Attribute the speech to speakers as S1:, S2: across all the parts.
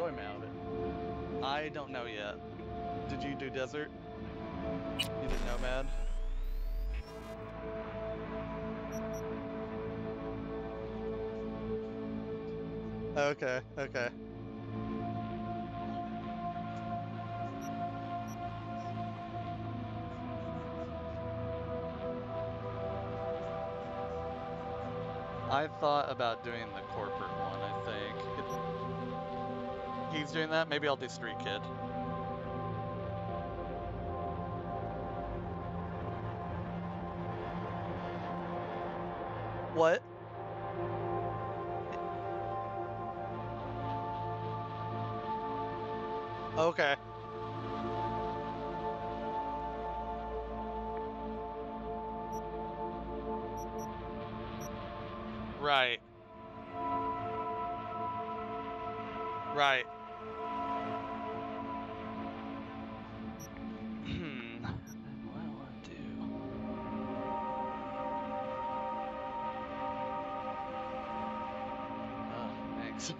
S1: enjoyment out of it. I don't know yet. Did you do desert? You did nomad? Okay, okay. I thought about doing the corporate. He's doing that? Maybe I'll do Street Kid. What? Okay.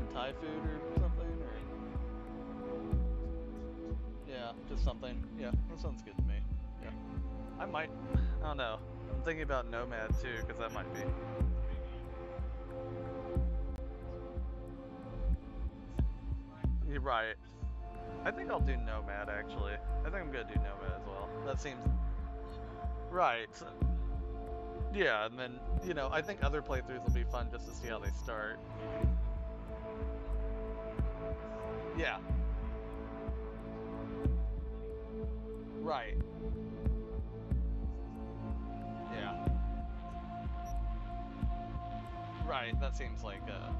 S1: some Thai food or something, or. Yeah, just something. Yeah, that sounds good to me. Yeah. I might. I don't know. I'm thinking about Nomad too, because that might be. You're right. I think I'll do Nomad actually. I think I'm gonna do Nomad as well. That seems. Right. Yeah, and then, you know, I think other playthroughs will be fun just to see how they start. Yeah. Right. Yeah. Right, that seems like, uh,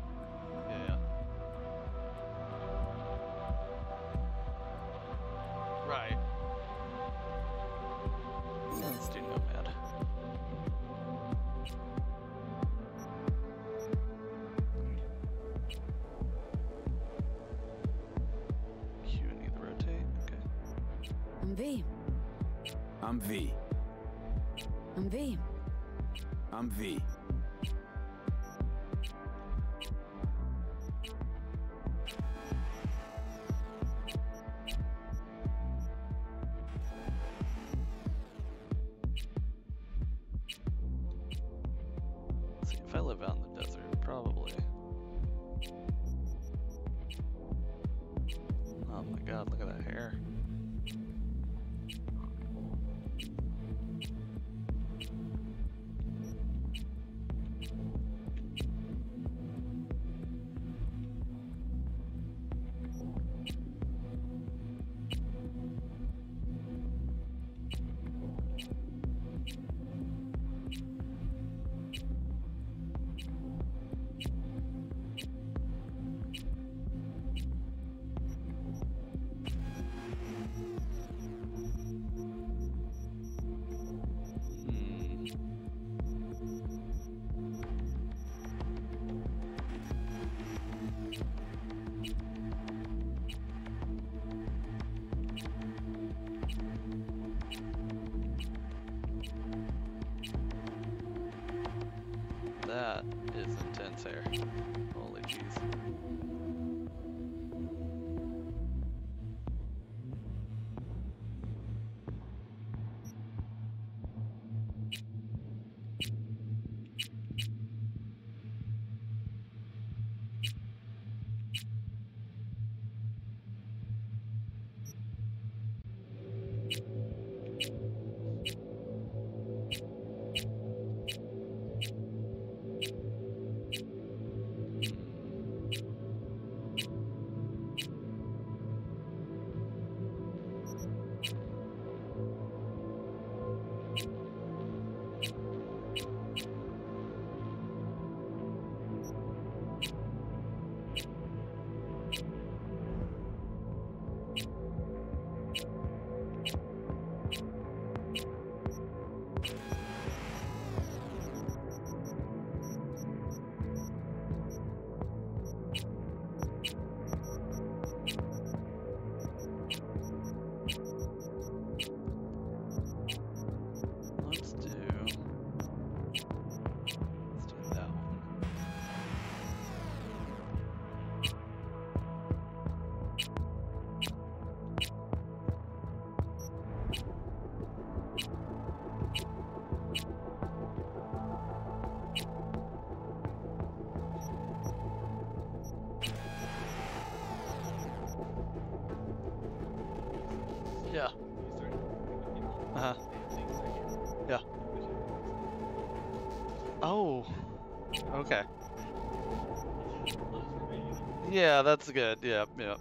S1: Oh. Okay. Yeah, that's good. Yeah, yeah.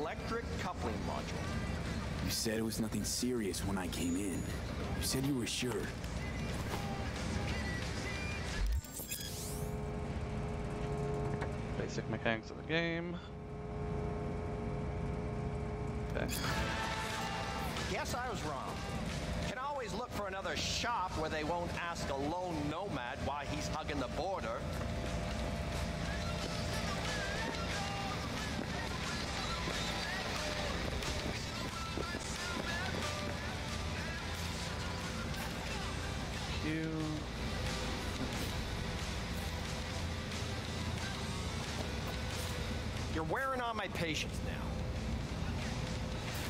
S2: Electric coupling module.
S3: You said it was nothing serious when I came in. You said you were sure.
S1: Basic mechanics of the game. Okay.
S2: Guess I was wrong. Can always look for another shop where they won't ask a lone nomad why he's hugging the border. Wearing on my patience now.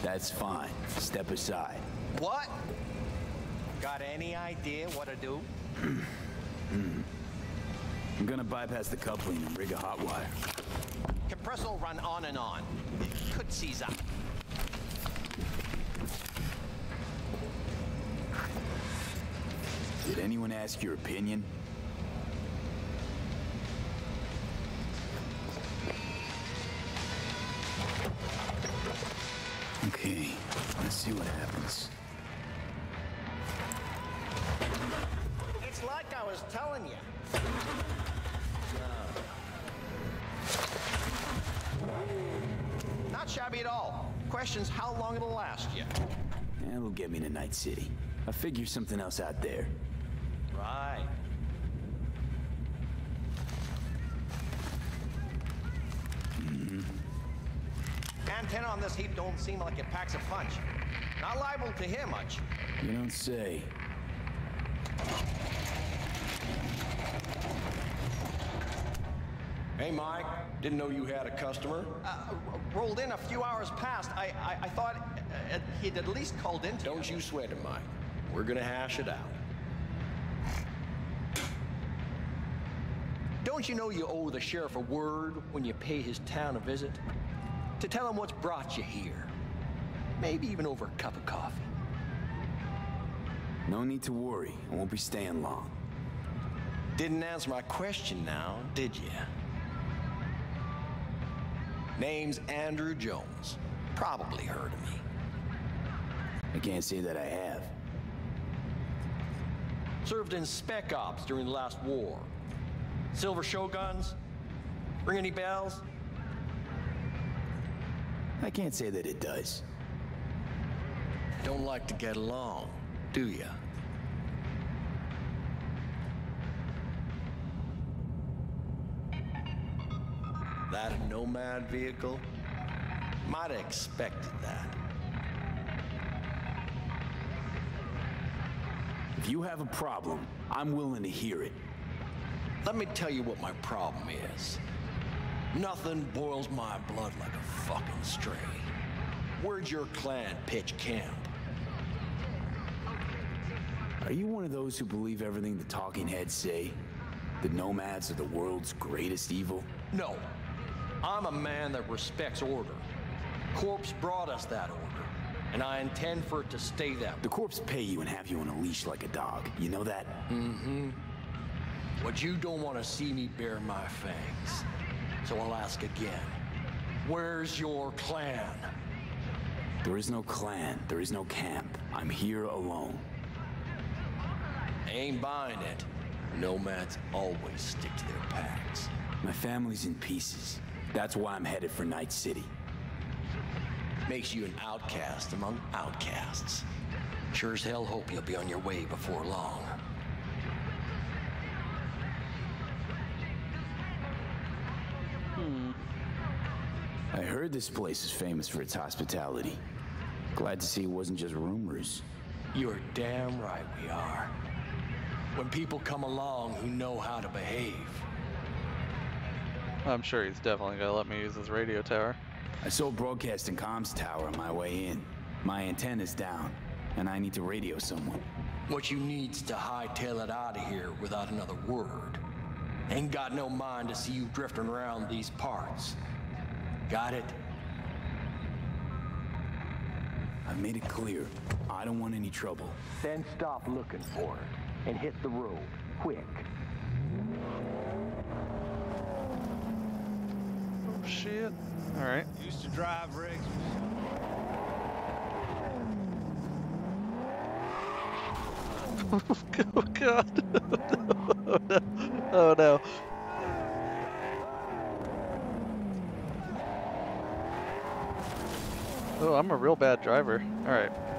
S3: That's fine. Step aside.
S2: What? Got any idea what to do?
S3: I'm gonna bypass the coupling and rig a hot wire.
S2: Compressor will run on and on. It could seize up.
S3: Did anyone ask your opinion? Night City. I'll figure something else out there.
S4: Right. Antenna on this heap don't seem like it packs a punch. Not liable to hear much.
S3: You don't say.
S2: Hey, Mike. Didn't know you had a customer.
S4: Uh, rolled in a few hours past. I, I, I thought Uh, uh, he'd at least called in to
S2: Don't you sweat it, Mike. We're gonna hash it out.
S4: Don't you know you owe the sheriff a word when you pay his town a visit? To tell him what's brought you here. Maybe even over a cup of coffee.
S3: No need to worry. I won't be staying long.
S4: Didn't answer my question now, did you? Name's Andrew Jones. Probably heard of me.
S3: I can't say that I have.
S4: Served in Spec Ops during the last war. Silver Shoguns? Ring any bells?
S3: I can't say that it does.
S4: Don't like to get along, do ya? That nomad vehicle? Might have expected that.
S3: If you have a problem, I'm willing to hear it.
S4: Let me tell you what my problem is. Nothing boils my blood like a fucking stray. Where'd your clan pitch camp?
S3: Are you one of those who believe everything the talking heads say? The nomads are the world's greatest evil?
S4: No. I'm a man that respects order. Corpse brought us that order, and I intend for it to stay that way.
S3: The corpse pay you and have you on a leash like a dog. You know that? Mm-hmm.
S4: But you don't want to see me bare my fangs. So I'll ask again. Where's your clan?
S3: There is no clan. There is no camp. I'm here alone.
S4: I ain't buying it. Nomads always stick to their packs.
S3: My family's in pieces. That's why I'm headed for Night City.
S4: Makes you an outcast among outcasts. Sure as hell hope you'll be on your way before long. Hmm.
S3: I heard this place is famous for its hospitality. Glad to see it wasn't just rumors.
S4: You're damn right we are. When people come along who know how to behave.
S1: I'm sure he's definitely gonna let me use his radio tower.
S3: I sold broadcast and comms tower on my way in. My antenna's down, and I need to radio someone.
S4: What you need's to hightail it out of here without another word. Ain't got no mind to see you drifting around these parts. Got it?
S3: I've made it clear. I don't want any trouble.
S4: Then stop looking for it and hit the road quick.
S1: Shit. Alright.
S5: Used to drive rigs.
S1: oh god. oh no. Oh no. Oh, I'm a real bad driver. Alright. Uh,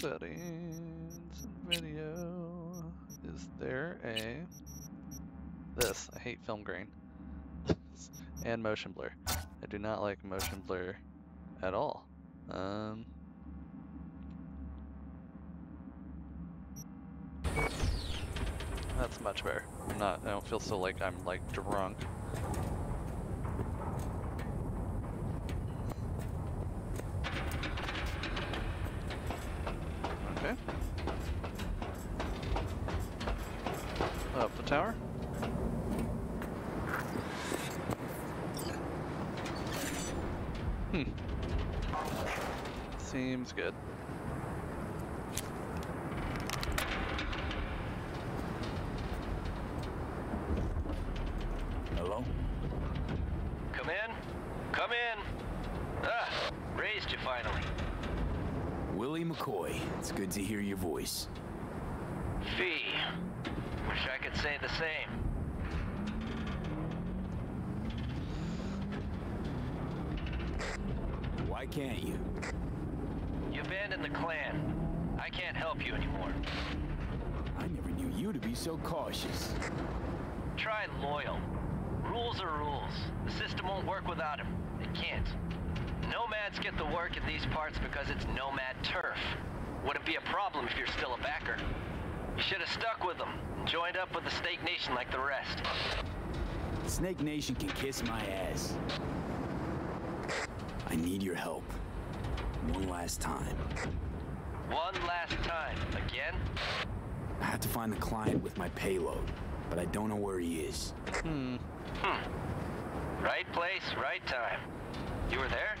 S1: settings, video. Is there a this? I hate film grain and motion blur. I do not like motion blur at all. Um, that's much better. I'm not. I don't feel so like I'm like drunk. Seems good.
S3: Hello?
S6: Come in. Come in. Ah, raised you finally.
S3: Willie McCoy. It's good to hear your voice.
S6: Fee. Wish I could say the same.
S3: Why can't you?
S6: You abandoned the clan. I can't help you anymore.
S3: I never knew you to be so cautious.
S6: Try loyal. Rules are rules. The system won't work without him. It can't. Nomads get the work in these parts because it's nomad turf. Wouldn't be a problem if you're still a Bakker. You should have stuck with them and joined up with the Snake Nation like the rest.
S3: Snake Nation can kiss my ass. I need your help. One last time.
S6: One last time. Again?
S3: I have to find the client with my payload, but I don't know where he is.
S1: Hmm.
S6: Right place, right time. You were there?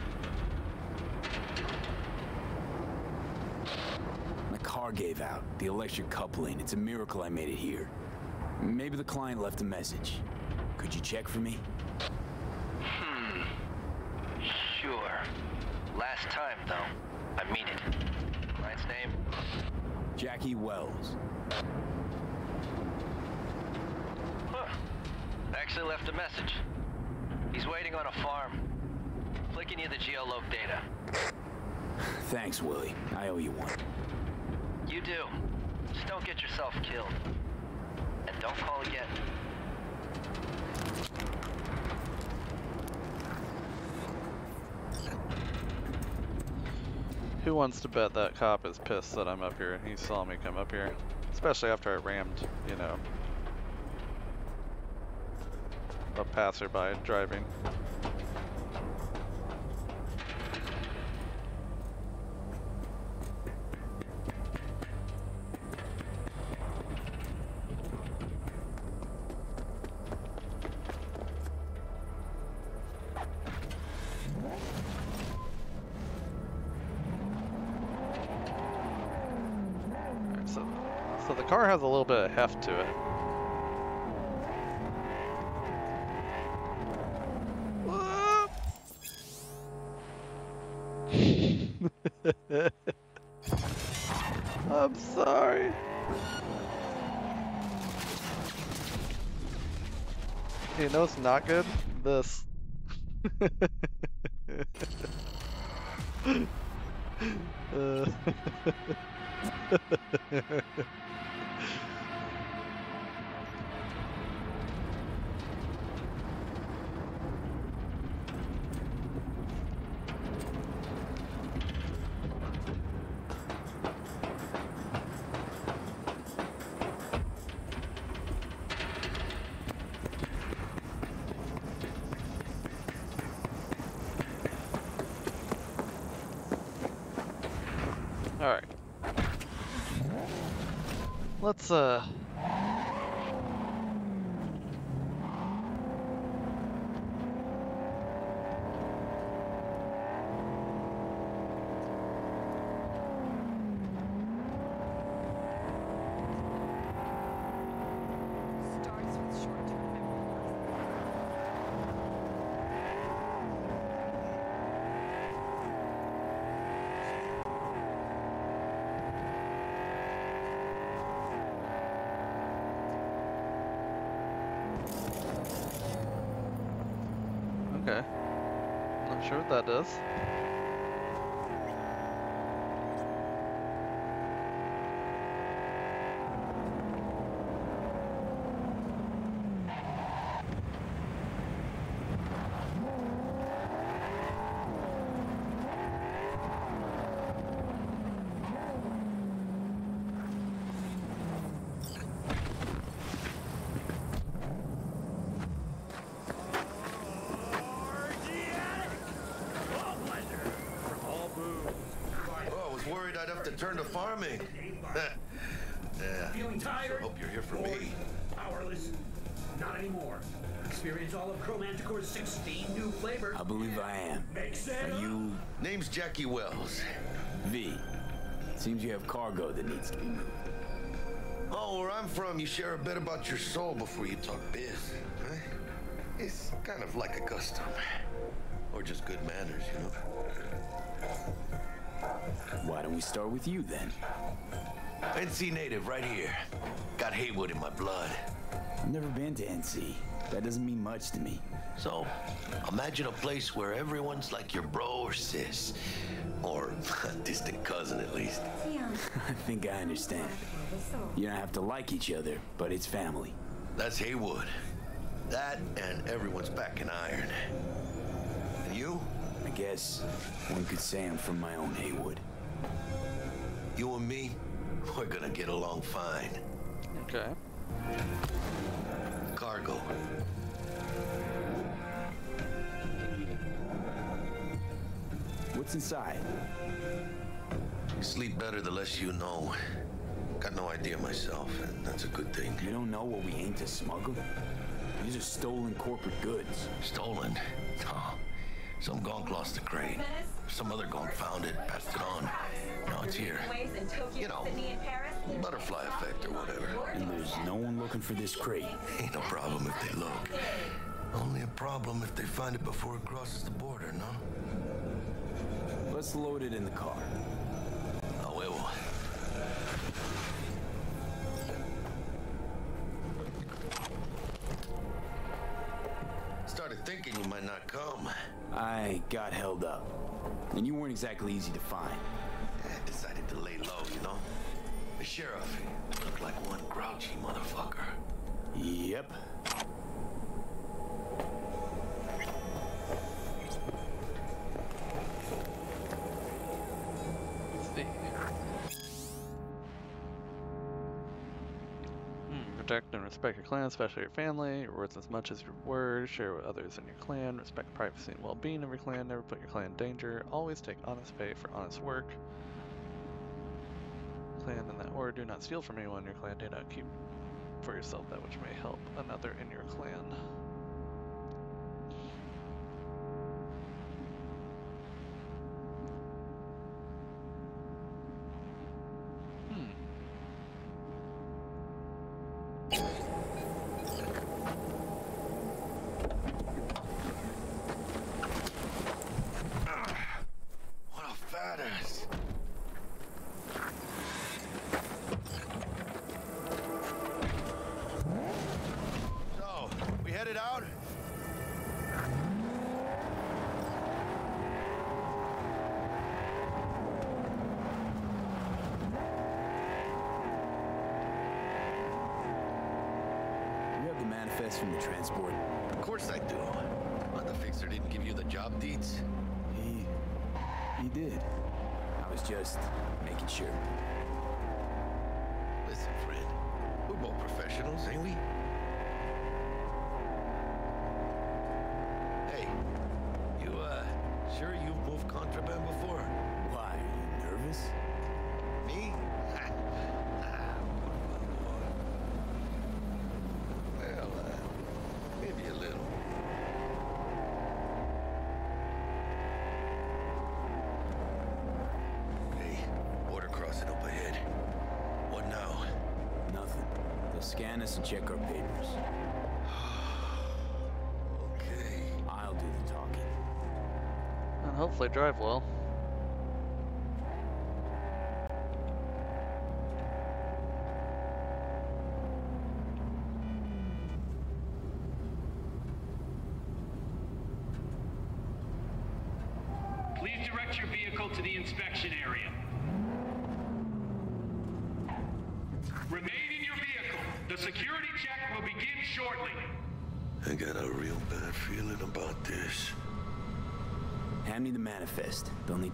S3: My car gave out. The electric coupling. It's a miracle I made it here. Maybe the client left a message. Could you check for me? Hmm.
S6: Sure. Last time, though. I mean it. Client's name?
S3: Jackie Wells.
S6: Huh. Actually left a message. He's waiting on a farm. Flicking you the geoloc data.
S3: Thanks, Willie. I owe you one.
S6: You do. Just don't get yourself killed. And don't call again.
S1: Who wants to bet that cop is pissed that I'm up here? He saw me come up here. Especially after I rammed, you know, a passerby driving. Car has a little bit of heft to it. I'm sorry. You know it's not good? This. uh. Let's, uh...
S7: Starts with short-term memory loss.
S1: Okay. Not
S8: worried I'd have to turn to farming. yeah.
S9: Feeling tired?
S8: Hope you're here for
S9: Bored?
S8: me.
S9: Powerless? Not anymore. Experience all of Chromanticore's 16 new flavors.
S3: I believe I am.
S9: Make sense?
S3: Are you
S8: Name's Jackie Wells.
S3: V? Seems you have cargo that needs to be moved.
S8: Oh, where I'm from, you share a bit about your soul before you talk biz. Right? It's kind of like a custom. Or just good manners, you know?
S3: Why don't we start with you then?
S8: NC native, right here. Got Heywood in my blood.
S3: I've never been to NC. That doesn't mean much to me.
S8: So, imagine a place where everyone's like your bro or sis. Or a distant cousin, at least.
S3: I think I understand. You don't have to like each other, but it's family.
S8: That's Heywood. That and everyone's back in iron. And you?
S3: I guess one could say I'm from my own Heywood.
S8: You and me? We're gonna get along fine.
S1: Okay.
S8: Cargo.
S3: What's inside?
S8: You sleep better the less you know. Got no idea myself, and that's a good thing.
S3: You don't know what we aim to smuggle? These are stolen corporate goods.
S8: Stolen? No. Some gonk lost the crate. Some other gonk found it, passed it on. Now it's here. You know, butterfly effect or whatever.
S3: And there's no one looking for this crate.
S8: Ain't no problem if they look. Only a problem if they find it before it crosses the border, no?
S3: Let's load it in the car.
S8: Ah, a huevo. Started thinking you might not come.
S3: I got held up. And you weren't exactly easy to find.
S8: Decided to lay low, you know? The sheriff looked like one grouchy motherfucker.
S3: Yep.
S1: Hmm, protect and respect your clan, especially your family. Worth as much as your word. Share with others in your clan. Respect privacy and well-being of your clan. Never put your clan in danger. Always take honest pay for honest work. Clan that order. Do not steal from anyone in your clan. Do not keep for yourself that which may help another in your clan.
S3: Manifest from the transport.
S8: Of course I do. But the fixer didn't give you the job deeds?
S3: He. he did. I was just making sure.
S8: Listen, friend. We're both professionals, ain't we? Hey, you, uh, sure you've moved contraband before?
S3: Why? Are you nervous?
S8: Me? Ah, well, uh, maybe a little. Hey, border crossing up ahead. What now?
S3: Nothing. They'll and check our papers.
S8: Okay.
S3: I'll do the talking.
S1: And hopefully drive well.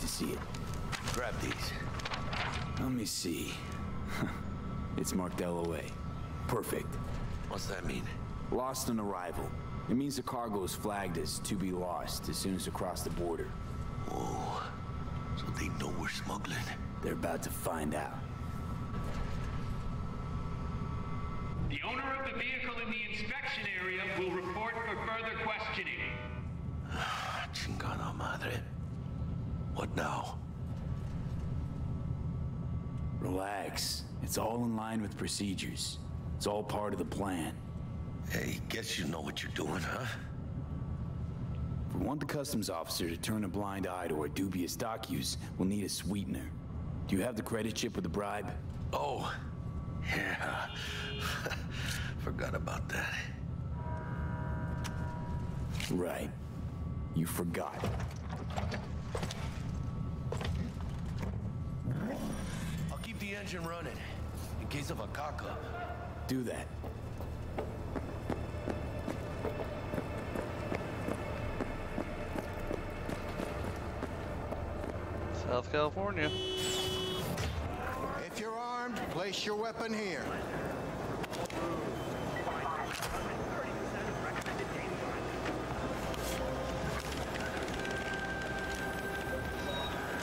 S10: To
S3: see it.
S8: Grab these.
S3: Let me see. it's marked LOA. Perfect.
S8: What's that mean?
S3: Lost on arrival. It means the cargo is flagged as to be lost as soon as across the border.
S8: Oh, so they know we're smuggling.
S3: They're about to find out.
S10: The owner of the vehicle in the inspection area will report for further questioning.
S8: Chingada madre. What now?
S3: Relax. It's all in line with procedures. It's all part of the plan.
S8: Hey, guess you know what you're doing, huh?
S3: If we want the customs officer to turn a blind eye to our dubious dock use, we'll need a sweetener. Do you have the credit chip with the bribe?
S8: Oh, yeah. Forgot about that.
S3: Right. You forgot.
S8: I'll keep the engine running in case of a cock-up.
S3: Do that.
S1: South California.
S11: If you're armed, place your weapon here.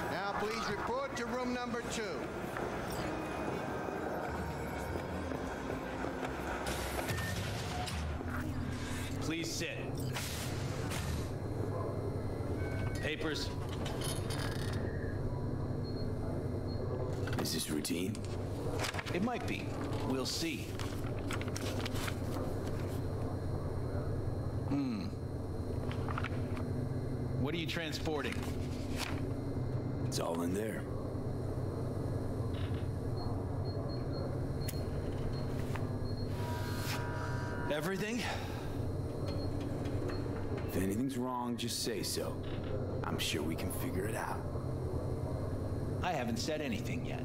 S11: Now please report to room number two.
S3: Is this routine?
S12: It might be. We'll see. Hmm. What are you transporting?
S3: It's all in there.
S12: Everything?
S3: If anything's wrong, just say so. I'm sure we can figure it out.
S12: I haven't said anything yet.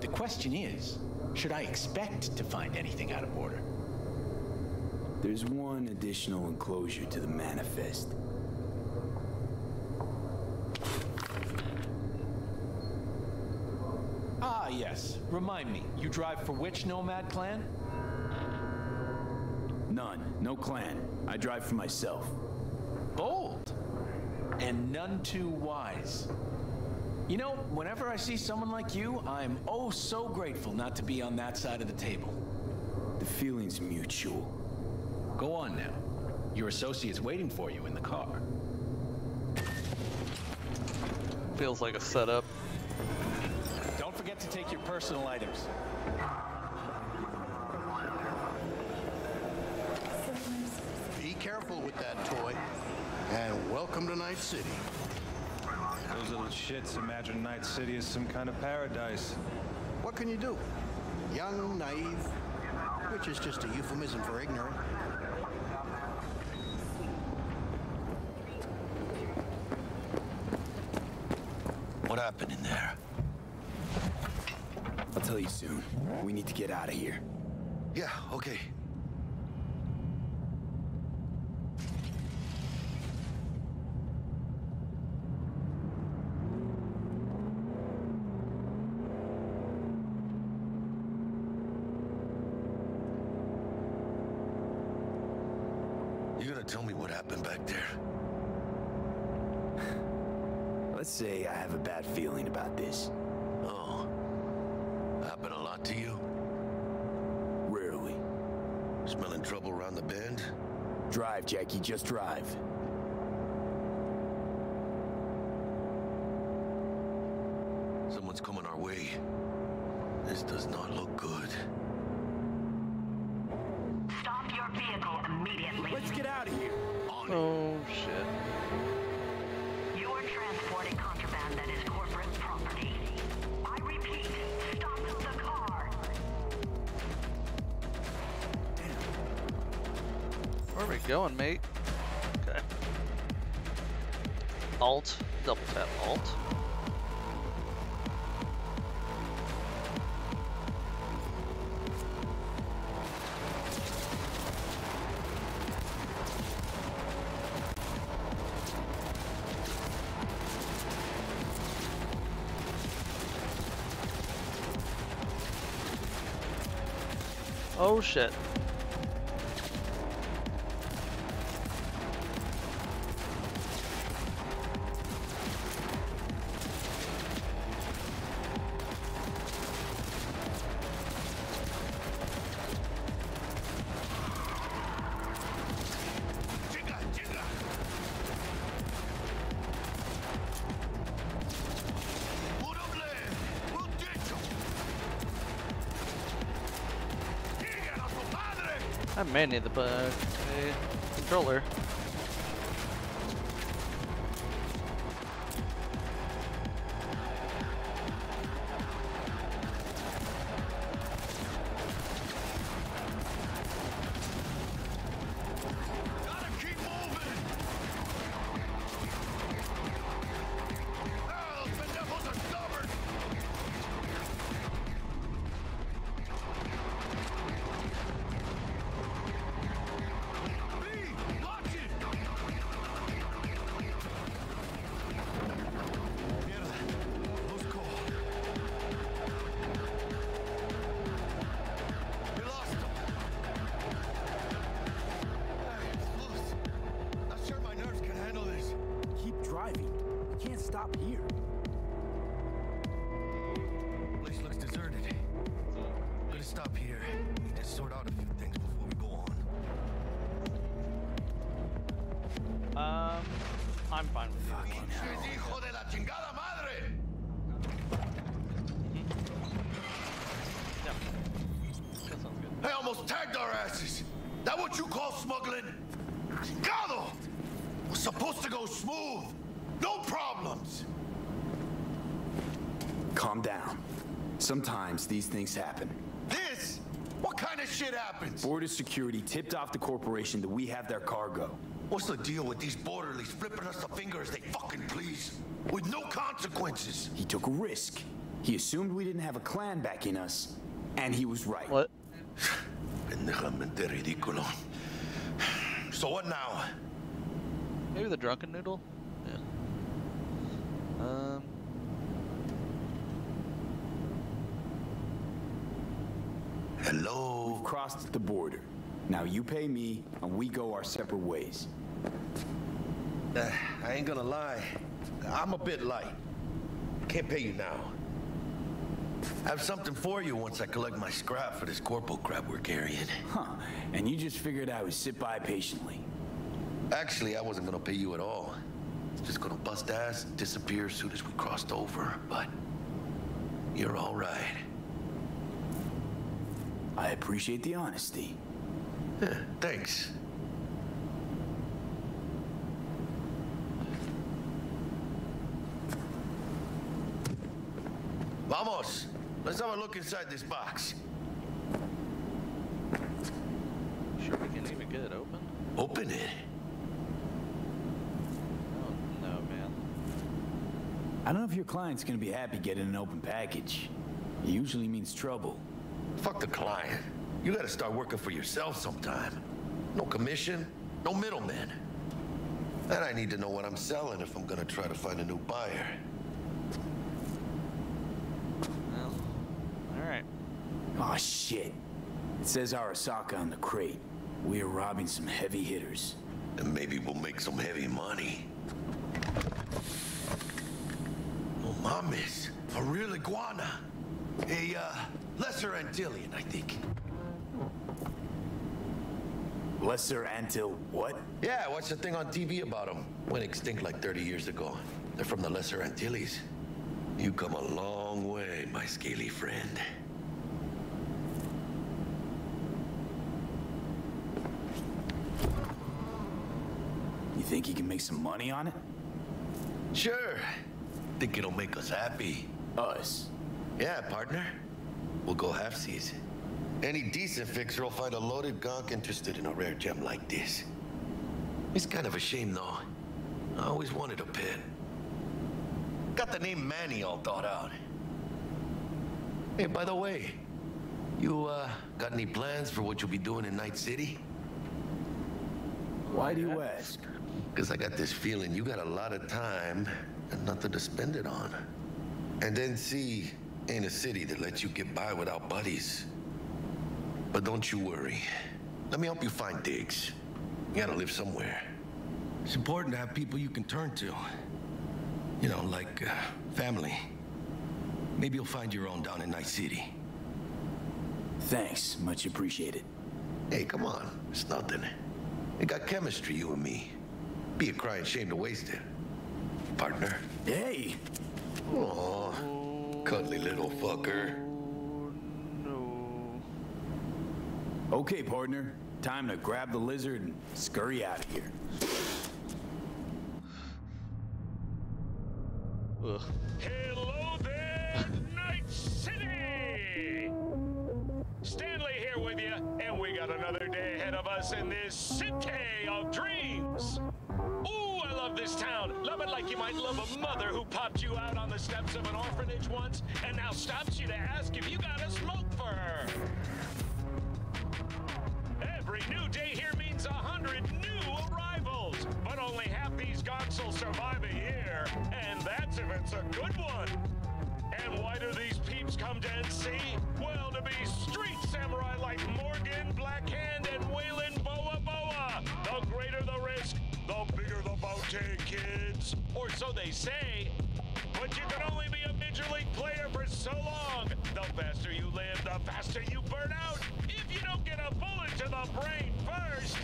S12: The question is, should I expect to find anything out of order?
S3: There's one additional enclosure to the manifest.
S12: Ah, yes. Remind me, you drive for which Nomad clan?
S3: None. No clan. I drive for myself.
S12: Bold. And none too wise. You know, whenever I see someone like you, I'm oh so grateful not to be on that side of the table.
S3: The feeling's mutual.
S12: Go on now. Your associate's waiting for you in the car.
S1: Feels like a setup.
S12: Don't forget to take your personal items.
S11: Night City.
S13: Those little shits imagine Night City is some kind of paradise.
S11: What can you do? Young, naive, which is just a euphemism for ignorant.
S8: What happened in there?
S3: I'll tell you soon. We need to get out of here.
S8: Yeah, okay. You gonna tell me what happened back there?
S3: Let's say I have a bad feeling about this.
S8: Oh. Happened a lot to you?
S3: Rarely.
S8: Smelling trouble around the bend?
S3: Drive, Jackie, just drive.
S1: Going, mate? Okay. Alt. Double tap Alt. Oh shit. I need the, uh, the controller.
S8: Things
S3: happen.
S8: This? What kind of shit happens?
S3: Border security tipped off the corporation that we have their cargo.
S8: What's the deal with these borderlies flipping us the finger as they fucking please? With no consequences.
S3: He took a risk. He assumed we didn't have a clan backing us, and he was right.
S1: What?
S8: So what now?
S1: Maybe the drunken noodle? Yeah. Um.
S8: Hello?
S3: We've crossed the border. Now you pay me, and we go our separate ways.
S8: Uh, I ain't gonna lie. I'm a bit light. Can't pay you now. I have something for you once I collect my scrap for this corporal crap we're carrying.
S3: Huh. And you just figured I would sit by patiently.
S8: Actually, I wasn't gonna pay you at all. Just gonna bust ass and disappear as soon as we crossed over, but you're all right.
S3: I appreciate the honesty.
S8: Yeah, thanks. Vamos! Let's have a look inside this box.
S1: Sure we can even get it open?
S8: Open it.
S1: Oh, no, man.
S3: I don't know if your client's gonna be happy getting an open package. It usually means trouble.
S8: Fuck the client. You gotta start working for yourself sometime. No commission, no middleman. And I need to know what I'm selling if I'm gonna try to find a new buyer.
S1: Well, alright.
S3: Aw, shit. It says Arasaka on the crate. We are robbing some heavy hitters.
S8: And maybe we'll make some heavy money. Oh, mames. A real iguana. A, uh, lesser Antillean, I think.
S3: Lesser Antil what?
S8: Yeah, I watched a thing on TV about them. Went extinct like 30 years ago. They're from the Lesser Antilles. You come a long way, my scaly friend.
S3: You think you can make some money on it?
S8: Sure. Think it'll make us happy.
S3: Us?
S8: Yeah, partner. We'll go halfsies. Any decent fixer will find a loaded gonk interested in a rare gem like this. It's kind of a shame, though. I always wanted a pet. Got the name Manny all thought out. Hey, by the way, you, uh, got any plans for what you'll be doing in Night City?
S3: Why do you ask?
S8: Because I got this feeling you got a lot of time and nothing to spend it on. And NC ain't a city that lets you get by without buddies. But don't you worry. Let me help you find digs. You gotta live somewhere. It's important to have people you can turn to. You know, like uh, family. Maybe you'll find your own down in Night City.
S3: Thanks, much appreciated.
S8: Hey, come on. It's nothing. We got chemistry, you and me. Be a crying shame to waste it. Partner.
S3: Hey!
S8: Aw, cuddly little fucker.
S1: No.
S3: Okay, partner. Time to grab the lizard and scurry out of here.
S1: Ugh.
S10: Hello there, Night City! Stanley here with you, and we got another day ahead of us in this city of dreams. Ooh, I love this town. Love it like you might love a mother who popped you out on the steps of an orphanage once and now stops you to ask if you got a smoke for her. Every new day here means a hundred new arrivals, but only half these gonks will survive a year, and that's if it's a good one. And why do these peeps come to NC? Well, to be street samurai like Morgan, Blackhand, and Weyland Boa Boa. The greater the risk, the bigger the bounty, kids. Or so they say. But you can only be a major league player for so long. The faster you live, the faster you burn out. If you don't get a bullet to the brain first.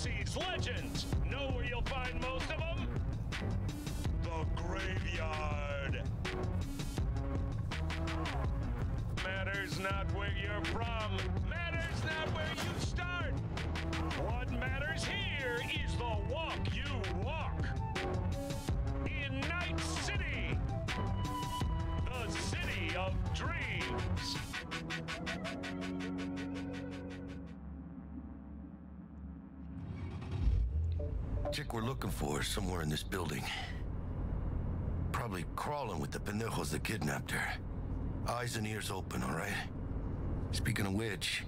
S10: NC's legends. Know where you'll find most of them? The graveyard. Matters not where you're from, matters not where you start. What matters here is the walk you walk. In Night City, the city of dreams.
S8: Chick we're looking for is somewhere in this building. Probably crawling with the pendejos that kidnapped her. Eyes and ears open, all right? Speaking of which,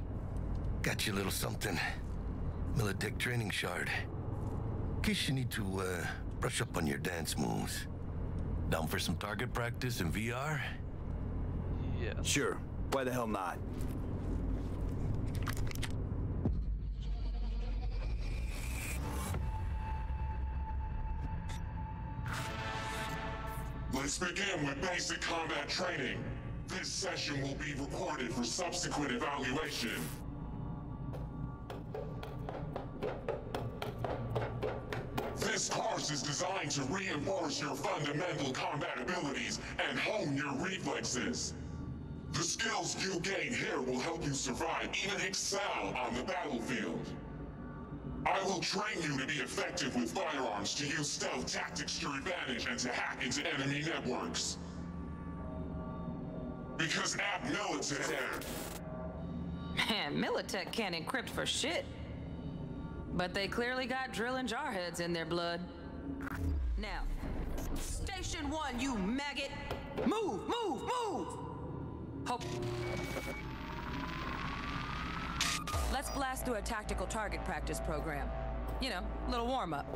S8: got you a little something. Militech training shard. In case you need to, uh, brush up on your dance moves. Down for some target practice in VR?
S1: Yeah.
S3: Sure. Why the hell not?
S14: Let's begin with basic combat training. This session will be recorded for subsequent evaluation. This course is designed to reinforce your fundamental combat abilities and hone your reflexes. The skills you gain here will help you survive, even excel on the battlefield. I will train you to be effective with firearms, to use stealth tactics to your advantage, and to hack into enemy networks. Because App Militech...
S15: Man, Militech can't encrypt for shit. But they clearly got drill and jarheads in their blood. Now, Station One, you maggot! Move, move, move! Hope. Let's blast through a tactical target practice program. You know, a little warm up.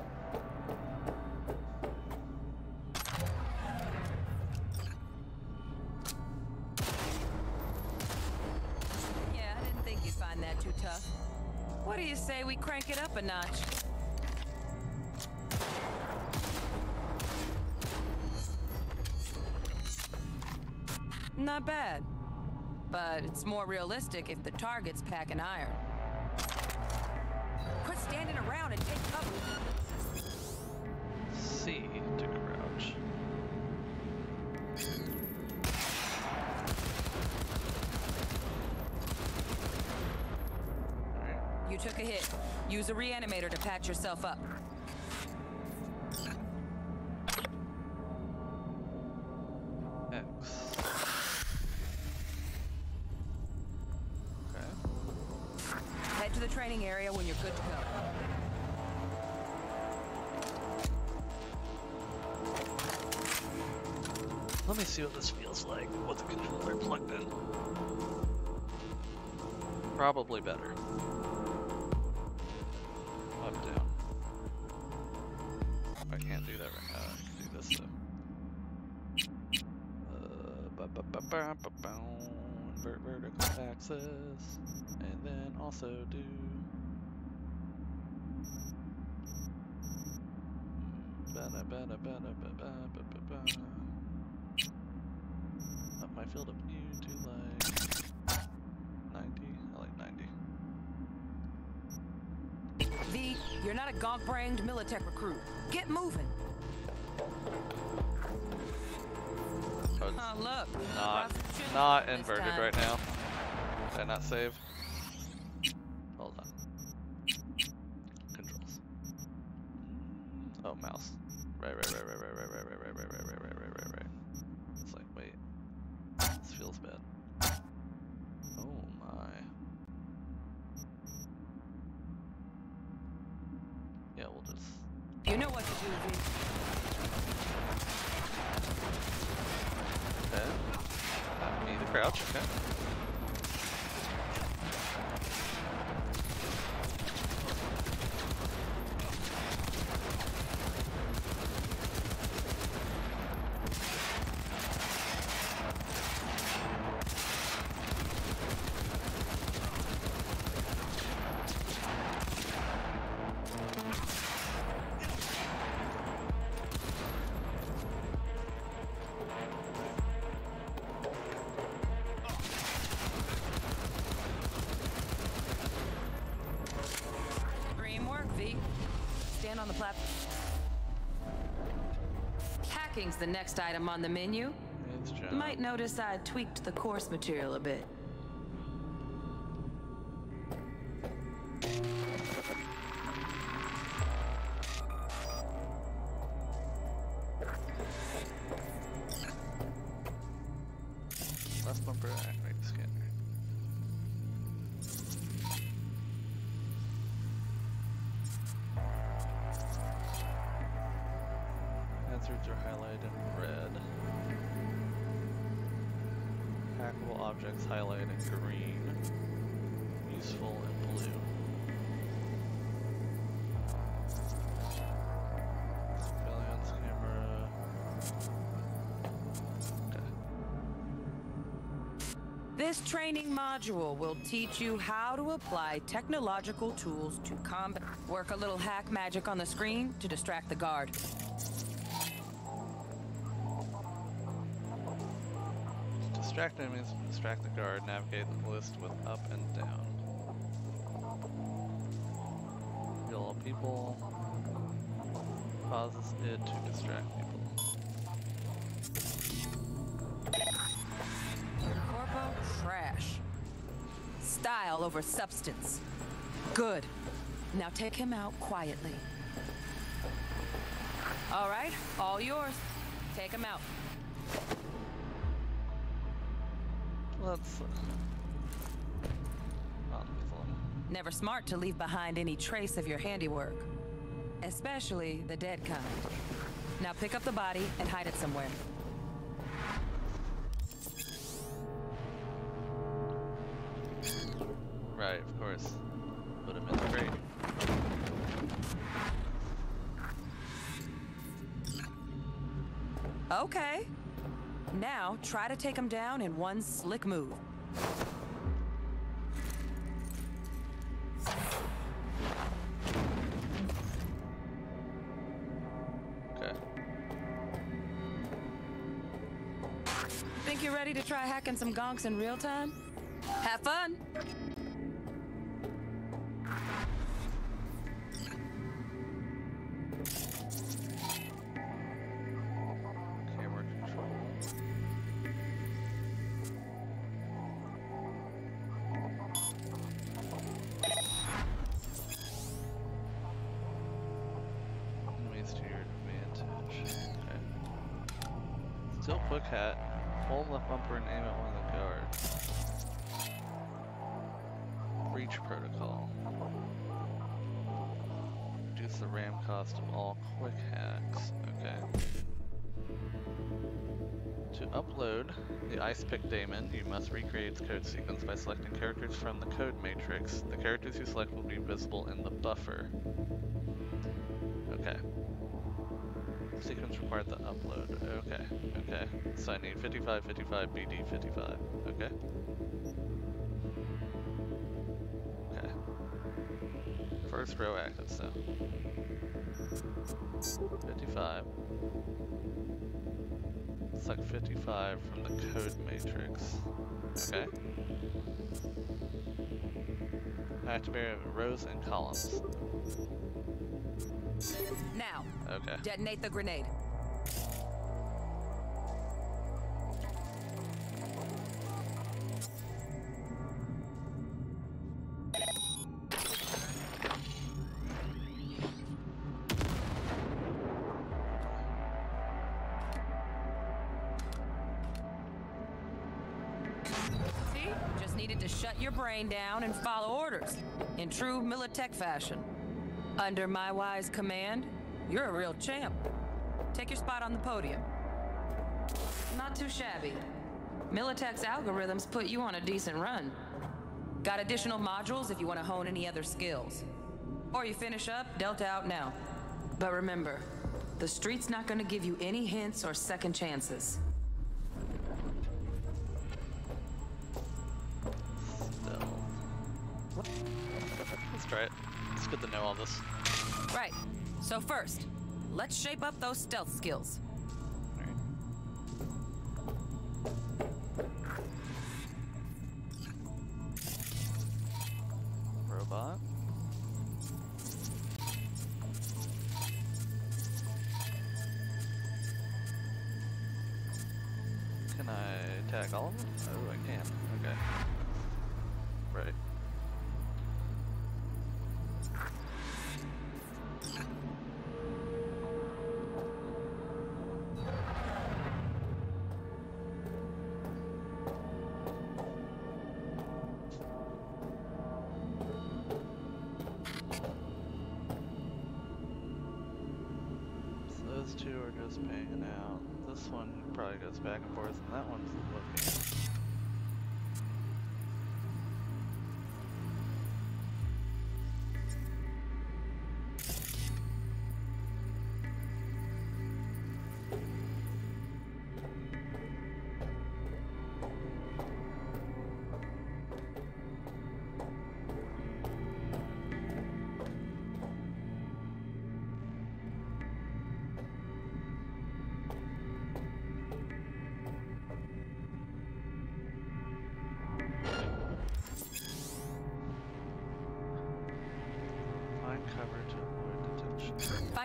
S15: Yeah, I didn't think you'd find that too tough. What do you say we crank it up a notch? Not bad. But it's more realistic if the target's packing iron. Quit standing around and take cover.
S1: C to crouch.
S15: You took a hit. Use a reanimator to patch yourself up. The area when you're good to go.
S1: Let me see what this feels like with the controller plugged in. Probably better. Up, down. I can't do that right now. I can do this though. Uh, ba ba ba ba ba ba Invert vertical axis. And then also do. Up my field of view to like 90. I like 90.
S15: V, you're not a gonk-brained Militech recruit. Get moving. Ah, look.
S1: Not, not inverted right now. Did I not save? Hold on. Controls. Oh, mouse. Right, right, right, right, right, right, right, right, right, right, right, right, right, right, right, right. It's like, wait. This feels bad. Oh my. Yeah, we'll just.
S15: You know what to do, V.
S1: Okay. Uh, me the crouch, okay.
S15: Hacking's the next item on the menu. Might notice I tweaked the course material a bit. Module will teach you how to apply technological tools to combat. Work a little hack magic on the screen to distract the guard.
S1: Distract enemies, distract the guard, navigate the list with up and down. Heal all people. Causes it to distract people.
S15: Style over substance. Good. Now take him out quietly. All right, all yours. Take him out.
S1: Let's.
S15: Never smart to leave behind any trace of your handiwork, especially the dead kind. Now pick up the body and hide it somewhere.
S1: Course. Put him in the crate.
S15: Okay. Now try to take him down in one slick move.
S1: Okay.
S15: Think you're ready to try hacking some gonks in real time? Have fun!
S1: From the code matrix. The characters you select will be visible in the buffer. Okay. Sequence required the upload. Okay, okay. So I need 55, 55, BD 55. Okay. Okay. First row active, so. 55. Select 55 from the code matrix. Okay. Activate rows and columns.
S15: Now,
S1: Okay.
S15: detonate the grenade. Down and follow orders in true Militech fashion. Under my wise command, you're a real champ. Take your spot on the podium. Not too shabby. Militech's algorithms put you on a decent run. Got additional modules if you want to hone any other skills. Or you finish up, Delta out now. But remember, the street's not gonna give you any hints or second chances.
S1: Let's try it. It's good to know all this.
S15: Right. So first, let's shape up those stealth skills.
S1: Robot. Can I tag all of them? Oh, I can. Okay. Right.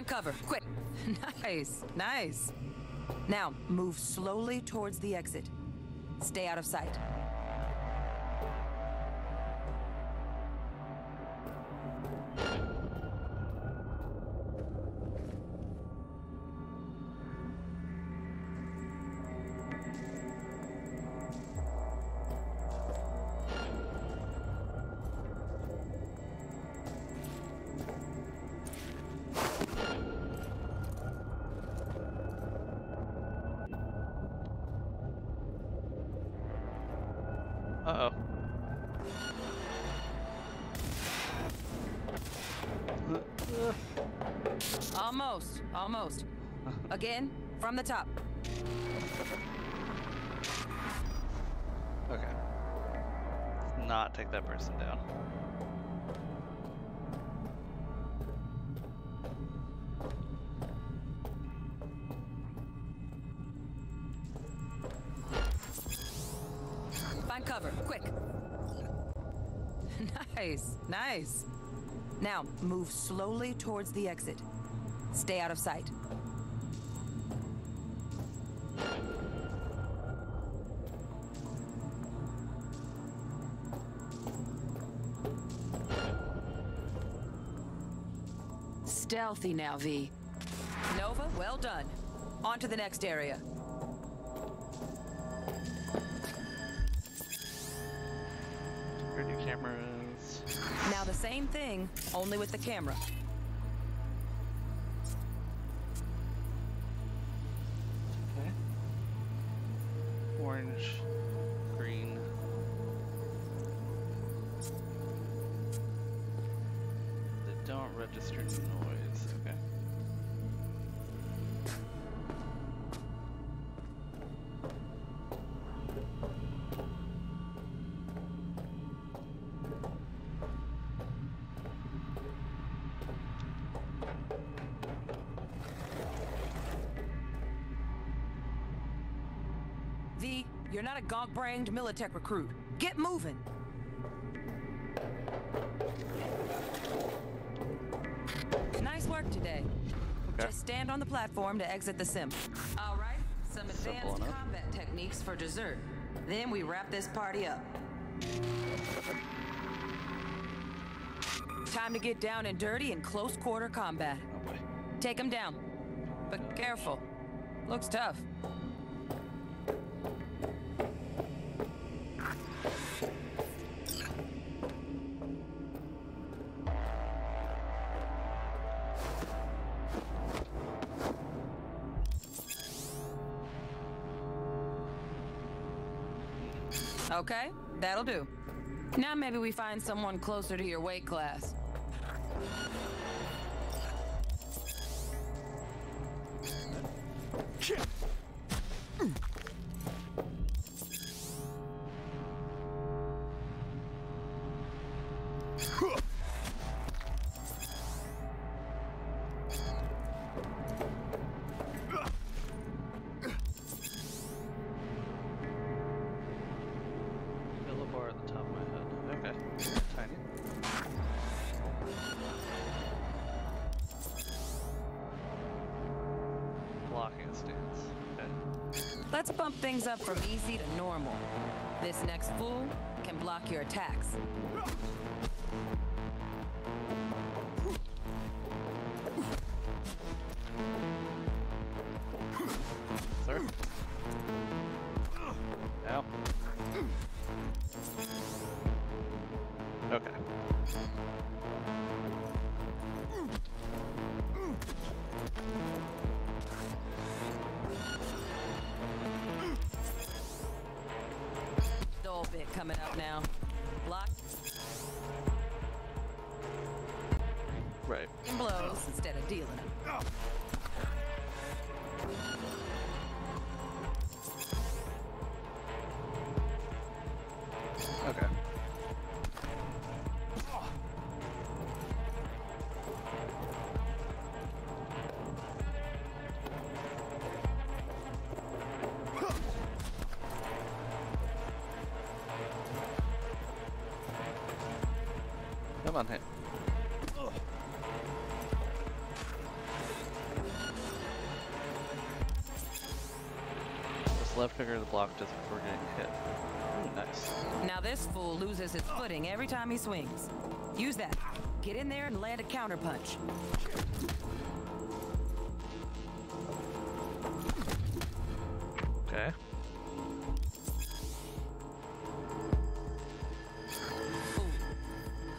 S1: Find cover,
S15: quick. nice, nice. Now, move slowly towards the exit. Stay out of sight. Again, from the top.
S1: Okay. Let's not take that person down.
S15: Find cover, quick. nice, nice. Now, move slowly towards the exit. Stay out of sight. Stealthy now, V. Nova, well done. On to the next area.
S1: Security cameras.
S15: Now the same thing, only with the camera. Gog-brained Militech recruit. Get moving. Nice work today.
S1: Okay.
S15: Just stand on the platform to exit the sim. All right, some
S1: Simple
S15: advanced
S1: enough.
S15: combat techniques for dessert. Then we wrap this party up. Time to get down and dirty in close quarter combat.
S1: Oh.
S15: Take him down. But careful. Looks tough. Okay, that'll do. Now maybe we find someone closer to your weight class. Coming up now.
S1: Left trigger the block just before getting hit. Nice.
S15: Now this fool loses his footing every time he swings. Use that. Get in there and land a counterpunch.
S1: Okay.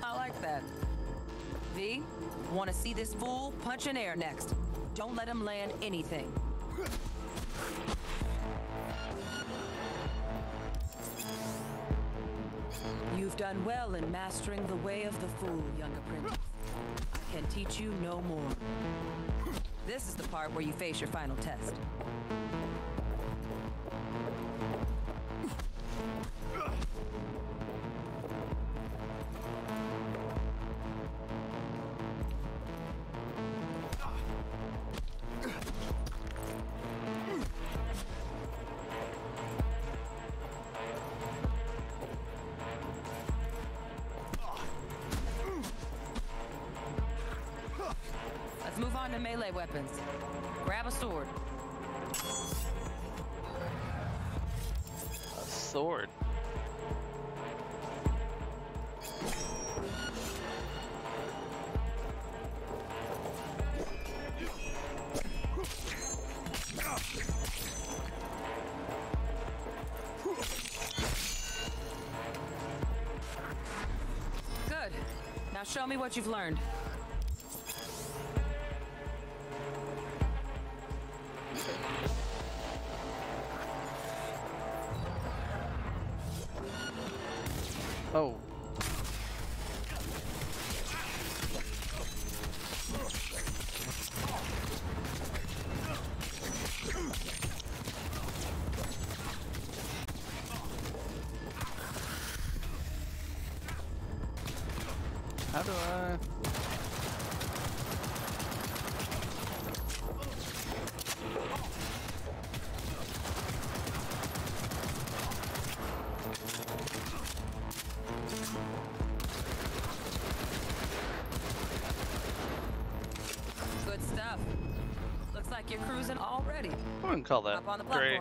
S15: I like that. V, want to see this fool punch in air next. Don't let him land anything. Done well in mastering the way of the fool, young apprentice. I can teach you no more. This is the part where you face your final test. Weapons. Grab a sword.
S1: A sword.
S15: Good. Now show me what you've learned. You're cruising already.
S1: I wouldn't call that
S15: Up on the
S1: great.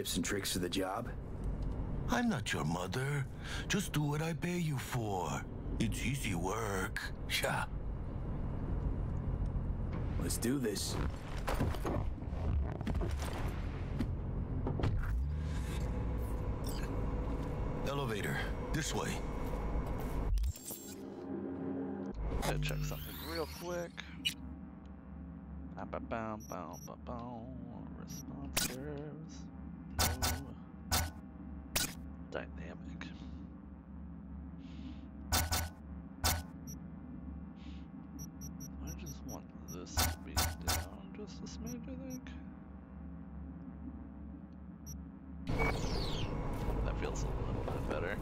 S3: Tips and tricks for the job?
S8: I'm not your mother. Just do what I pay you for. It's easy work. Yeah.
S3: Let's do this.
S8: Elevator. This way.
S1: Gotta check something real quick. Ba, bam, bam, ba, bam. Response. No. Dynamic. I just want this to be down just a smidge, I think. That feels a little bit better.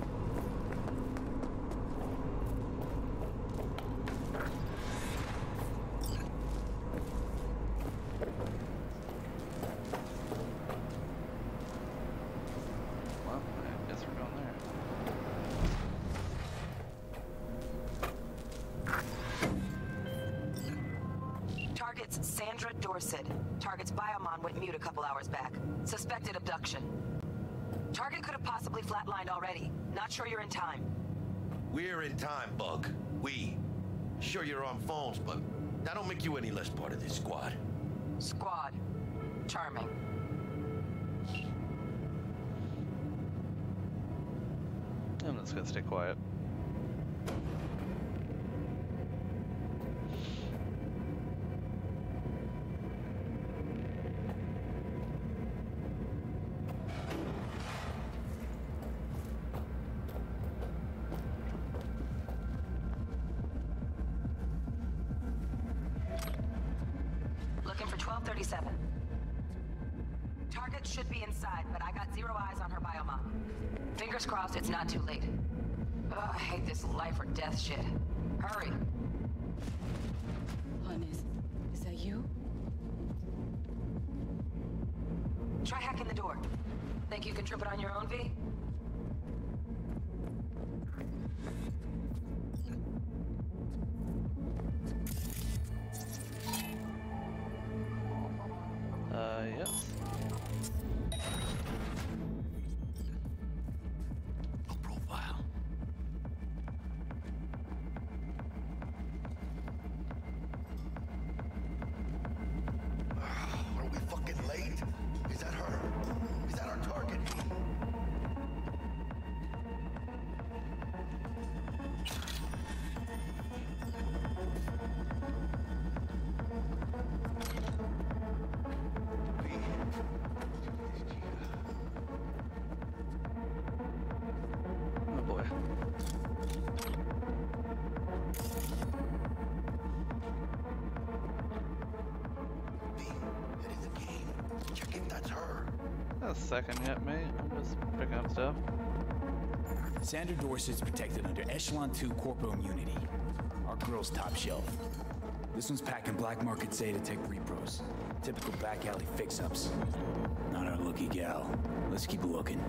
S1: Well, I guess we're going there.
S15: Target's Sandra Dorset. Target's biomon went mute a couple hours back. Suspected abduction. Target could have possibly flatlined already. Not sure you're in time.
S8: We're in time, Bug. We. Sure you're on phones, but that don't make you any less part of this squad.
S15: Squad. Charming.
S1: I'm just gonna stay quiet.
S15: Crossed it's not too late. Ugh, I hate this life or death shit. Hurry.
S16: Hannes, is that you?
S15: Try hacking the door. Think you can trip it on your own, V?
S1: Uh, yes. Second yet, mate. I'm just picking up stuff.
S3: Sandra Dorset's protected under Echelon 2 Corpo Immunity. Our girl's top shelf. This one's packing black market Zetatech repros. Typical back alley fix-ups. Not our lucky gal. Let's keep looking.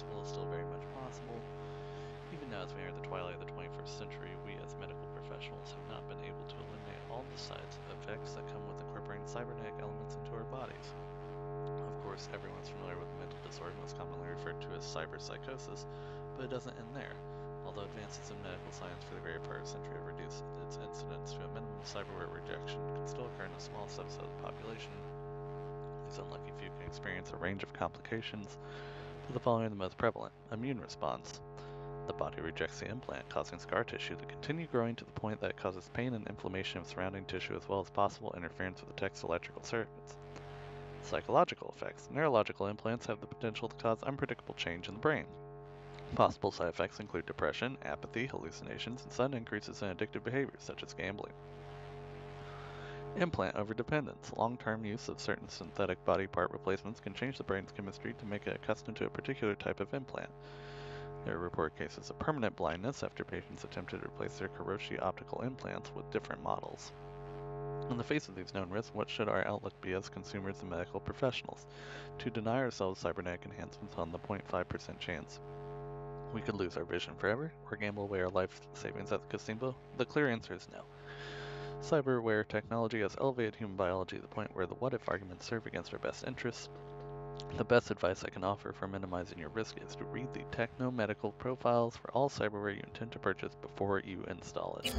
S1: Reversible is still very much possible. Even now, as we enter the twilight of the 21st century, we as medical professionals have not been able to eliminate all the side effects that come with incorporating cybernetic elements into our bodies. Of course, everyone's familiar with the mental disorder most commonly referred to as cyberpsychosis, but it doesn't end there. Although advances in medical science for the greater part of the century have reduced its incidence to a minimum, cyberware rejection can still occur in a small subset of the population. These unlucky few can experience a range of complications, but the following are the most prevalent. Immune response. The body rejects the implant, causing scar tissue to continue growing to the point that it causes pain and inflammation of surrounding tissue as well as possible interference with the tech's electrical circuits. Psychological effects. Neurological implants have the potential to cause unpredictable change in the brain. Possible side effects include depression, apathy, hallucinations, and sudden increases in addictive behaviors such as gambling. Implant overdependence. Long-term use of certain synthetic body part replacements can change the brain's chemistry to make it accustomed to a particular type of implant. There are reported cases of permanent blindness after patients attempted to replace their Kiroshi optical implants with different models. In the face of these known risks, what should our outlook be as consumers and medical professionals? To deny ourselves cybernetic enhancements on the 0.5% chance we could lose our vision forever or gamble away our life savings at the casino? The clear answer is no. Cyberware technology has elevated human biology to the point where the what if arguments serve against our best interests. The best advice I can offer for minimizing your risk is to read the techno medical profiles for all cyberware you intend to purchase before you install it.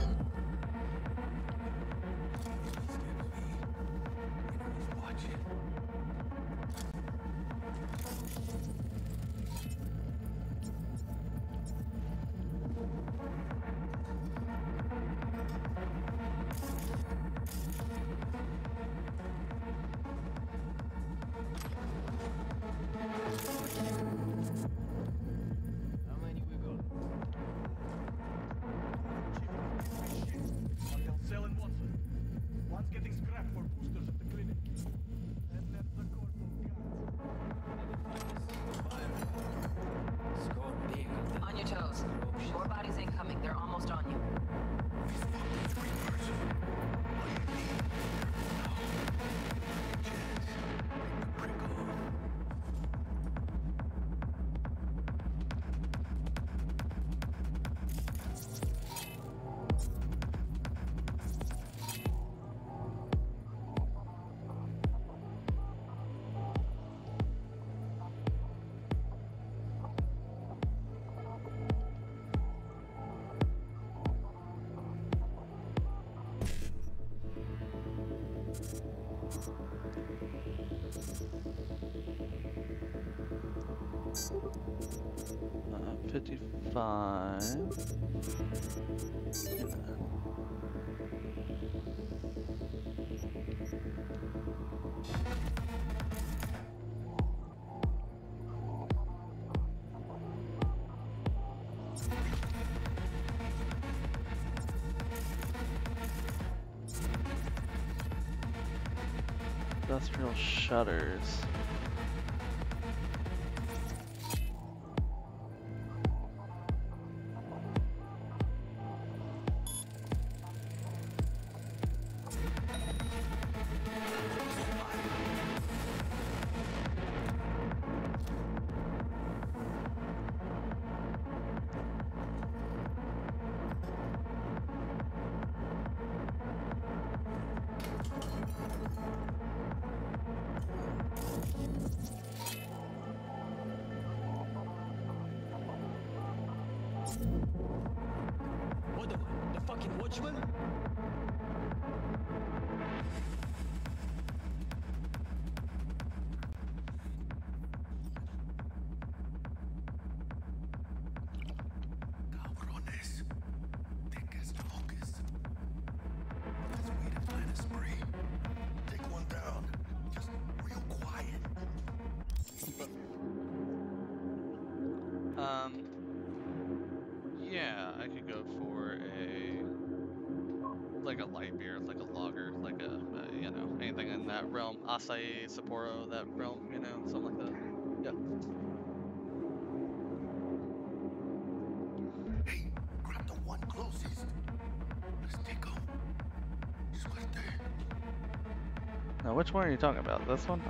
S1: Now, which one are you talking about? This one?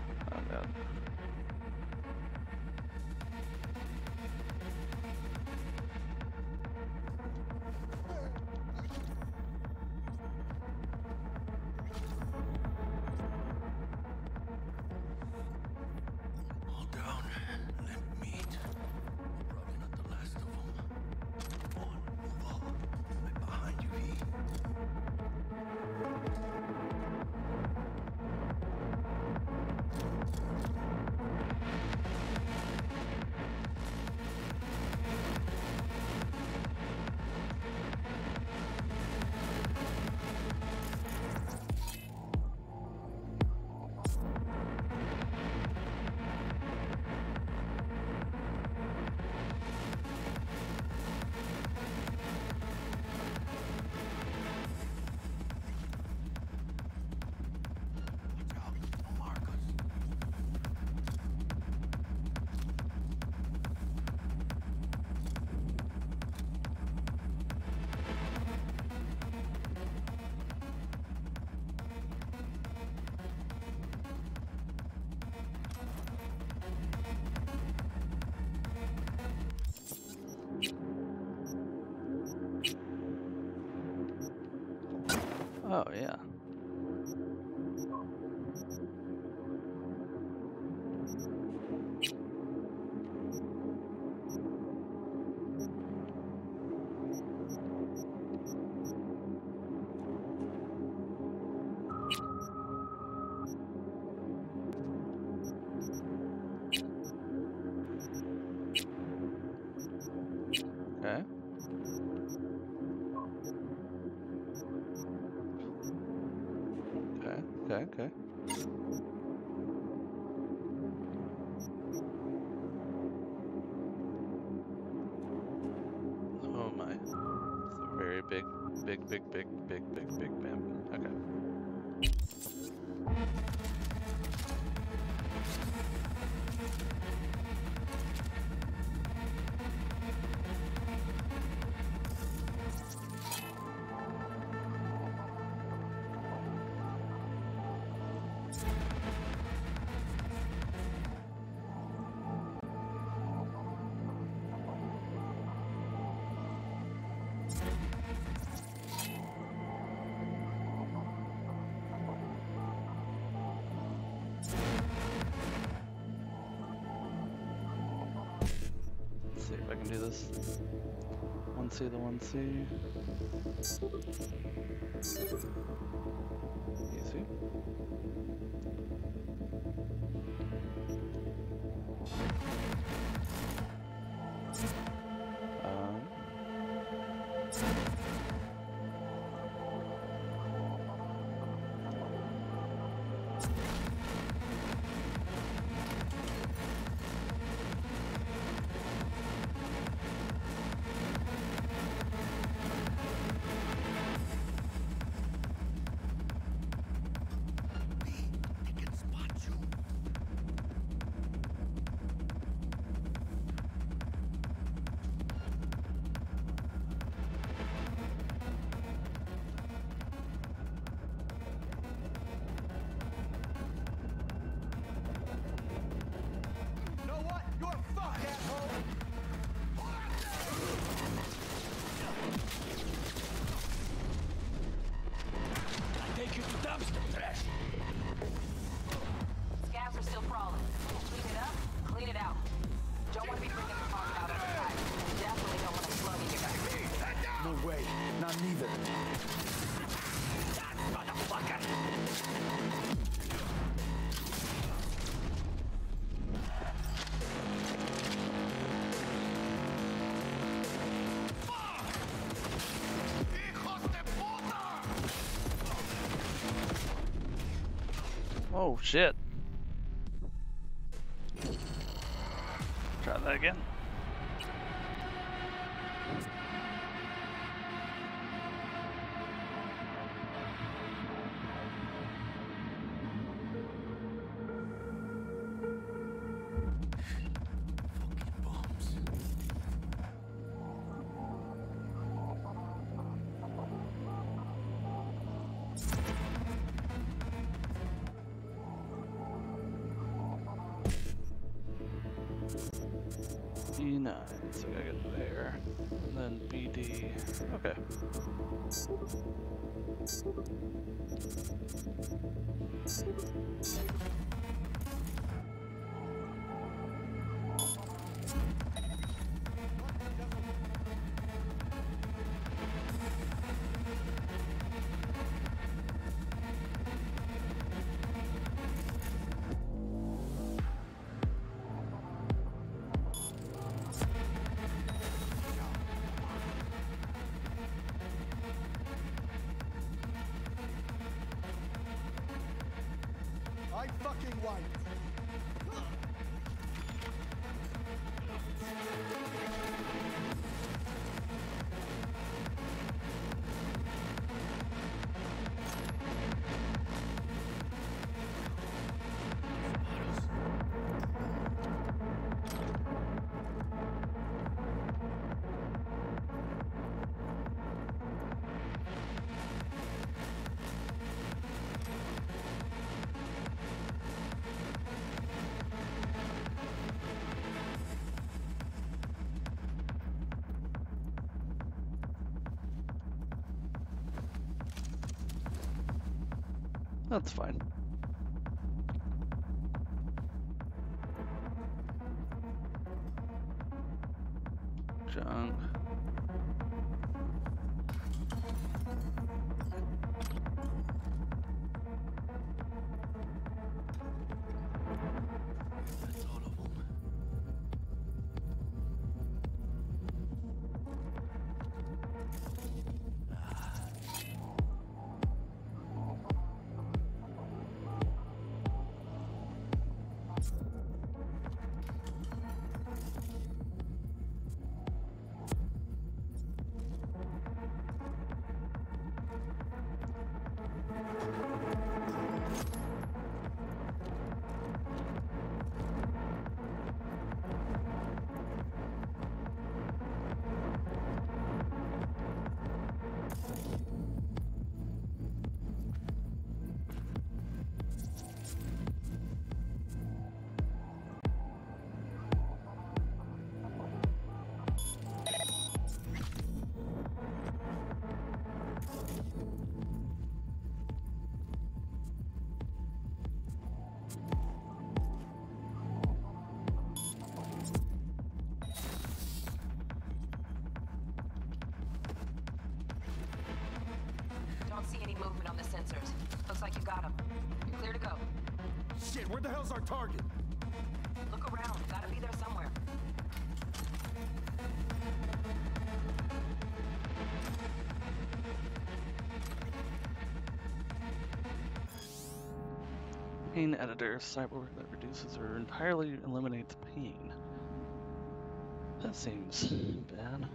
S1: see the
S15: 1C.
S1: Oh shit. That's fine.
S9: Target?
S17: Look around. Gotta be there somewhere.
S1: Pain editor, cyborg that reduces or entirely eliminates pain. That seems bad.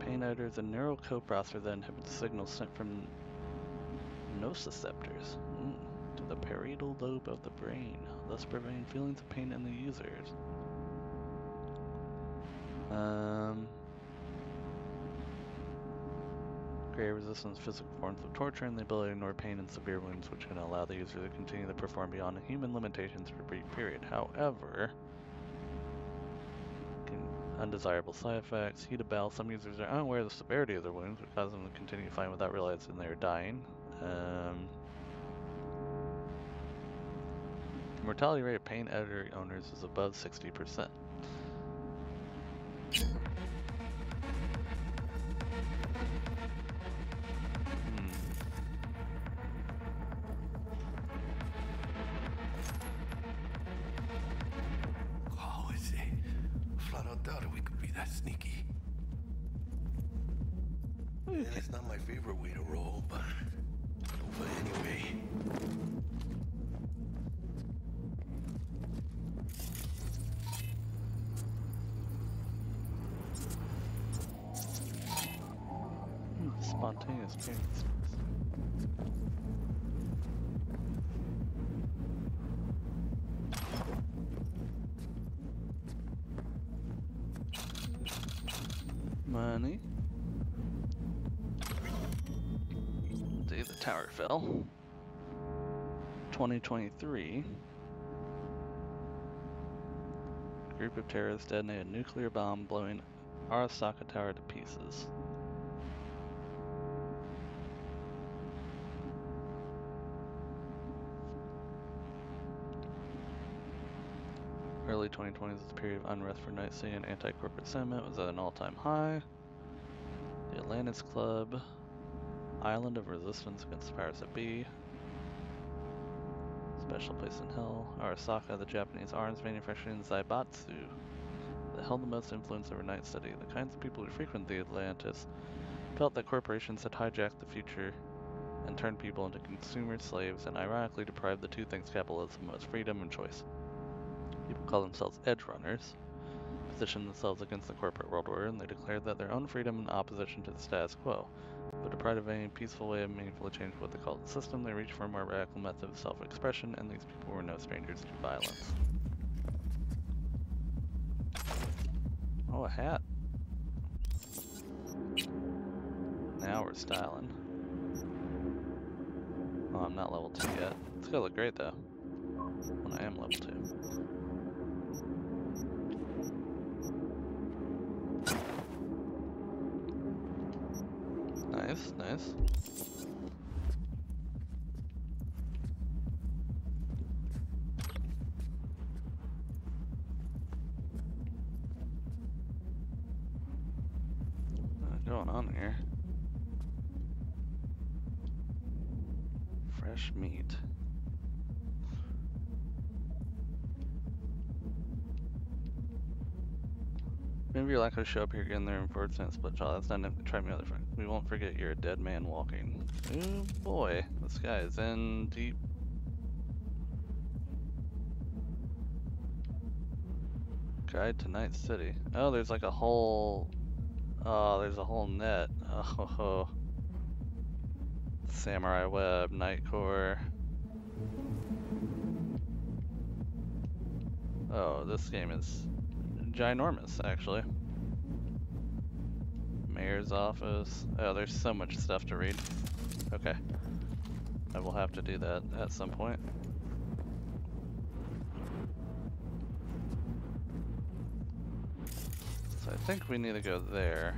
S1: Pain editor is a neural coprocessor that inhibits signals sent from nociceptors to the parietal lobe of the brain, thus preventing feelings of pain in the users. Um, create resistance physical forms of torture and the ability to ignore pain and severe wounds, which can allow the user to continue to perform beyond human limitations for a brief period. However, undesirable side effects, heat of battle. Some users are unaware of the severity of their wounds, which causes them to continue fighting without realizing they are dying. Um, mortality rate of pain editor owners is above 60%. Of terrorists detonated a nuclear bomb, blowing Arasaka Tower to pieces. Early 2020s was a period of unrest for Night City and anti-corporate sentiment was at an all-time high. The Atlantis Club, Island of Resistance against the Powers that Be, Special Place in Hell, Arasaka, the Japanese arms manufacturing Zaibatsu, that held the most influence over Night City. The kinds of people who frequent the Atlantis felt that corporations had hijacked the future and turned people into consumer slaves and ironically deprived the two things capitalism was freedom and choice. People call themselves edge runners, position themselves against the corporate world order, and they declared that their own freedom in opposition to the status quo. But deprived of any peaceful way of meaningfully changing what they called the system, they reached for a more radical method of self-expression, and these people were no strangers to violence. Oh, a hat. Now we're styling. Oh, I'm not level 2 yet. It's gonna look great though. When I am level 2. Nice, nice. Likely to show up here again there in Fortson split child. That's not to try me other friend. We won't forget you're a dead man walking. Oh boy, this guy is in deep. Guide to Night City. Oh, there's like a whole. Oh, there's a whole net. Oh, ho ho Samurai Web, Nightcore. Oh, this game is ginormous, actually. Mayor's office. Oh, there's so much stuff to read. Okay. I will have to do that at some point. So I think we need to go there.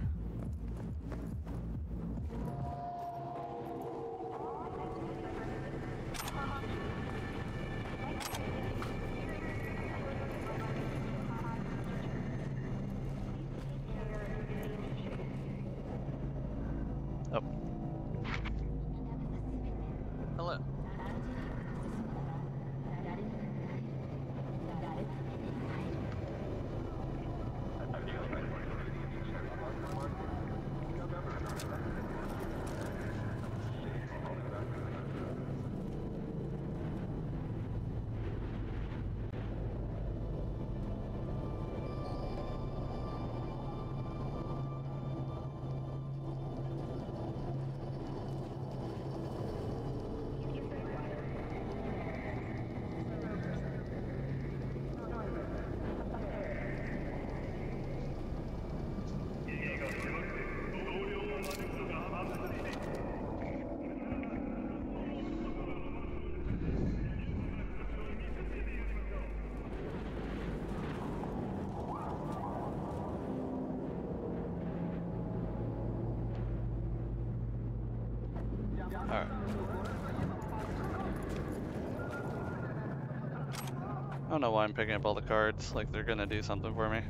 S1: Picking up all the cards, like they're gonna do something for me.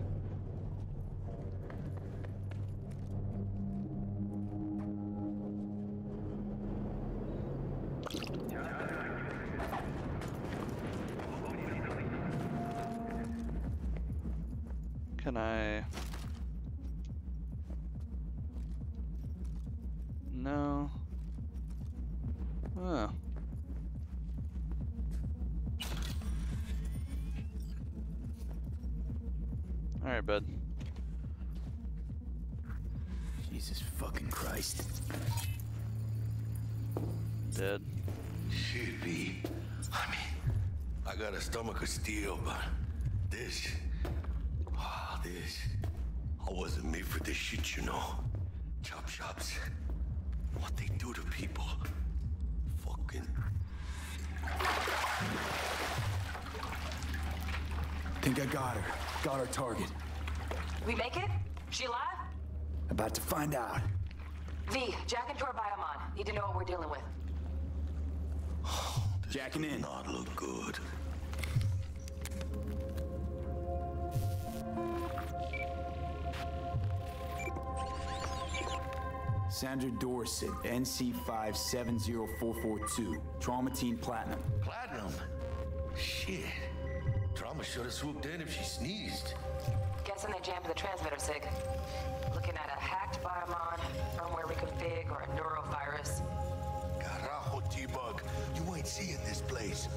S3: Find out.
S15: V, jack into her biomon. Need to know what we're dealing with.
S3: Jacking in.
S8: Not look good.
S3: Sandra Dorsett, NC570442. Trauma Team Platinum.
S8: Platinum? Shit. Trauma should have swooped in if she sneezed.
S15: Guessing they jammed the transmitter sig. Looking at a hacked biomon, firmware reconfig, or a neurovirus.
S8: Carajo, T-Bug. You ain't seeing this place.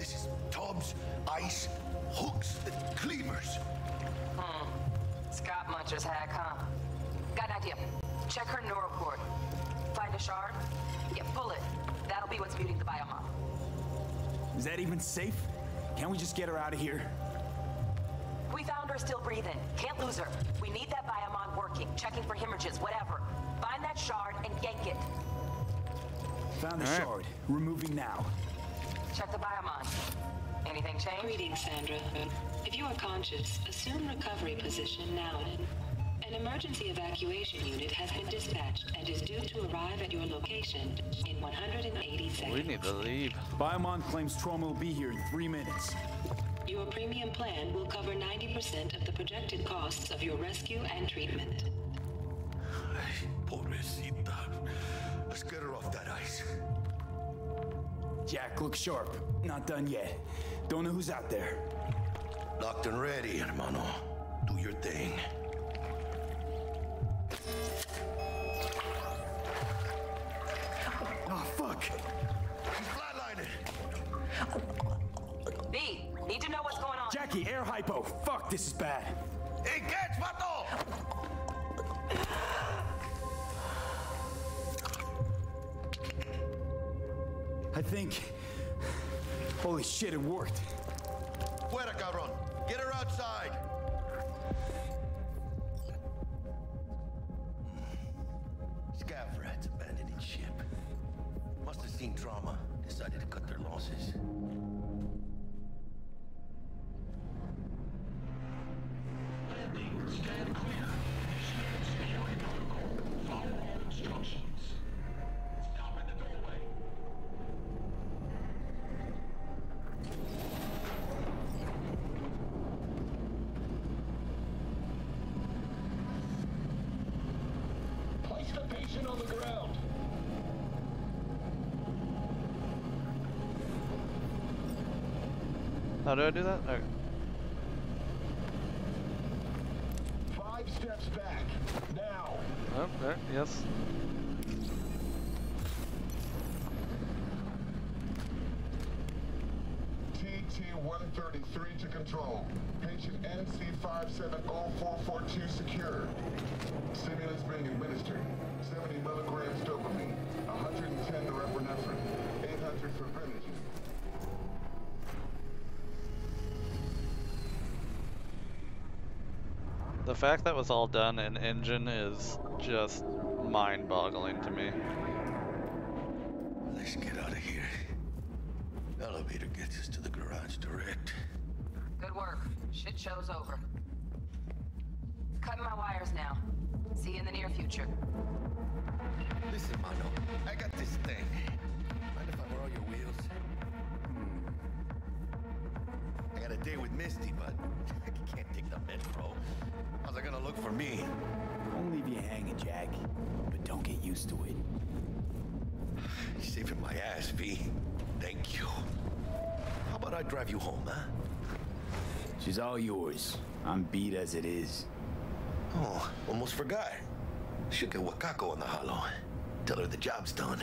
S8: This is tubs, ice, hooks, and cleavers.
S15: Hmm. Scott Muncher's hack, huh? Got an idea. Check her neuroport. Find a shard? Yeah, pull it. That'll be what's muting the biomon.
S3: Is that even safe? Can't we just get her out of here?
S15: We found her still breathing. Can't lose her. We need that biomon working, checking for hemorrhages, whatever. Find that shard and yank it.
S3: Found the
S15: All right.
S3: shard. Removing now.
S15: Check the biomon. Anything change?
S18: Greetings, Sandra. If you are conscious, assume recovery position now. An emergency evacuation unit has been dispatched and is due to arrive at your location in 180 seconds.
S1: We need to leave.
S3: Biomon claims trauma will be here in three minutes.
S18: Your premium plan will cover 90% of the projected costs of your rescue and treatment.
S8: Poor place.
S19: Jack, look sharp. Not done yet. Don't know who's out there.
S8: Locked and ready, hermano. Do your thing.
S19: Oh, fuck!
S8: He's flatlining.
S15: V, need to know what's going on.
S19: Jackie, air hypo. Fuck, this is bad.
S8: Hey, catch, vato!
S19: I think. Holy shit, it worked.
S1: How do I do that? Okay.
S20: Five steps back. Now.
S1: Oh, there. Yes.
S20: TT-133 to control. Patient NC570442
S1: The fact that was all done in engine is just mind-boggling to me.
S8: Let's get out of here. Elevator gets us to the garage direct.
S15: Good work. Shit show's over. Cutting my wires now. See you in the near future.
S8: Listen, mano. I got this thing. Got a date with Misty, but I can't take the metro. How's it gonna look for me?
S19: Won't leave you hanging, Jack. But don't get used to it.
S8: You're saving my ass, V. Thank you. How about I drive you home, huh?
S19: She's all yours. I'm beat as it is.
S8: Oh, almost forgot. Should get Wakako on the holo. Tell her the job's done.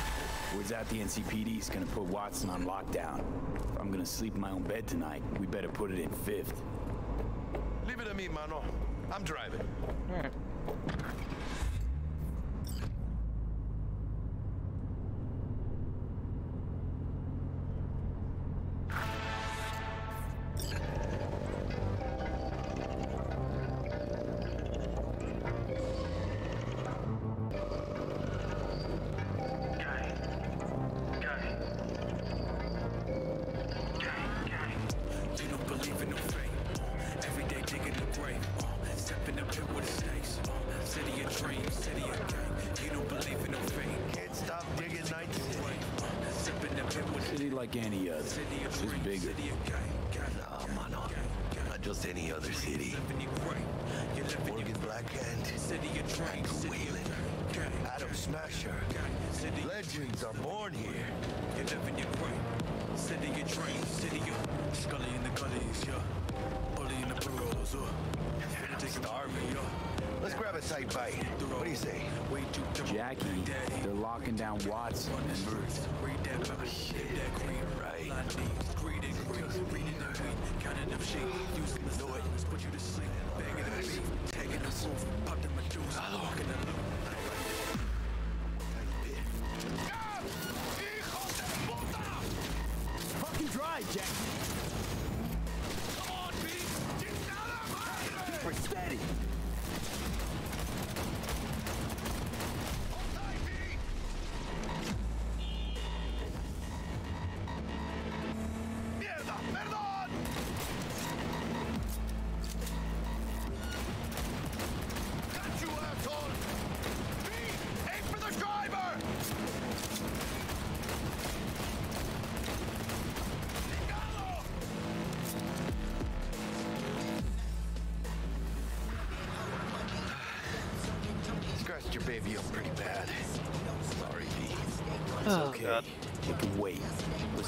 S19: Word's out the NCPD's gonna put Watson on lockdown. If I'm gonna sleep in my own bed tonight, we better put it in fifth.
S8: Leave it to me, mano. I'm driving.
S1: Alright.
S19: You
S8: Starving. Let's grab a tight bite. What do you say?
S19: Jackie, they're locking down Watson. Remember?
S8: Oh, shit. Right. feel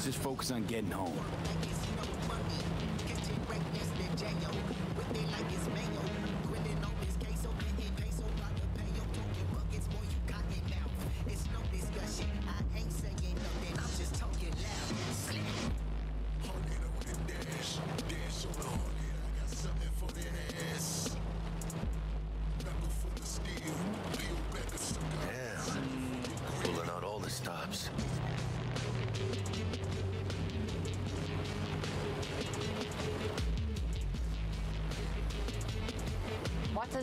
S3: just focus on getting home.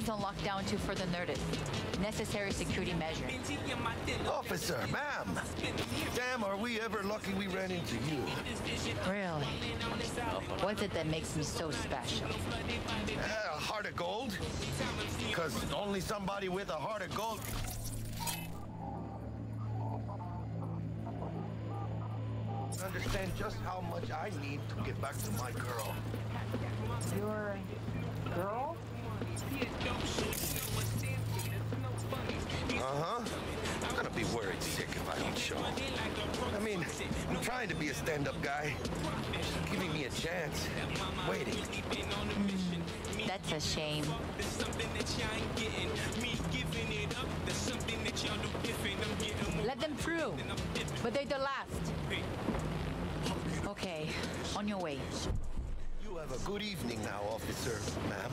S8: The
S21: lockdown to further notice? Necessary security measure.
S8: Officer, ma'am. Damn, are we ever lucky we ran into you?
S21: Really? What's it that makes me so special?
S8: Uh, a heart of gold? Because only somebody with a heart of gold. Understand just how much I need to get back to my girl.
S21: Your girl?
S8: Uh huh. I'm gonna be worried sick if I don't show. I mean, I'm trying to be a stand-up guy. Giving me a chance. Waiting.
S21: That's a shame. Let them through. But they're the last. Okay, on your way.
S8: You have a good evening now, officer, ma'am.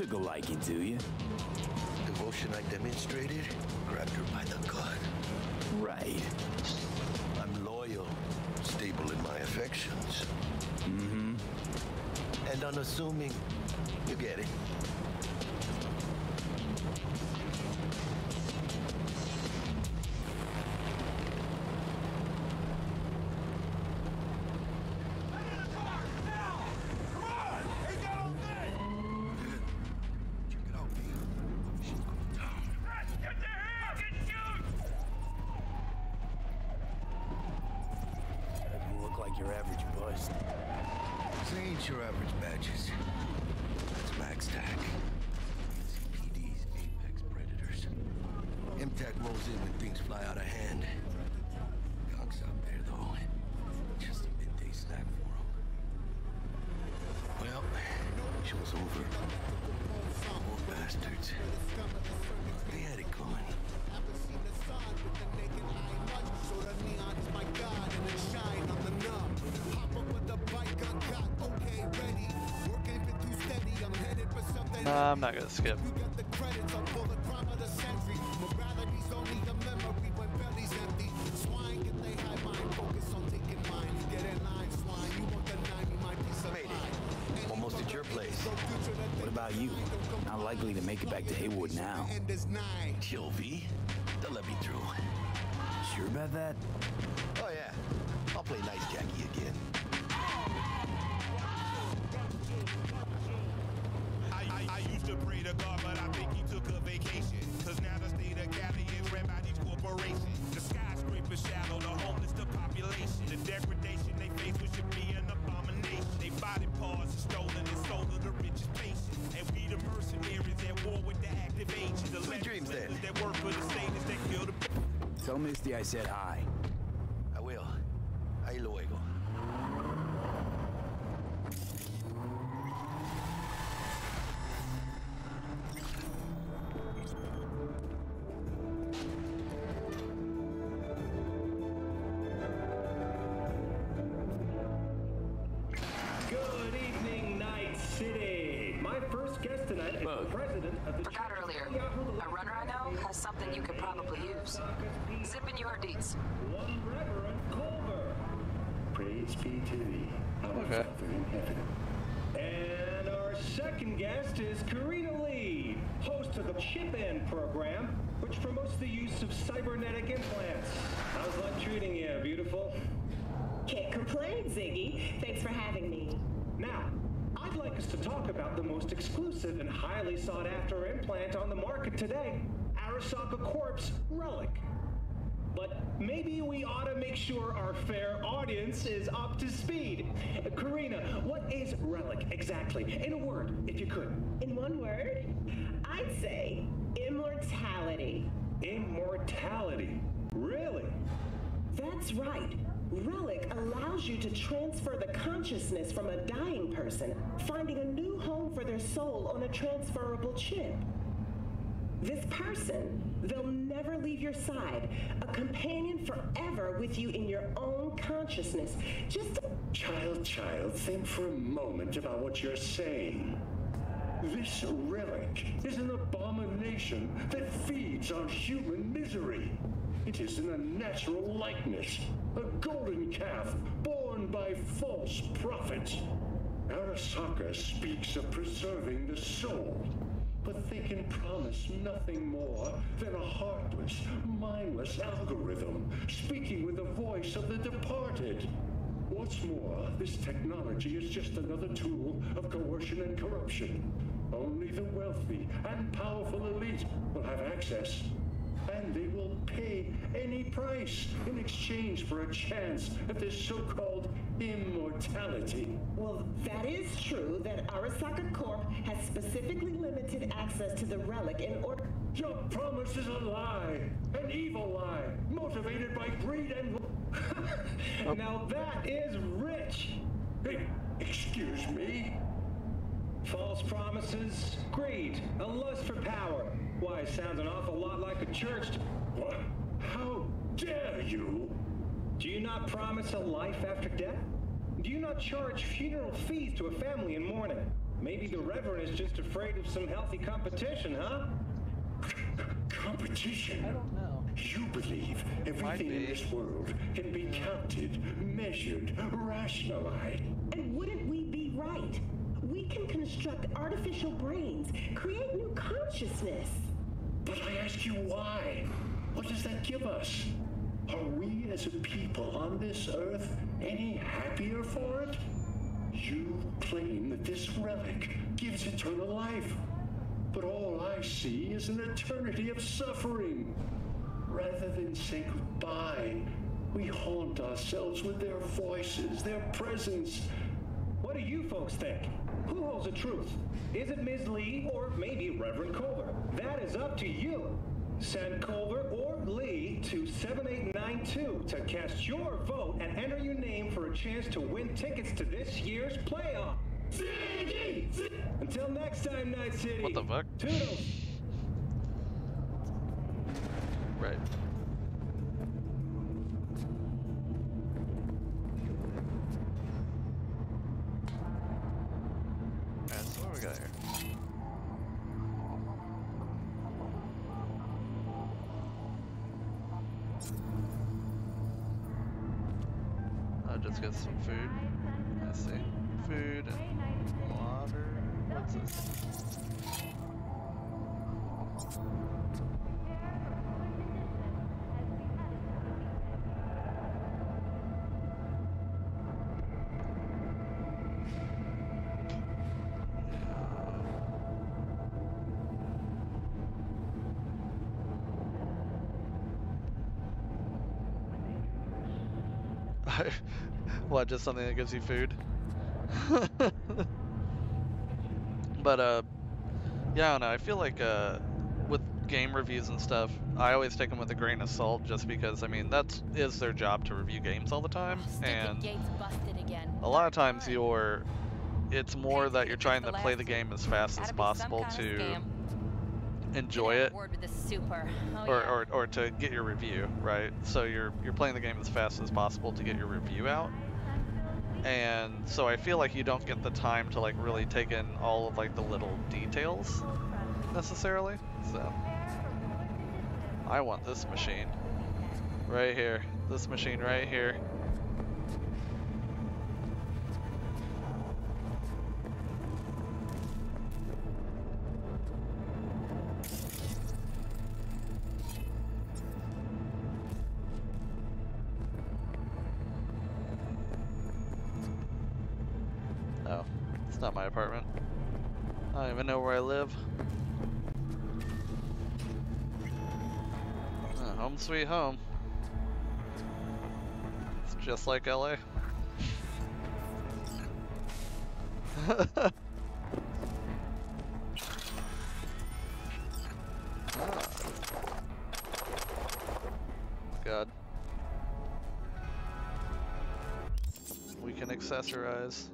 S3: Took a liking to you.
S8: Devotion I demonstrated grabbed her by the gut.
S3: Right.
S8: I'm loyal, stable in my affections,
S3: Mm-hmm.
S8: and unassuming. You get it.
S1: I'm not gonna skip.
S8: Almost at your place.
S3: What about you? Not likely to make it back to Heywood now.
S8: Chill, V. They'll let me through.
S3: Sure about that?
S8: 60,
S22: I
S3: said hi.
S17: Probably. Zip in your deeds.
S23: One Reverend Culver. Praise be to thee, our
S1: Okay.
S23: Father in heaven. And our second guest is Karina Lee, host of the Chip In program, which promotes the use of cybernetic implants. How's life treating you, beautiful?
S24: Can't complain, Ziggy. Thanks for having me.
S23: Now, I'd like us to talk about the most exclusive and highly sought after implant on the market today Arasaka Corp's Relic. but maybe we ought to make sure our fair audience is up to speed. Karina, what is relic exactly? In a word, if you could.
S24: In one word, I'd say immortality.
S23: Immortality. Really?
S24: That's right. Relic allows you to transfer the consciousness from a dying person, finding a new home for their soul on a transferable chip. This person, they'll never leave your side, a companion forever with you in your own consciousness. Just a-
S25: Child, child, think for a moment about what you're saying. This relic is an abomination that feeds on human misery. It is an unnatural likeness, a golden calf born by false prophets. Arasaka speaks of preserving the soul, but they can promise nothing more than a heartless, mindless algorithm speaking with the voice of the departed. What's more, this technology is just another tool of coercion and corruption. Only the wealthy and powerful elite will have access. And they will pay any price in exchange for a chance at this so-called immortality.
S24: Well, that is true that Arasaka Corp has specifically limited access to the relic in order.
S25: Your promise is a lie, an evil lie, motivated by greed and.
S23: Now that is rich.
S25: Hey, excuse me?
S23: False promises, greed, a lust for power. Why, it sounds an awful lot like a church.
S25: What? How dare you?
S23: Do you not promise a life after death? Do you not charge funeral fees to a family in mourning? Maybe the Reverend is just afraid of some healthy competition, huh?
S25: Competition?
S1: I don't know.
S25: You believe everything in this world can be counted, measured, rationalized.
S24: And wouldn't we be right? We can construct artificial brains, create new consciousness.
S25: But I ask you why? What does that give us? Are we as a people on this earth any happier for it? You claim that this relic gives eternal life. But all I see is an eternity of suffering. Rather than say goodbye, we haunt ourselves with their voices, their presence.
S23: What do you folks think? Who holds the truth? Is it Ms. Lee or maybe Reverend Culver? That is up to you. Send Culver or Lee to 7892 to cast your vote and enter your name for a chance to win tickets to this year's playoff. Until next time, Night City.
S1: What the fuck?
S23: Toodles.
S1: Right. So what we got here? Just get some food. Let's see. Food and water. What's this? What, just something that gives you food? but, uh, yeah, I don't know. I feel like, uh, with game reviews and stuff, I always take them with a grain of salt just because, I mean, that is their job to review games all the time. and
S21: gate's busted again.
S1: a lot of times you're, it's more that you're trying to play the game as fast as possible to enjoy it
S21: with super. Oh,
S1: or,
S21: yeah.
S1: or, or to get your review, right? So you're you're playing the game as fast as possible to get your review out. And so I feel like you don't get the time to like really take in all of like the little details necessarily. So I want this machine right here. This machine right here. Even know where I live. Uh, home sweet home. It's just like LA. God. We can accessorize.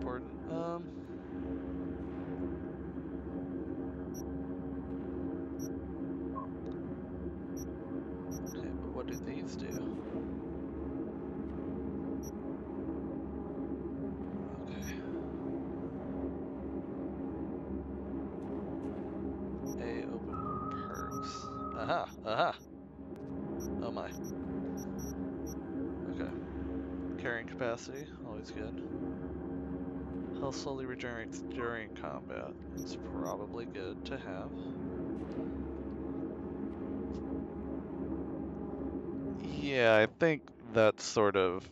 S1: Important. Um. What do these do? Okay. A open perks. Aha! Aha! Oh my. Okay. Carrying capacity, always good. Health slowly regenerates during combat. It's probably good to have. Yeah, I think that's sort of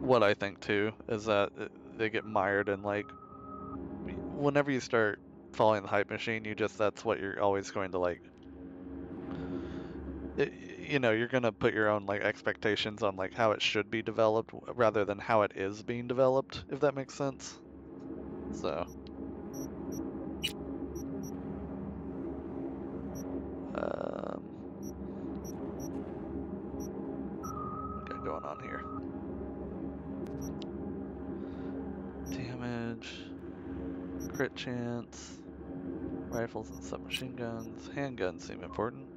S1: what I think too, is that uh, they get mired in like, whenever you start following the hype machine, you just, that's what you're always going to like, you know, you're gonna put your own like expectations on like how it should be developed rather than how it is being developed, if that makes sense. So. Um, got going on here? Damage, crit chance, rifles and submachine guns. Handguns seem important.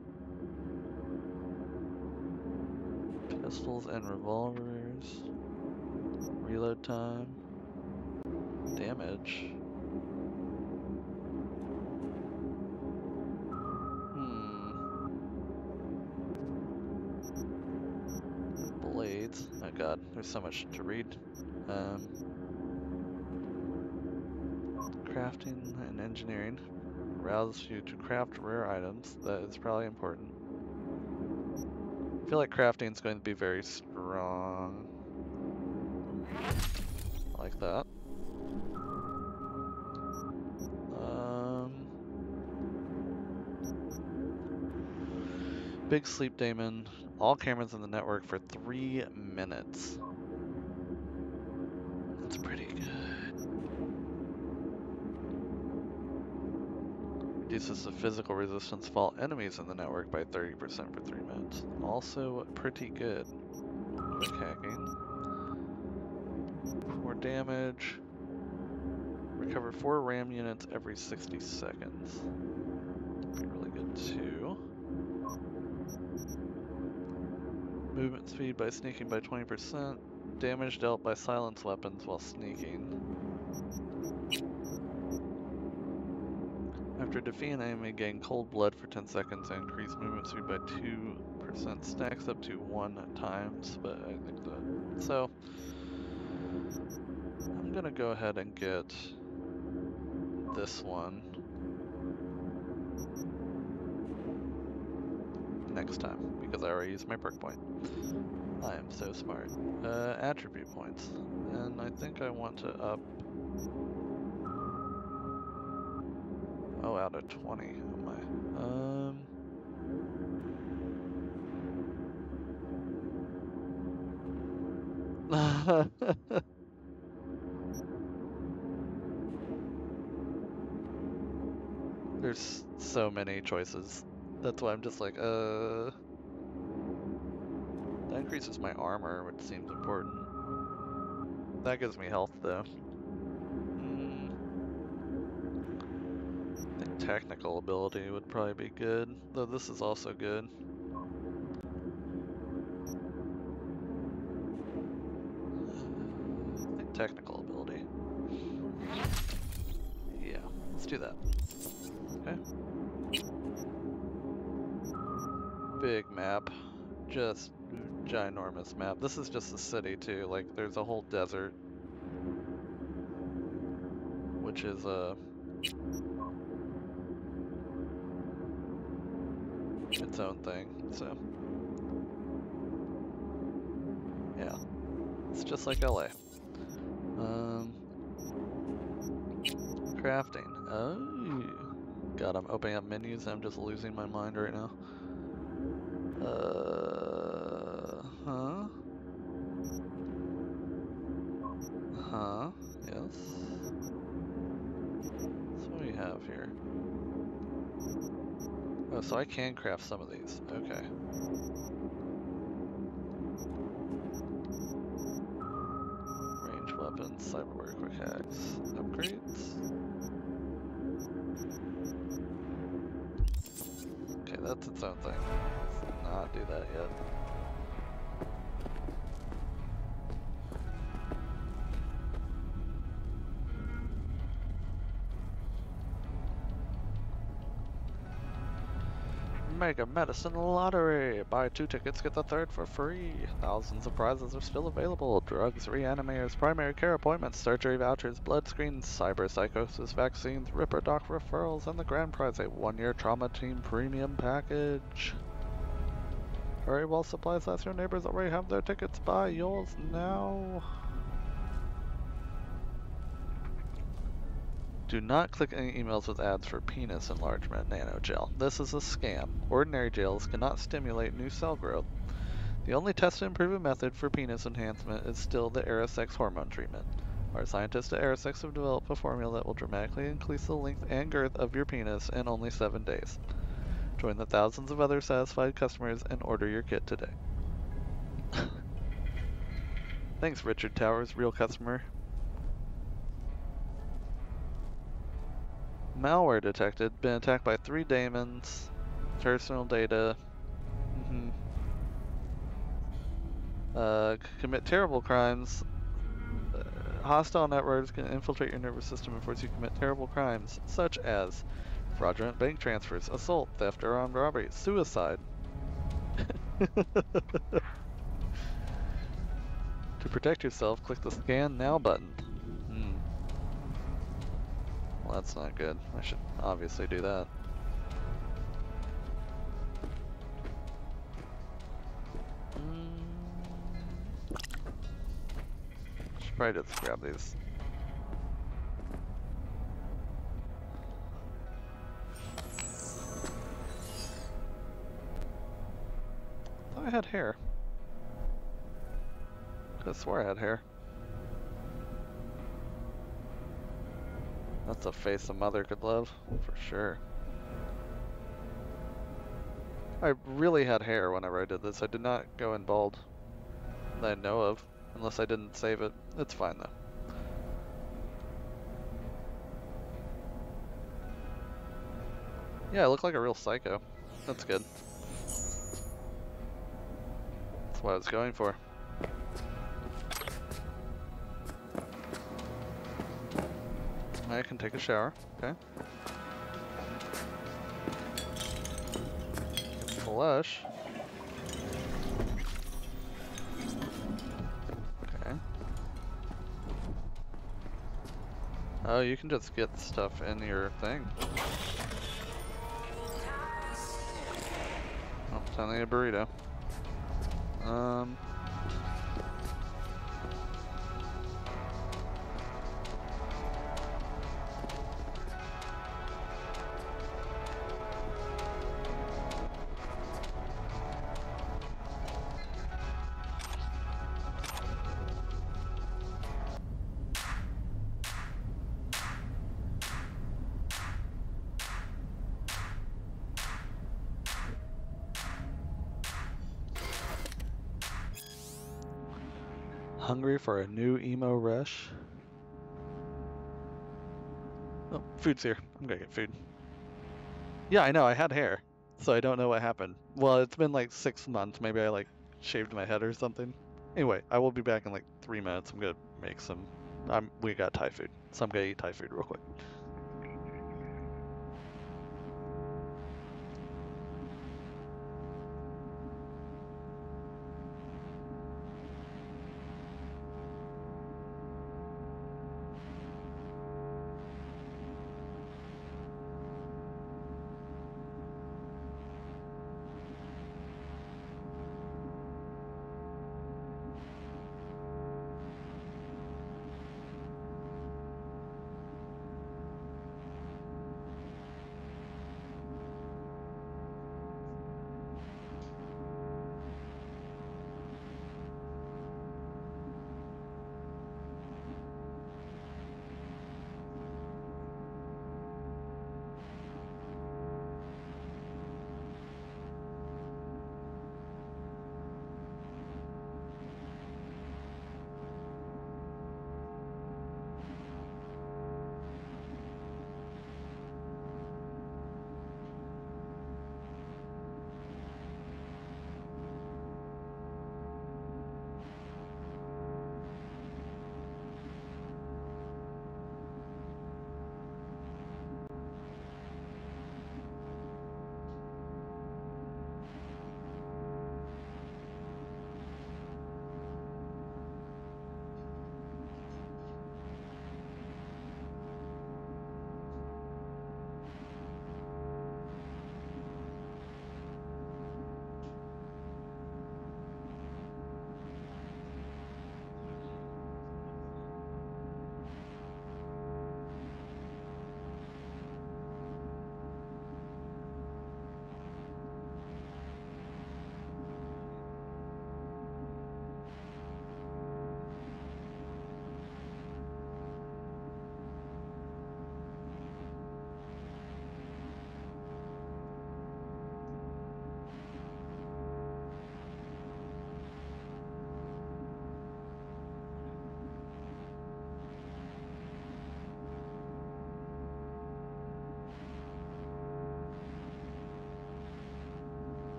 S1: Pistols and revolvers. Reload time. Damage. Hmm. Blades. Oh god, there's so much to read. Um, crafting and engineering. Allows you to craft rare items. That is probably important. I feel like crafting is going to be very strong. Like that. Um, Big Sleep Daemon. All cameras in the network for three minutes. Reduces the physical resistance of all enemies in the network by 30% for three minutes. Also pretty good. Quick hacking. More damage. Recover four RAM units every 60 seconds. Really good too. Movement speed by sneaking by 20%. Damage dealt by silence weapons while sneaking. After defeating an enemy, gain cold blood for 10 seconds and increase movement speed by 2%. Stacks up to one times, but I think that. So. I'm gonna go ahead and get this one next time because I already used my perk point. I am so smart. Uh, attribute points. And I think I want to up... Oh, out of 20. Am I? Um... There's so many choices. That's why I'm just like, uh... That increases my armor, which seems important. That gives me health, though. Hmm. I think technical ability would probably be good, though this is also good. Technical ability. Yeah, let's do that. Okay. Big map. Just ginormous map. This is just a city too, like there's a whole desert. Which is uh its own thing, so yeah. It's just like LA. Um crafting. Oh god, I'm opening up menus I'm just losing my mind right now. Uh, so I can craft some of these. Okay. Range weapons, cyberware, quick hacks, upgrades. Okay, that's its own thing. Let's not do that yet. Mega Medicine Lottery! Buy two tickets, get the third for free. Thousands of prizes are still available. Drugs, reanimators, primary care appointments, surgery vouchers, blood screens, cyber psychosis vaccines, Ripper Doc referrals, and the grand prize, a one-year trauma team premium package. Hurry while supplies last. Your neighbors already have their tickets. Buy yours now. Do not click any emails with ads for penis enlargement nanogel. This is a scam. Ordinary gels cannot stimulate new cell growth. The only tested and proven method for penis enhancement is still the Aerosex hormone treatment. Our scientists at Aerosex have developed a formula that will dramatically increase the length and girth of your penis in only 7 days. Join the thousands of other satisfied customers and order your kit today. Thanks, Richard Towers, real customer. Malware detected. Been attacked by three daemons. Personal data. Mm -hmm. uh, commit terrible crimes. Uh, hostile networks can infiltrate your nervous system and force you to commit terrible crimes, such as fraudulent bank transfers, assault, theft, or armed robbery, suicide. to protect yourself, click the Scan Now button. Well, that's not good. I should obviously do that. Should probably just grab these. thought I had hair. I swore I had hair. That's a face a mother could love, for sure. I really had hair whenever I did this. I did not go in bald that I know of, unless I didn't save it. It's fine though. Yeah, I look like a real psycho. That's good. That's what I was going for. I can take a shower. Okay. Flush. Okay. Oh, you can just get stuff in your thing. Oh, to eat a burrito. Um. For a new emo rush? Oh, food's here. I'm gonna get food. Yeah, I know, I had hair. So I don't know what happened. Well, it's been like six months. Maybe I like shaved my head or something. Anyway, I will be back in like three minutes. I'm gonna make some. I'm, we got Thai food, so I'm gonna eat Thai food real quick.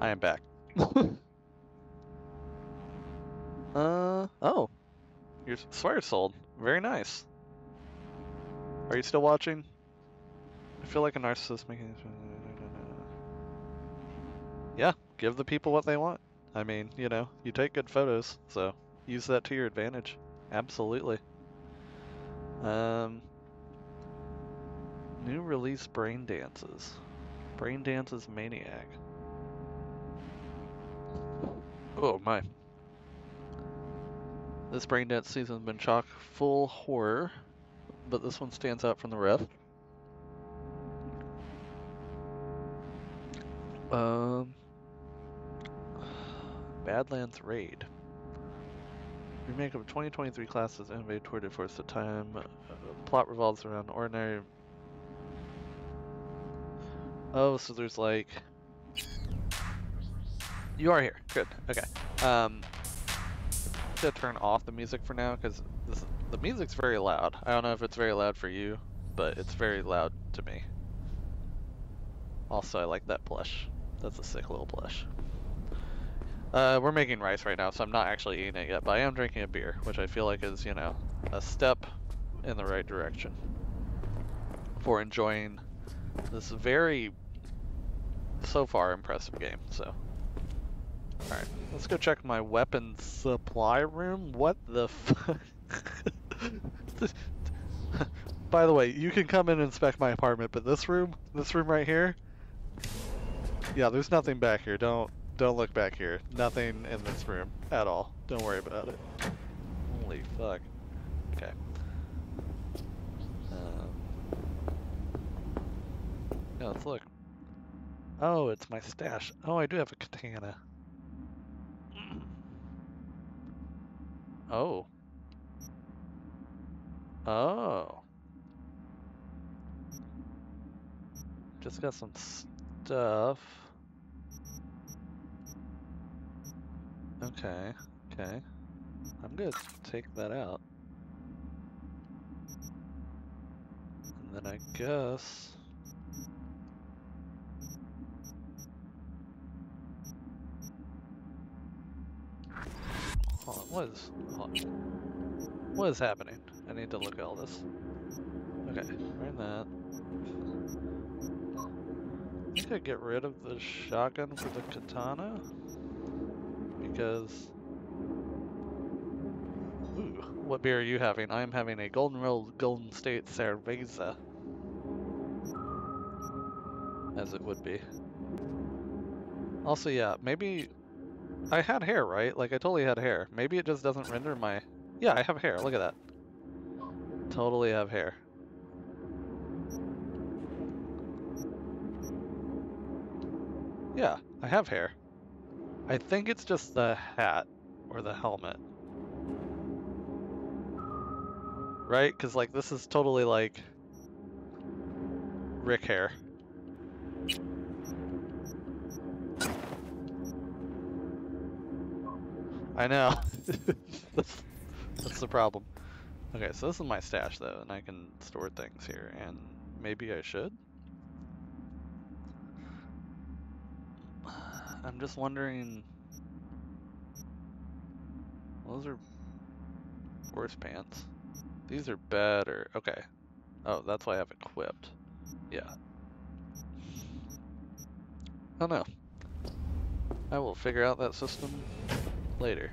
S1: I am back. uh oh, your sweater sold. Very nice. Are you still watching? I feel like a narcissist making. Yeah, give the people what they want. I mean, you know, you take good photos, so use that to your advantage. Absolutely. Um, new release Brain Dances. Brain Dances Maniac. Oh my. This Brain Dance season's been chock full horror, but this one stands out from the rest. Um, Badlands Raid. Remake of 2023 classes innovated toward it for the time. Uh, plot revolves around ordinary. Oh, so there's like. You are here. Good. Okay. Um, to turn off the music for now because the music's very loud. I don't know if it's very loud for you, but it's very loud to me. Also, I like that blush. That's a sick little blush. Uh, we're making rice right now, so I'm not actually eating it yet, but I am drinking a beer, which I feel like is, you know, a step in the right direction for enjoying this very, so far, impressive game, so. Alright, let's go check my weapons supply room. What the fuck? By the way, you can come in and inspect my apartment, but this room, this room right here, yeah, there's nothing back here. Don't don't look back here. Nothing in this room at all. Don't worry about it. Holy fuck. Okay. Um, yeah, let's look. Oh, it's my stash. Oh, I do have a katana. Oh. Oh. Just got some stuff. Okay, okay. I'm gonna take that out. And then I guess... Hold on, what is... Hold on. What is happening? I need to look at all this. Okay, bring that. I I get rid of the shotgun for the katana because... Ooh, what beer are you having? I am having a Golden Rule Golden State Cerveza. As it would be. Also, yeah, maybe... I had hair, right? Like, I totally had hair. Maybe it just doesn't render my... Yeah, I have hair. Look at that. Totally have hair. Yeah, I have hair. I think it's just the hat or the helmet. Right? Because, like, this is totally, like, Rick hair. I know. that's, that's the problem. Okay, so this is my stash, though, and I can store things here, and maybe I should? I'm just wondering. Those are worse pants. These are better. Okay. Oh, that's why I have equipped. Yeah. Oh no. I will figure out that system later.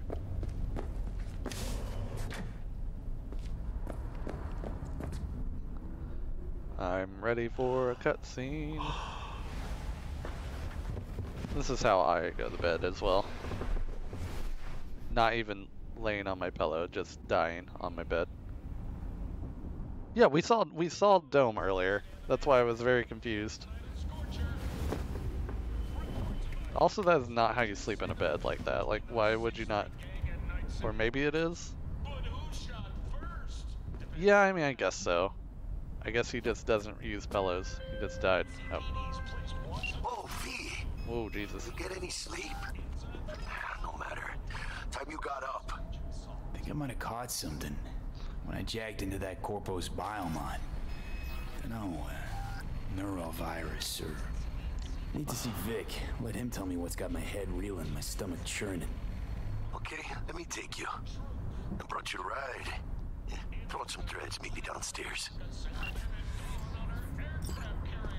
S1: I'm ready for a cutscene. This is how I go to bed as well. Not even laying on my pillow, just dying on my bed. Yeah, we saw we saw Dome earlier. That's why I was very confused. Also, that is not how you sleep in a bed like that. Like, why would you not? Or maybe it is? Yeah, I mean, I guess so. I guess he just doesn't use pillows. He just died. Oh. Oh, Jesus.
S11: You get any sleep? No matter. Time you got up.
S3: I think I might have caught something when I jacked into that Corpo's biomon. Dunno, uh, neurovirus or Need to see Vik. Let him tell me what's got my head reeling, my stomach churning.
S10: Okay, let me take you. I brought you a ride. Yeah, throw on some threads, meet me downstairs.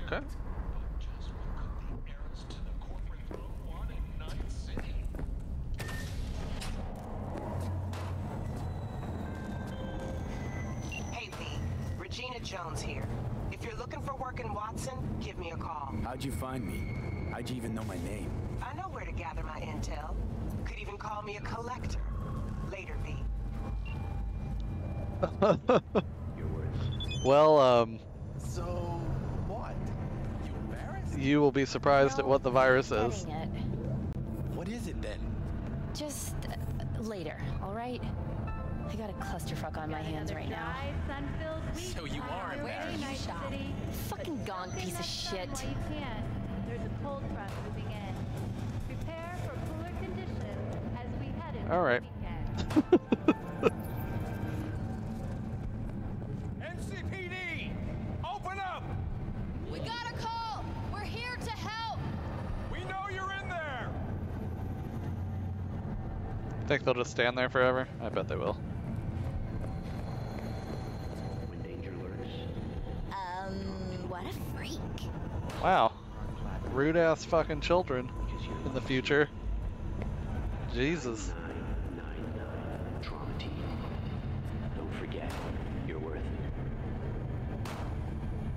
S1: Okay.
S26: Hey, Lee. Regina Jones here. If you're looking for work in Watson, give me a call.
S3: How'd you find me? How'd you even know my name?
S26: I know where to gather my intel. Could even call me a collector. Later, V.
S1: well, um,
S11: So, what? You embarrassed?
S1: you will be surprised at what the virus is.
S16: Getting it.
S11: What is it then?
S16: Just uh, later, all right? I got a clusterfuck on my hands right now.
S21: So you are embarrassed.
S16: Shop. Fucking gone piece of shit.
S27: You can. There's a toll truck moving in. Prepare for cooler conditions as we head into
S1: All right.
S27: the.
S28: NCPD! Open up!
S27: We got a call! We're here to help!
S28: We know you're in there!
S1: Think they'll just stand there forever? I bet they will. Wow. Rude ass fucking children in the future. Jesus.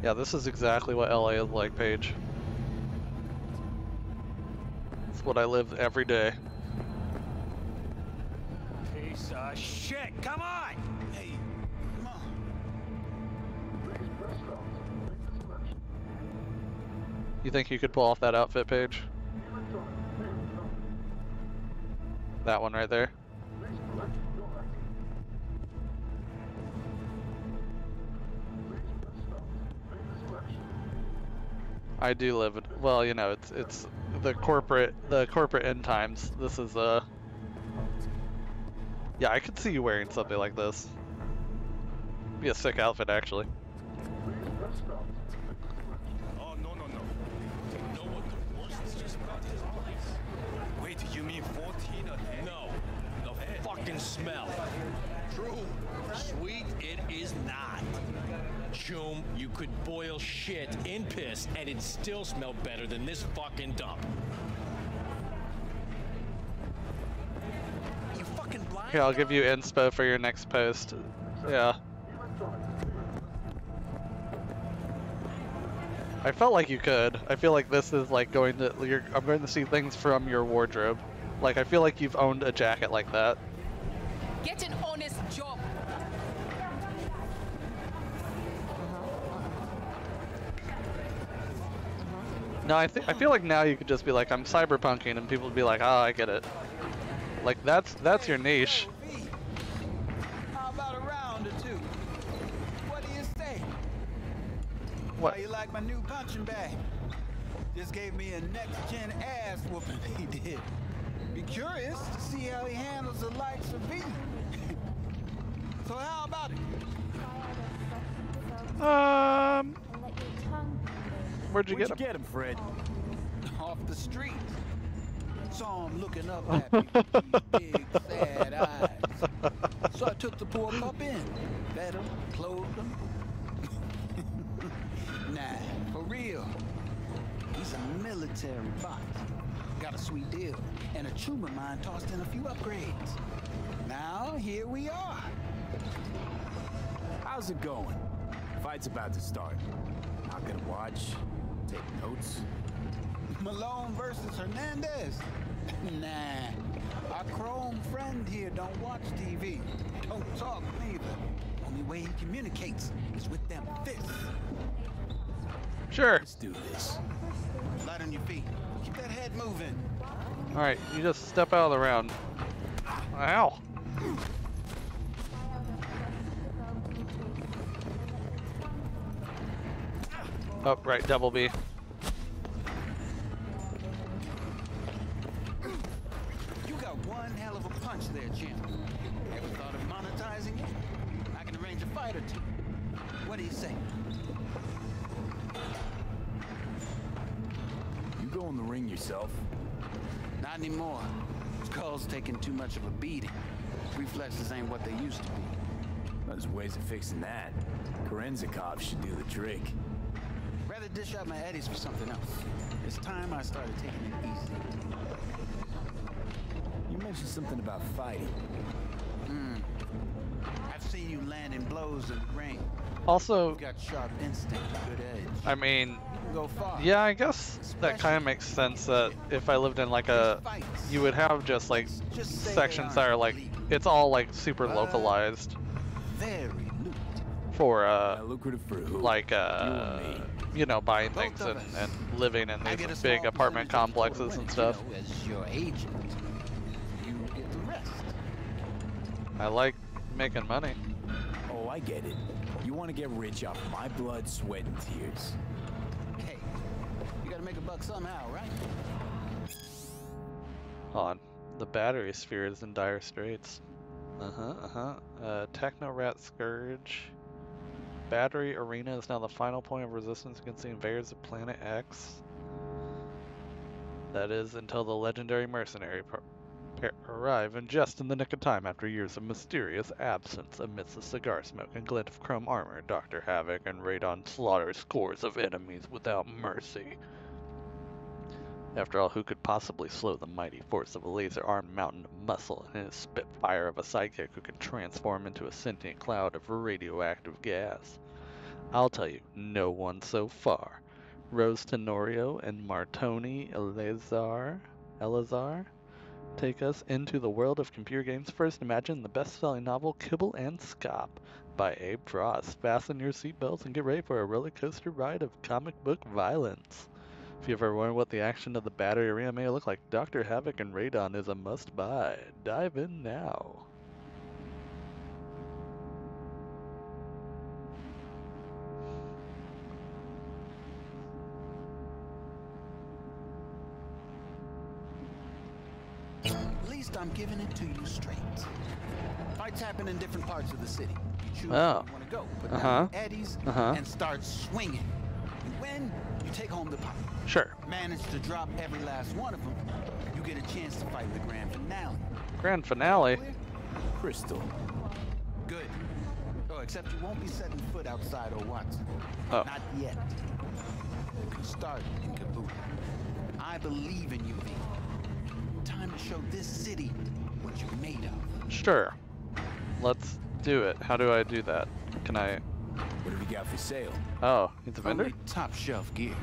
S1: Yeah, this is exactly what LA is like, Paige. It's what I live every day.
S29: Piece of shit! Come on!
S1: You think you could pull off that outfit, Paige? That one right there. I do live well, you know, it's it's the corporate the corporate end times. This is uh Yeah, I could see you wearing something like this. Be a sick outfit actually.
S28: Oh, no, no, no. You know what the worst is just about this place?
S29: Wait, you mean 14 a day?
S30: No, the fucking smell.
S11: True. Sweet, it is not.
S30: Choom, you could boil shit in piss and it'd still smell better than this fucking dump.
S11: You fucking blind.
S1: Here, I'll give you inspo for your next post. Yeah. I felt like you could. I feel like this is like going to. You're, I'm going to see things from your wardrobe. Like I feel like you've owned a jacket like that.
S31: Get an honest job.
S1: No, I think I feel like now you could just be like I'm cyberpunking and people would be like, oh, I get it. Like that's that's your niche.
S11: How about a round or two? What do you say?
S1: What?
S11: How you like my new punching bag? Just gave me a next-gen ass whooping. He did. Be curious to see how he handles the likes of me. so how about it?
S1: Um, where'd you
S11: Where'd
S1: get
S11: you
S1: him?
S11: get him, Fred? Off the street. Saw him looking up at me with these big, sad eyes. So I took the poor pup in. Fed him, clothed him. Real. He's a military bot. Got a sweet deal. And a chum of mine tossed in a few upgrades. Now, here we are.
S3: How's it going? Fight's about to start. Not gonna watch, take notes.
S11: Malone versus Hernandez. nah. Our chrome friend here don't watch TV. Don't talk neither. Only way he communicates is with them fists.
S1: Sure.
S3: Let's do this.
S11: Light on your feet. Keep that head moving.
S1: All right, you just step out of the round. Ow. Oh, right, double B.
S11: You got one hell of a punch there, champ. Ever thought of monetizing it? I can arrange a fight or two. What do you say?
S3: You go in the ring yourself?
S11: Not anymore. Skull's taking too much of a beating. Reflexes ain't what they used to be.
S3: There's ways of fixing that. Kerenzikov should do the trick.
S11: Rather dish out my eddies for something else. It's time I started taking it easy.
S3: You mentioned something about fighting.
S11: Hmm. I've seen you landing blows in the ring.
S1: Also,
S11: You've got sharp instinct, good edge.
S1: I mean,
S11: You can go far.
S1: yeah, I guess that kind of makes sense that if I lived in like a, you would have just like
S11: Just
S1: sections that are like, it's all like super localized
S11: Very
S1: for uh,
S3: lucrative for
S1: like uh, you know, buying things and, and living in
S11: I get a
S1: these big apartment complexes and stuff.
S11: You as your agent, you get the rest.
S1: I like making money.
S3: Oh, I get it. You want to get rich off my blood, sweat, and tears.
S11: Hey, you gotta make a somehow, right?
S1: on. The battery sphere is in dire straits. Uh-huh, uh-huh. Uh, Techno Rat Scourge. Battery Arena is now the final point of resistance against the invaders of Planet X. That is until the legendary mercenary arrive, and just in the nick of time after years of mysterious absence amidst the cigar smoke and glint of chrome armor, Dr. Havoc and Radon slaughter scores of enemies without mercy. After all, who could possibly slow the mighty force of a laser-armed mountain of muscle and his spitfire of a sidekick who can transform into a sentient cloud of radioactive gas? I'll tell you, no one so far. Rose Tenorio and Martoni Elazar, Elazar take us into the world of computer games. First, imagine the best-selling novel Kibble and Scop by Abe Frost. Fasten your seatbelts and get ready for a roller coaster ride of comic book violence. If you ever wonder what the action of the battery arena may look like, Dr. Havoc and Radon is a must buy. Dive in now.
S11: At least I'm giving it to you straight. Fights happen in different parts of the city. You choose
S1: Oh.
S11: where you want to go. Put down
S1: Uh-huh.
S11: eddies
S1: Uh-huh.
S11: and start swinging. And when you take home the pot,
S1: Sure.
S11: manage to drop every last one of them, you get a chance to fight the grand finale.
S1: Grand finale.
S3: Crystal.
S11: Good. Oh, except you won't be setting foot outside or Watson.
S1: Oh.
S11: Not yet. You can start in Kabuki. I believe in you, V. Time to show this city what you're made of.
S1: Sure. Let's do it. How do I do that? Can I?
S3: What have you got for sale?
S1: Oh, he's a vendor?
S11: Only top shelf gear.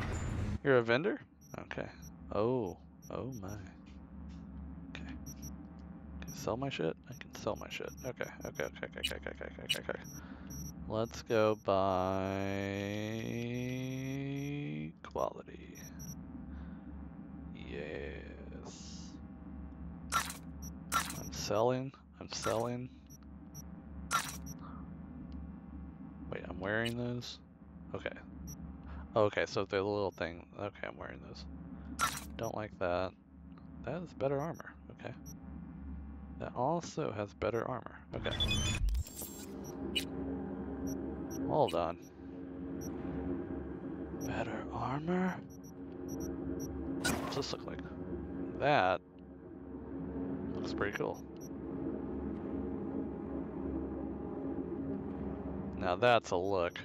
S1: You're a vendor? Okay. Oh. Oh my. Okay. Can I sell my shit? I can sell my shit. Okay. Okay. Okay. Okay. Okay. Okay. Okay. Okay. Okay. Let's go by quality. Yes. I'm selling. I'm selling. Wait, I'm wearing those? Okay. Okay, so the little thing. Okay, I'm wearing those. Don't like that. That is better armor. Okay. That also has better armor. Okay. Hold on. Better armor? What's this look like? That looks pretty cool. Now that's a look.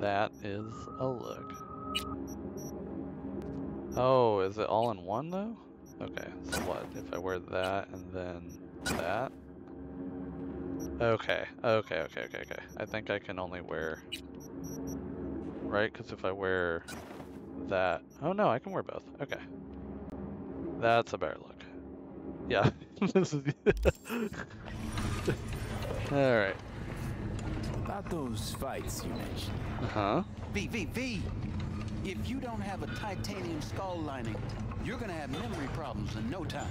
S1: That is a look. Oh, is it all in one though? Okay, so what? If I wear that and then that? Okay, okay, okay, okay, okay. I think I can only wear... Right? Because if I wear that... Oh no, I can wear both. Okay. That's a better look. Yeah. Alright.
S3: About those fights you mentioned.
S1: Uh-huh.
S11: V, V, V! If you don't have a titanium skull lining, you're gonna have memory problems in no time.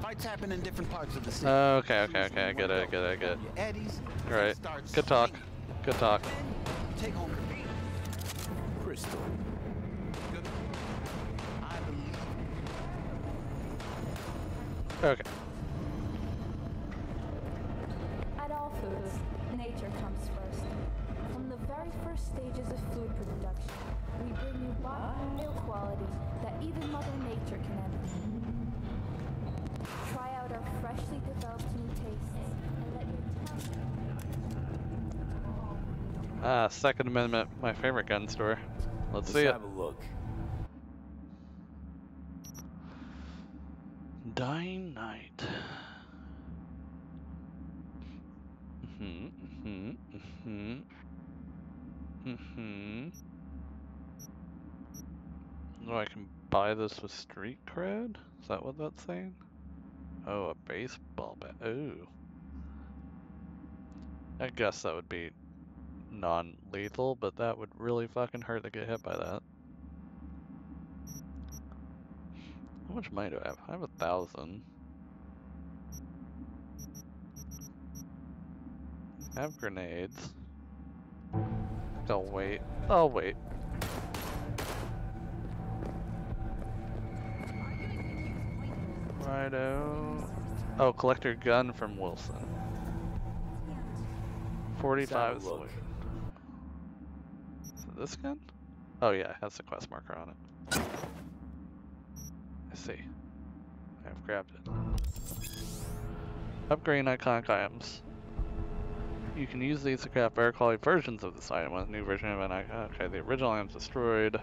S11: Fights happen in different parts of the city.
S1: Okay, okay, okay, I get it, I get it, I get it.
S11: Your eddies,
S1: Alright.
S11: start
S1: Good talk. Good talk.
S11: take home the beat.
S3: Crystal.
S11: I believe
S1: Okay. Ah, Second Amendment, my favorite gun store. Let's,
S3: Let's
S1: see it.
S3: have a look.
S1: Dying Night. hmm hmm hmm hmm Oh, I can buy this with street cred? Is that what that's saying? Oh, a baseball bat. Ooh. I guess that would be non-lethal, but that would really fucking hurt to get hit by that. How much money do I have? I have a thousand. I have grenades. I'll wait. I'll wait. Righto. Oh, collect your gun from Wilson. 45 is the
S3: look.
S1: way. Is it this gun? Oh yeah, it has the quest marker on it. I see. I've grabbed it. Upgrading iconic items. You can use these to craft better quality versions of this item with a new version of an icon. Okay, the original item's destroyed.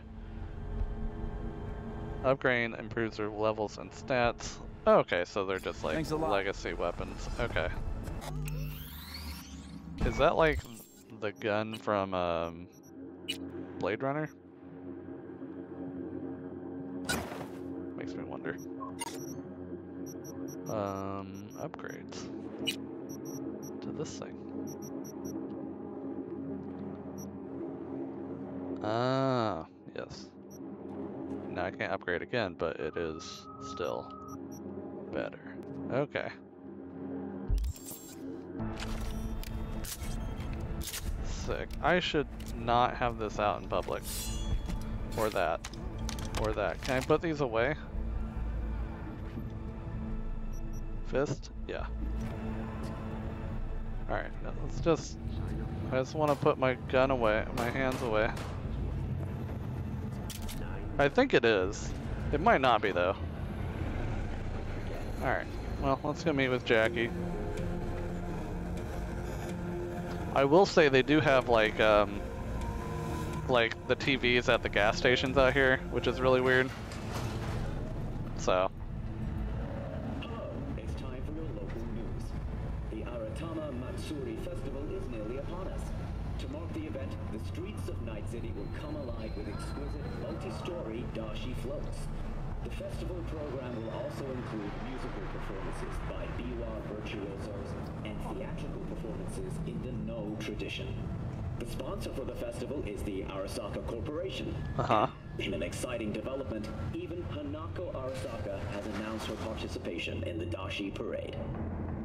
S1: Upgrading improves their levels and stats. Okay, so they're just like
S3: Thanks a lot.
S1: legacy weapons. Okay. Is that like the gun from um, Blade Runner? Makes me wonder. Um, upgrades to this thing. Ah, yes. Now I can't upgrade again, but it is still better. Okay. Sick. I should not have this out in public. Or that. Or that. Can I put these away? Fist? Yeah. Alright, let's just... I just want to put my gun away, my hands away. I think it is. It might not be though. Alright, well, let's go meet with Jackie. I will say they do have like, um, like the TVs at the gas stations out here, which is really weird. So,
S23: It's time for your local news. The Aratama Matsuri Festival is nearly upon us. To mark the event, the streets of Night City will come alive with exquisite multi-story dashi floats. The festival program will also include musical performances by biwa virtuosos and theatrical performances in the Noh tradition. The sponsor for the festival is the Arasaka Corporation.
S1: uh-huh.
S23: In an exciting development, even Hanako Arasaka has announced her participation in the Dashi Parade.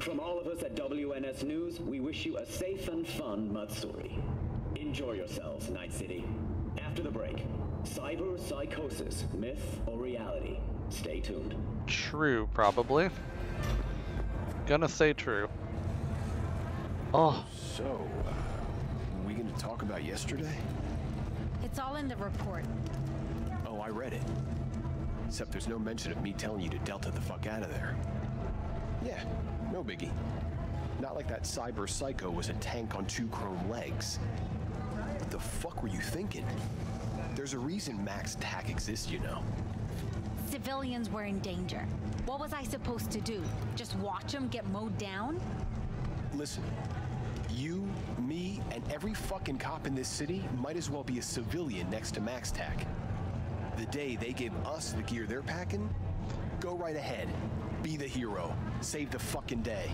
S23: From all of us at WNS News, we wish you a safe and fun Matsuri. Enjoy yourselves, Night City. After the break, cyber psychosis, myth or reality? Stay tuned.
S1: True, probably. Gonna say true. Oh,
S32: So, uh, we gonna talk about yesterday?
S16: It's all in the report.
S32: Read it. Except there's no mention of me telling you to delta the fuck out of there. Yeah, no biggie. Not like that cyber psycho was a tank on two chrome legs. What the fuck were you thinking? There's a reason Max TAC exists, you know.
S16: Civilians were in danger. What was I supposed to do? Just watch them get mowed down?
S32: Listen, you, me, and every fucking cop in this city might as well be a civilian next to Max TAC. The day they give us the gear they're packing, go right ahead. Be the hero. Save the fucking day.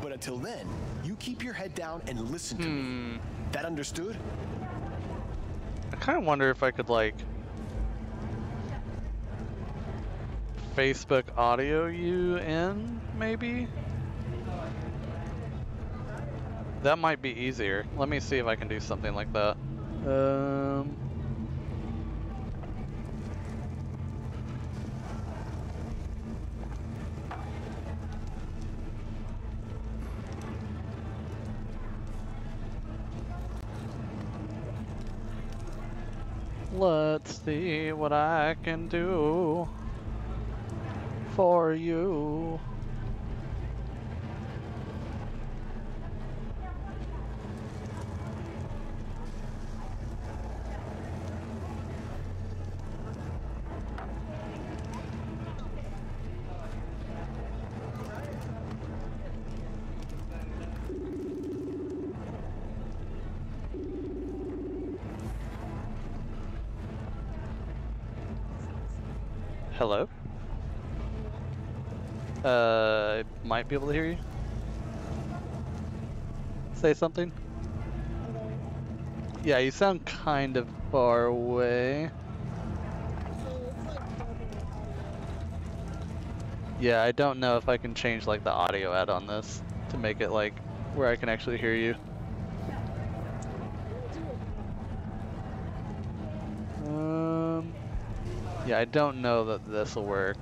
S32: But until then, you keep your head down and listen to me. That understood?
S1: I kind of wonder if I could like Facebook audio you in, maybe? That might be easier. Let me see if I can do something like that. Um. Let's see what I can do for you. Hello? Uh, I might be able to hear you. Say something? Yeah, you sound kind of far away. Yeah, I don't know if I can change like the audio out on this to make it like where I can actually hear you. Yeah, I don't know that this will work.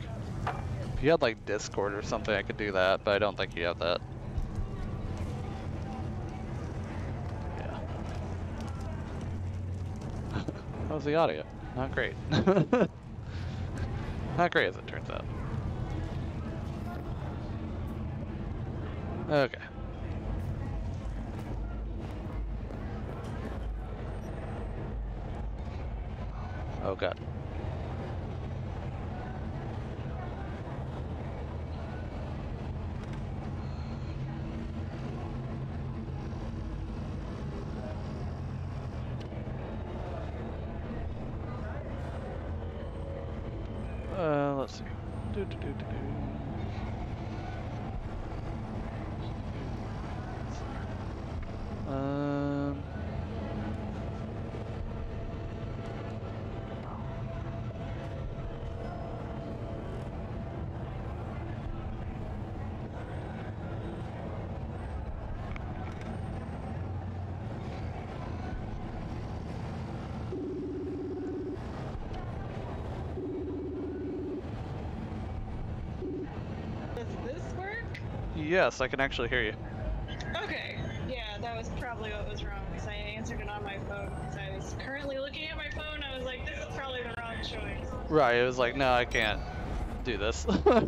S1: If you had like Discord or something, I could do that, but I don't think you have that. Yeah. How's the audio? Not great. Not great as it turns out. Okay. Oh god. Uh, let's see. Do, do, do, do, do. Um.
S33: Does this work?
S1: Yes, I can actually hear you.
S33: Okay. Yeah, that was probably what was wrong because I answered it on my phone because I was currently looking at my phone. I was like, this is probably the wrong choice.
S1: Right, it was like, no, I can't do this.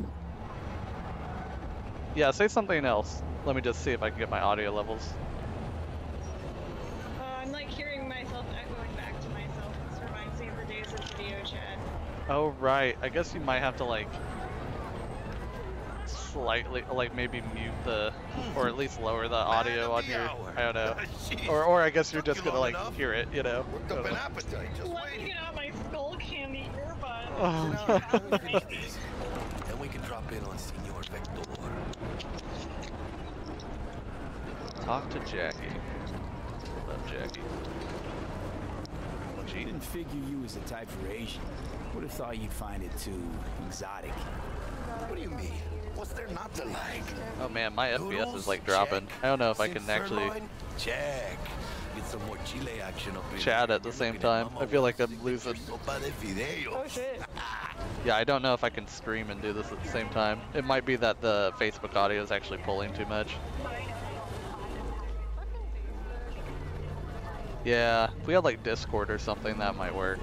S1: yeah, say something else. Let me just see if I can get my audio levels.
S33: Uh, I'm like hearing myself echoing back to myself. This reminds me of the days of video chat.
S1: Oh, right. I guess you might have to, like, slightly, like, maybe mute the, or at least lower the audio on your, I don't know. Or, or I guess you're just gonna, like, hear it, you know? I don't know.
S8: appetite. Just
S33: Let me get out my Skullcandy earbuds.
S1: Oh.
S8: and we can drop in on Senor Vektor.
S1: Talk to Jackie. Love Jackie.
S3: I didn't figure you was the type for Asian. Would have thought you'd find it too exotic.
S8: What do you mean? What's there not to like?
S1: Oh man, my FPS is like dropping. I don't know if I can actually
S8: Check. Get some more chile action up in
S1: chat at the same time. I feel like I'm losing.
S8: Sopa de fideos.
S33: Oh shit.
S1: Yeah, I don't know if I can stream and do this at the same time. It might be that the Facebook audio is actually pulling too much. Yeah, if we had like Discord or something, that might work.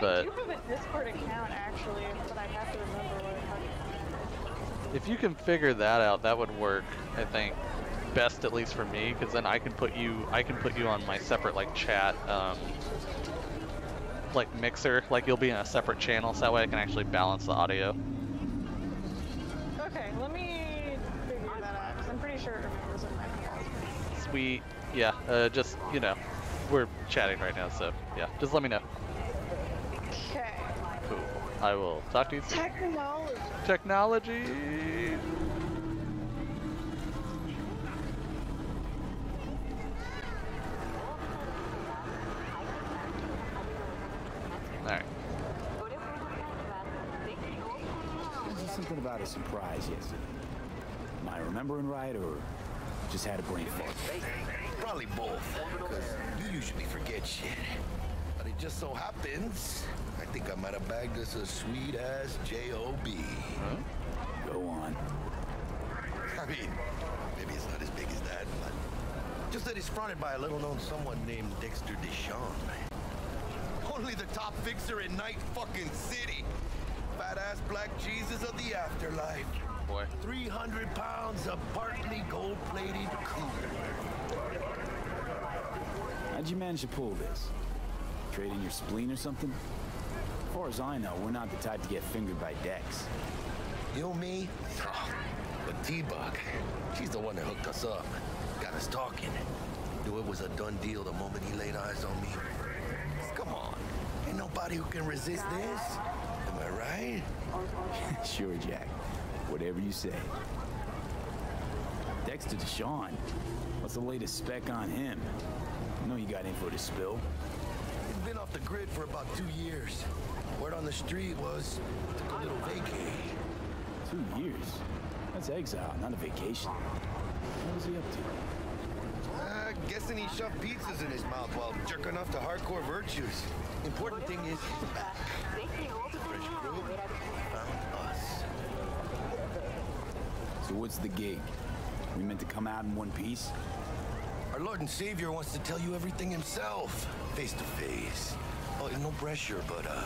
S1: But I
S33: do have a Discord account actually, but I have to remember to
S1: if you can figure that out, that would work. I think best at least for me, because then I can put you, I can put you on my separate like chat, um, like mixer. Like you'll be in a separate channel, so that way I can actually balance the audio.
S33: Okay, let me figure that out because I'm pretty sure it remembers what my is.
S1: Sweet. Yeah. Uh, just you know, we're chatting right now, so yeah. Just let me know.
S33: Okay.
S1: Cool. I will talk to you soon.
S33: Technology.
S1: Technology. Alright.
S3: There's something about a surprise yesterday. Am I remembering right, or just had a brain fart?
S8: Probably both. Because you usually forget shit. But it just so happens, I think I might have bagged us a sweet ass J.O.B.
S3: Go on.
S8: I mean, maybe it's not as big as that, but just that he's fronted by a little known someone named Dexter Deshawn. Only the top fixer in Night fucking City. Fat ass black Jesus of the afterlife.
S1: Boy.
S8: 300 pounds of partly gold plated cooler.
S3: How'd you manage to pull this? Trading your spleen or something? As far as I know, we're not the type to get fingered by Dex.
S8: You, me? Oh, but T-Bug, she's the one that hooked us up. Got us talking. Knew it was a done deal the moment he laid eyes on me. Come on. Ain't nobody who can resist this. Am I right?
S3: sure, Jack. Whatever you say. Dexter Deshawn. What's the latest spec on him? I know you got info to spill.
S8: He's been off the grid for about two years. Word on the street was took a little vacay.
S3: Two years? That's exile, not a vacation. What was he up to?
S8: Uh, guessing he shoved pizzas in his mouth while jerking off to hardcore virtues. Important thing is he's back. Fresh crew found us.
S3: So what's the gig? We meant to come out in one piece?
S8: Our Lord and Savior wants to tell you everything himself, face to face. Oh, no pressure, but uh,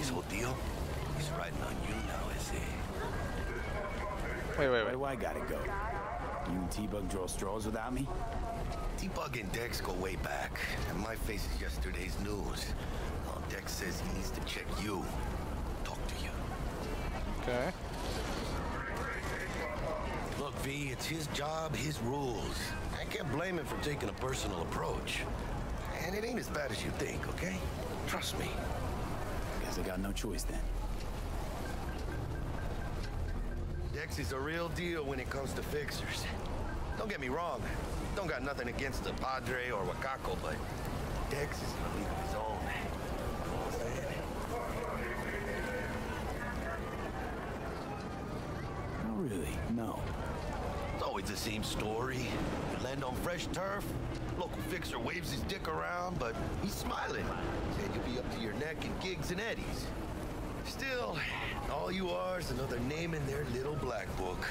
S8: his whole deal, he's riding on you now, is he?
S1: Wait, wait,
S3: Where do I gotta go? You and T-Bug draw straws without me?
S8: T-Bug and Dex go way back, and my face is yesterday's news. Oh, Dex says he needs to check you, talk to you.
S1: Okay.
S8: Look, V, it's his job, his rules. I can't blame him for taking a personal approach. And it ain't as bad as you think, okay? Trust me.
S3: Guess I got no choice then.
S8: Dex is a real deal when it comes to fixers. Don't get me wrong. Don't got nothing against the Padre or Wakako, but Dex is in a league of his own. Know what I'm saying?
S3: Not really, no.
S8: Always the same story. You land on fresh turf, local fixer waves his dick around, but he's smiling. Said you'll be up to your neck in gigs and eddies. Still, all you are is another name in their little black book.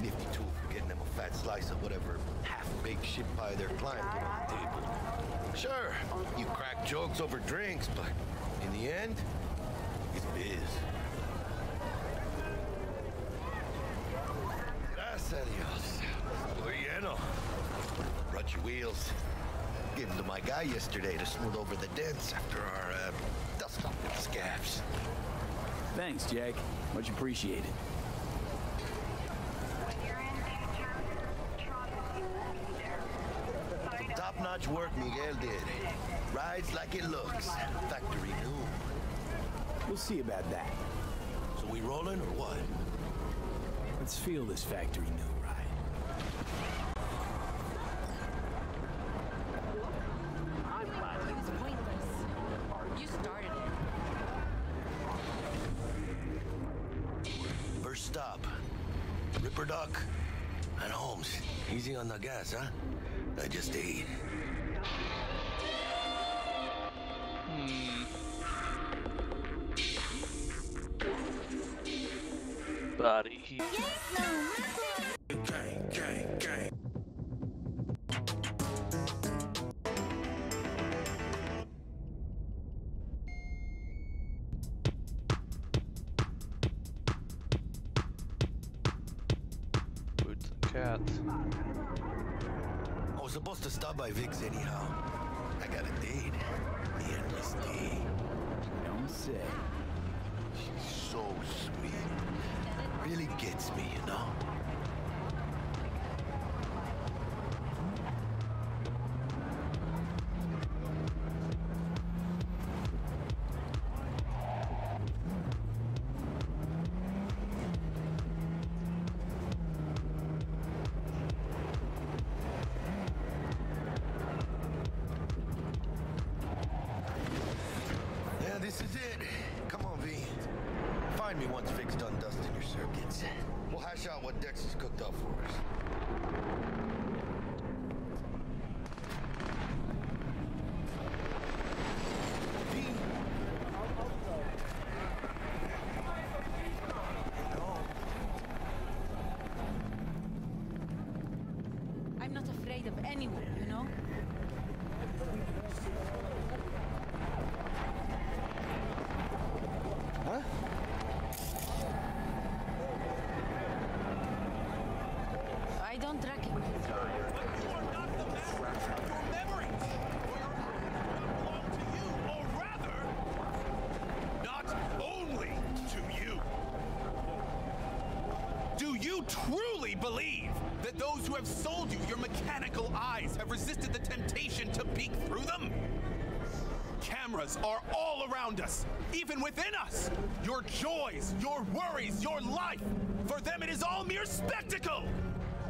S8: Nifty tool for getting them a fat slice of whatever half-baked shit pie their client put on the table. Sure, you crack jokes over drinks, but in the end, it's biz. Gracias a Dios. Brought your wheels. Gave them to my guy yesterday to smooth over the dents after our uh, dust off with the scabs.
S3: Thanks, Jack. Much appreciated.
S8: Top-notch work Miguel did. Rides like it looks. Factory new.
S3: We'll see about that.
S8: So we rolling or what?
S3: Let's feel this factory new ride.
S15: It was pointless. You started it.
S8: First stop. Ripperdoc. And Holmes. Easy on the gas, huh? I just ate.
S1: Hmm. Body heat.
S8: Gang, gang, gang.
S1: Boots and cats.
S8: I was supposed to stop by Vik's anyhow. I got a date. The endless day.
S3: Don't say.
S8: She's so sweet. It really gets me, you know? We'll hash out what Dex has cooked up for us. V.
S15: I'm not afraid of anyone, you know?
S28: Not only to you. Do you truly believe that those who have sold you your mechanical eyes have resisted the temptation to peek through them? Cameras are all around us, even within us. Your joys, your worries, your life. For them, it is all mere spectacle.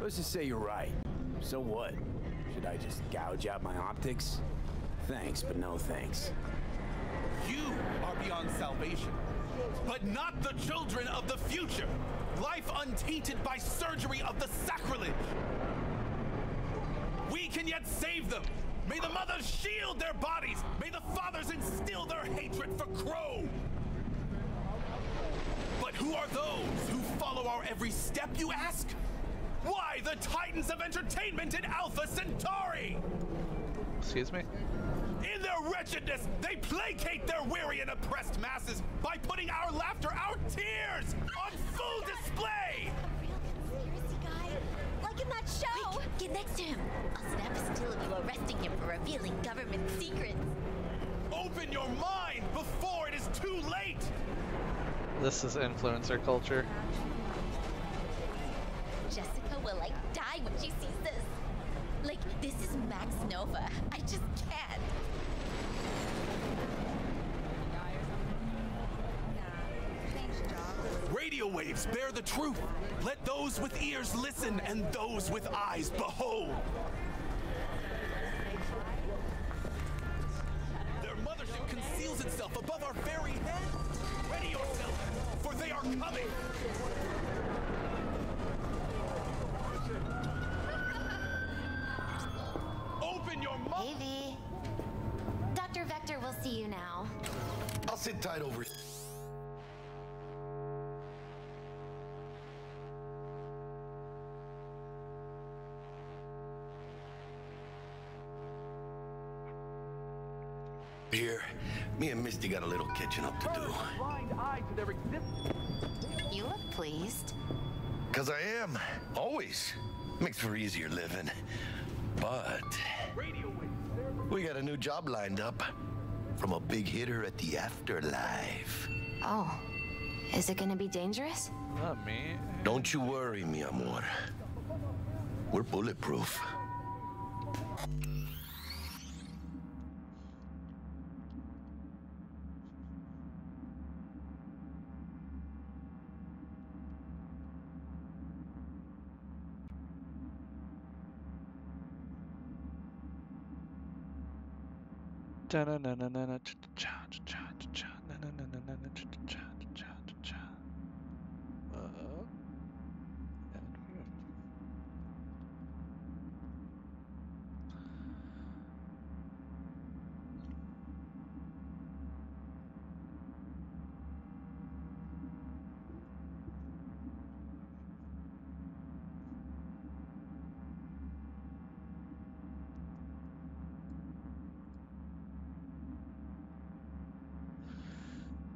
S3: Let's just say you're right. So what? Should I just gouge out my optics? Thanks, but no thanks.
S28: You are beyond salvation, but not the children of the future. Life untainted by surgery of the sacrilege. We can yet save them. May the mothers shield their bodies. May the fathers instill their hatred for Crow. But who are those who follow our every step, you ask? Why the titans of entertainment in Alpha Centauri?
S1: Excuse me?
S28: In their wretchedness, they placate their weary and oppressed masses by putting our laughter, our tears, on full display!
S34: Like in that show! Quick, get next to him. I'll snap a still of you arresting him for revealing government secrets.
S28: Open your mind before it is too late!
S1: This is influencer culture.
S34: Jessica will like die when she sees this. Like, this is Max Nova. I just
S28: Radio waves bear the truth. Let those with ears listen and those with eyes behold. Their mothership conceals itself above our very heads. Ready yourself, for they are coming. Open your mouth.
S34: Hey, Dr. Vektor will see you now.
S8: I'll sit tight over. Here, me and Misty got a little catching up to do.
S28: Blind eye to their existence.
S34: You look pleased.
S8: Cause I am, always. Makes for easier living. But we got a new job lined up from a big hitter at the afterlife.
S34: Oh. Is it gonna be dangerous?
S1: Not me.
S8: Don't you worry, mi amor. We're bulletproof.
S1: Da-na-na-na-na-na, cha-cha-cha-cha-cha, na-na-na-na-na-na, cha-cha-cha-cha-cha. Uh,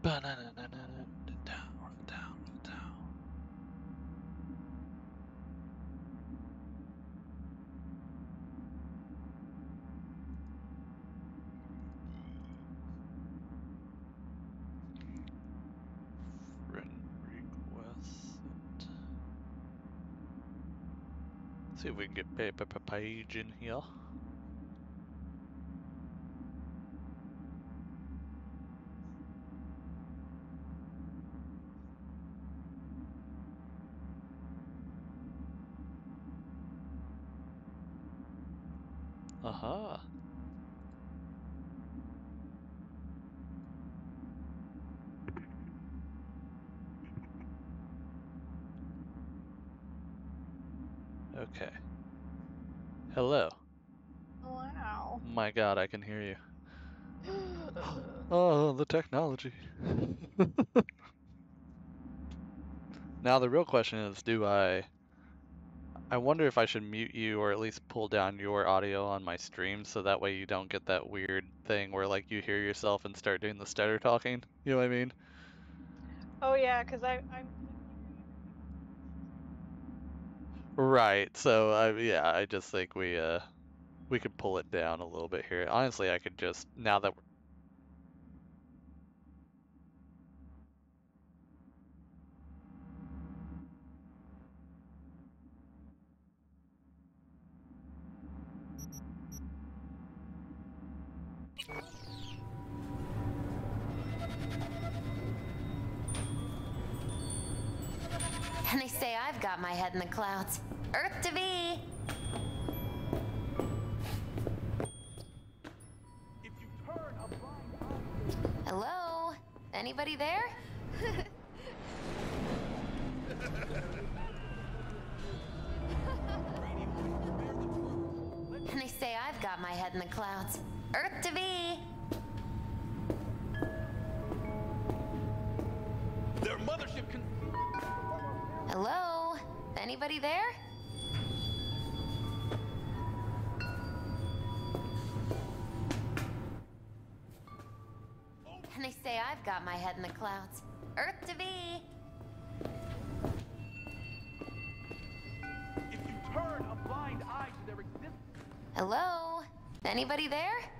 S1: Ba-na-na-na-na-na, down, down, down. Friend request. See if we can get Paper per Page in here. Aha. Okay. Hello.
S33: Wow.
S1: My god, I can hear you. Oh, the technology. now the real question is, do I... I wonder if I should mute you or at least pull down your audio on my stream so that way you don't get that weird thing where like you hear yourself and start doing the stutter talking. You know what I mean?
S33: Oh yeah, because I I'm
S1: Right. So I yeah, I just think we uh we could pull it down a little bit here. Honestly, I could just now that we're
S21: And they say I've got my head in the clouds. Earth to be. Hello? Anybody there? and they say I've got my head in the clouds. Earth to be.
S28: Their mothership can.
S21: Hello? Anybody there? I've got my head in the clouds. Earth to be.
S28: If you turn a blind eye to their existence.
S21: Hello? Anybody there?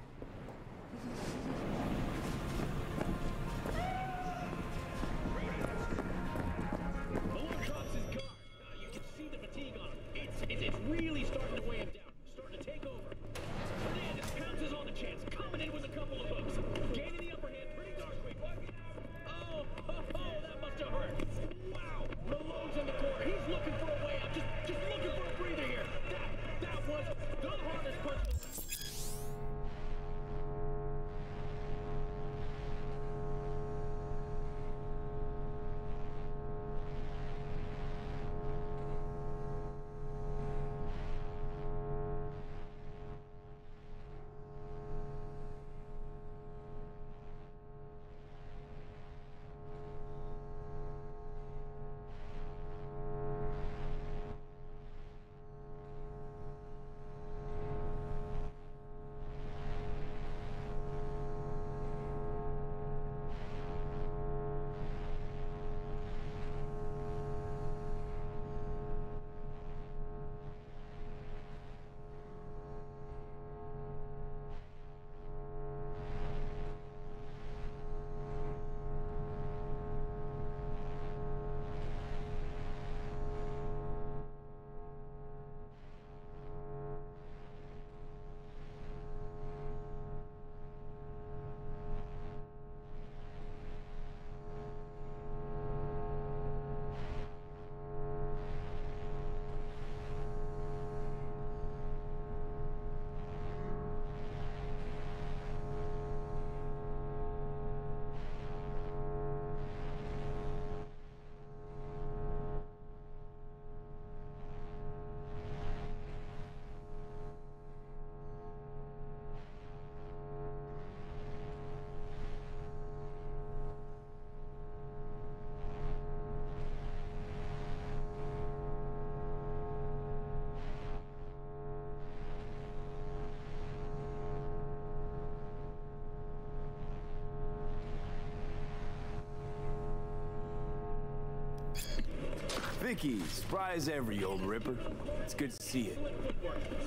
S3: Vicky, spry as ever, you old ripper. It's good to see you.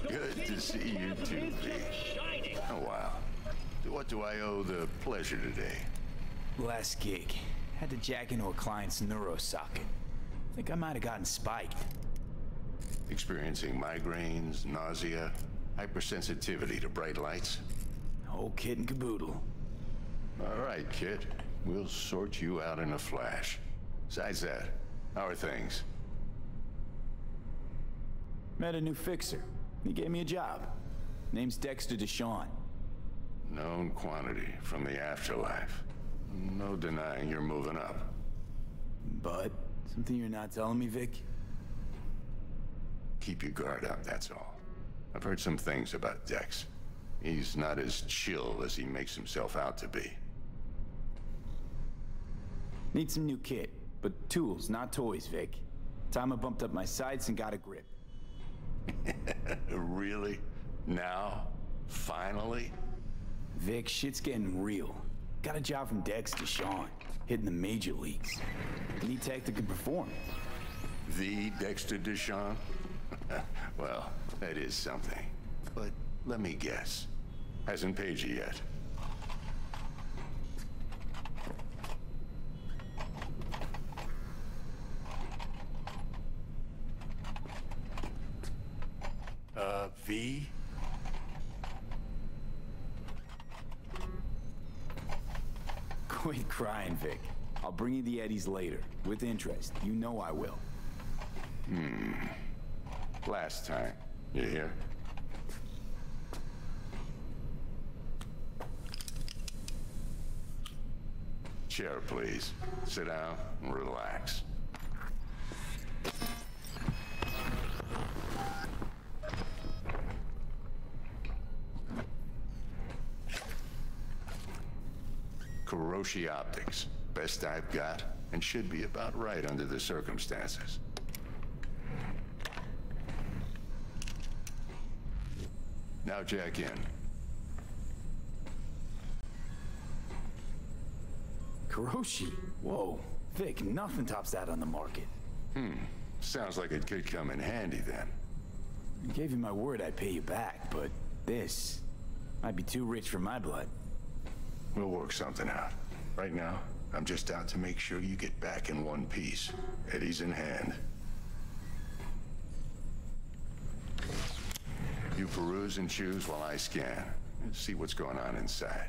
S35: Good to see you too, V. Oh, wow. What do I owe the pleasure today?
S3: Last gig. Had to jack into a client's neuro socket. Think I might have gotten spiked.
S35: Experiencing migraines, nausea, hypersensitivity to bright lights?
S3: Whole kit and caboodle.
S35: All right, kid. We'll sort you out in a flash. Besides that, how are things?
S3: Met a new fixer. He gave me a job. Name's Dexter Deshawn.
S35: Known quantity from the afterlife. No denying you're moving up.
S3: But, something you're not telling me, Vik?
S35: Keep your guard up, that's all. I've heard some things about Dex. He's not as chill as he makes himself out to be.
S3: Need some new kit, but tools, not toys, Vik. Time I bumped up my sights and got a grip.
S35: really? Now? Finally?
S3: Vik, shit's getting real. Got a job from Dexter Deshawn, hitting the major leagues. Need tech that can perform.
S35: The Dexter Deshawn? well, that is something. But let me guess. Hasn't paid you yet. Uh, V?
S3: Quit crying, Vik. Eddies later, with interest. You know I will.
S35: Hmm. Last time. You hear? Chair, please. Sit down and relax. Kiroshi Optics. Best I've got, and should be about right under the circumstances. Now jack in.
S3: Kiroshi? Whoa. Vic, nothing tops that on the market.
S35: Hmm. Sounds like it could come in handy then.
S3: I gave you my word I'd pay you back, but this might be too rich for my blood.
S35: We'll work something out. Right now, I'm just out to make sure you get back in one piece. Eddie's in hand. You peruse and choose while I scan. See what's going on inside.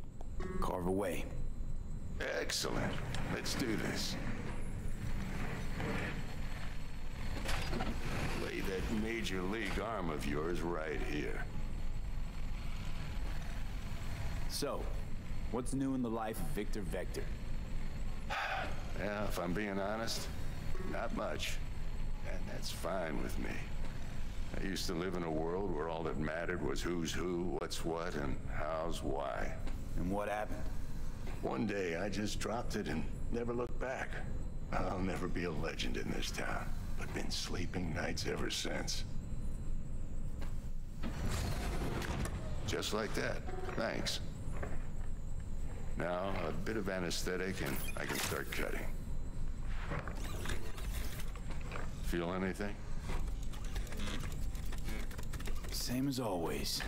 S3: Carve away.
S35: Excellent. Let's do this. Lay that major league arm of yours right here.
S3: So, what's new in the life of Victor Vektor?
S35: Yeah, if I'm being honest, not much. And that's fine with me. I used to live in a world where all that mattered was who's who, what's what, and how's why.
S3: And what happened?
S35: One day I just dropped it and never looked back. I'll never be a legend in this town, but been sleeping nights ever since. Just like that. Thanks. Now, a bit of anesthetic and I can start cutting. Feel anything?
S3: Same as always.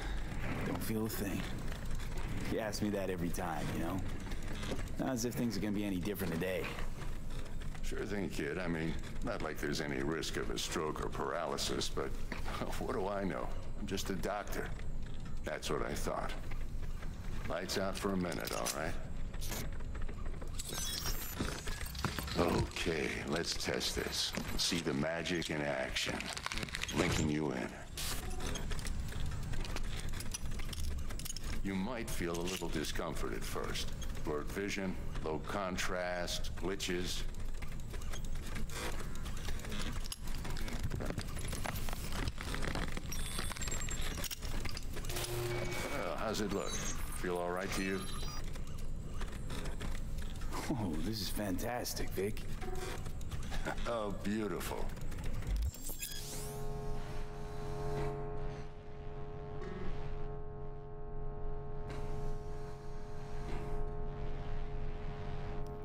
S3: Don't feel a thing. You ask me that every time, you know? Not as if things are gonna be any different today.
S35: Sure thing, kid. I mean, not like there's any risk of a stroke or paralysis, but what do I know? I'm just a doctor. That's what I thought. Lights out for a minute, all right? Okay, let's test this. See the magic in action. Linking you in. You might feel a little discomfort at first. Blurred vision, low contrast, glitches. Well, how's it look? Feel all right to you?
S3: Oh, this is fantastic, Vik.
S35: oh, beautiful.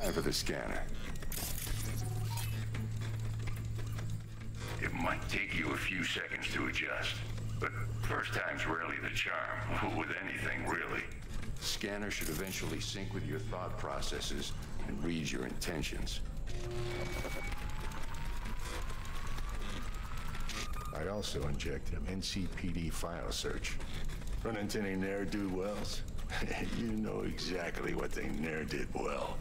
S35: Time for the scanner. It might take you a few seconds to adjust, but first time's rarely the charm, with anything, really. Scanner should eventually sync with your thought processes and read your intentions. I also inject an NCPD file search. Run into any ne'er-do-wells? you know exactly what they ne'er did well.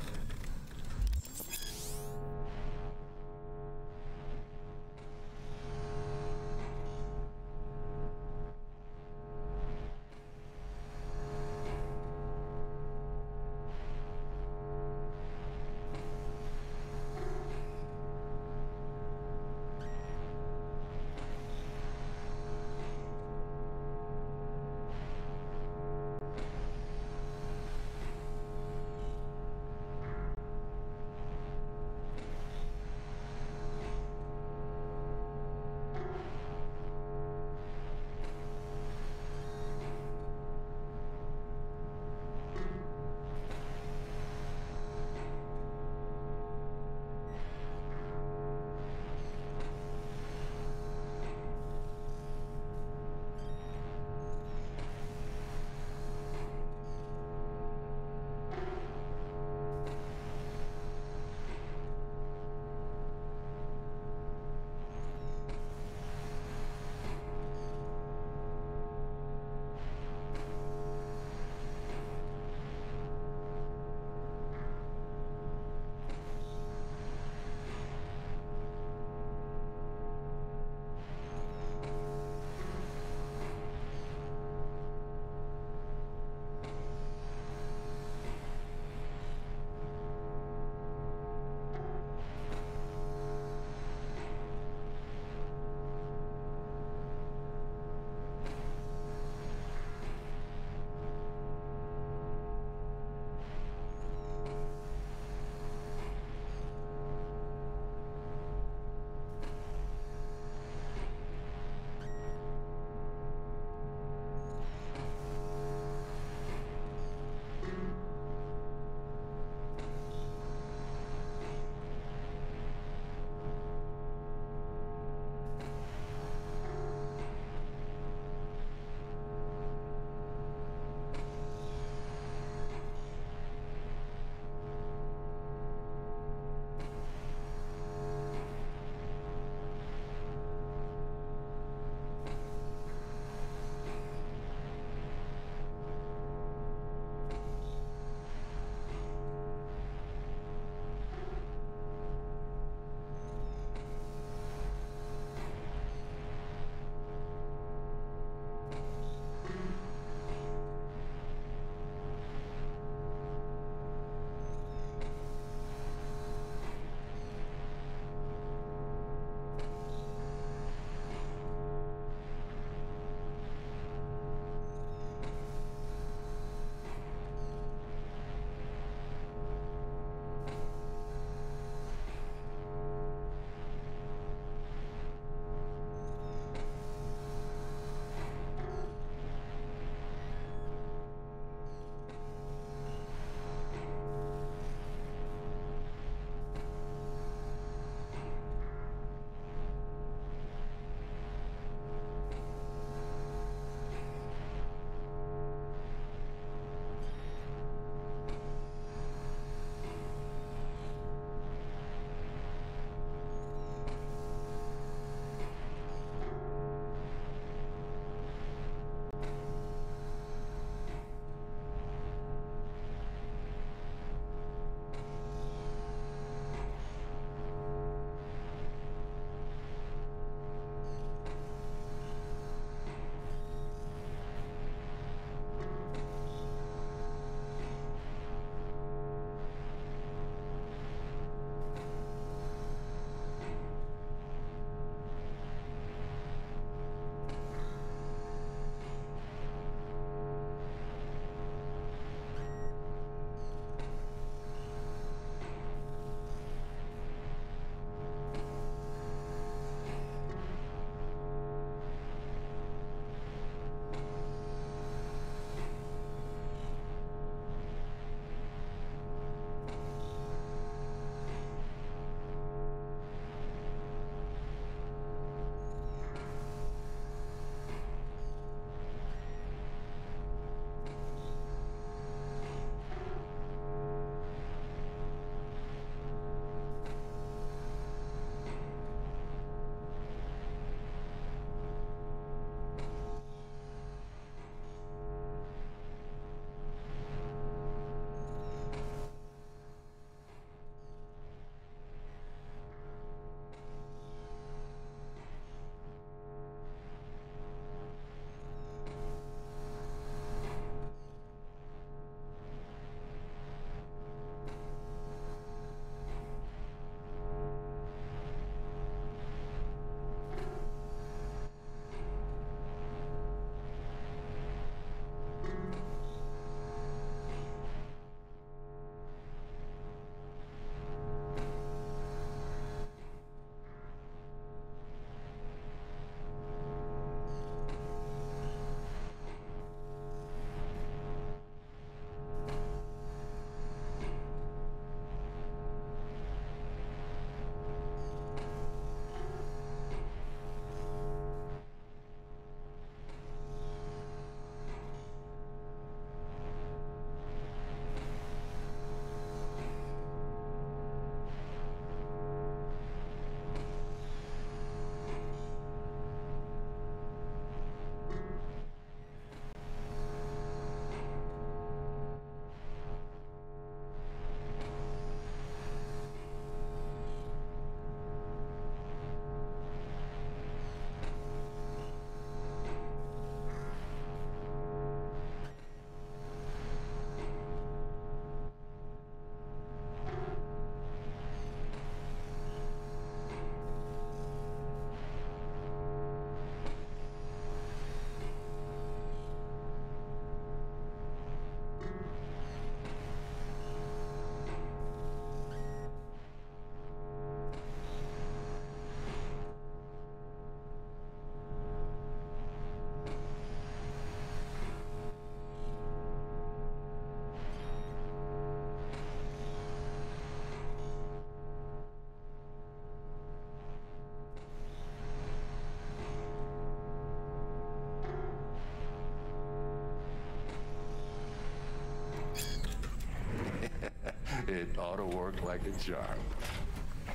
S35: It ought to work like a charm.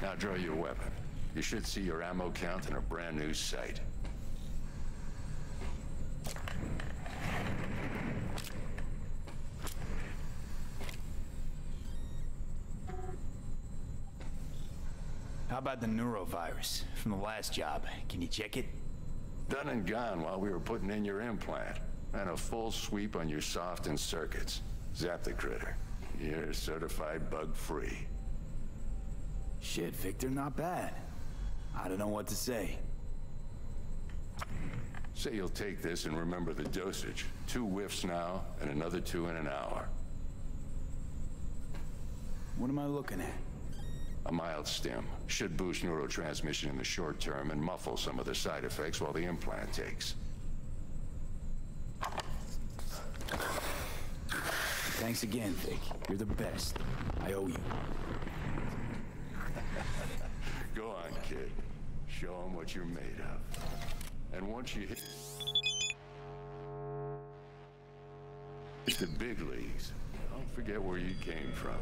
S35: Now draw your weapon. You should see your ammo count in a brand new sight.
S3: How about the neurovirus from the last job? Can you check it?
S35: Done and gone while we were putting in your implant. And a full sweep on your soft and circuits. Zap the critter. You're certified bug-free.
S3: Shit, Victor, not bad. I don't know what to say.
S35: Say you'll take this and remember the dosage. Two whiffs now, and another two in an hour.
S3: What am I looking at?
S35: A mild stim. Should boost neurotransmission in the short term and muffle some of the side effects while the implant takes.
S3: Thanks again, Vik. You're the best. I owe you.
S35: Go on, kid. Show them what you're made of. And once you hit... It's the big leagues. Don't forget where you came from.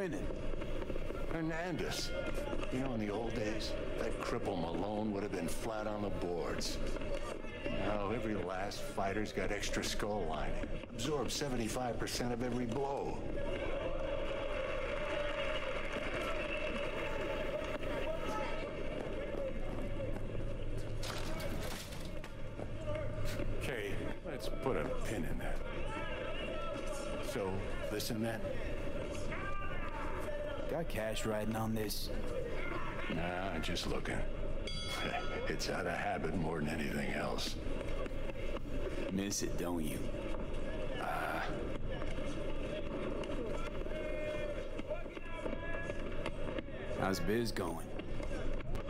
S3: Winning?
S35: Hernandez. You know, in the old days, that cripple Malone would have been flat on the boards. Now, every last fighter's got extra skull lining. Absorbs 75% of every blow. Okay, let's put a pin in that. So, listen then.
S3: Got riding on this?
S35: Nah, just looking. It's out of habit more than anything else.
S3: Miss it, don't you?
S35: Ah.
S3: How's biz going?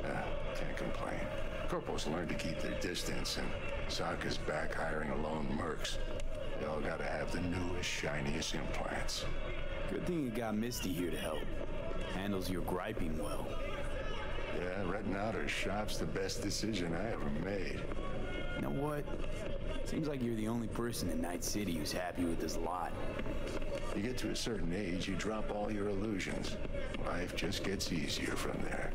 S35: Ah, can't complain. Corporals learned to keep their distance, and Sokka's back hiring alone mercs. They all gotta have the newest, shiniest implants.
S3: Good thing you got Misty here to help. Handles your griping well.
S35: Yeah, renting out her shop's the best decision I ever made.
S3: You know what? Seems like you're the only person in Night City who's happy with this lot.
S35: You get to a certain age, you drop all your illusions. Life just gets easier from there.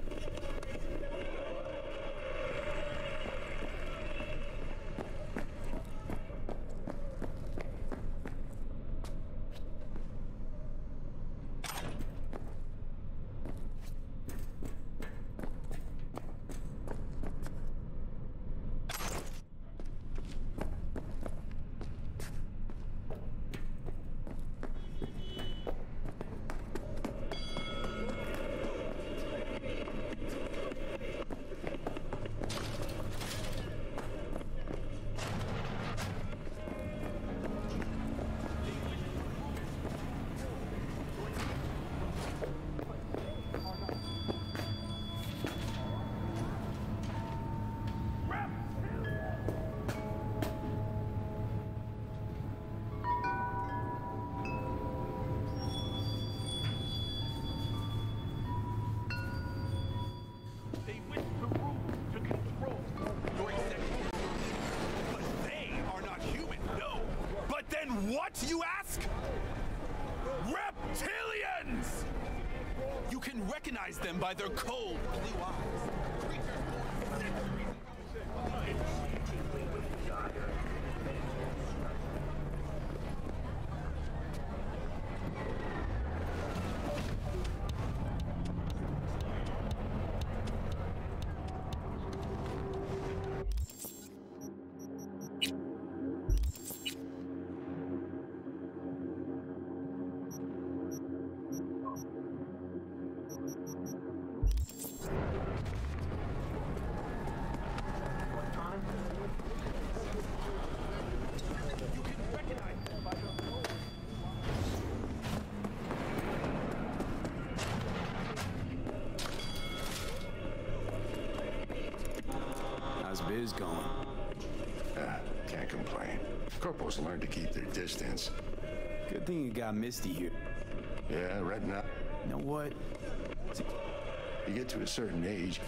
S28: By their cold
S3: Good thing you got Misty here.
S35: Yeah, right now.
S3: You know what?
S35: You get to a certain age,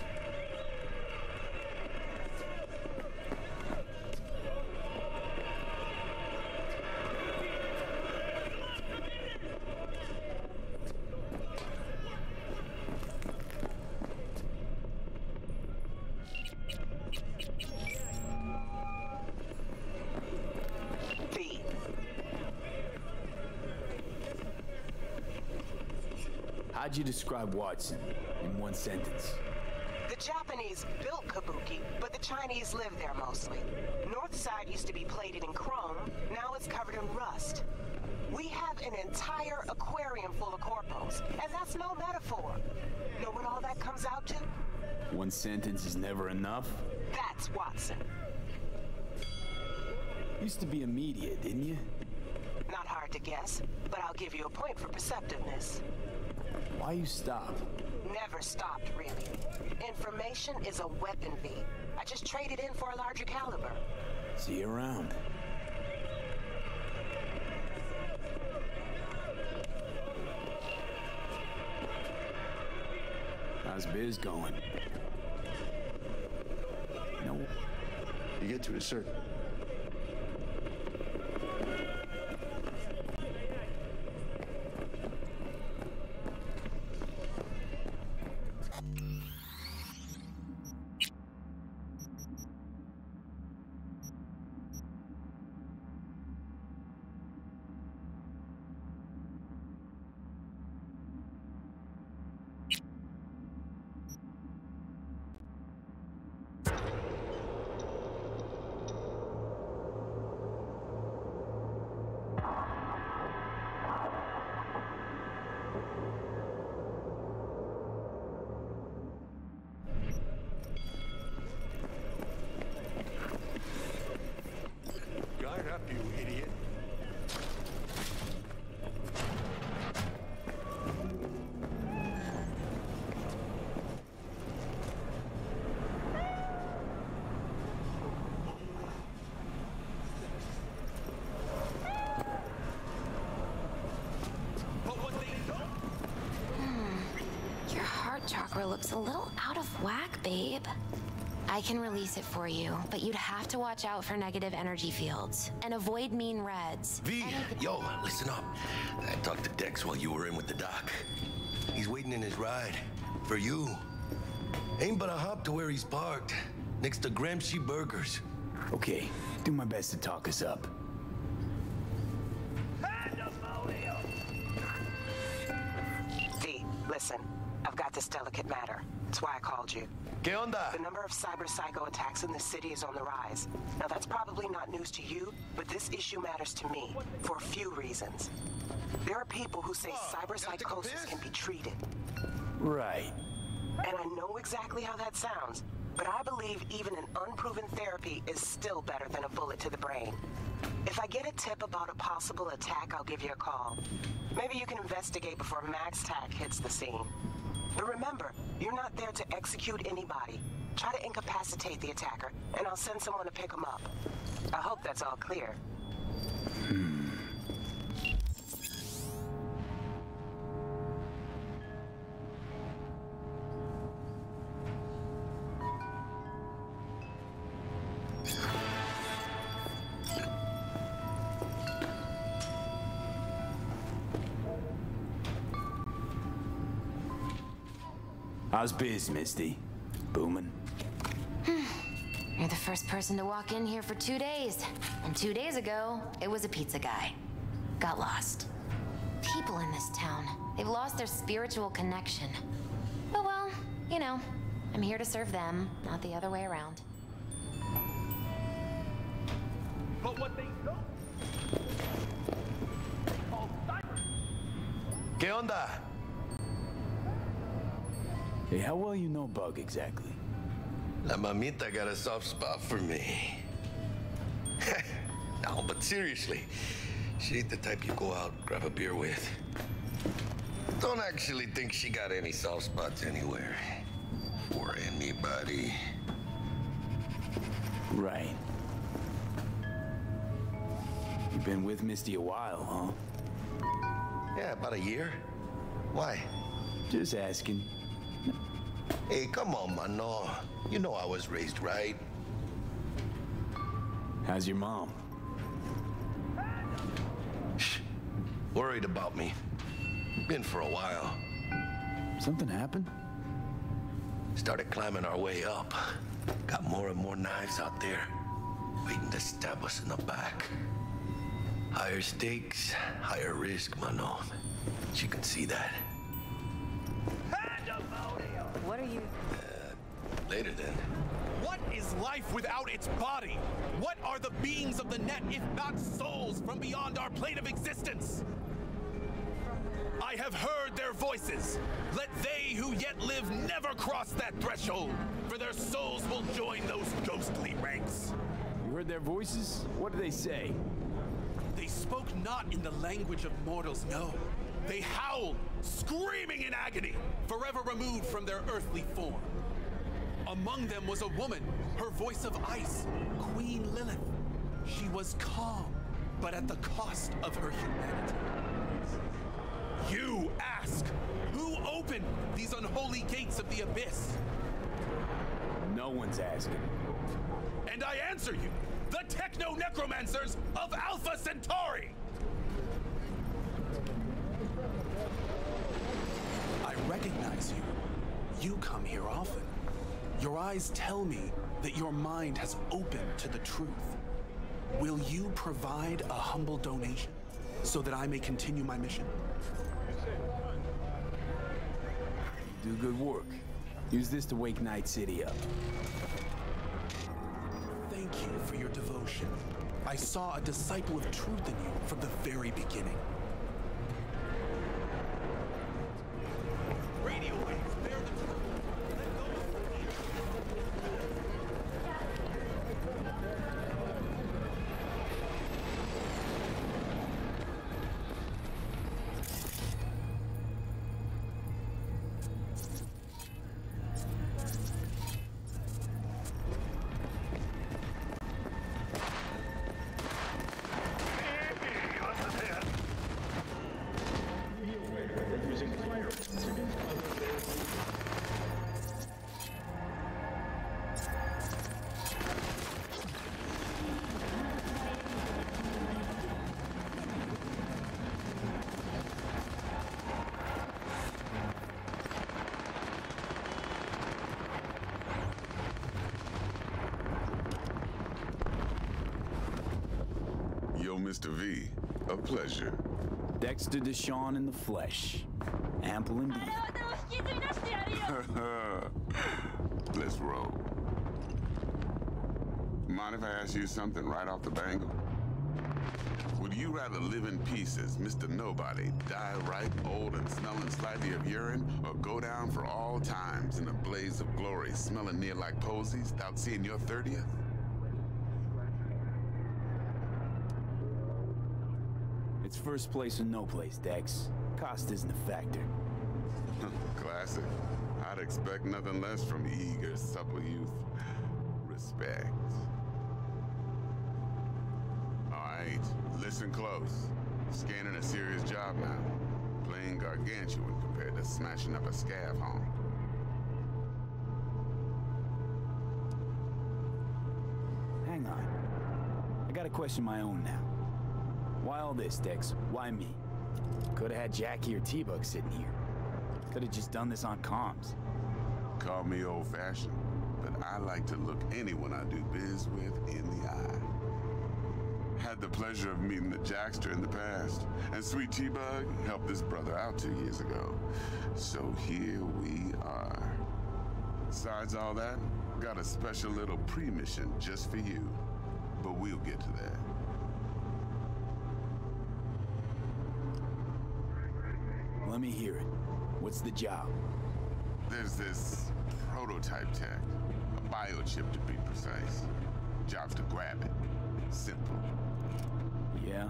S3: you describe Watson in one sentence?
S26: The Japanese built Kabuki, but the Chinese live there mostly. North side used to be plated in chrome, now it's covered in rust. We have an entire aquarium full of corpos, and that's no metaphor. Know what all that comes out to?
S3: One sentence is never enough?
S26: That's Watson.
S3: Used to be a media, didn't you?
S26: Not hard to guess, but I'll give you a point for perceptiveness.
S3: Why you stop?
S26: Never stopped, really. Information is a weapon, V. I just traded in for a larger caliber.
S3: See you around. How's biz going? No.
S35: you get to a certain.
S21: Looks a little out of whack, babe. I can release it for you, but you'd have to watch out for negative energy fields and avoid mean reds.
S8: V, yo, listen up. I talked to Dex while you were in with the doc. He's waiting in his ride. For you. Ain't but a hop to where he's parked. Next to Gramsci Burgers.
S3: Okay, do my best to talk us up.
S26: The number of cyber psycho attacks in the city is on the rise. Now, that's probably not news to you, but this issue matters to me for a few reasons. There are people who say cyber psychosis can be treated.
S3: Right.
S26: And I know exactly how that sounds, but I believe even an unproven therapy is still better than a bullet to the brain. If I get a tip about a possible attack, I'll give you a call. Maybe you can investigate before MaxTac hits the scene. But remember, you're not there to execute anybody. Try to incapacitate the attacker, and I'll send someone to pick him up. I hope that's all clear.
S3: How's biz, Misty?
S21: You're the first person to walk in here for two days. And two days ago, it was a pizza guy. Got lost. People in this town, they've lost their spiritual connection. But well, you know, I'm here to serve them, not the other way around.
S36: But what they don't.
S8: ¿Qué onda?
S3: Hey, how well you know Bug exactly?
S8: La mamita got a soft spot for me. no, but seriously, she ain't the type you go out and grab a beer with. Don't actually think she got any soft spots anywhere. For anybody.
S3: Right. You've been with Misty a while, huh?
S8: Yeah, about a year. Why?
S3: Just asking.
S8: Hey, come on, Mano. You know I was raised right.
S3: How's your mom? Shh.
S8: Worried about me. Been for a while.
S3: Something happened?
S8: Started climbing our way up. Got more and more knives out there, waiting to stab us in the back. Higher stakes, higher risk, Mano. You can see that.
S27: What are you?
S8: Uh, later then.
S28: What is life without its body? What are the beings of the net if not souls from beyond our plane of existence? I have heard their voices. Let they who yet live never cross that threshold, for their souls will join those ghostly ranks.
S3: You heard their voices? What do they say?
S28: They spoke not in the language of mortals, no. They howled, screaming in agony, forever removed from their earthly form. Among them was a woman, her voice of ice, Queen Lilith. She was calm, but at the cost of her humanity. You ask, who opened these unholy gates of the abyss?
S3: No one's asking.
S28: And I answer you, the techno necromancers of Alpha Centauri! I recognize you. You come here often. Your eyes tell me that your mind has opened to the truth. Will you provide a humble donation so that I may continue my mission?
S3: Do good work. Use this to wake Night City up.
S28: Thank you for your devotion. I saw a disciple of truth in you from the very beginning.
S37: Mr. V, a pleasure.
S3: Dexter Deshawn in the flesh. Ample indeed.
S37: Let's roll. Mind if I ask you something right off the bangle? Would you rather live in pieces, Mr. Nobody, die ripe, old, and smelling slightly of urine, or go down for all times in a blaze of glory, smelling near like posies, without seeing your 30th?
S3: It's first place or no place, Dex. Cost isn't a factor.
S37: Classic. I'd expect nothing less from eager, supple youth. Respect. All right, listen close. Scanning a serious job now. Playing gargantuan compared to smashing up a scav home.
S3: Hang on. I gotta question my own now. Why all this, Dex? Why me? Could have had Jackie or T-Bug sitting here. Could have just done this on comms.
S37: Call me old-fashioned, but I like to look anyone I do biz with in the eye. Had the pleasure of meeting the Jackster in the past, and Sweet T-Bug helped this brother out two years ago. So here we are. Besides all that, got a special little pre-mission just for you. But we'll get to that.
S3: Let me hear it. What's the job?
S37: There's this prototype tech, a biochip to be precise. Job's to grab it. Simple.
S3: Yeah?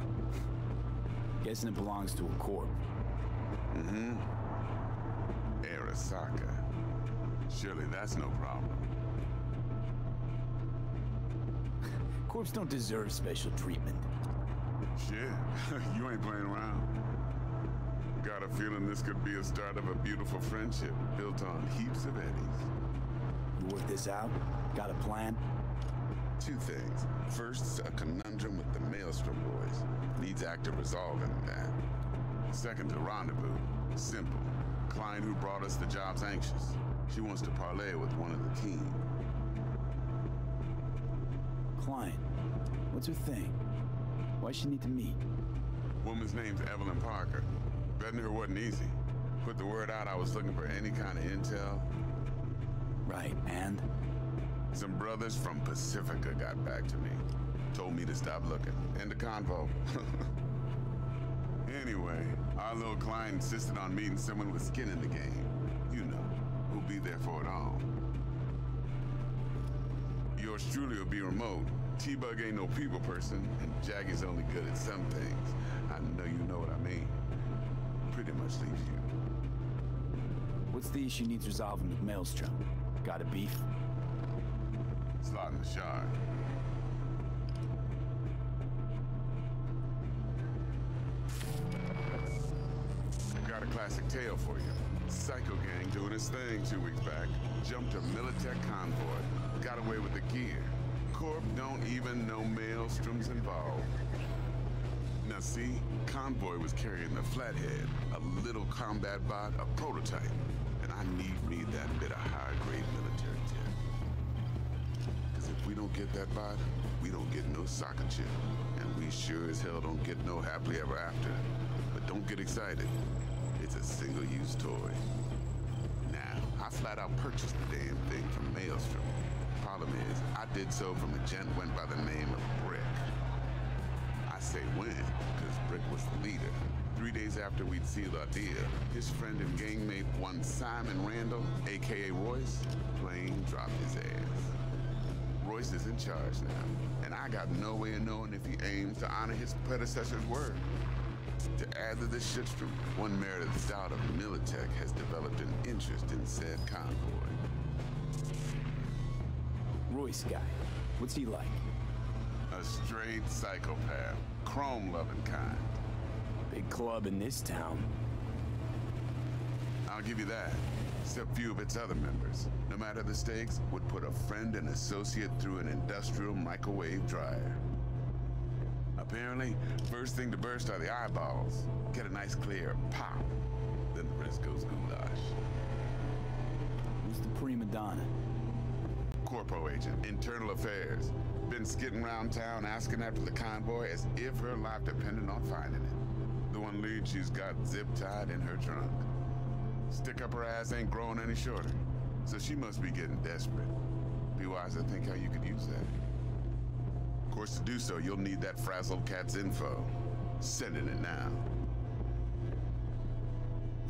S3: Guessing it belongs to a corp.
S37: Mm-hmm. Arasaka. Surely that's no problem.
S3: Corps don't deserve special treatment.
S37: Shit, you ain't playing around. Got a feeling this could be a start of a beautiful friendship built on heaps of eddies.
S3: You work this out? Got a plan?
S37: Two things. First, a conundrum with the Maelstrom boys. Needs active resolving that. Second, a rendezvous. Simple. Client who brought us the job's anxious. She wants to parlay with one of the team.
S3: Client. What's her thing? Why she need to meet?
S37: Woman's name's Evelyn Parker. Vetting her wasn't easy. Put the word out I was looking for any kind of intel.
S3: Right, and?
S37: Some brothers from Pacifica got back to me. Told me to stop looking. End of convo. anyway, our little client insisted on meeting someone with skin in the game. You know, who'll be there for it all. Yours truly will be remote. T-Bug ain't no people person, and Jackie's only good at some things. I know you know what I mean. Leaves you.
S3: What's the issue needs resolving with Maelstrom? Got a beef?
S37: Slotting the shard. Got a classic tale for you. Psycho Gang doing his thing two weeks back. Jumped a Militech convoy. Got away with the gear. Corp don't even know Maelstrom's involved. Now see, Convoy was carrying the Flathead, a little combat bot, a prototype. And I need me that bit of high-grade military tech. Because if we don't get that bot, we don't get no soccer chip. And we sure as hell don't get no happily ever after. But don't get excited. It's a single-use toy. Now, I flat out purchased the damn thing from Maelstrom. Problem is, I did so from a gent went by the name of say when, because Brick was the leader. Three days after we'd sealed our deal, his friend and gangmate, one Simon Randall, aka Royce, plain dropped his ass. Royce is in charge now, and I got no way of knowing if he aims to honor his predecessor's word. To add to this shitstorm, one Meredith Stout of Militech has developed an interest in said convoy.
S3: Royce guy. What's he like?
S37: A straight psychopath, chrome-loving kind.
S3: Big club in this town.
S37: I'll give you that. Except few of its other members, no matter the stakes, would put a friend and associate through an industrial microwave dryer. Apparently, first thing to burst are the eyeballs. Get a nice clear pop. Then the rest goes goulash.
S3: Who's the prima donna?
S37: Corpo agent, internal affairs. Been skidding around town asking after the convoy as if her life depended on finding it. The one lead she's got zip-tied in her trunk. Stick up her ass ain't growing any shorter. So she must be getting desperate. Be wise to think how you could use that. Of course, to do so, you'll need that frazzled cat's info. Sending it now.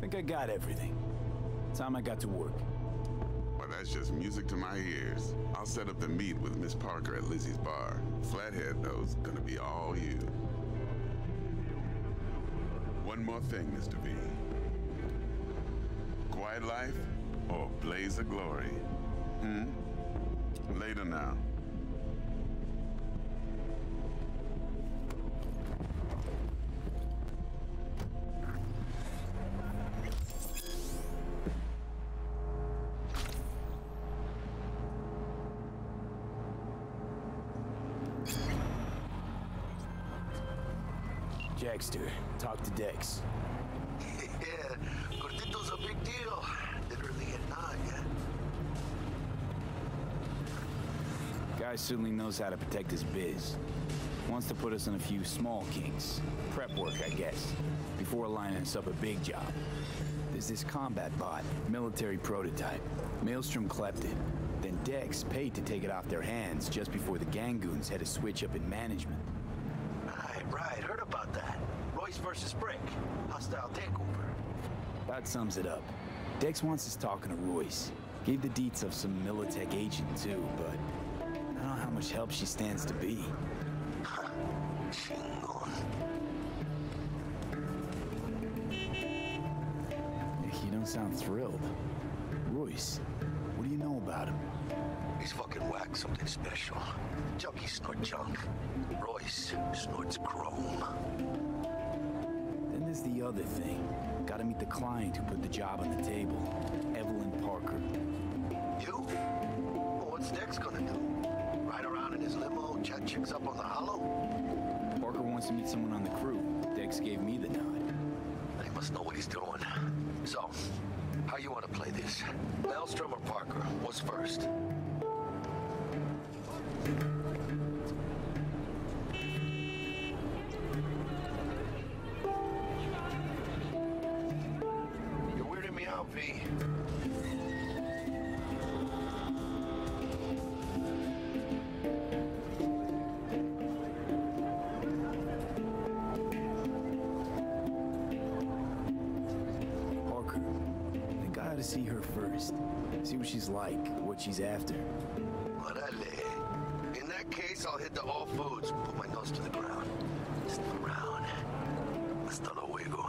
S3: Think I got everything. Time I got to work.
S37: Well, that's just music to my ears. I'll set up the meet with Miss Parker at Lizzie's bar. Flathead, though, is gonna be all you. One more thing, Mr. V. Quiet life or blaze of glory? Hmm? Later now.
S3: Jackster, talk to Dex.
S8: yeah, Gordito's a big deal. Literally a nine.
S3: Guy certainly knows how to protect his biz. Wants to put us in a few small kinks. Prep work, I guess. Before lining us up a big job. There's this combat bot, military prototype. Maelstrom clept it. Then Dex paid to take it off their hands just before the Gangoons had a switch up in management.
S8: Right, right. Heard about that. Royce versus Brick. Hostile takeover.
S3: That sums it up. Dex wants us talking to Royce. Gave the deets of some Militech agent too, but I don't know how much help she stands to be. You don't sound thrilled. Royce, what do you know about him?
S8: He's fucking whack, something special. Junkies snort junk. Royce snorts chrome.
S3: There's the other thing. Gotta meet the client who put the job on the table. Evelyn Parker.
S8: You? Well, what's Dex gonna do? Ride around in his limo, chat chicks up on the holo?
S3: Parker wants to meet someone on the crew. Dex gave me the nod.
S8: He must know what he's doing. So, how you want to play this? Maelstrom or Parker? What's first? Me out,
S3: Parker. I gotta see her first. See what she's like, what she's after.
S8: Orale. In that case, I'll hit the All Foods. Put my nose to the ground. Step around. Hasta luego.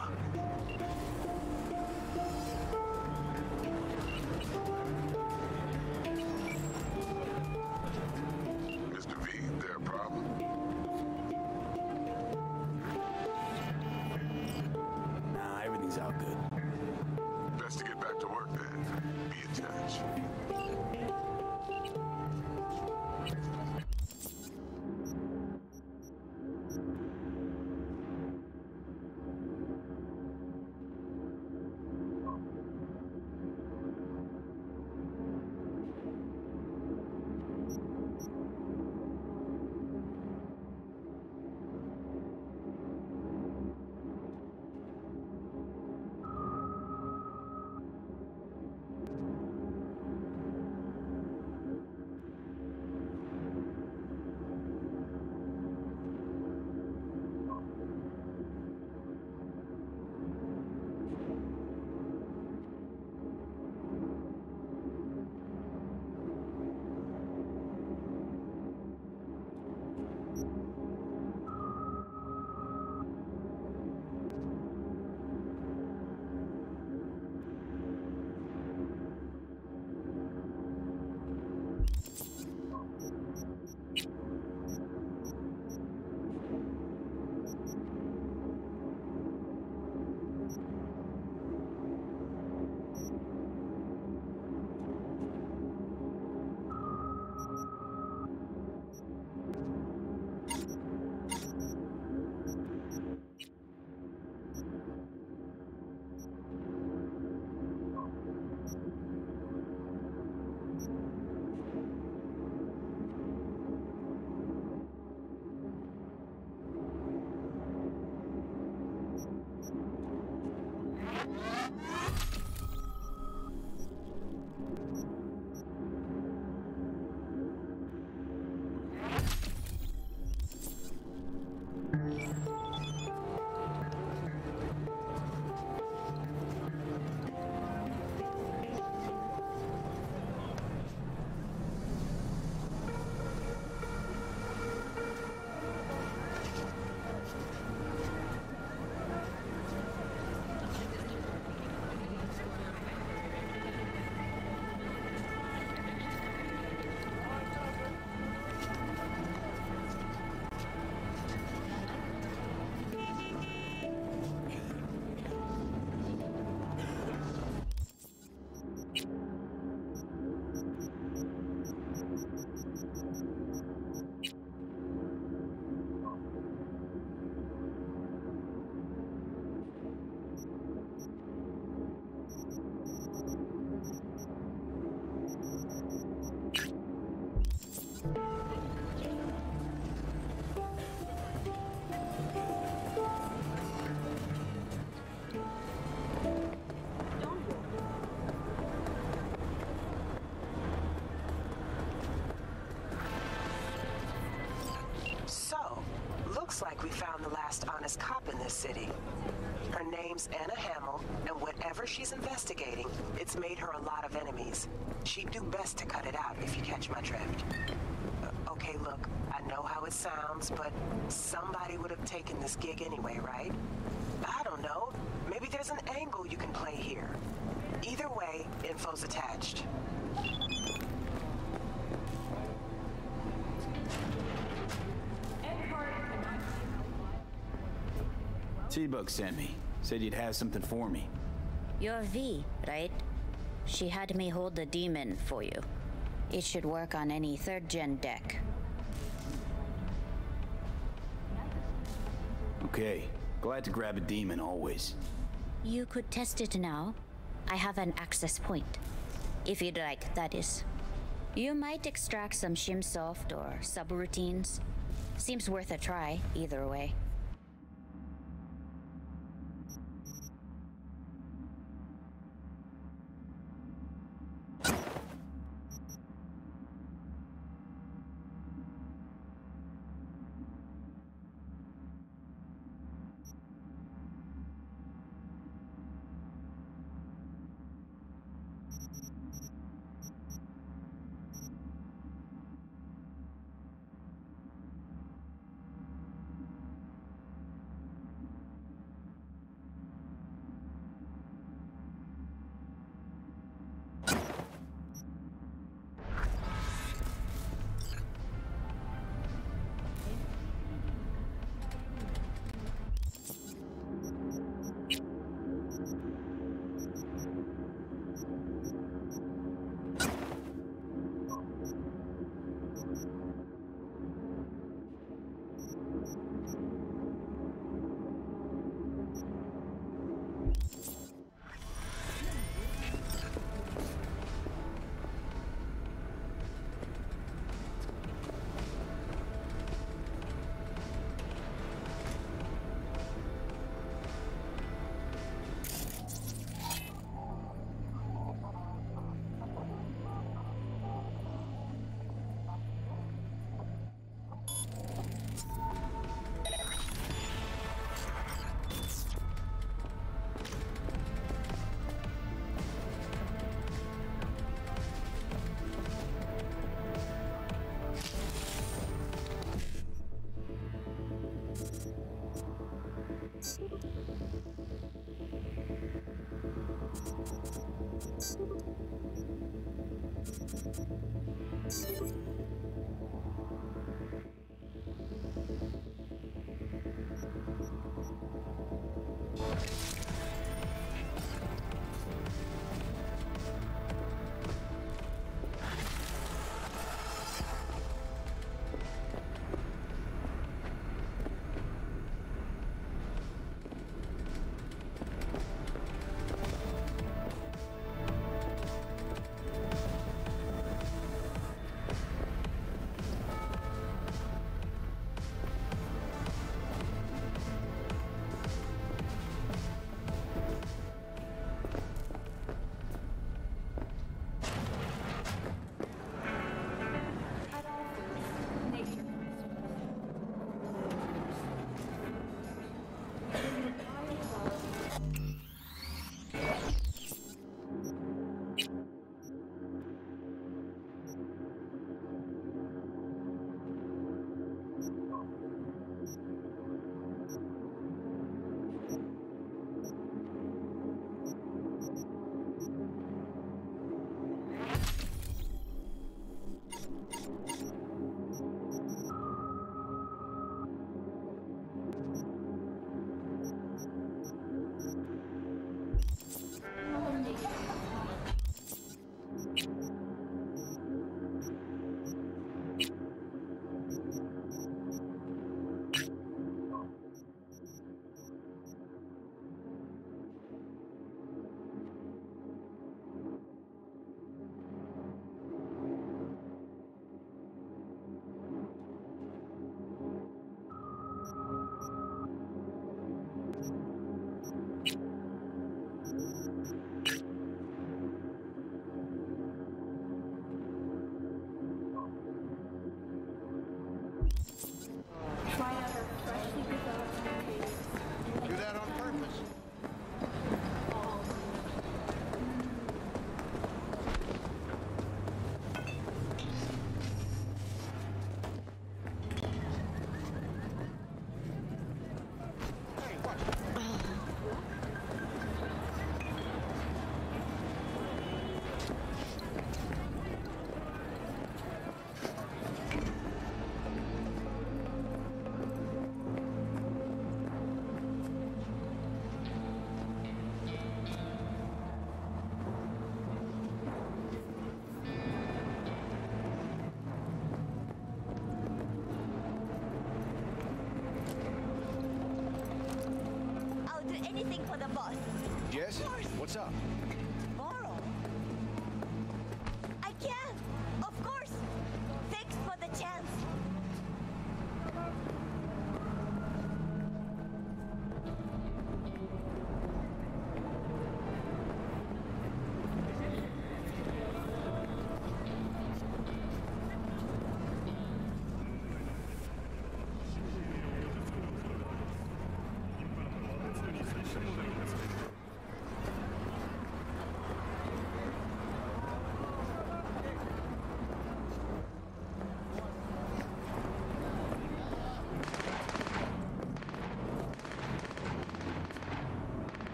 S26: Looks like we found the last honest cop in this city. Her name's Anna Hamill, and whatever she's investigating, it's made her a lot of enemies. She'd do best to cut it out if you catch my drift. Uh, okay, look, I know how it sounds, but somebody would have taken this gig anyway, right? I don't know. Maybe there's an angle you can play here. Either way, info's attached.
S3: Sent me. Said you'd have something for me.
S38: You're V, right? She had me hold the daemon for you. It should work on any third gen deck.
S3: Okay. Glad to grab a daemon always.
S38: You could test it now. I have an access point. If you'd like, that is. You might extract some shimsoft or subroutines. Seems worth a try, either way.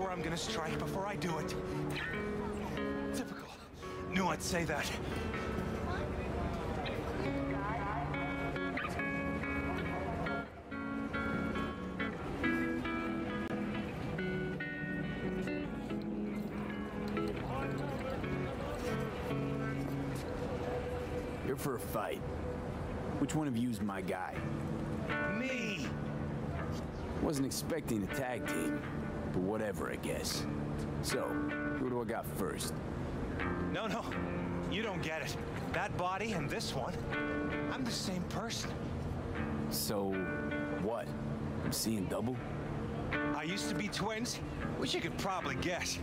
S30: Where I'm gonna strike before I do it. Typical. Knew I'd say that.
S3: You're for a fight. Which one of you's my guy?
S30: Me!
S3: Wasn't expecting a tag team, but whatever, I guess. So, who do I got first?
S30: No, no. You don't get it. That body and this one, I'm the same person.
S3: So, what? I'm seeing double?
S30: I used to be twins, which you could probably guess.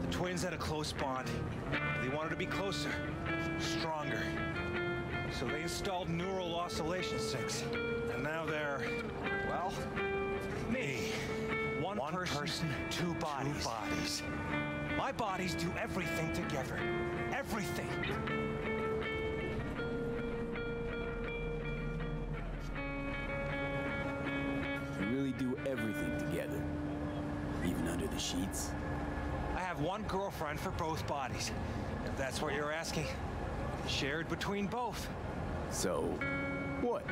S30: The Twins had a close bond. They wanted to be closer, stronger. So they installed neural oscillation sinks. And now they're, One, person, two bodies. Two bodies. My bodies do everything together. Everything.
S3: We really do everything together. Even under the sheets.
S30: I have one girlfriend for both bodies. If that's what you're asking. Shared between both.
S3: So, what?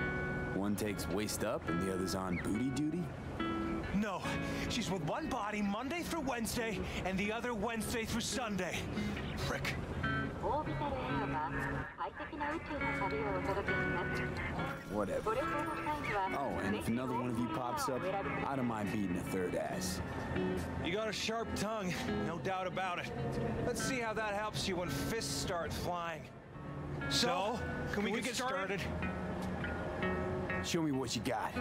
S3: One takes waist up and the other's on booty duty?
S30: No, she's with one body Monday through Wednesday and the other Wednesday through Sunday. Frick.
S3: Whatever. Oh, and if another one of you pops up, I don't mind beating a third ass.
S30: You got a sharp tongue, no doubt about it. Let's see how that helps you when fists start flying. So, can, we, can we get, get started? started?
S3: Show me what you got.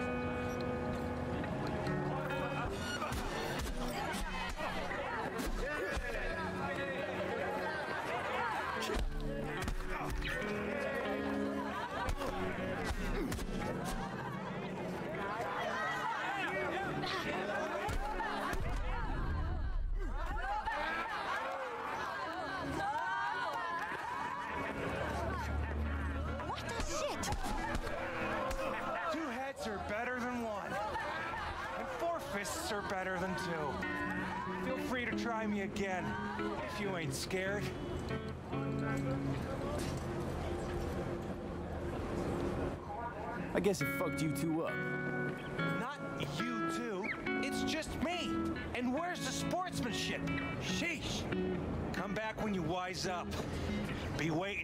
S30: Scared.
S3: I guess it fucked you two up.
S30: Not you two, it's just me. And where's the sportsmanship? Sheesh. Come back when you wise up. Be waiting.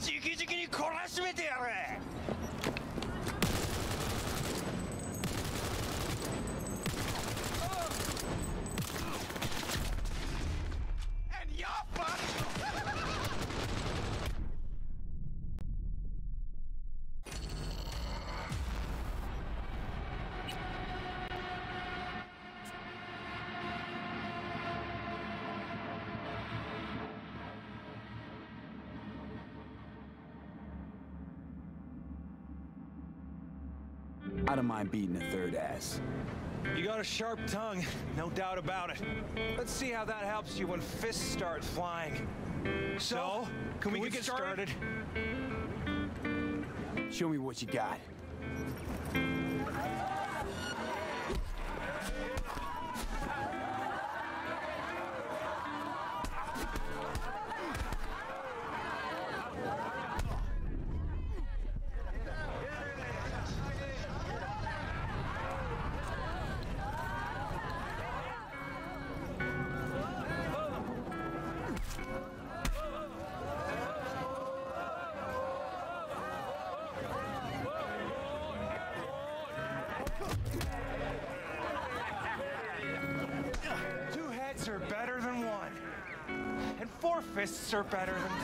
S30: 直々に懲らしめて
S3: I don't mind beating a third ass.
S30: You got a sharp tongue, no doubt about it. Let's see how that helps you when fists start flying. So, can, we, get, started?
S3: Show me what you got.
S30: Are better than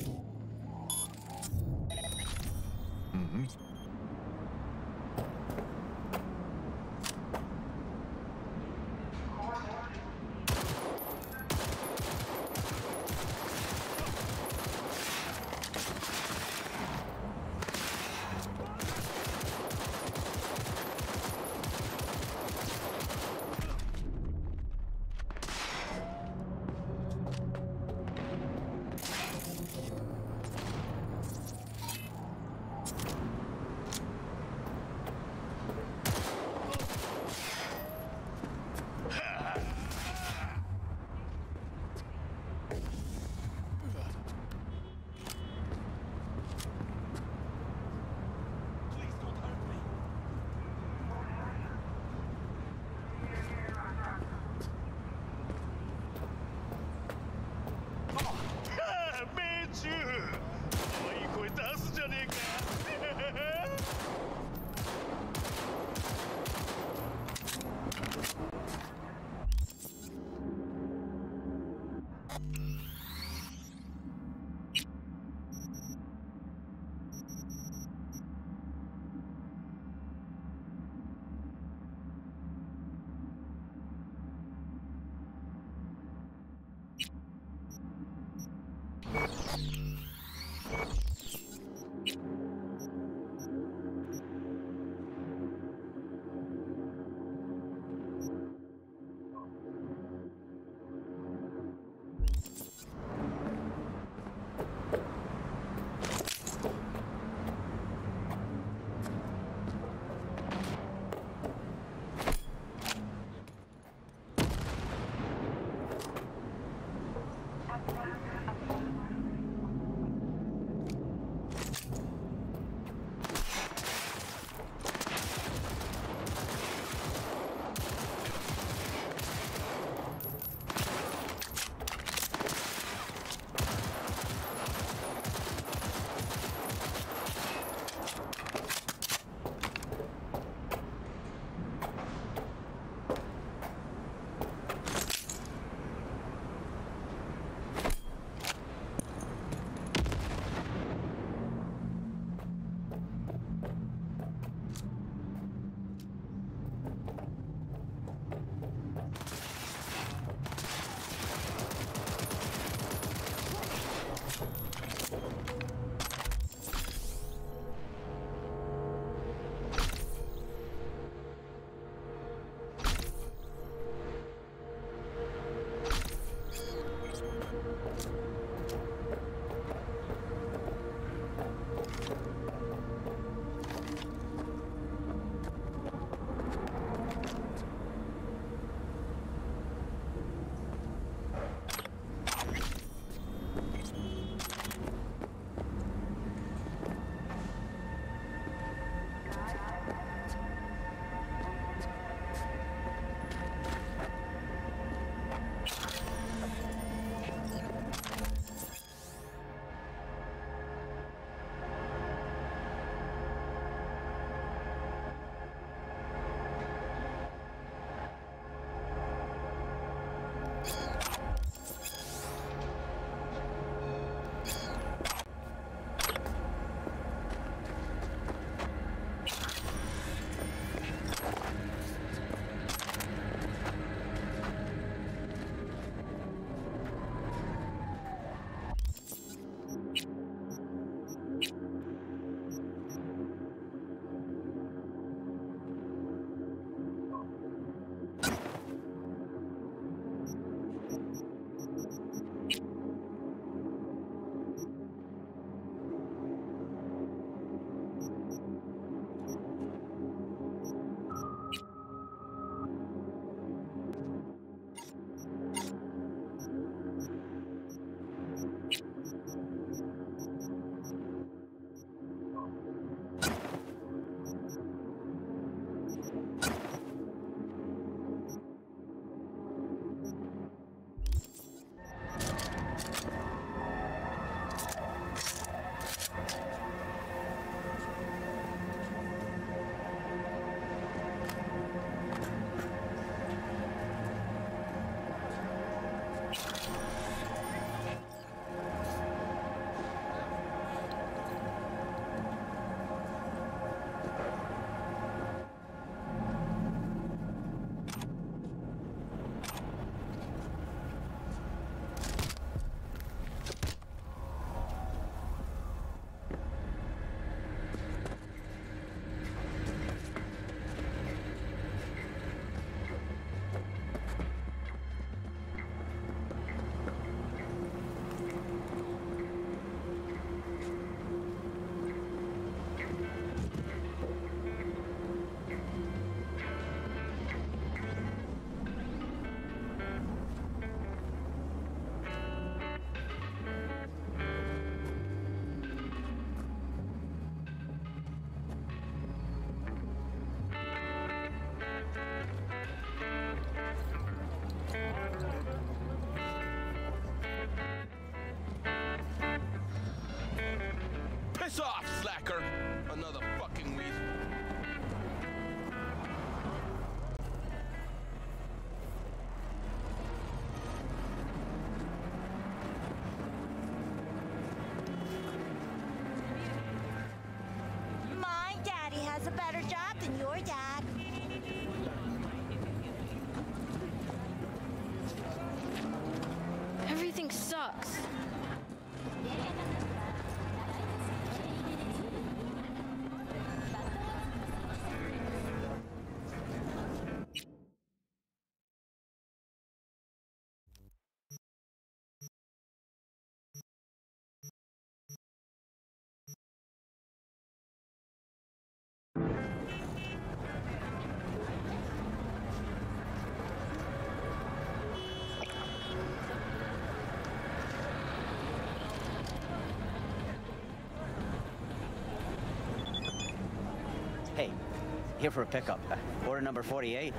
S39: here for a pickup. Order number 48.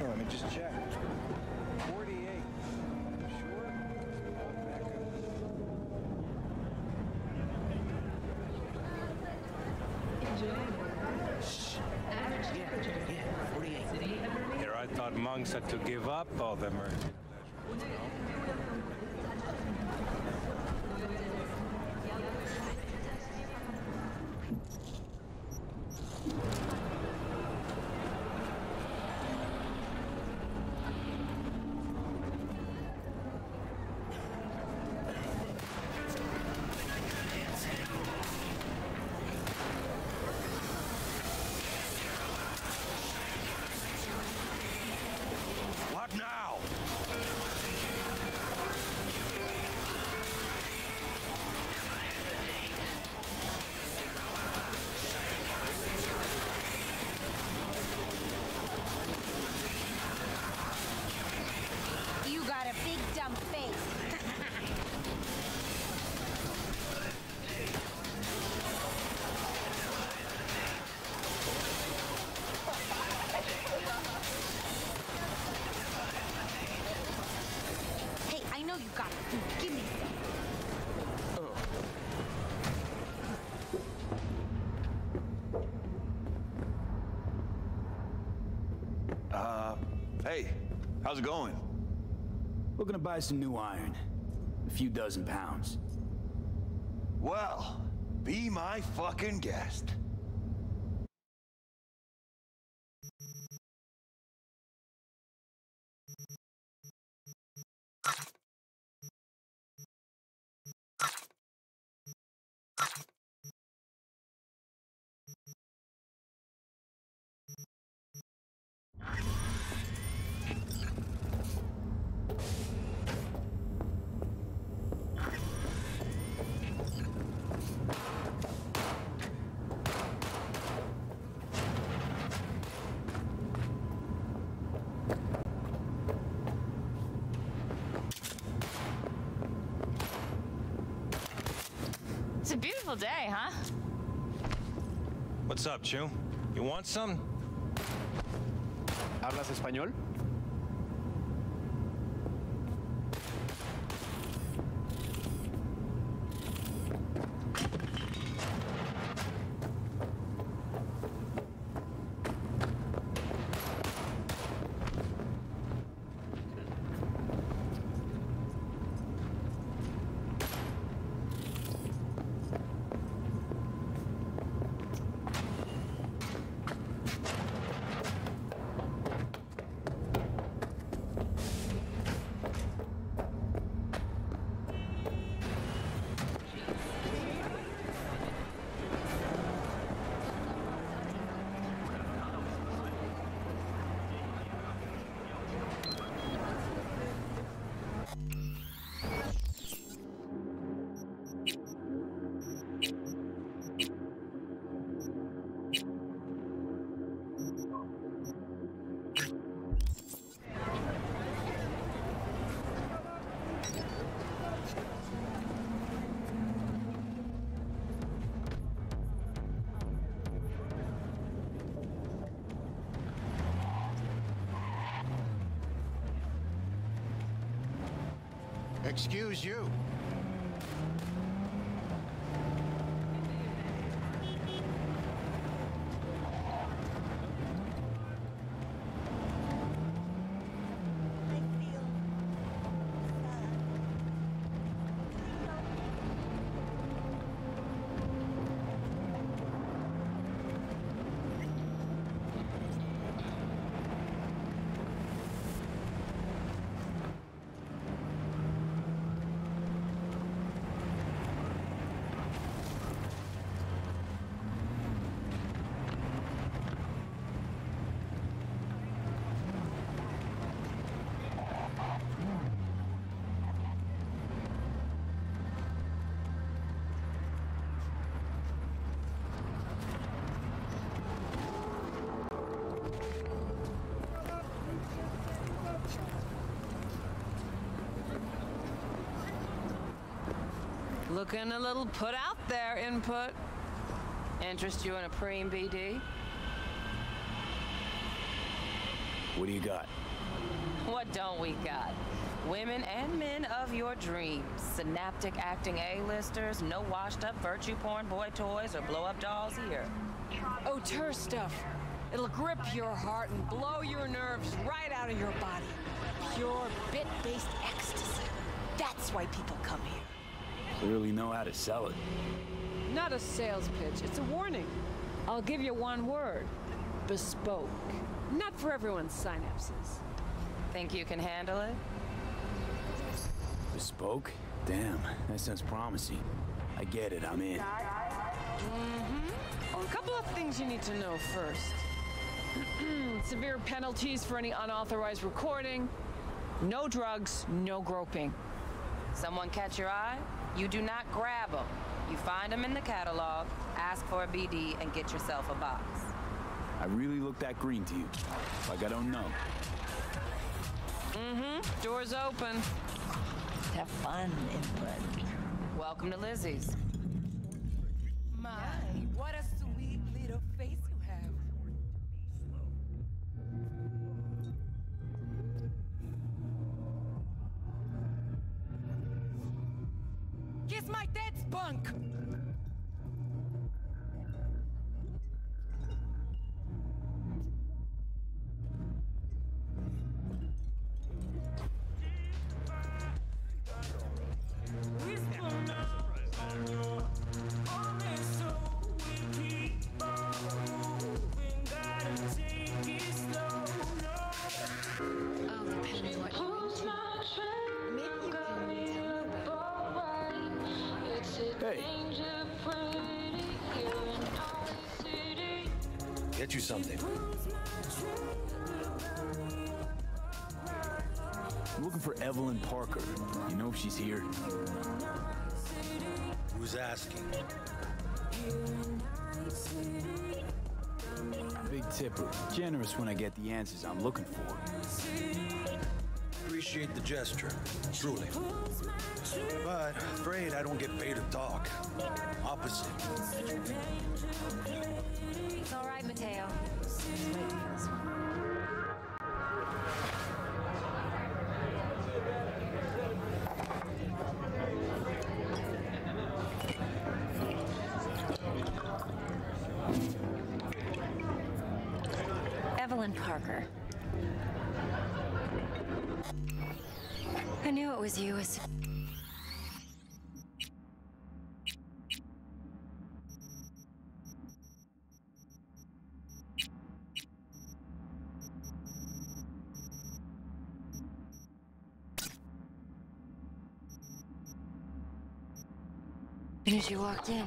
S30: let me just check. 48. Sure? Here I thought monks had to give up all their mercy.
S3: How's it going? We're gonna buy some new iron. A few dozen pounds.
S40: Well, be my fucking guest.
S15: It's beautiful day, huh?
S30: What's up, Chew? You want some?
S41: ¿Hablas español?
S15: Looking a little put out there, input. Interest you in a preem BD?
S3: What do you got?
S15: What don't we got? Women and men of your dreams. Synaptic acting A-listers, no washed up virtue porn boy toys or blow up dolls here.
S16: Oh, Auteur stuff. It'll grip your heart and blow your nerves right out of your body. Pure bit-based ecstasy. That's why people come here.
S3: Clearly know how to sell it.
S16: Not a sales pitch, it's a warning. I'll give you one word. Bespoke. Not for everyone's synapses.
S15: Think you can handle it?
S3: Bespoke? Damn, that sounds promising. I get it, I'm in.
S16: Mm-hmm. A couple of things you need to know first. Severe penalties for any unauthorized recording. No drugs, no groping.
S15: Someone catch your eye? You do not grab them. You find them in the catalog, ask for a BD, and get yourself a box.
S3: I really look that green to you. Like I don't know.
S15: Mm-hmm. Doors open.
S16: Have fun, input.
S15: Welcome to Lizzie's.
S3: Tipper. Generous when I get the answers I'm looking for.
S4: Appreciate the gesture, truly. But afraid I don't get paid to talk. Opposite.
S21: It's all right, Mateo. Just waiting for this one. I knew it was you as soon as you walked in.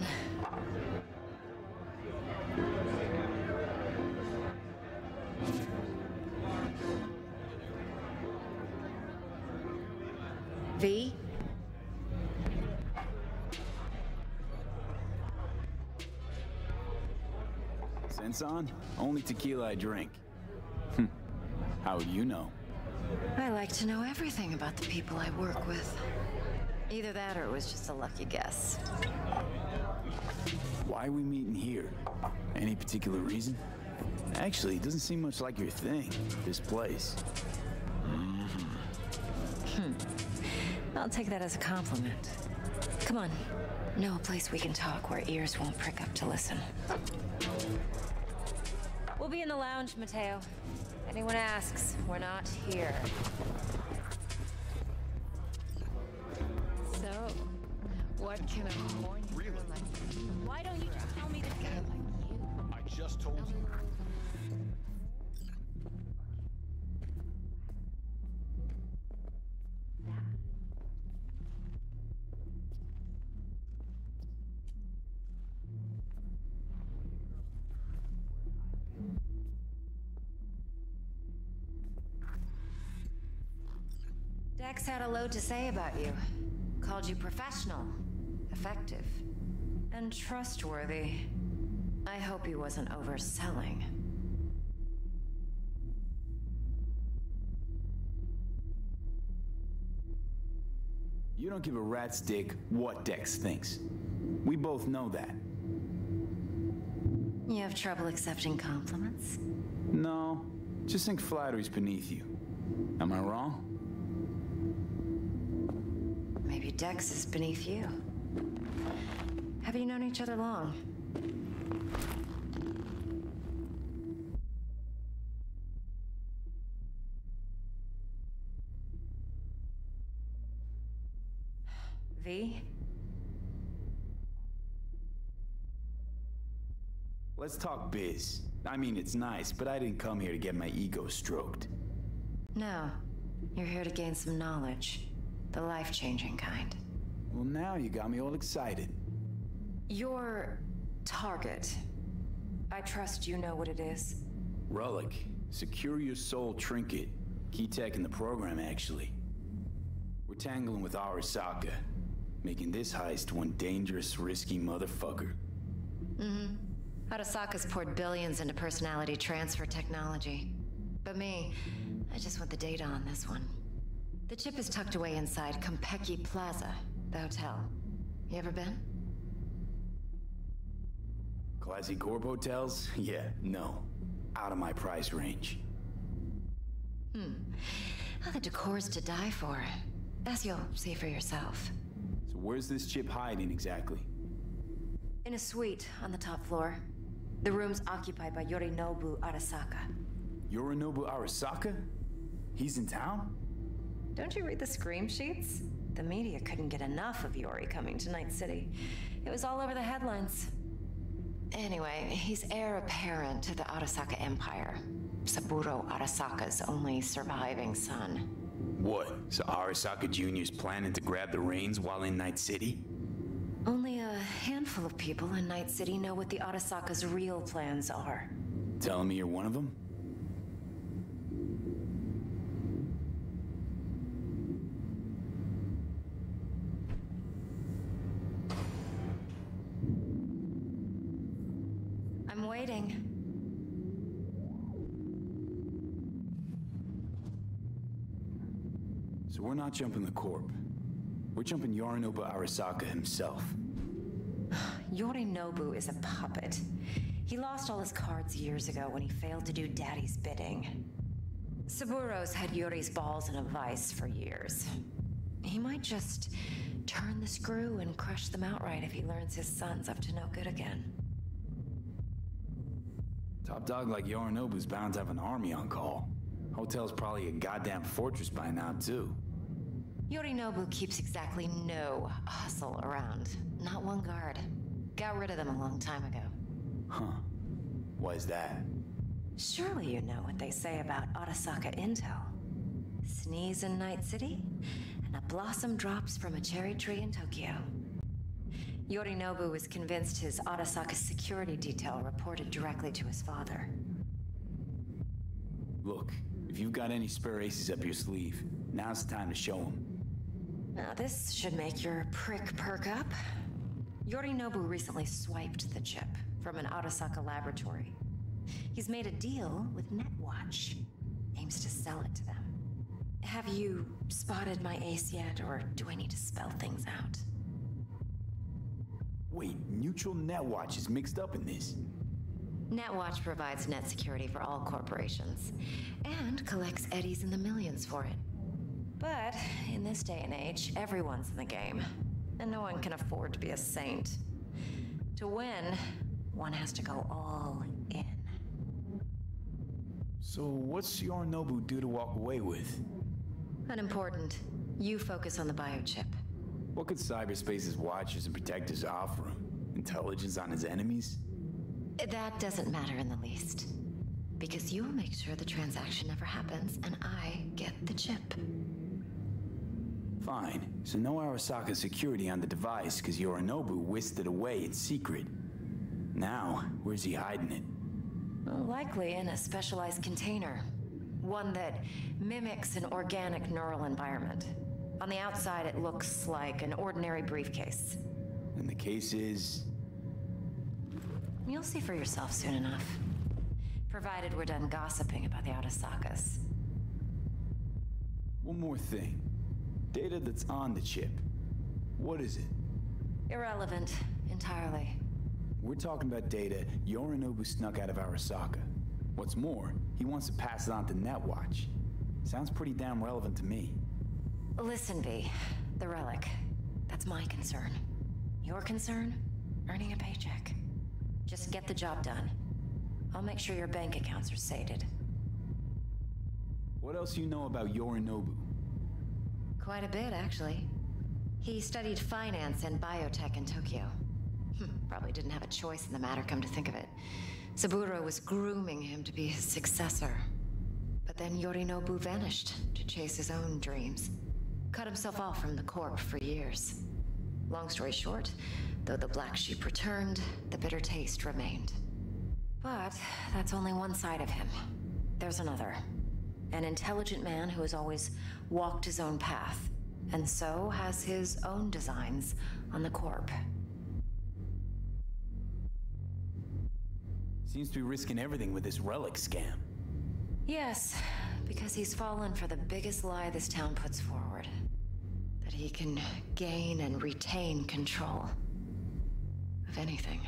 S3: Centzon? Only tequila I drink. Hmm. How would you know?
S21: I like to know everything about the people I work with. Either that or it was just a lucky guess.
S3: Why are we meeting here? Any particular reason? Actually, it doesn't seem much like your thing, this place.
S21: Hmm. I'll take that as a compliment. Come on. Know a place we can talk where ears won't prick up to listen. We'll be in the lounge, Mateo. Anyone asks, we're not here.
S16: So, what can a horny really?
S21: Dex had a load to say about you. Called you professional, effective, and trustworthy. I hope he wasn't overselling.
S3: You don't give a rat's dick what Dex thinks. We both know that.
S21: You have trouble accepting compliments?
S3: No, just think flattery's beneath you. Am I wrong?
S21: Dex is beneath you. Have you known each other long? V?
S3: Let's talk biz. I mean, it's nice, but I didn't come here to get my ego stroked.
S21: No. You're here to gain some knowledge. The life changing kind.
S3: Well, now you got me all excited.
S21: Your target. I trust you know what it is.
S3: Relic. Secure your soul trinket. Key tech in the program, actually. We're tangling with Arasaka, making this heist one dangerous, risky motherfucker.
S21: Mm-hmm. Arasaka's poured billions into personality transfer technology. But me, I just want the data on this one. The chip is tucked away inside Kompeki Plaza, the hotel. You ever been?
S3: Classy Corp hotels? Yeah, no. Out of my price range.
S21: Hmm. Well, the decor's to die for. As you'll see for yourself.
S3: So where's this chip hiding exactly?
S21: In a suite on the top floor. The room's occupied by Yorinobu Arasaka.
S3: Yorinobu Arasaka? He's in town?
S21: Don't you read the scream sheets? The media couldn't get enough of Yori coming to Night City. It was all over the headlines. Anyway, he's heir apparent to the Arasaka Empire. Saburo Arasaka's only surviving son.
S3: What? So Arasaka Jr.'s planning to grab the reins while in Night City?
S21: Only a handful of people in Night City know what the Arasaka's real plans are.
S3: Telling me you're one of them?
S21: Waiting.
S3: So we're not jumping the Corp. We're jumping Yorinobu Arasaka himself.
S21: Yorinobu is a puppet. He lost all his cards years ago when he failed to do Daddy's bidding. Saburo's had Yori's balls in a vice for years. He might just turn the screw and crush them outright if he learns his son's up to no good again.
S3: Top dog like Yorinobu's bound to have an army on call. Hotel's probably a goddamn fortress by now, too.
S21: Yorinobu keeps exactly no hustle around. Not one guard. Got rid of them a long time ago.
S3: Huh. Why is that?
S21: Surely you know what they say about Arasaka intel. Sneeze in Night City, and a blossom drops from a cherry tree in Tokyo. Yorinobu was convinced his Arasaka security detail reported directly to his father.
S3: Look, if you've got any spare aces up your sleeve, now's the time to show them.
S21: Now, this should make your prick perk up. Yorinobu recently swiped the chip from an Arasaka laboratory. He's made a deal with Netwatch. Aims to sell it to them. Have you spotted my ace yet, or do I need to spell things out?
S3: Wait, Neutral Netwatch is mixed up in this.
S21: Netwatch provides net security for all corporations and collects eddies in the millions for it. But in this day and age, everyone's in the game, and no one can afford to be a saint. To win, one has to go all in.
S3: So what's Yorinobu do to walk away with?
S21: Unimportant. You focus on the biochip.
S3: What could cyberspace's watchers and protectors offer him? Intelligence on his enemies?
S21: That doesn't matter in the least. Because you'll make sure the transaction never happens, and I get the chip.
S3: Fine. So no Arasaka security on the device because Yorinobu whisked it away in secret. Now, where's he hiding it?
S21: Likely in a specialized container. One that mimics an organic neural environment. On the outside, it looks like an ordinary briefcase.
S3: And the case is.
S21: You'll see for yourself soon enough. Provided we're done gossiping about the Arasakas.
S3: One more thing. Data that's on the chip. What is it?
S21: Irrelevant, entirely.
S3: We're talking about data Yorinobu snuck out of Arasaka. What's more, he wants to pass it on to Netwatch. Sounds pretty damn relevant to me.
S21: Listen, V. The relic. That's my concern. Your concern? Earning a paycheck. Just get the job done. I'll make sure your bank accounts are sated.
S3: What else do you know about Yorinobu?
S21: Quite a bit, actually. He studied finance and biotech in Tokyo. Hmm, Probably didn't have a choice in the matter, come to think of it. Saburo was grooming him to be his successor. But then Yorinobu vanished to chase his own dreams. Cut himself off from the Corp for years. Long story short, though the black sheep returned, the bitter taste remained. But that's only one side of him. There's another. An intelligent man who has always walked his own path, and so has his own designs on the Corp.
S3: Seems to be risking everything with this relic scam.
S21: Yes, because he's fallen for the biggest lie this town puts forward that he can gain and retain control of anything.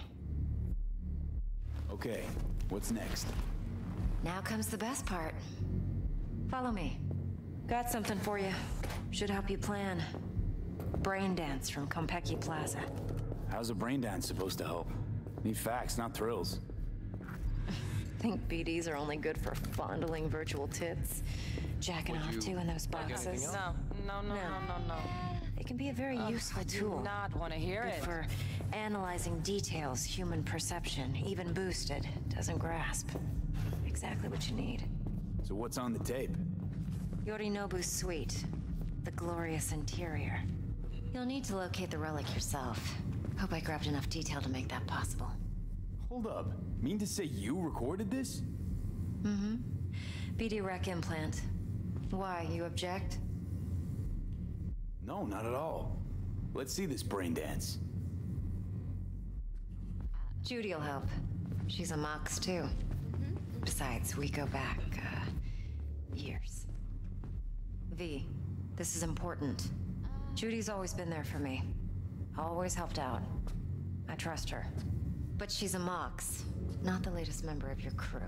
S3: Okay, what's next?
S21: Now comes the best part. Follow me. Got something for you. Should help you plan. Brain dance from Konpeki Plaza.
S3: How's a brain dance supposed to help? Need facts, not thrills.
S21: Think BDs are only good for fondling virtual tits, jacking
S15: Would
S21: off
S15: you
S21: to in those boxes.
S15: No, no, no, no, no, no.
S21: It can be a very
S15: Ugh,
S21: useful
S15: I do
S21: tool.
S15: not wanna hear it.
S21: For analyzing details human perception, even boosted, doesn't grasp. Exactly what you need.
S3: So what's on the tape?
S21: Yorinobu's suite, the glorious interior. You'll need to locate the relic yourself. Hope I grabbed enough detail to make that possible.
S3: Hold up. Mean to say you recorded this?
S21: Mm-hmm. BD rec implant. Why, you object?
S3: No, not at all. Let's see this brain dance.
S21: Judy'll help. She's a Mox, too. Besides, we go back, uh, years. V, this is important. Judy's always been there for me. Always helped out. I trust her. But she's a Mox, not the latest member of your crew.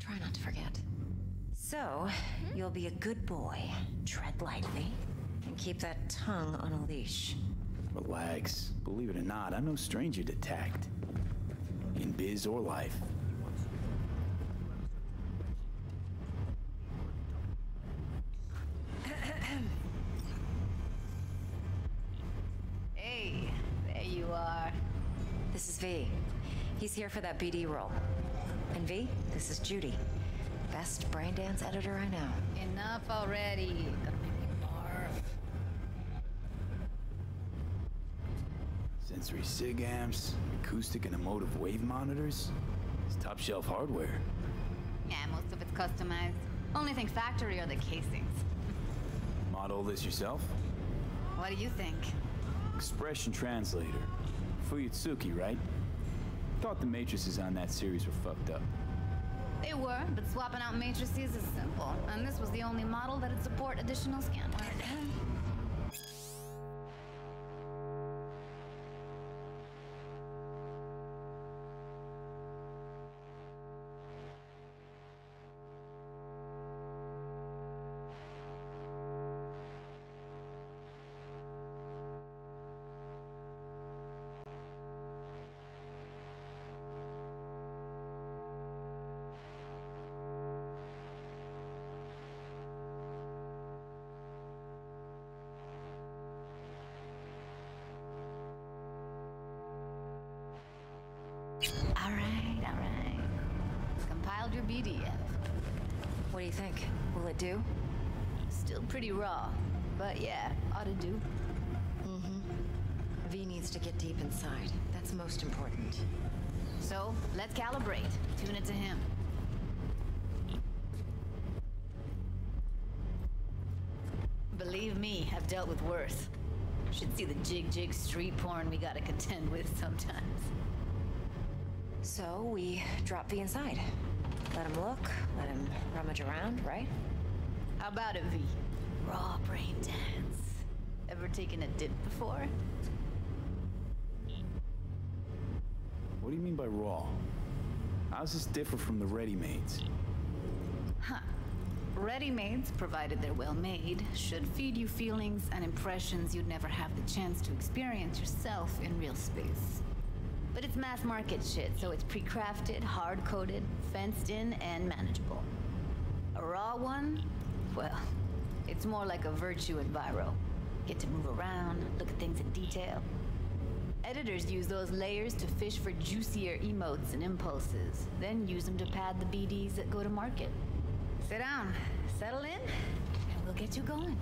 S21: Try not to forget. So, you'll be a good boy, tread lightly, and keep that tongue on a leash.
S3: Relax. Believe it or not, I'm no stranger to tact. In biz or life.
S42: Hey, there you are.
S21: This is V. He's here for that BD role. And V, this is Judy. Best brain dance editor I know.
S42: Enough already. Gonna make me barf.
S3: Sensory SIG amps, acoustic and emotive wave monitors. It's top shelf hardware.
S42: Yeah, most of it's customized. Only thing factory are the casings.
S3: Model this yourself?
S42: What do you think?
S3: Expression translator. Fuyutsuki, right? Thought the matrices on that series were fucked up.
S42: They were, but swapping out matrices is simple. And this was the only model that'd support additional scan. Your BDF.
S21: What do you think? Will it do?
S42: Still pretty raw, but yeah, ought to do.
S21: Mm-hmm. V needs to get deep inside. That's most important.
S42: So, let's calibrate. Tune it to him. Believe me, I've dealt with worse. Should see the jig jig street porn we gotta contend with sometimes.
S21: So we drop V inside. Let him look, let him rummage around, right?
S42: How about it, V? Raw brain dance. Ever taken a dip before?
S3: What do you mean by raw? How does this differ from the ready-mades?
S42: Huh. Ready-mades, provided they're well made, should feed you feelings and impressions you'd never have the chance to experience yourself in real space. But it's mass market shit, so it's pre-crafted, hard-coded, fenced in, and manageable. A raw one? Well, it's more like a virtue enviro. Get to move around, look at things in detail. Editors use those layers to fish for juicier emotes and impulses, then use them to pad the BDs that go to market. Sit down, settle in, and we'll get you going.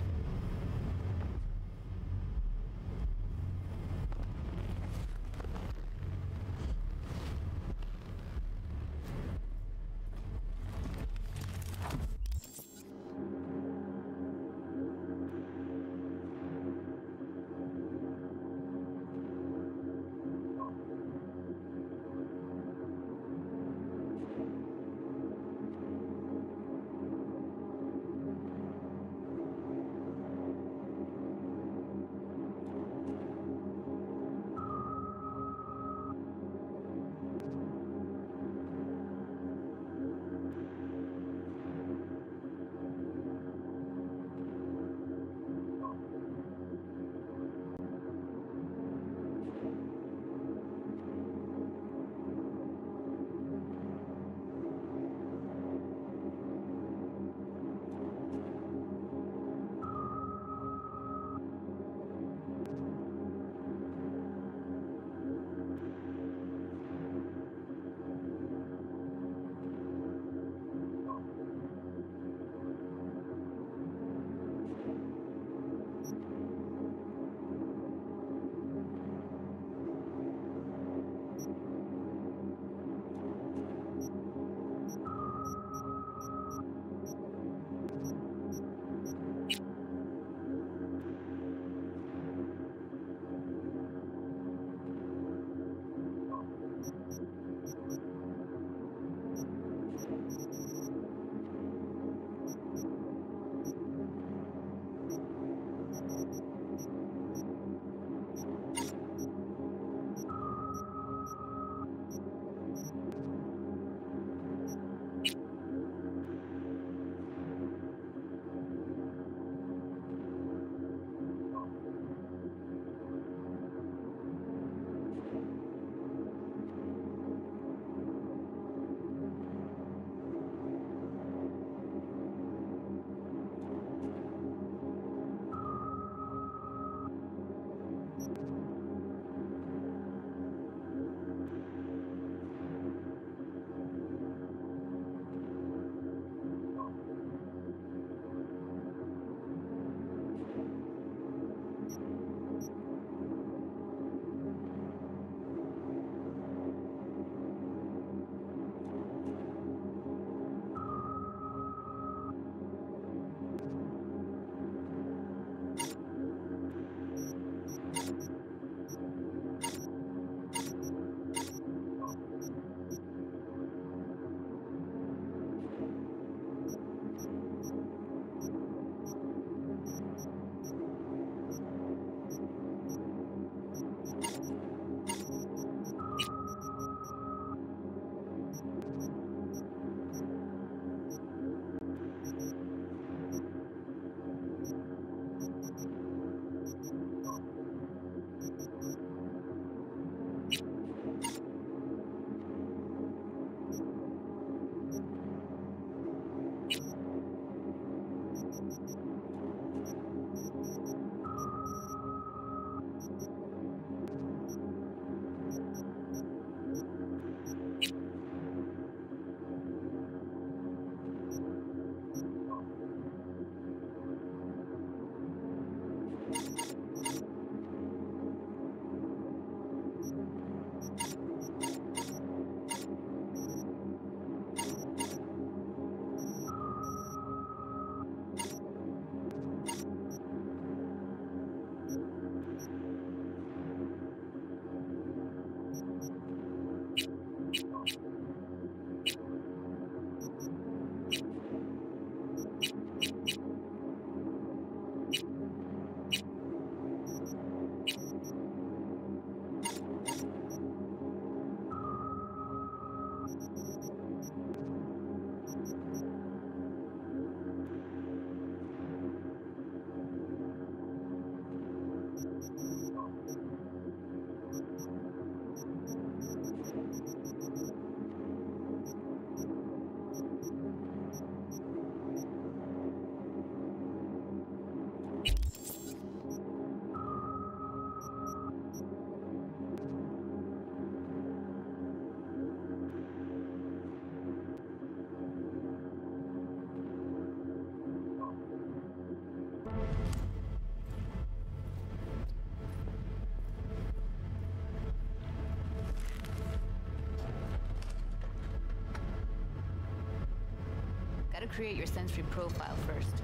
S42: Create your sensory profile first.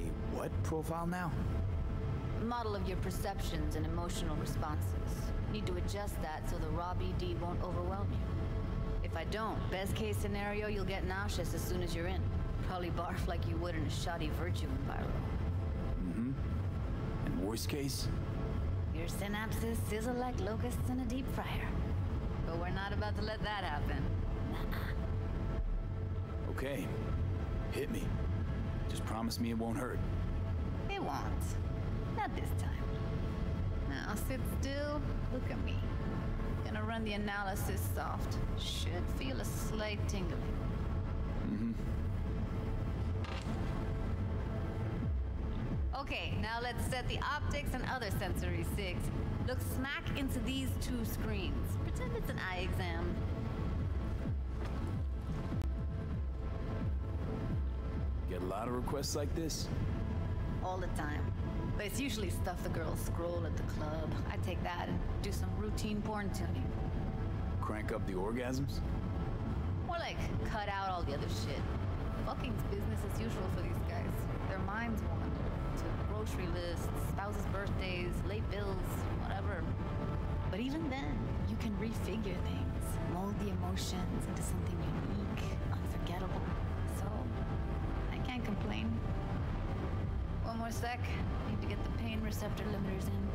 S3: A what profile now?
S42: Model of your perceptions and emotional responses. Need to adjust that so the raw BD won't overwhelm you. If I don't, best case scenario, you'll get nauseous as soon as you're in. Probably barf like you would in a shoddy virtue enviro.
S3: Mm-hmm. And worst case?
S42: Your synapses sizzle like locusts in a deep fryer. But we're not about to let that happen.
S3: Okay. Hit me. Just promise me it won't hurt.
S42: It won't. Not this time. Now sit still, look at me. Gonna run the analysis soft. Should feel a slight tingling.
S3: Mm-hmm.
S42: Okay, now let's set the optics and other sensory sigs. Look smack into these two screens. Pretend it's an eye exam.
S3: Requests like this?
S42: All the time. But it's usually stuff the girls scroll at the club. I take that and do some routine porn tuning.
S3: Crank up the orgasms?
S42: More like cut out all the other shit. Fucking's business as usual for these guys. Their minds wander to grocery lists, spouses' birthdays, late bills, whatever. But even then, you can refigure things, mold the emotions into something unique, I. One more sec. Need to get the pain receptor limiters in.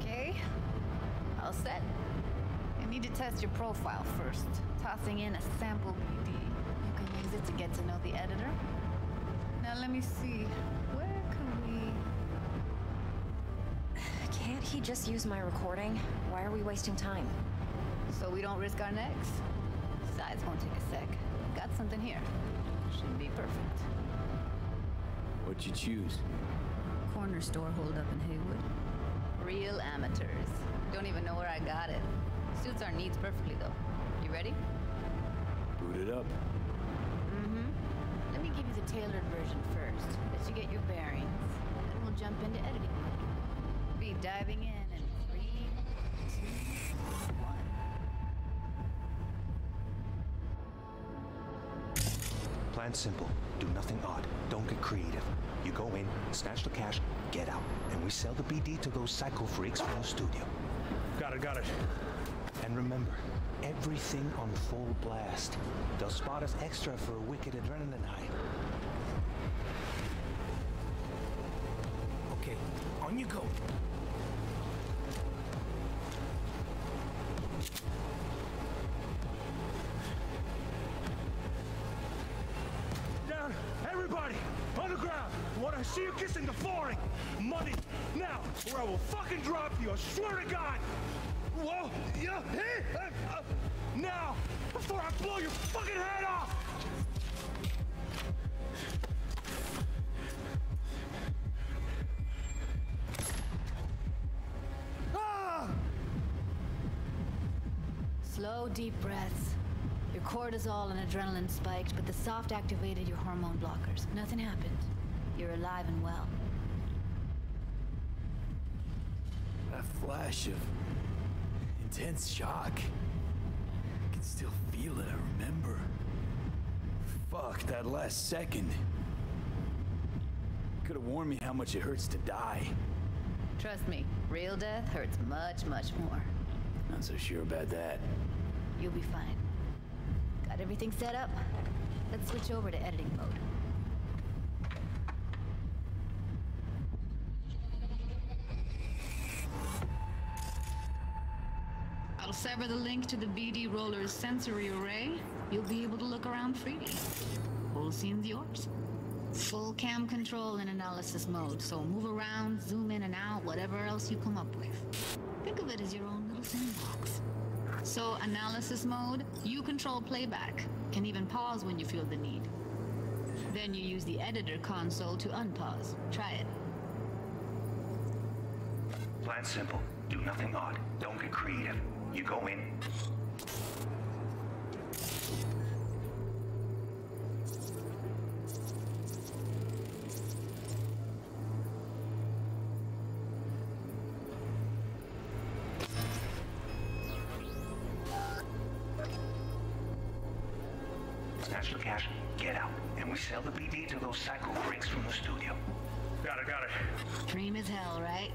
S42: Okay. All set. You need to test your profile first. Tossing in a sample BD. You can use it to get to know the editor. Now let me see. Where can we...
S21: Can't he just use my recording? Why are we wasting time?
S42: So we don't risk our necks? Besides, won't take a sec. Got something here. Should be perfect.
S3: What'd you choose?
S42: Corner store hold up in Heywood. Real amateurs. Don't even know where I got it. Suits our needs perfectly, though. You ready?
S3: Boot it up.
S42: Mm-hmm. Let me give you the tailored version first. Let you get your bearings. Then we'll jump into editing. Be diving in in three, two, one.
S30: Plan simple. Do nothing odd. Don't get creative. You go in, snatch the cash, get out. And we sell the BD to those psycho freaks from the studio.
S43: Got it, got it.
S30: And remember, everything on full blast. They'll spot us extra for a wicked adrenaline high.
S43: Okay, on you go. Swear to God. Whoa, yeah, hey, uh, now, before I blow your fucking head off. Ah!
S42: Slow, deep breaths. Your cortisol and adrenaline spiked, but the soft activated your hormone blockers. Nothing happened. You're alive and well.
S3: That flash of intense shock. I can still feel it, I remember. Fuck, that last second. Could have warned me how much it hurts to die.
S42: Trust me, real death hurts much, much more.
S3: Not so sure about that.
S42: You'll be fine. Got everything set up? Let's switch over to editing mode. I'll sever the link to the BD Roller's sensory array. You'll be able to look around freely. Whole scene's yours. Full cam control in analysis mode, so move around, zoom in and out, whatever else you come up with. Think of it as your own little sandbox. So, analysis mode, you control playback. Can even pause when you feel the need. Then you use the editor console to unpause. Try it.
S30: Plan simple. Do nothing odd. Don't get creative. You go in.
S43: the cash, get out, and we sell the BD to those psycho freaks from the studio. Got it, got it.
S42: Dream is hell, right?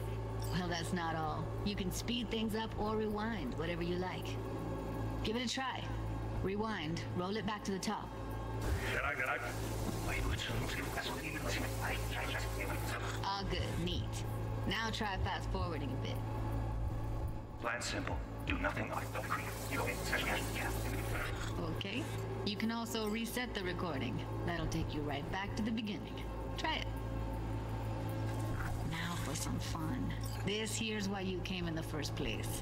S42: Well, that's not all. You can speed things up or rewind, whatever you like. Give it a try. Rewind, roll it back to the top. All good, neat. Now try fast forwarding a bit.
S43: Plan simple. Do nothing odd. Don't creep. You go in, snatch the cash, get out.
S42: Okay. You can also reset the recording. That'll take you right back to the beginning. Try it. Now for some fun. This here's why you came in the first place.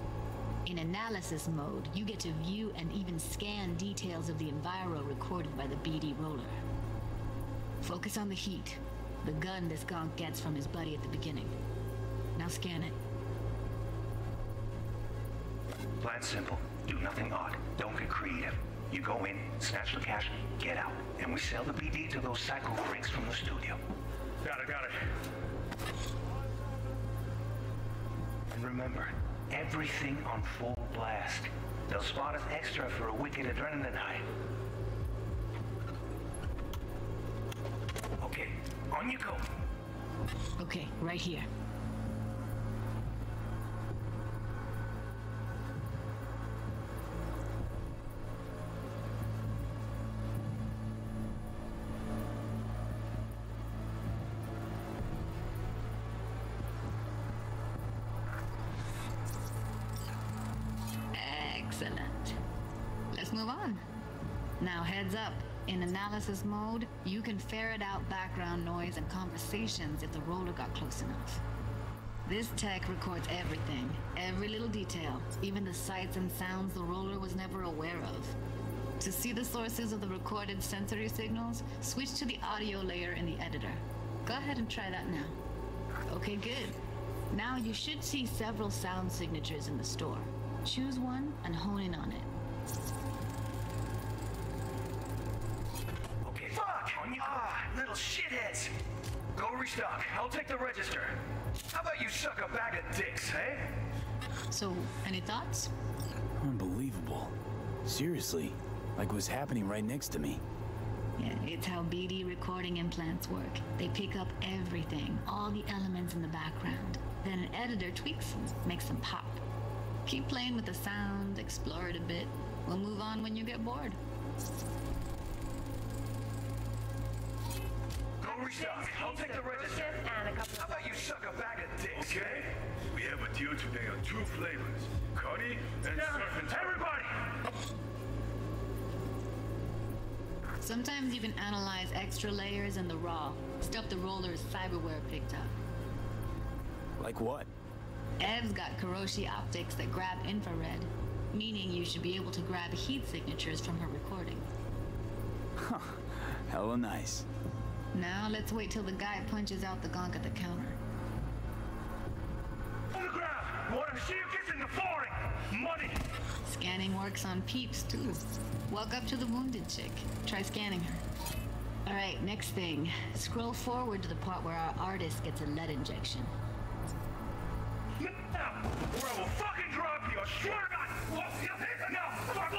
S42: In analysis mode, you get to view and even scan details of the enviro recorded by the BD roller. Focus on the heat, the gun this gonk gets from his buddy at the beginning. Now scan it.
S43: Plan simple. Do nothing odd. Don't get creative. You go in, snatch the cash, get out, and we sell the BD to those psycho freaks from the studio. Got it, got it. Remember, everything on full blast. They'll spot us extra for a wicked adrenaline high. Okay, on you go.
S42: Okay, right here. Heads up. In analysis mode, you can ferret out background noise and conversations if the roller got close enough. This tech records everything, every little detail, even the sights and sounds the roller was never aware of. To see the sources of the recorded sensory signals, switch to the audio layer in the editor. Go ahead and try that now. Okay, good. Now you should see several sound signatures in the store. Choose one and hone in on it.
S43: Go. I'll take the register. How about you suck a bag of dicks, eh?
S42: So, any thoughts?
S3: Unbelievable. Seriously, like what's happening right next to me.
S42: Yeah, it's how BD recording implants work. They pick up everything, all the elements in the background. Then an editor tweaks them, makes them pop. Keep playing with the sound, explore it a bit. We'll move on when you get bored.
S43: Go restock. I'll take the register. How about you suck a bag of dicks, Okay. We have a deal today on two flavors. Cuddy and surf and Everybody!
S42: Sometimes you can analyze extra layers in the raw, stuff the roller's cyberware picked up.
S3: Like what?
S42: Ev's got Kiroshi optics that grab infrared, meaning you should be able to grab heat signatures from her recording.
S3: Huh. Hella nice.
S42: Now let's wait till the guy punches out the gonk at the counter.
S43: On the ground! See you kissing the flooring! Money!
S42: Scanning works on peeps too. Walk up to the wounded chick. Try scanning her. All right, next thing. Scroll forward to the part where our artist gets a lead injection.
S43: Now! Or I will fucking drop you! I swear to God! Well, Now! Fuck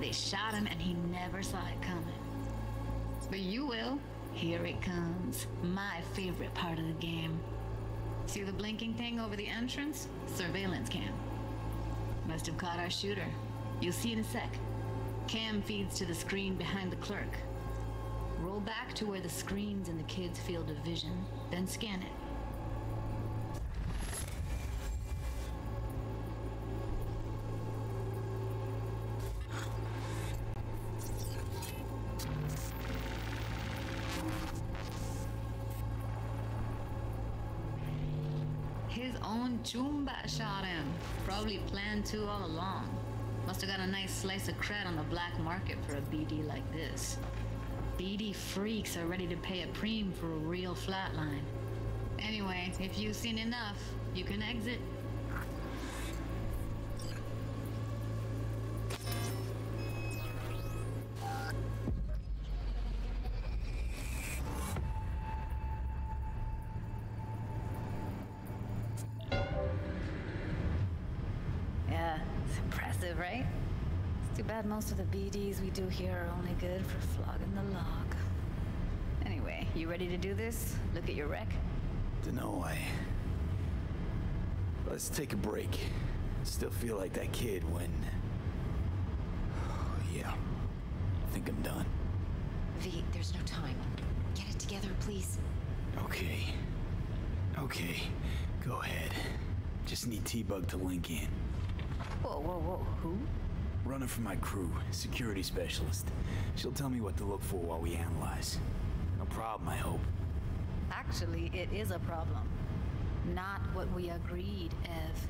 S42: They shot him and he never saw it coming. But you will. Here it comes. My favorite part of the game. See the blinking thing over the entrance? Surveillance cam. Must have caught our shooter. You'll see in a sec. Cam feeds to the screen behind the clerk. Roll back to where the screen's in the kid's field of vision, then scan it. Chumba shot him. Probably planned to all along. Must have got a nice slice of cred on the black market for a BD like this. BD freaks are ready to pay a preem for a real flatline. Anyway, if you've seen enough, you can exit. Right? It's too bad most of the BDs we do here are only good for flogging the log. Anyway, you ready to do this? Look at your wreck?
S3: Dunno, I... Let's take a break. Still feel like that kid when... yeah. I think I'm done.
S21: V, there's no time. Get it together, please.
S3: Okay. Okay. Go ahead. Just need T-Bug to link in.
S42: Whoa, whoa, whoa. Who?
S3: Running for my crew, security specialist. She'll tell me what to look for while we analyze. No problem, I hope.
S42: Actually, it is a problem. Not what we agreed, Ev.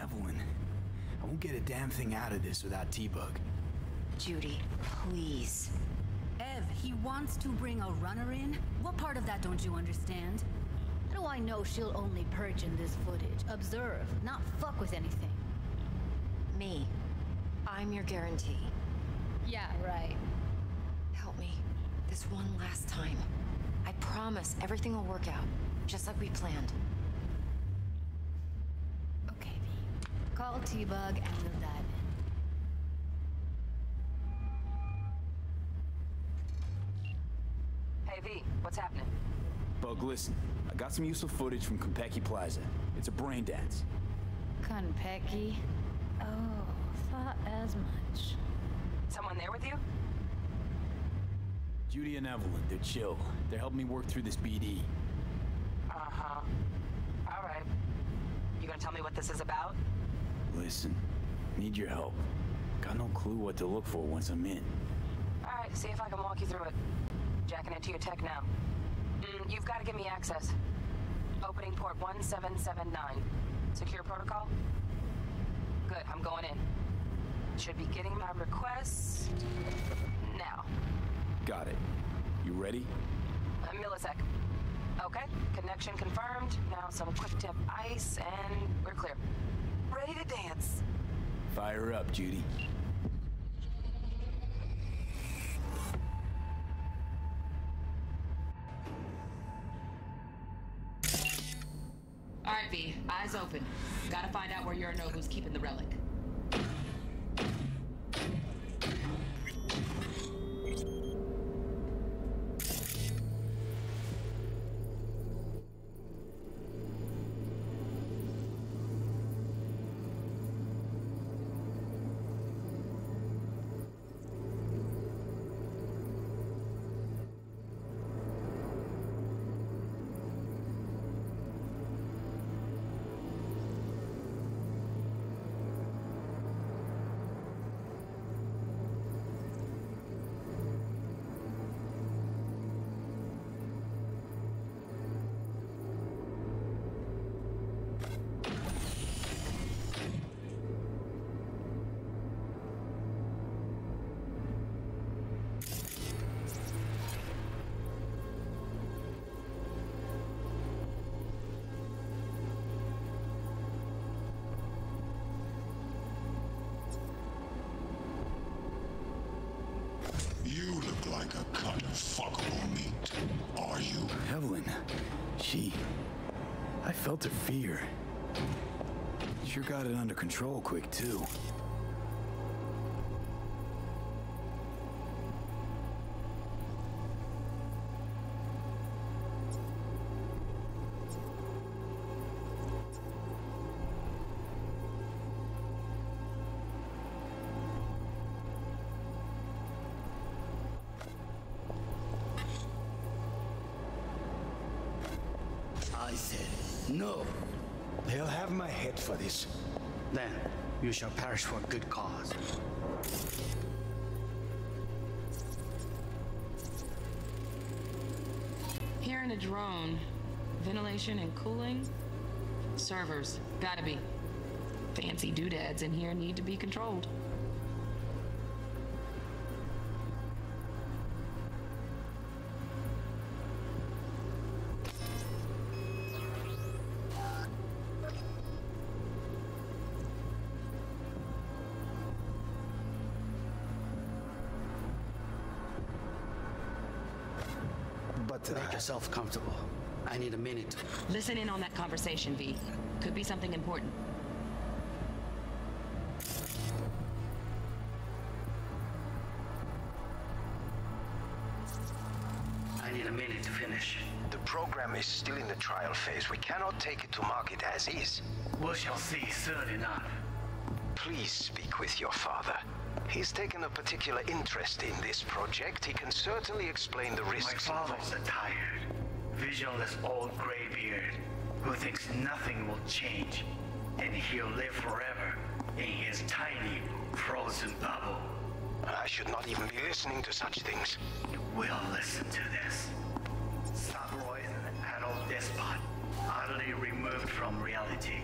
S3: Evelyn, I won't get a damn thing out of this without T-Bug.
S21: Judy, please.
S42: Ev, he wants to bring a runner in? What part of that don't you understand? How do I know she'll only purge in this footage? Observe, not fuck with anything.
S21: Me. I'm your guarantee.
S42: Yeah, right.
S21: Help me. This one last time. I promise everything will work out, just like we planned.
S42: Okay, V. Call T-Bug and we'll dive in.
S15: Hey, V, what's happening?
S3: Bug, listen. I got some useful footage from Konpeki Plaza. It's a brain dance.
S42: in. Konpeki? Oh, thought as much.
S15: Someone there with you?
S3: Judy and Evelyn, they're chill. They're helping me work through this BD.
S15: Uh-huh. All right. You gonna tell me what this is about?
S3: Listen, need your help. Got no clue what to look for once I'm in.
S15: All right, see if I can walk you through it. Jacking into your tech now. You've got to give me access. Opening port 1779. Secure protocol? Good, I'm going in. Should be getting my request now.
S3: Got it. You ready?
S15: A millisec. Okay, connection confirmed. Now some quick tip ice, and we're clear. Ready to dance.
S3: Fire up, Judy.
S15: Eyes open. Gotta find out where Yorinobu's keeping the relic.
S14: Fuckable meat. Are you?
S3: Evelyn, she. I felt her fear. Sure got it under control quick, too.
S44: You shall perish for a good cause.
S15: Here in a drone, ventilation and cooling, servers, gotta be. Fancy doodads in here need to be controlled.
S44: myself comfortable. I need a minute.
S15: Listen in on that conversation, V. Could be something important.
S45: I need a minute to finish.
S44: The program is still in the trial phase. We cannot take it to market as is.
S45: We shall see soon enough.
S44: Please speak with your father. He's taken a particular interest in this project. He can certainly explain the risks.
S45: My father's a tired, visionless old graybeard who thinks nothing will change, and he'll live forever in his tiny, frozen bubble.
S44: I should not even be listening to such things.
S45: You will listen to this. Saburo is an adult despot, utterly removed from reality.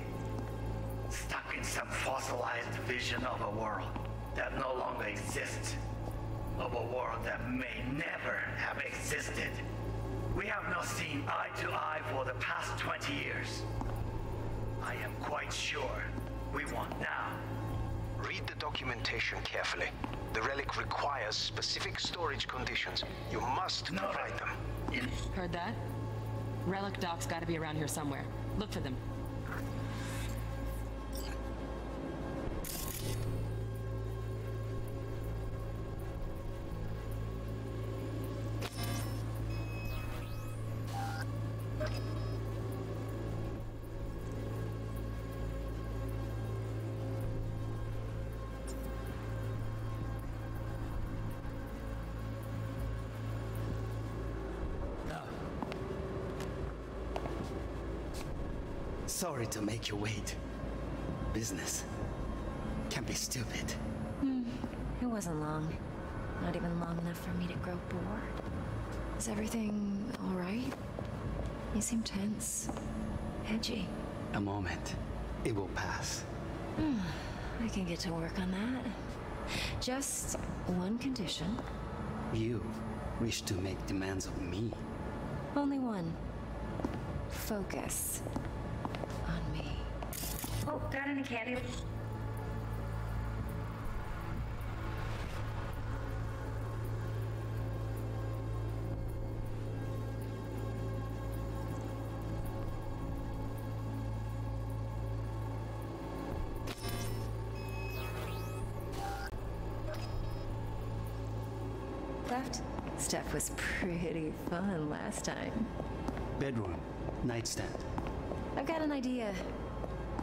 S45: Stuck in some fossilized vision of a world that no longer exists. Of a world that may never have existed. We have not seen eye to eye for the past 20 years. I am quite sure we want now.
S44: Read the documentation carefully. The relic requires specific storage conditions. You must provide them.
S15: Heard that? Relic doc's gotta be around here somewhere. Look for them.
S45: Sorry to make you wait. Business Can't be stupid.
S21: Hmm. It wasn't long. Not even long enough for me to grow bored. Is everything alright? You seem tense. Edgy.
S45: A moment. It will pass.
S21: Hmm. I can get to work on that. Just one condition.
S45: You wish to make demands of me.
S21: Only one. Focus. On.
S46: Got any candy?
S21: Left? Stuff was pretty fun last time.
S45: Bedroom. Nightstand.
S21: I've got an idea.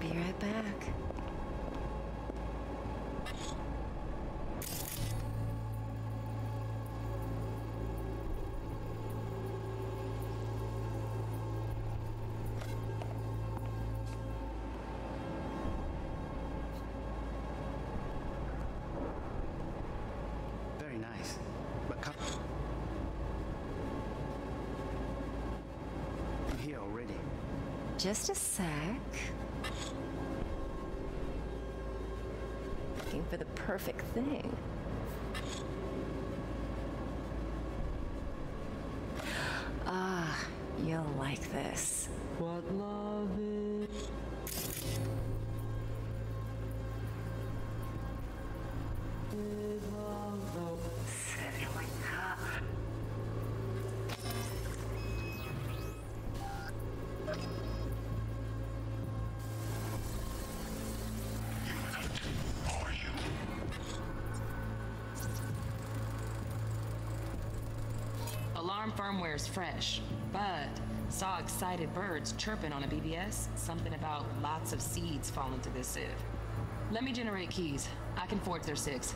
S21: Be right back. For the perfect thing.
S15: Alarm is fresh, but saw excited birds chirping on a BBS. Something about lots of seeds falling to this sieve. Let me generate keys. I can forge their six.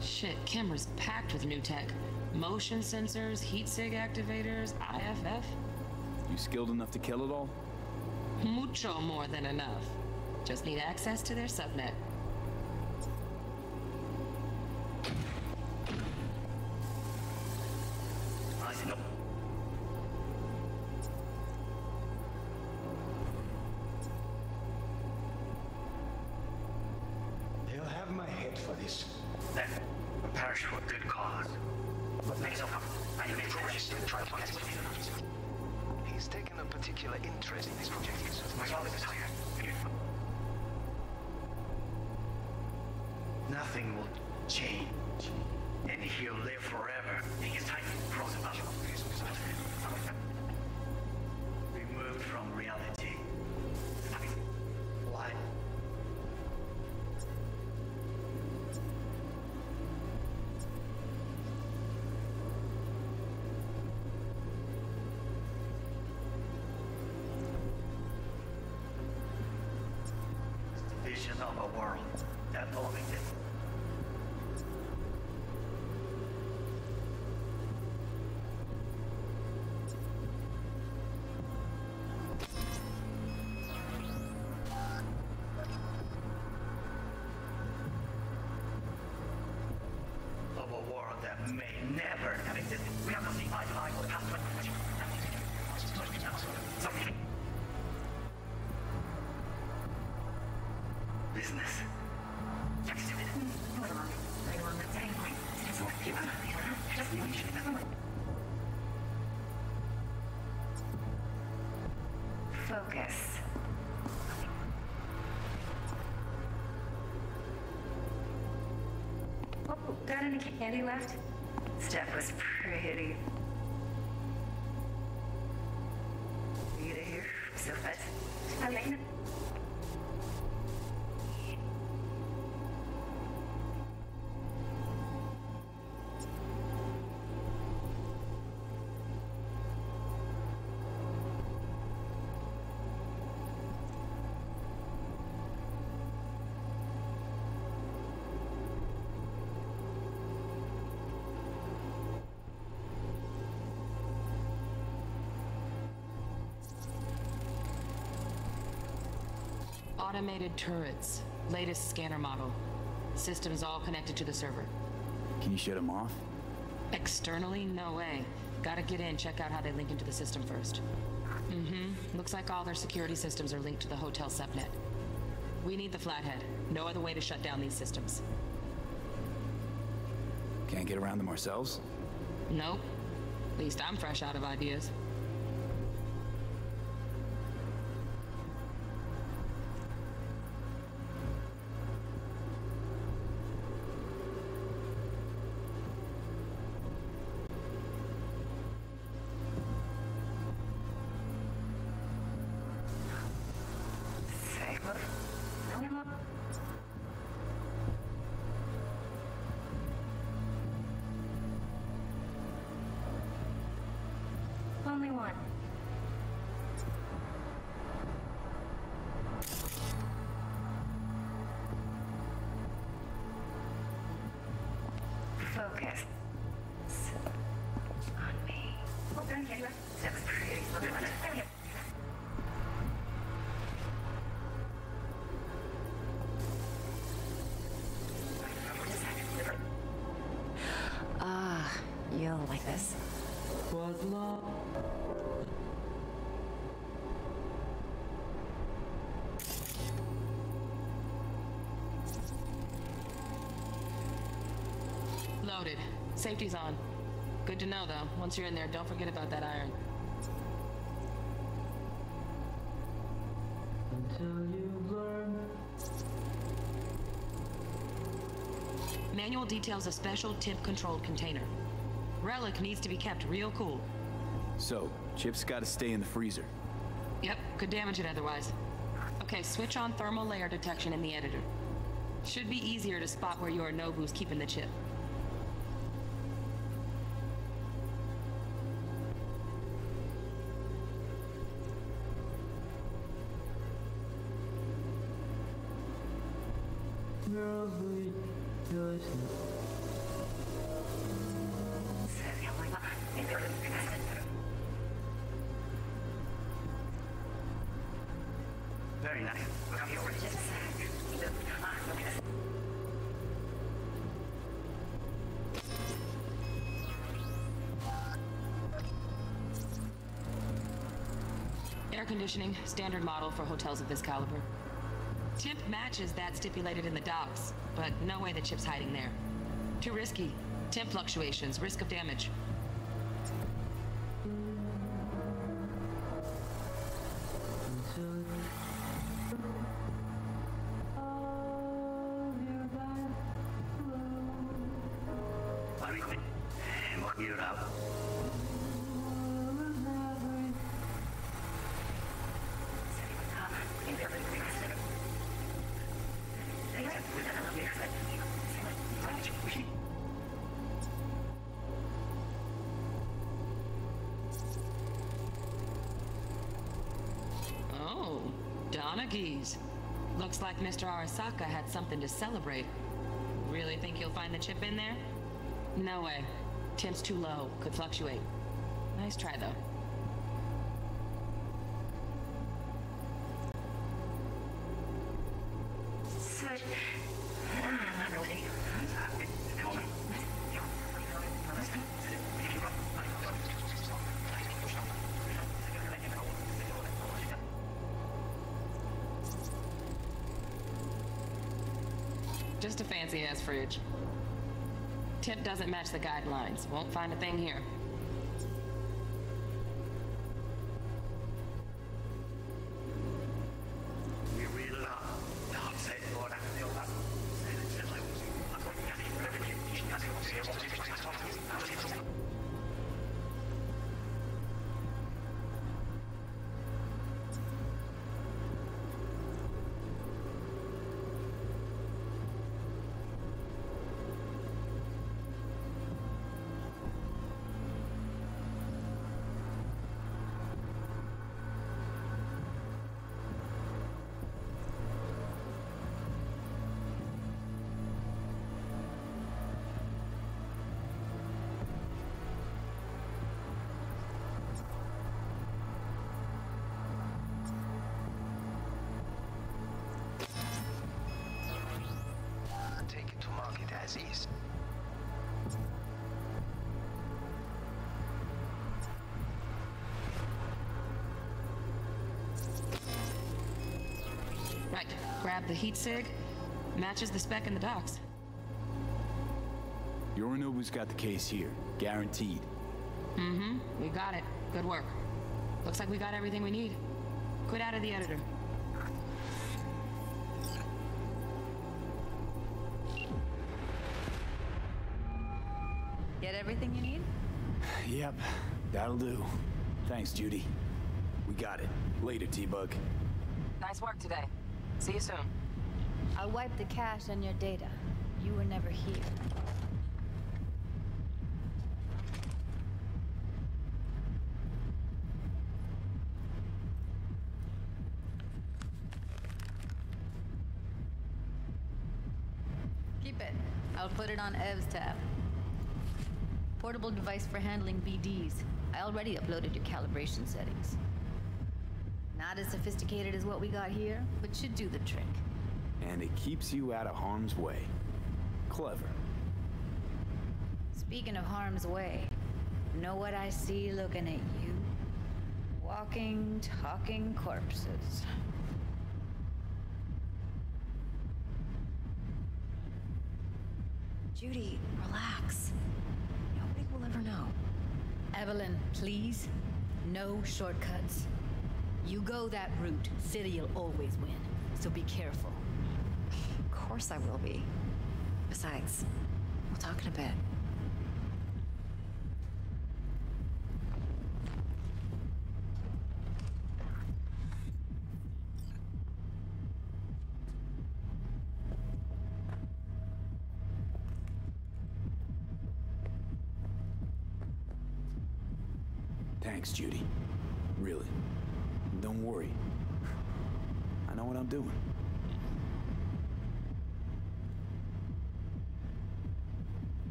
S15: Shit, camera's packed with new tech. Motion sensors, heat sig activators, IFF.
S3: You skilled enough to kill it all?
S15: Mucho more than enough. Just need access to their subnet.
S21: Focus. Oh, got any candy left? Steph was
S15: Automated turrets. Latest scanner model. Systems all connected to the server.
S3: Can you shut them off?
S15: Externally, no way. Gotta get in, check out how they link into the system first. Mm-hmm. Looks like all their security systems are linked to the hotel subnet. We need the flathead. No other way to shut down these systems.
S3: Can't get around them ourselves?
S15: Nope. At least I'm fresh out of ideas. Safety's on. Good to know, though. Once you're in there, don't forget about that iron. Until you learn. Manual details a special temp-controlled container. Relic needs to be kept real cool.
S3: So, Chip's gotta stay in the freezer.
S15: Yep, could damage it otherwise. Okay, switch on thermal layer detection in the editor. Should be easier to spot where Yorinobu's keeping the chip. Conditioning, standard model for hotels of this caliber. Temp matches that stipulated in the docs, but no way the chip's hiding there. Too risky. Temp fluctuations, risk of damage. To celebrate. Really think you'll find the chip in there? No way. Temp's too low. Could fluctuate. Nice try, though. Just a fancy ass fridge. Tip doesn't match the guidelines. Won't find a thing here.
S44: Market.
S15: Right. Grab the heat sig. Matches the spec in the docs.
S3: Yorinobu's got the case here. Guaranteed.
S15: Mm-hmm. We got it. Good work. Looks like we got everything we need. Quit out of the editor.
S3: Yep, that'll do. Thanks, Judy. We got it. Later, T-Bug.
S15: Nice work today. See you soon.
S42: I wiped the cache on your data. You were never here. Portable device for handling BDs. I already uploaded your calibration settings. Not as sophisticated as what we got here, but should do the trick.
S3: And it keeps you out of harm's way. Clever.
S42: Speaking of harm's way, know what I see looking at you? Walking, talking corpses.
S21: Judy, relax. Nobody will ever know.
S42: Evelyn, please. No shortcuts. You go that route, City'll always win. So be careful.
S21: Of course I will be. Besides, we'll talk in a bit.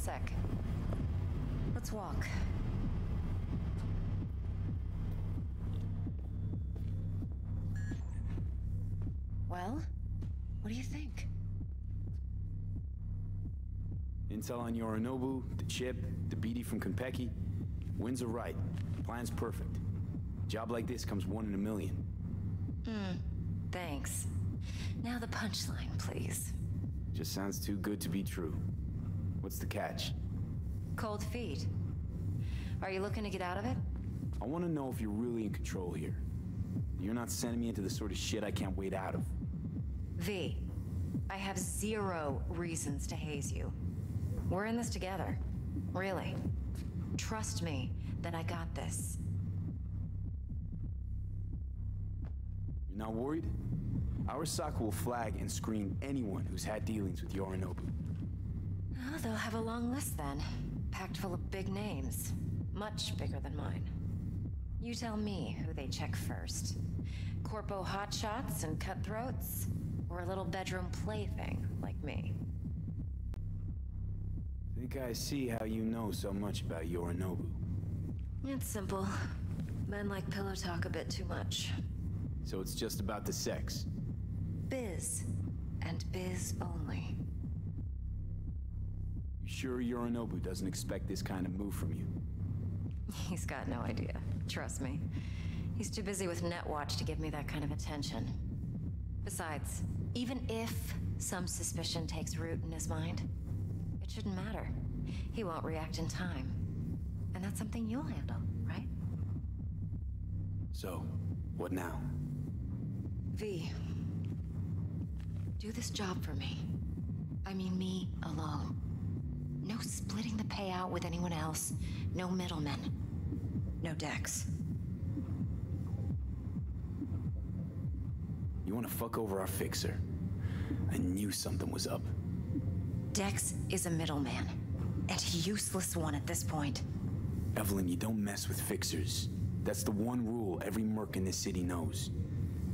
S21: Sec. Let's walk. Well, what do you think?
S3: Intel on Yorinobu, the chip, the BD from Konpeki. Winds are right. Plan's perfect. Job like this comes one in a million.
S21: Hmm, thanks. Now the punchline, please.
S3: Just sounds too good to be true. What's the catch?
S21: Cold feet. Are you looking to get out of it?
S3: I want to know if you're really in control here. You're not sending me into the sort of shit I can't wait out of.
S21: V, I have zero reasons to haze you. We're in this together. Really. Trust me that I got this.
S3: You're not worried? Arasaka will flag and screen anyone who's had dealings with Yorinobu.
S21: Oh, they'll have a long list then. Packed full of big names. Much bigger than mine. You tell me who they check first. Corpo hotshots and cutthroats? Or a little bedroom plaything like me?
S3: Think I see how you know so much about Yorinobu.
S21: It's simple. Men like pillow talk a bit too much.
S3: So it's just about the sex.
S21: Biz. And biz only.
S3: Sure Yorinobu doesn't expect this kind of move from you?
S21: He's got no idea. Trust me. He's too busy with Netwatch to give me that kind of attention. Besides, even if some suspicion takes root in his mind, it shouldn't matter. He won't react in time. And that's something you'll handle, right?
S3: So, what now?
S21: V. Do this job for me. I mean me alone. No splitting the payout with anyone else. No middlemen. No Dex.
S3: You want to fuck over our fixer? I knew something was up.
S21: Dex is a middleman. And a useless one at this point.
S3: Evelyn, you don't mess with fixers. That's the one rule every merc in this city knows.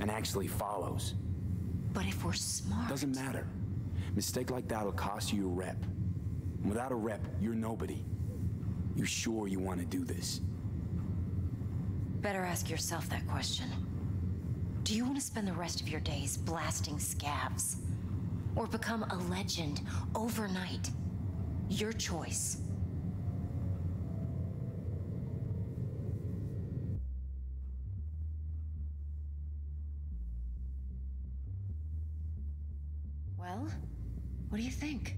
S3: And actually follows.
S21: But if we're smart...
S3: Doesn't matter. Mistake like that'll cost you your rep. Without a rep, you're nobody. You sure you want to do this?
S21: Better ask yourself that question. Do you want to spend the rest of your days blasting scabs? Or become a legend overnight? Your choice. Well, what do you think?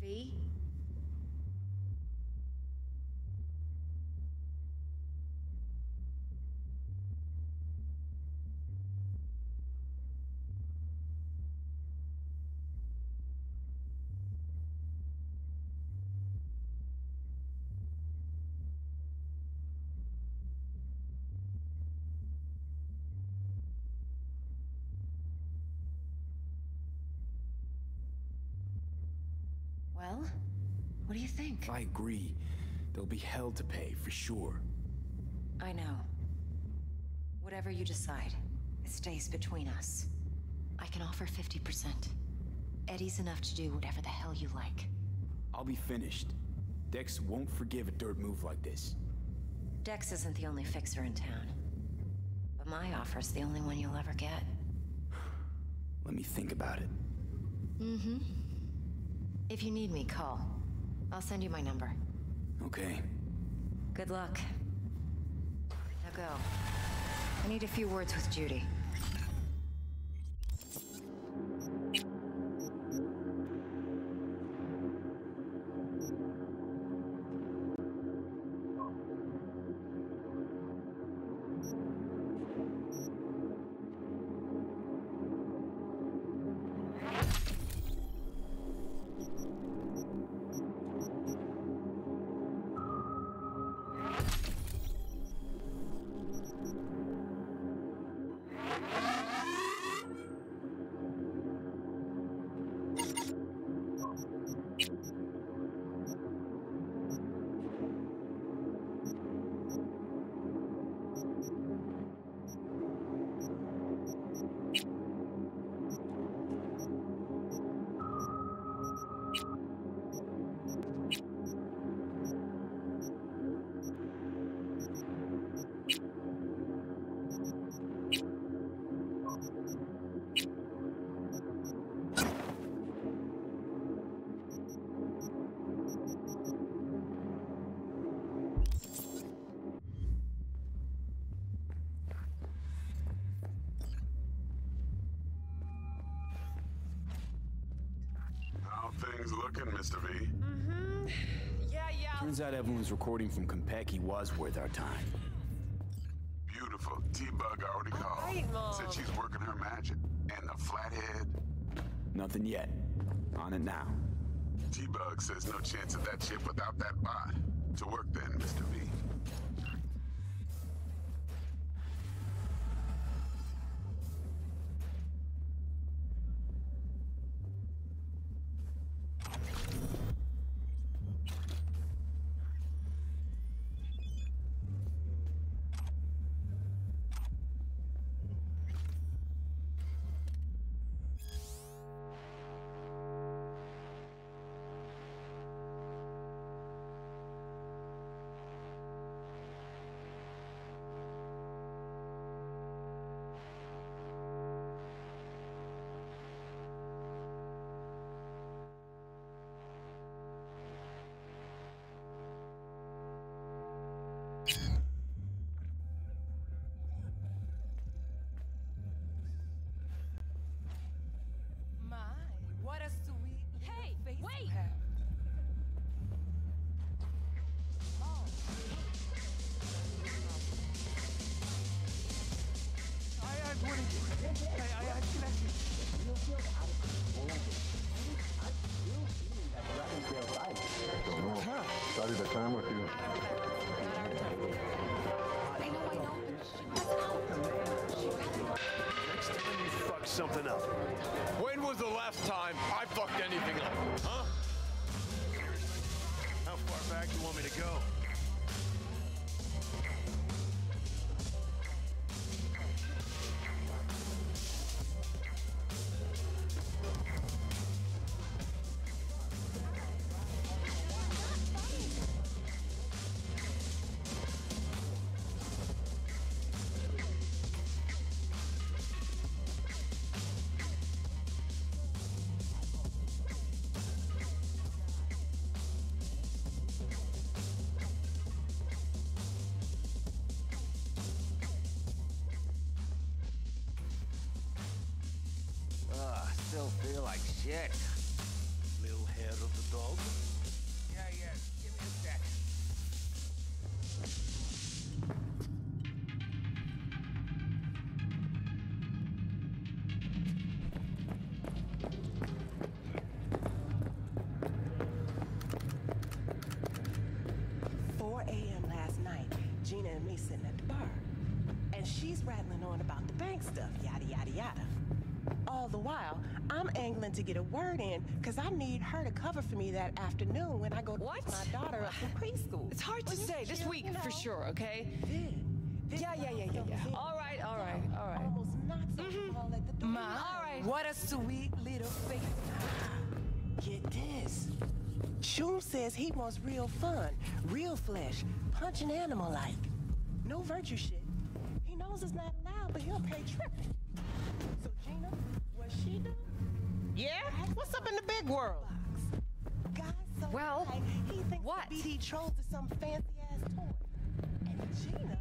S21: V? Well, what do you think?
S3: I agree, there'll be hell to pay, for sure.
S21: I know. Whatever you decide, it stays between us. I can offer 50%. Eddies enough to do whatever the hell you like.
S3: I'll be finished. Dex won't forgive a dirt move like this.
S21: Dex isn't the only fixer in town. But my offer's the only one you'll ever get.
S3: Let me think about it.
S21: Mm-hmm. If you need me, call. I'll send you my number.
S3: Okay.
S21: Good luck. Now go. I need a few words with Judy.
S3: Turns out Evelyn's recording from Konpeki was worth our time.
S37: Beautiful. T-Bug already called.
S15: right, Mom.
S37: Said she's working her magic. And the flathead.
S3: Nothing yet. On it now.
S37: T-Bug says no chance of that ship without that bot. To work then, Mr. V.
S47: I'm to get a word in because I need her to cover for me that afternoon when I go to
S15: What?
S47: my daughter up from preschool.
S15: It's hard to
S47: Well,
S15: say. This week,
S47: you
S15: for sure, okay?
S47: Then, then
S15: Yeah, yeah, yeah, yeah, yeah. All right, all right, all right.
S47: Almost knocks on mm-hmm. the wall at the door.
S15: My, all right.
S47: What a sweet little face. Get this. Choom says he wants real fun, real flesh, punching animal like. No virtue shit. He knows it's not allowed, but he'll pay tripping. So Gina, what she do?
S15: Yeah?
S47: What's up in the big world?
S15: Well,
S47: he thinks
S15: what?
S47: the BD trolls is some fancy ass toy. And Gina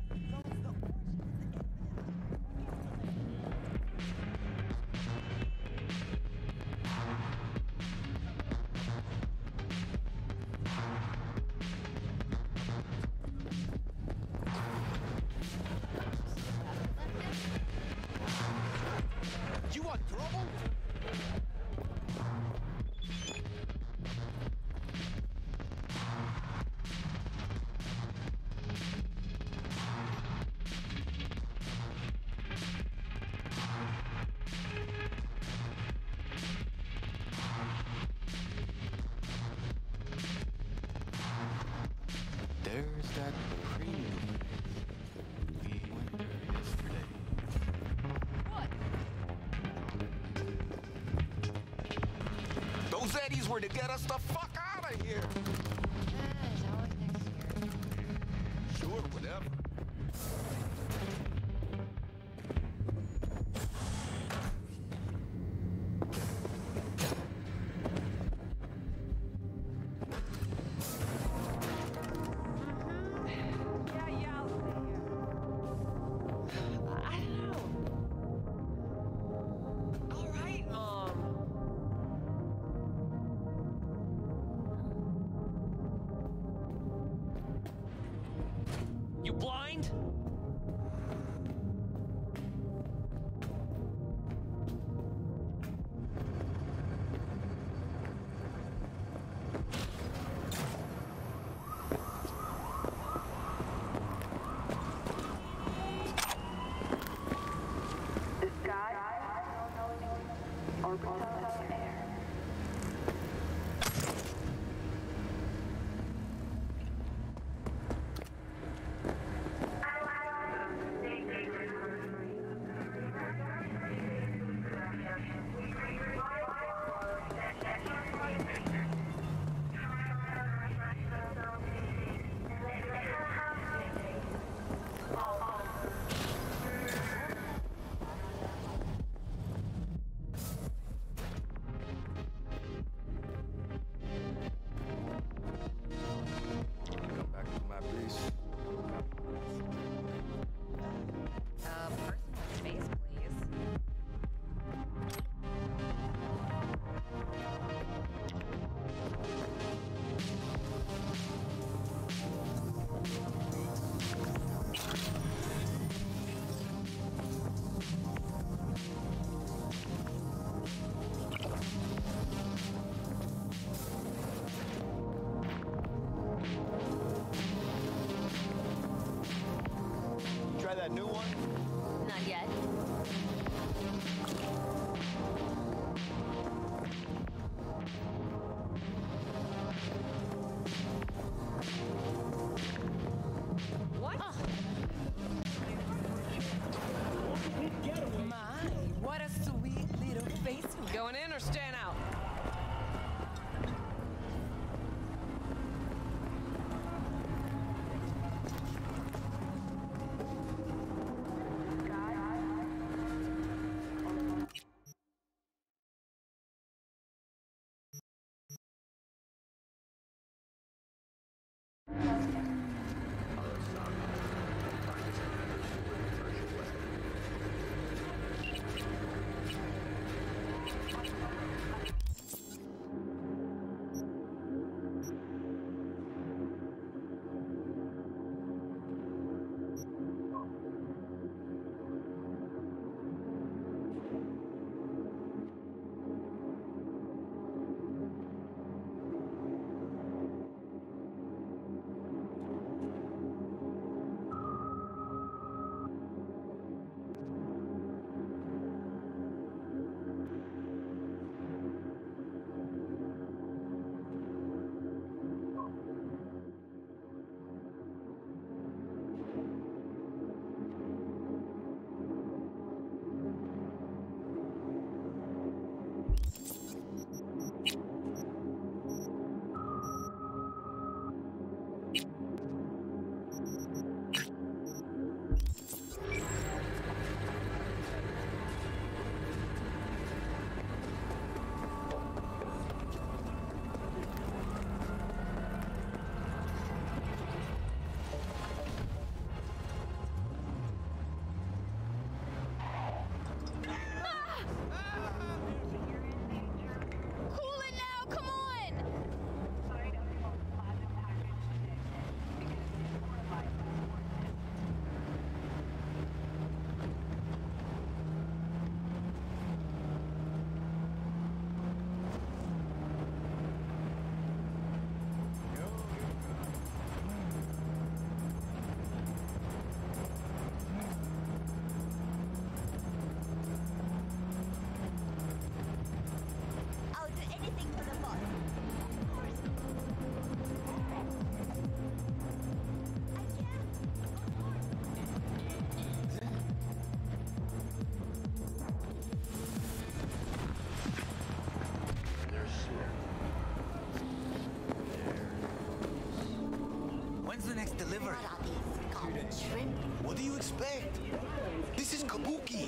S28: When's the next delivery?
S4: What do you expect? This is Kabuki,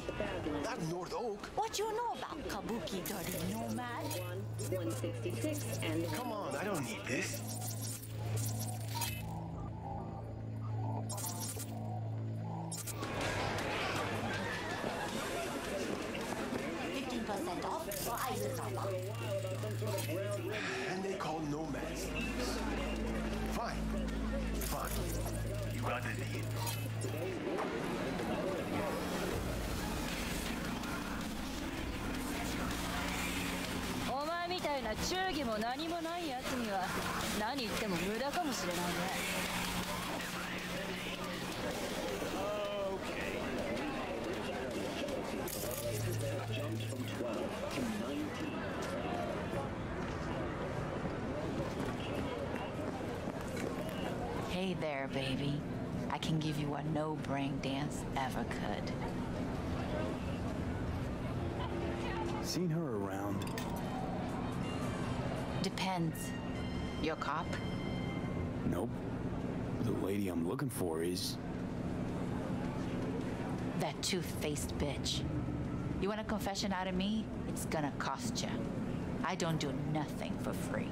S4: not North Oak.
S45: What you know about Kabuki, dirty nomad?
S48: 166 and
S4: Come on, I don't need this.
S45: Fifteen percent off for Eisenhower.
S49: お前みたいな忠義も何もない奴には何言っても無駄かもしれないね
S50: Hey there, baby. Can give you what no brain dance ever could.
S3: Seen her around.
S50: Depends. Your cop?
S3: Nope. The lady I'm looking for is.
S50: That two-faced bitch. You want a confession out of me? It's gonna cost you. I don't do nothing for free.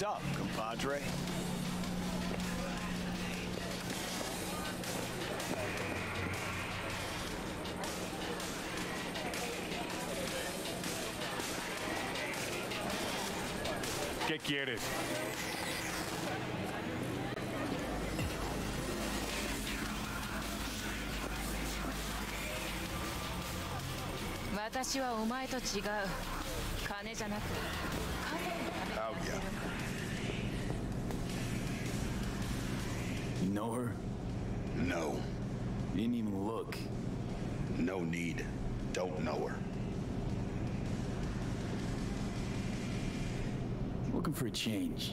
S4: What's up, compadre?
S51: ¿Qué quieres?
S49: 私はお前と違う金じゃなく
S3: for a change.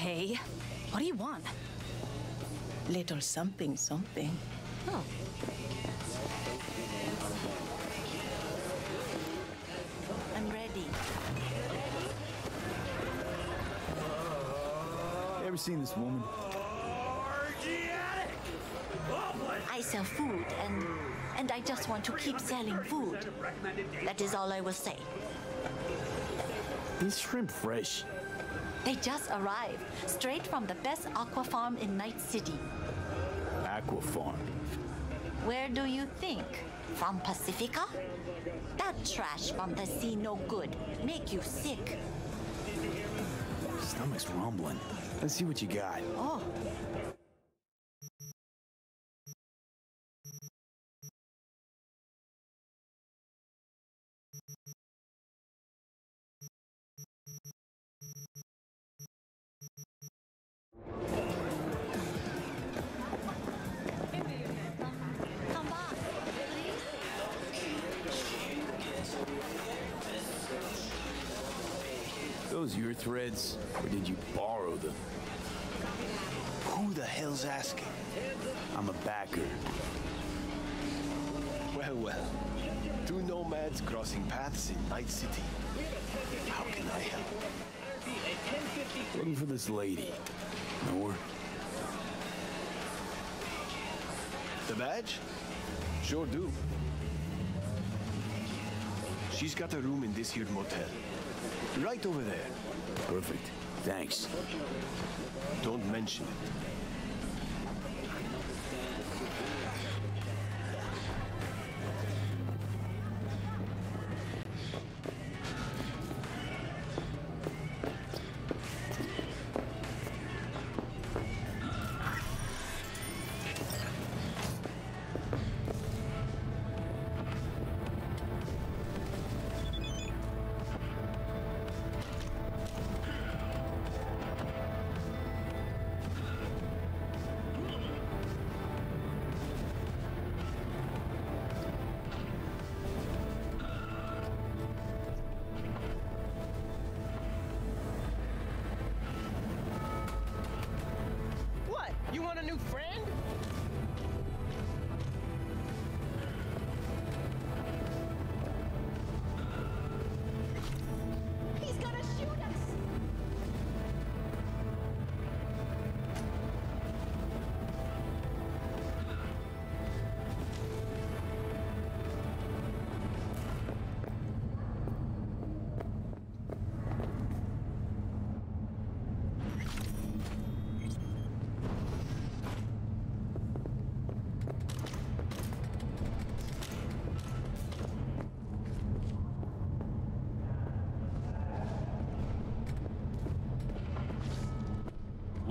S16: Okay. What do you want? Little something, something.
S52: Oh.
S16: I'm ready.
S3: Ever seen this woman?
S50: I sell food and and I just want to keep selling food. That is all I will say.
S3: This shrimp fresh.
S50: They just arrived, straight from the best aqua farm in Night City.
S3: Aqua Farm.
S50: Where do you think? From Pacifica? That trash from the sea no good. Make you sick.
S3: Stomach's rumbling. Let's see what you got.
S50: Oh,
S3: threads, or did you borrow them?
S4: Who the hell's asking?
S3: I'm a Bakker.
S4: Well, well. Two nomads crossing paths in Night City. How can I help?
S3: Looking for this lady. Know her?
S4: The badge? Sure do. She's got a room in this here motel. Right over there.
S3: Perfect. Thanks.
S4: Don't mention it.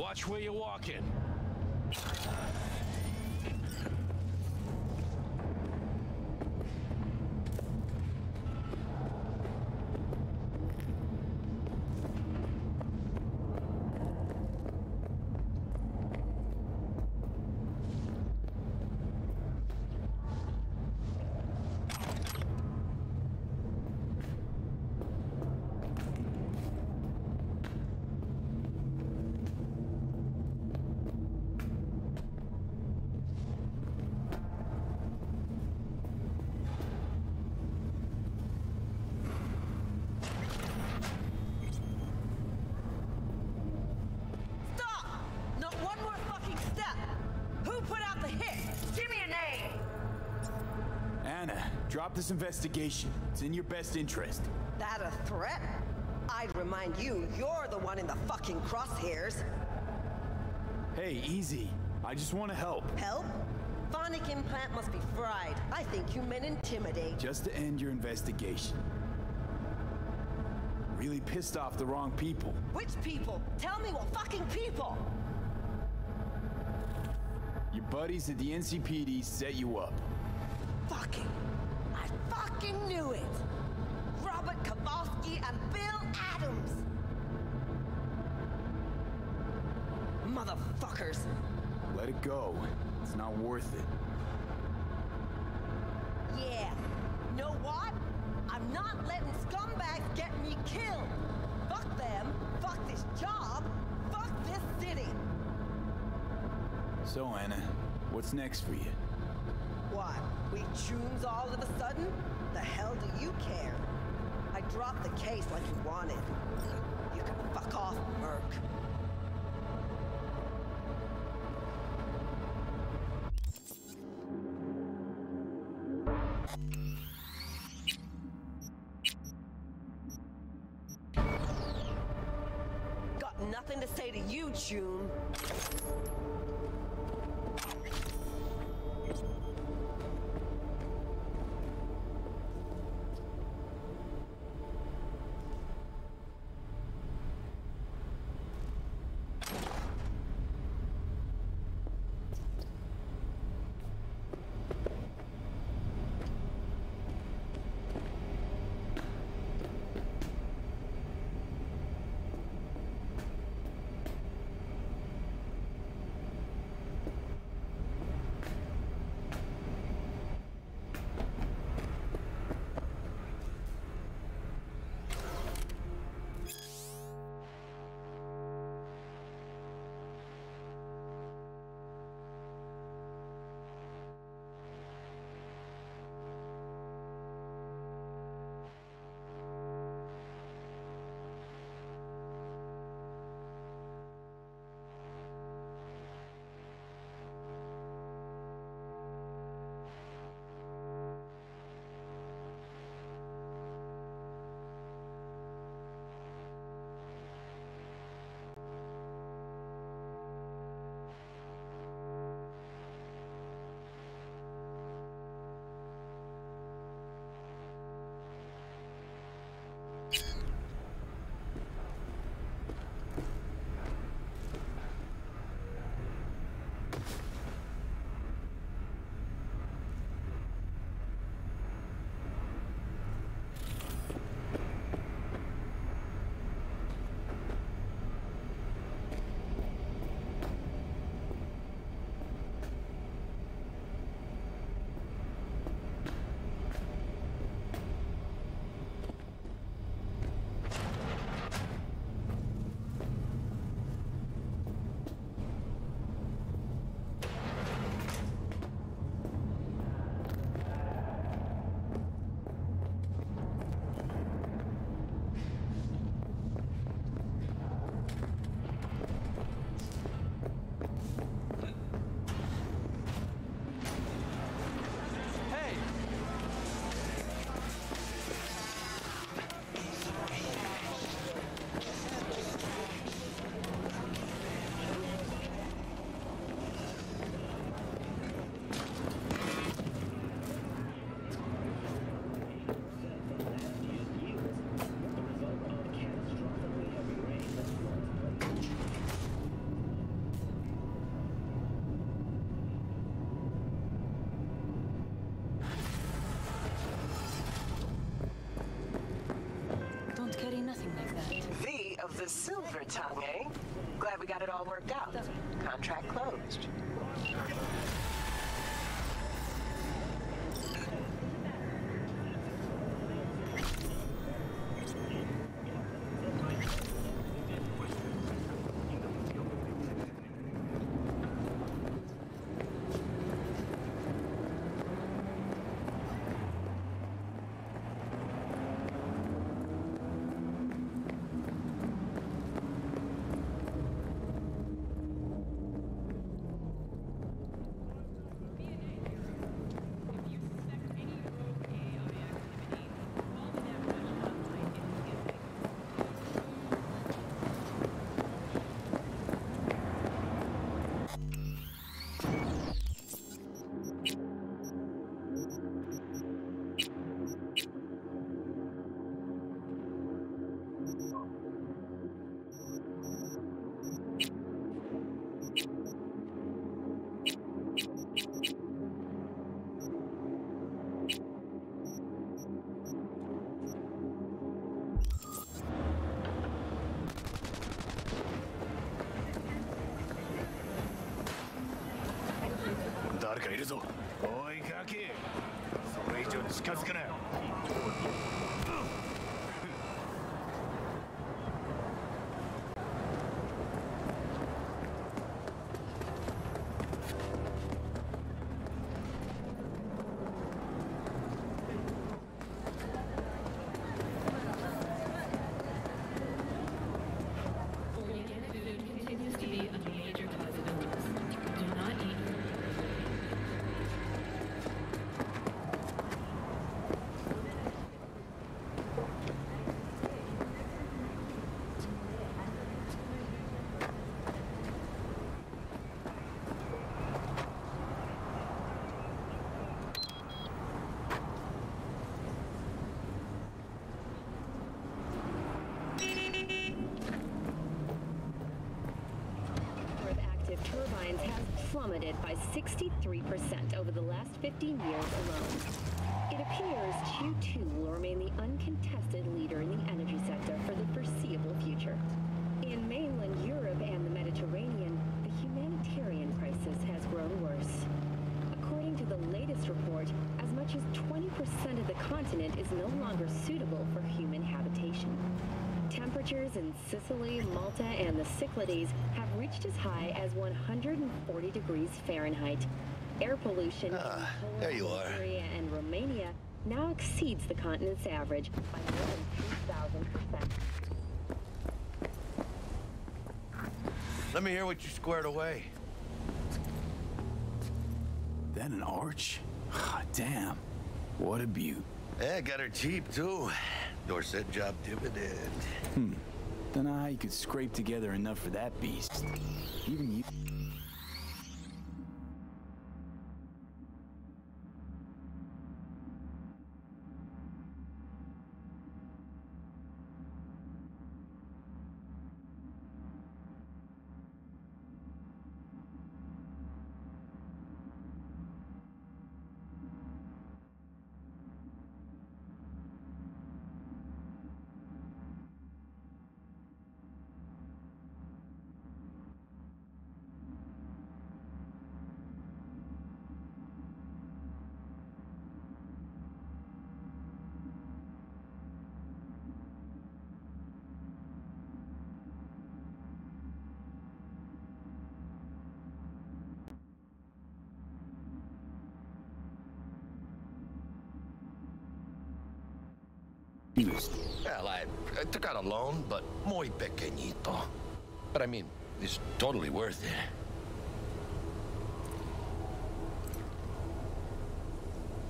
S43: Watch where you're walking.
S3: This investigation. It's in your best interest.
S53: That a threat? I'd remind you, you're the one in the fucking crosshairs.
S3: Hey, easy. I just want to help.
S53: Help? Phonic implant must be fried. I think you meant intimidate.
S3: Just to end your investigation. Really pissed off the wrong people.
S53: Which people? Tell me what fucking people!
S3: Your buddies at the NCPD set you up.
S53: Fucking. I fucking knew it! Robert Kowalski and Bill Adams! Motherfuckers!
S3: Let it go. It's not worth it.
S53: Yeah. Know what? I'm not letting scumbags get me killed! Fuck them! Fuck this job! Fuck this city!
S3: So, Anna, what's next for you?
S53: What? We tunes all of a sudden? The hell do you care? I dropped the case like you wanted. You can fuck off, Merc. Got nothing to say to you, June.
S26: The silver tongue, eh? 誰かいるぞ。追いかけ。
S54: それ以上近づかない。Plummeted by 63% over the last 15 years alone. It appears Q2 will remain the uncontested leader in the energy sector for the foreseeable future. In mainland Europe and the Mediterranean, the humanitarian crisis has grown worse. According to the latest report, as much as 20% of the continent is no longer suitable for human habitation. Temperatures in Sicily, Malta, and the Cyclades reached as high as 140 degrees Fahrenheit. Air pollution in
S8: Ah, there you are.
S54: Bulgaria and Romania now exceeds the continent's average by more than 2,000%.
S8: Let me hear what you squared away.
S3: Then an arch? Ah, Damn. What a beaut.
S8: Yeah, got her cheap, too. Dorsett job dividend.
S3: Hmm. Don't know how you could scrape together enough for that beast. Even you. Used.
S8: Well, I, I took out a loan, but muy pequeñito. But I mean, it's totally worth it.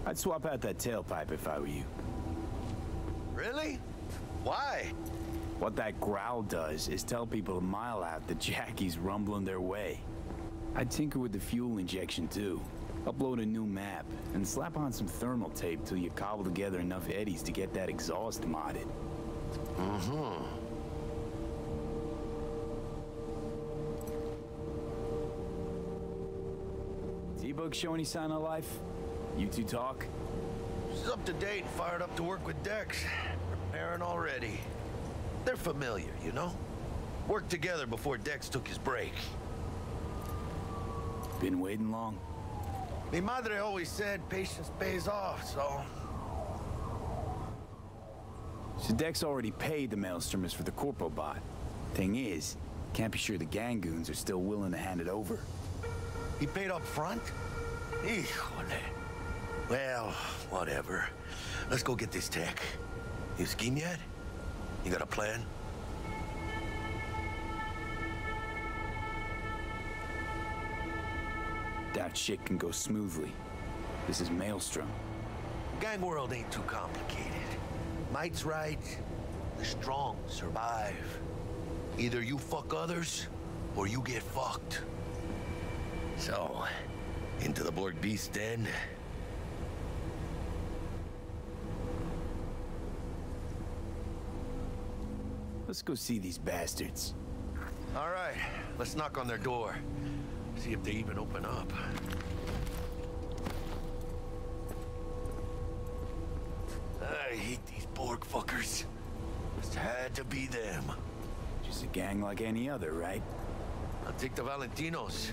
S3: I'd swap out that tailpipe if I were you.
S8: Really? Why?
S3: What that growl does is tell people a mile out that Jackie's rumbling their way. I'd tinker with the fuel injection too. Upload a new map, and slap on some thermal tape till you cobble together enough eddies to get that exhaust modded.
S8: Mm-hmm.
S3: T-Bug show any sign of life? You two talk?
S8: She's up to date and fired up to work with Dex. Preparing already. They're familiar, you know? Worked together before Dex took his break.
S3: Been waiting long?
S8: Mi madre always said patience pays off, so...
S3: So Dex already paid the Maelstromers for the Corpo bot. Thing is, can't be sure the Gangoons are still willing to hand it over.
S8: He paid up front? Híjole. Well, whatever. Let's go get this tech. You scheme yet? You got a plan?
S3: Doubt shit can go smoothly. This is Maelstrom.
S8: Gang world ain't too complicated. Might's right. The strong survive. Either you fuck others, or you get fucked. So, into the Borg Beast Den.
S3: Let's go see these bastards.
S8: All right, let's knock on their door. See if they even open up. I hate these Borg fuckers. Just had to be them.
S3: Just a gang like any other, right?
S8: I'll take the Valentinos.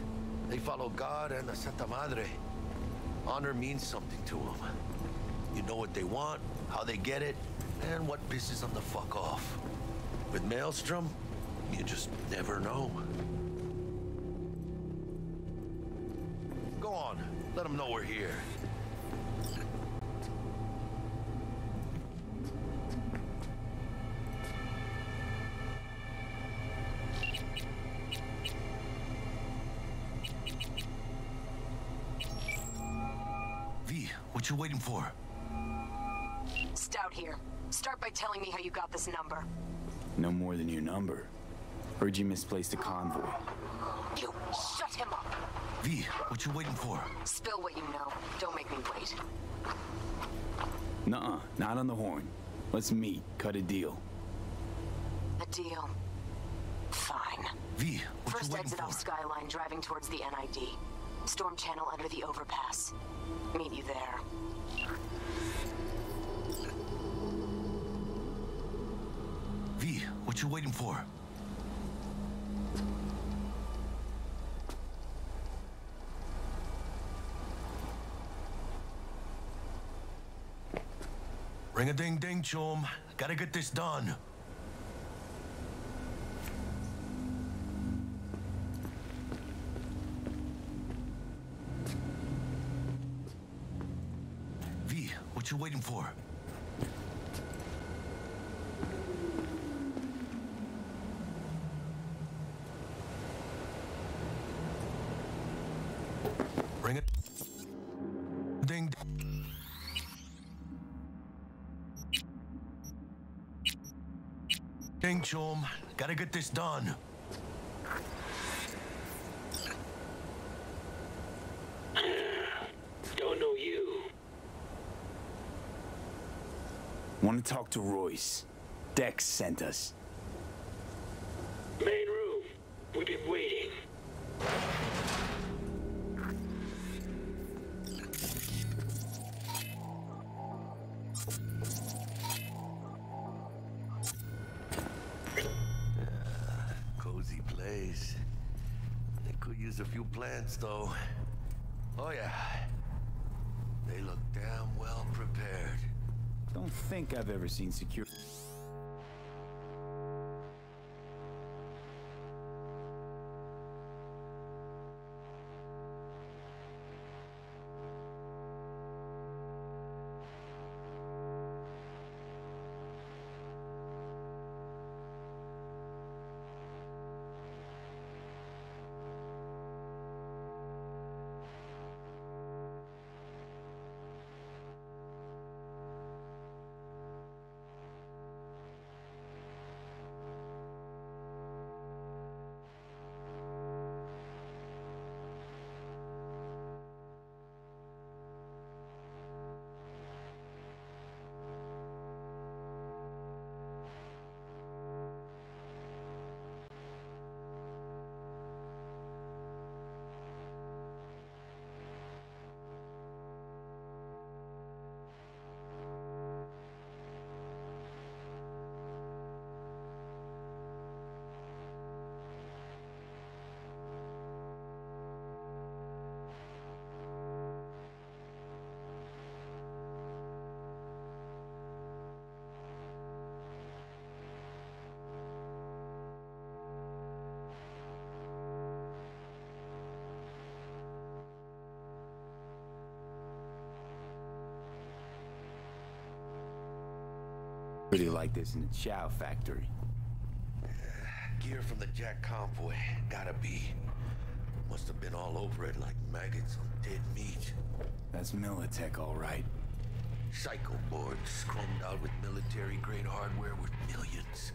S8: They follow God and the Santa Madre. Honor means something to them. You know what they want, how they get it, and what pisses them the fuck off. With Maelstrom, you just never know. Them know we're here. V, what you waiting for?
S26: Stout here. Start by telling me how you got this number.
S3: No more than your number. Heard you misplaced a convoy.
S26: You shut him up.
S8: V, what you waiting for?
S26: Spill what you know. Don't make me wait.
S3: Nuh-uh, not on the horn. Let's meet, cut a deal.
S26: A deal. Fine.
S8: V, what
S26: First
S8: you waiting
S26: exit
S8: for?
S26: off Skyline, driving towards the NID. Storm channel under the overpass. Meet you there.
S8: V, what you waiting for? Ring a ding ding, chum. Gotta get this done. V, what you waiting for? Ring it. Ding. Ding, chum. Gotta get this done.
S55: Don't know you.
S3: Want to talk to Royce. Dex sent us. I've ever seen security. Pretty like this in the Chow factory.
S8: Gear from the Jack convoy. Gotta be. Must have been all over it like maggots on dead meat.
S3: That's Militech, all right.
S8: Psycho boards chromed out with military-grade hardware worth millions.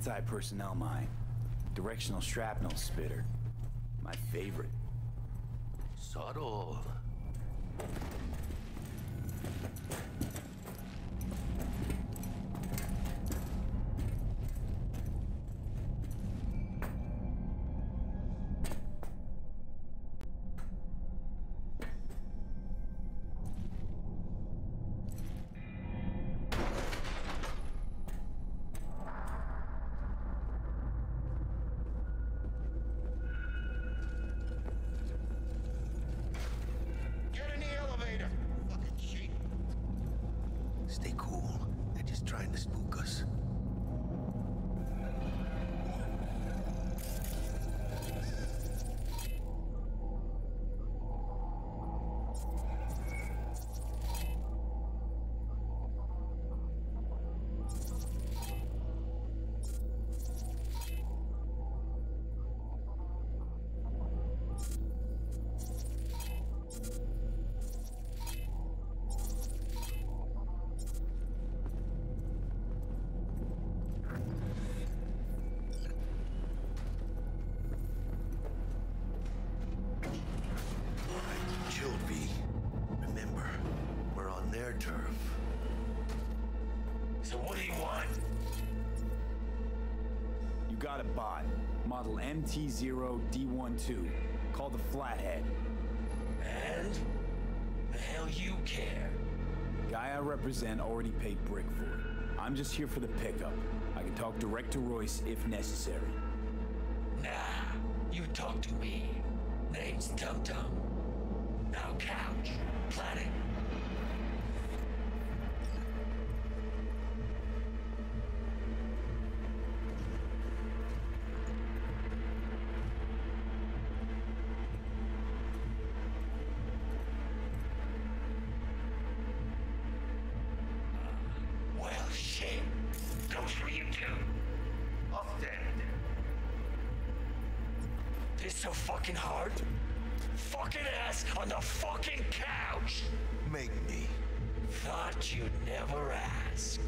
S3: Anti-personnel mine. Directional shrapnel spitter. My favorite.
S8: Subtle.
S3: NT0D12, called the Flathead.
S8: And? The hell you care?
S3: Guy I represent already paid brick for it. I'm just here for the pickup. I can talk direct to Royce if necessary.
S55: Nah, you talk to me. Name's Dum Dum. Now couch, planet, so fucking hard? Fucking ass on the fucking couch!
S8: Make me.
S55: Thought you'd never ask.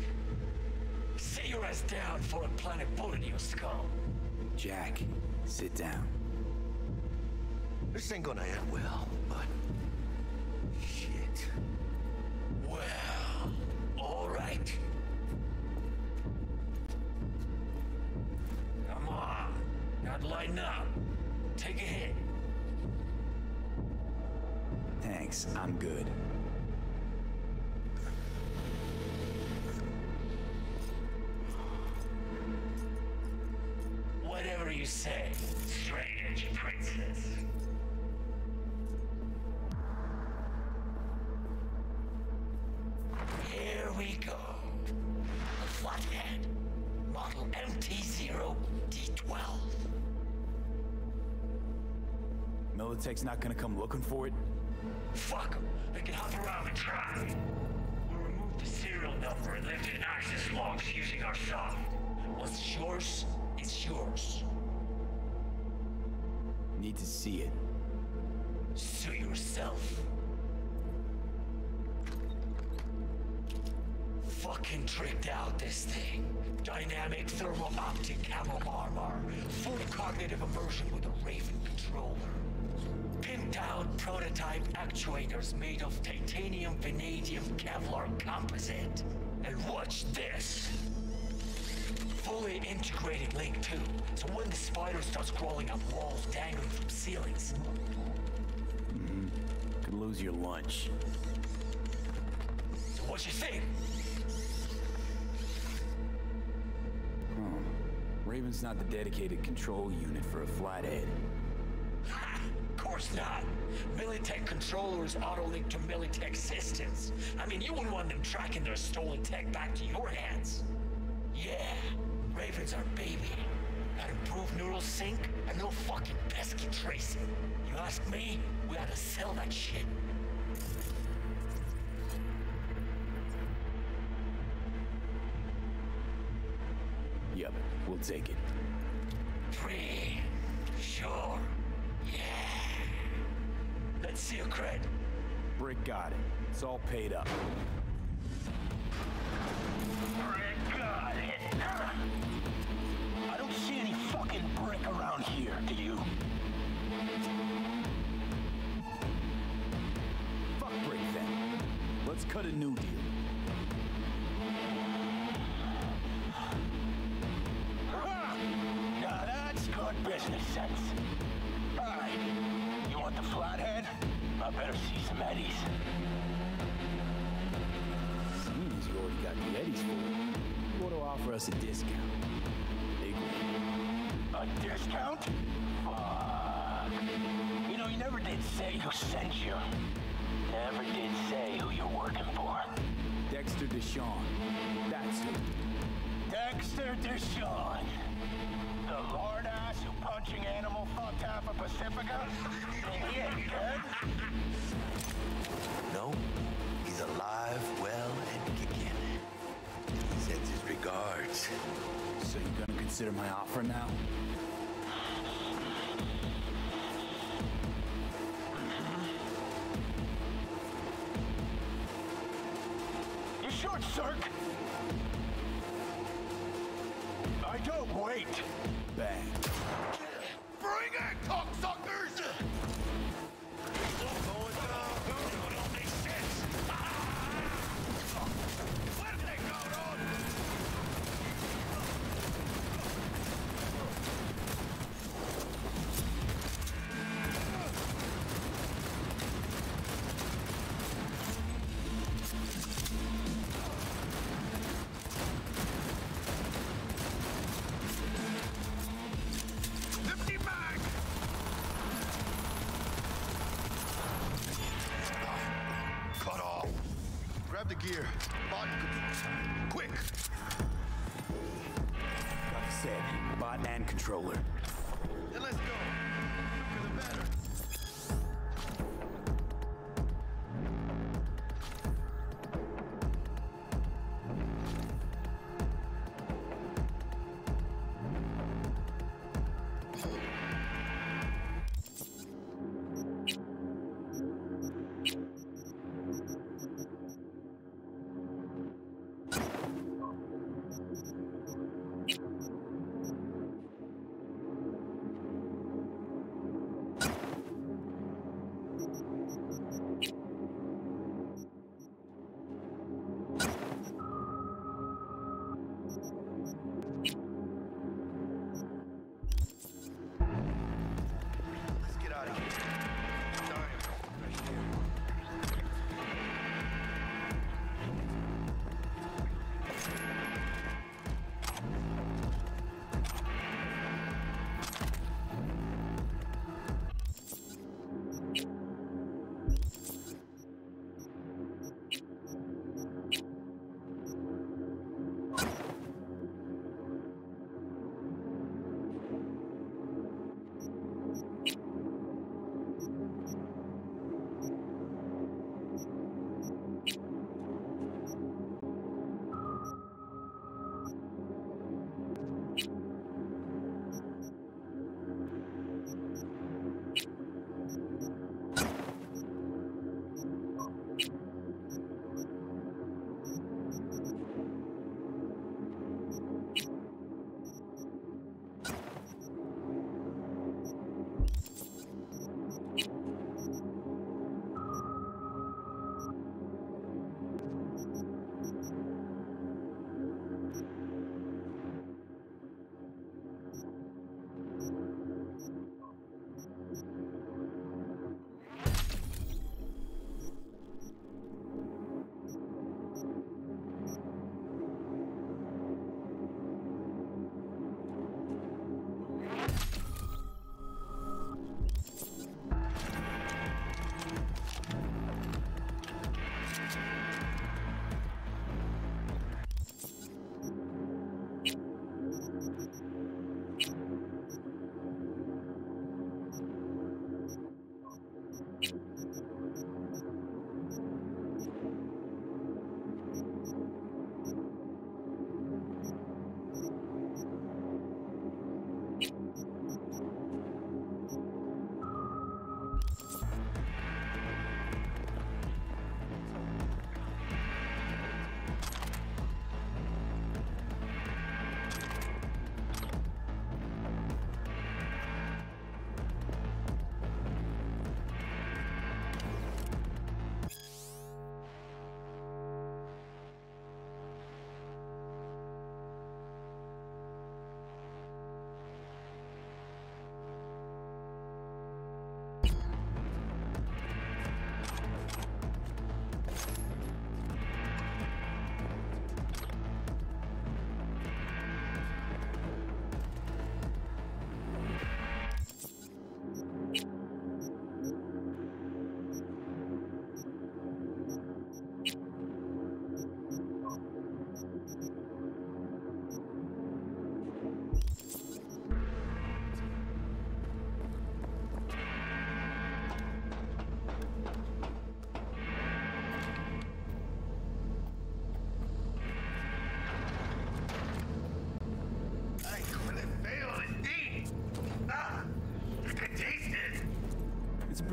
S55: Sit your ass down for a planet bullet in your skull.
S3: Jack, sit down.
S8: This ain't gonna end well, but.
S3: Militech's not gonna come looking for it?
S55: Fuck them. They can hop around and try. We removed the serial number and left in access logs using our soft. What's yours is yours.
S3: Need to see it.
S55: Sue yourself. Fucking tricked out this thing. Dynamic thermal optic camo armor. Full cognitive immersion with a Raven controller. Down prototype actuators made of titanium vanadium Kevlar composite. And watch this. Fully integrated Link 2, so when the spider starts crawling up walls dangling from ceilings,
S3: Mm-hmm. Could lose your lunch.
S55: so what you think?
S3: Hmm. Raven's not the dedicated control unit for a flathead.
S55: Not. Militech controllers auto-link to Militech systems. I mean, you wouldn't want them tracking their stolen tech back to your hands. Yeah, Raven's our baby. Got improved neural sync and no fucking pesky tracing. You ask me, we ought to sell that shit.
S3: Yep, we'll take it.
S55: Cred.
S3: Brick got it. It's all paid up.
S56: Brick got it. I don't see any fucking brick around here, do you?
S3: Fuck Brick then. Let's cut a new deal.
S56: Now that's good business sense. See some eddies.
S3: Seems you already got the Eddies for it. You ought to offer us a discount. Big one.
S56: A discount? Fuck. You know, you never did say who sent you. Never did say who you're working for.
S3: Dexter Deshawn. That's who.
S56: Dexter Deshawn. The lord ass who punching animal fucked half of Pacifica? He ain't
S8: alive, well, and kicking. He sends his regards.
S3: So you gonna consider my offer now?
S56: You short, Cirque? I don't wait.
S3: Bang.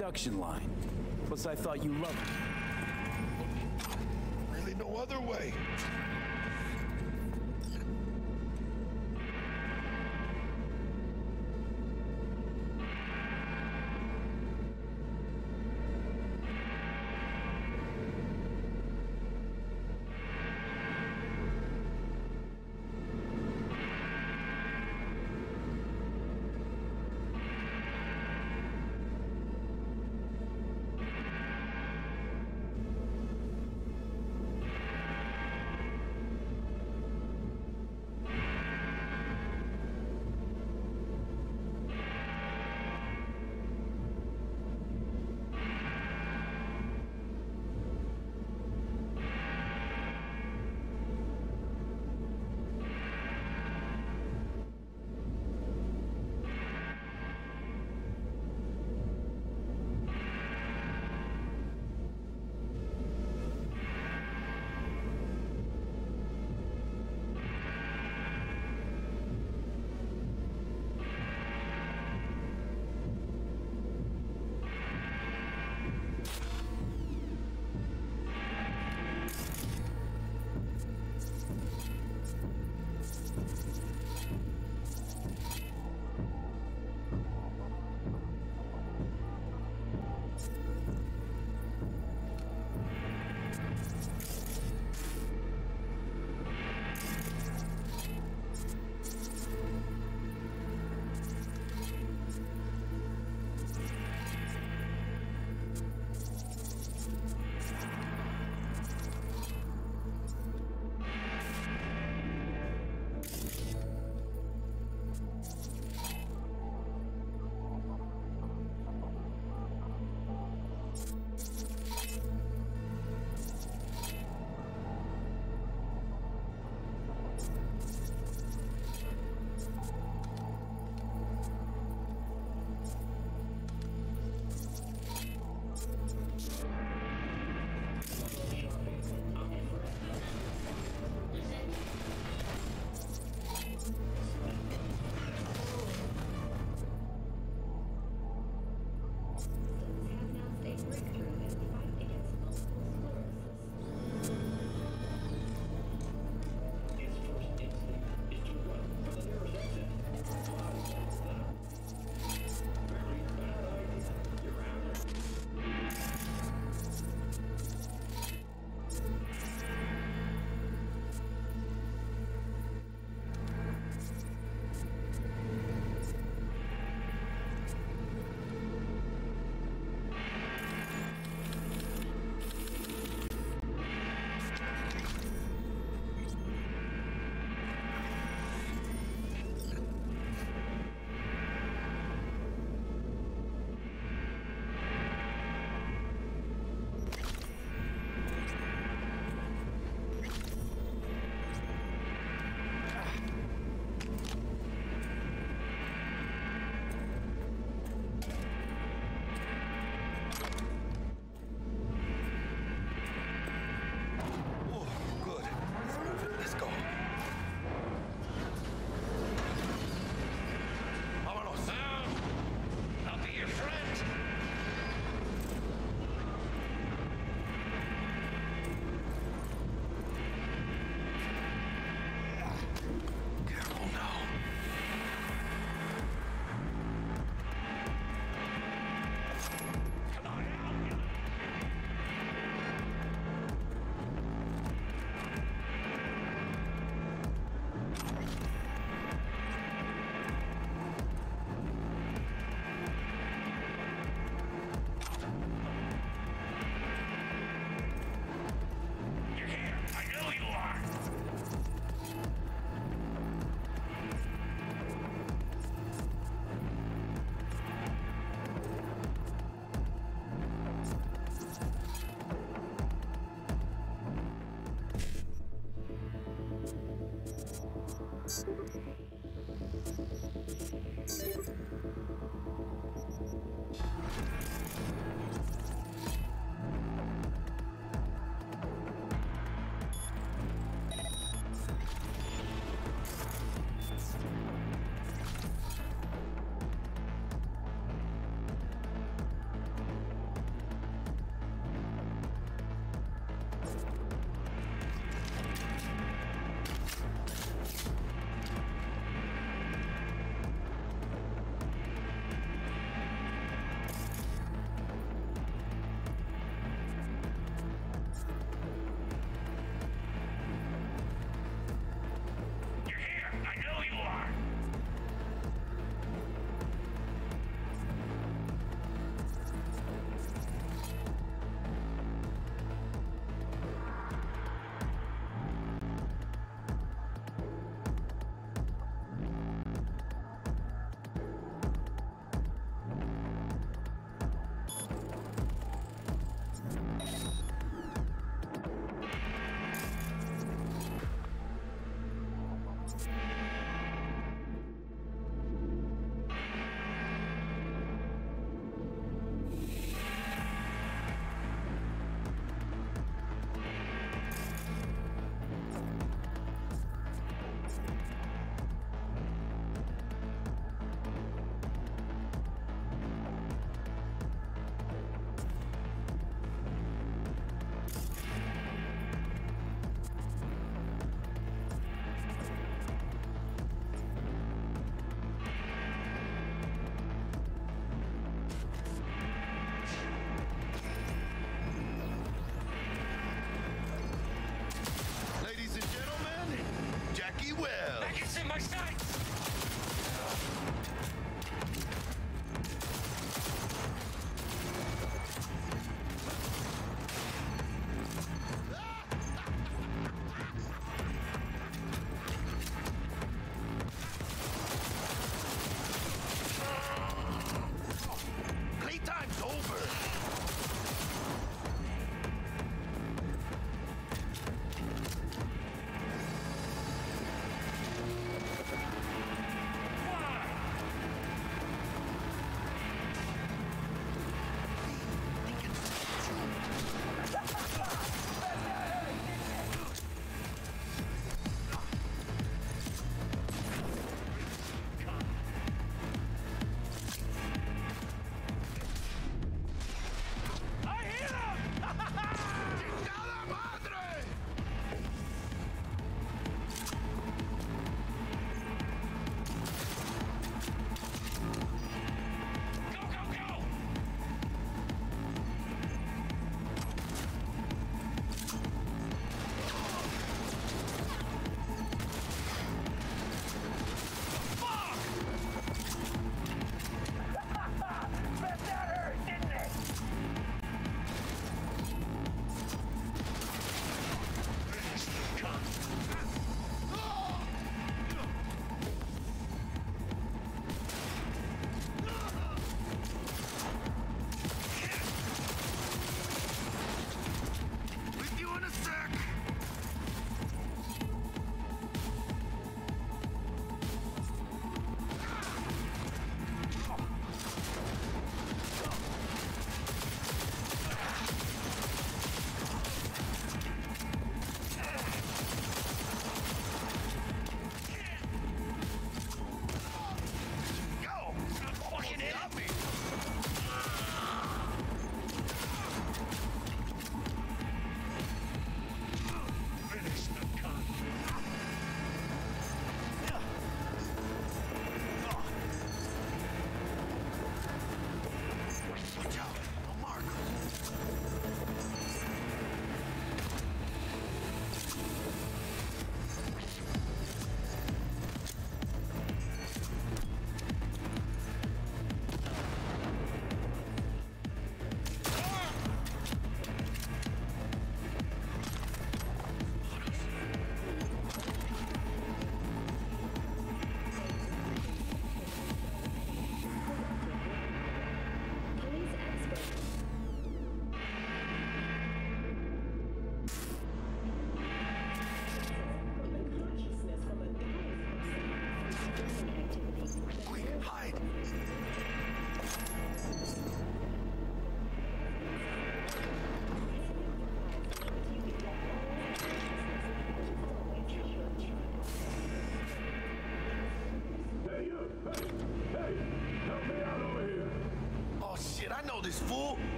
S3: Production line. Plus, I thought you loved me.
S8: Really no other way.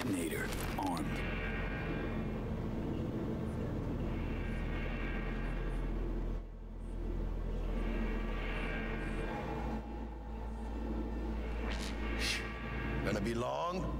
S3: Detonator, armed.
S24: Gonna be long?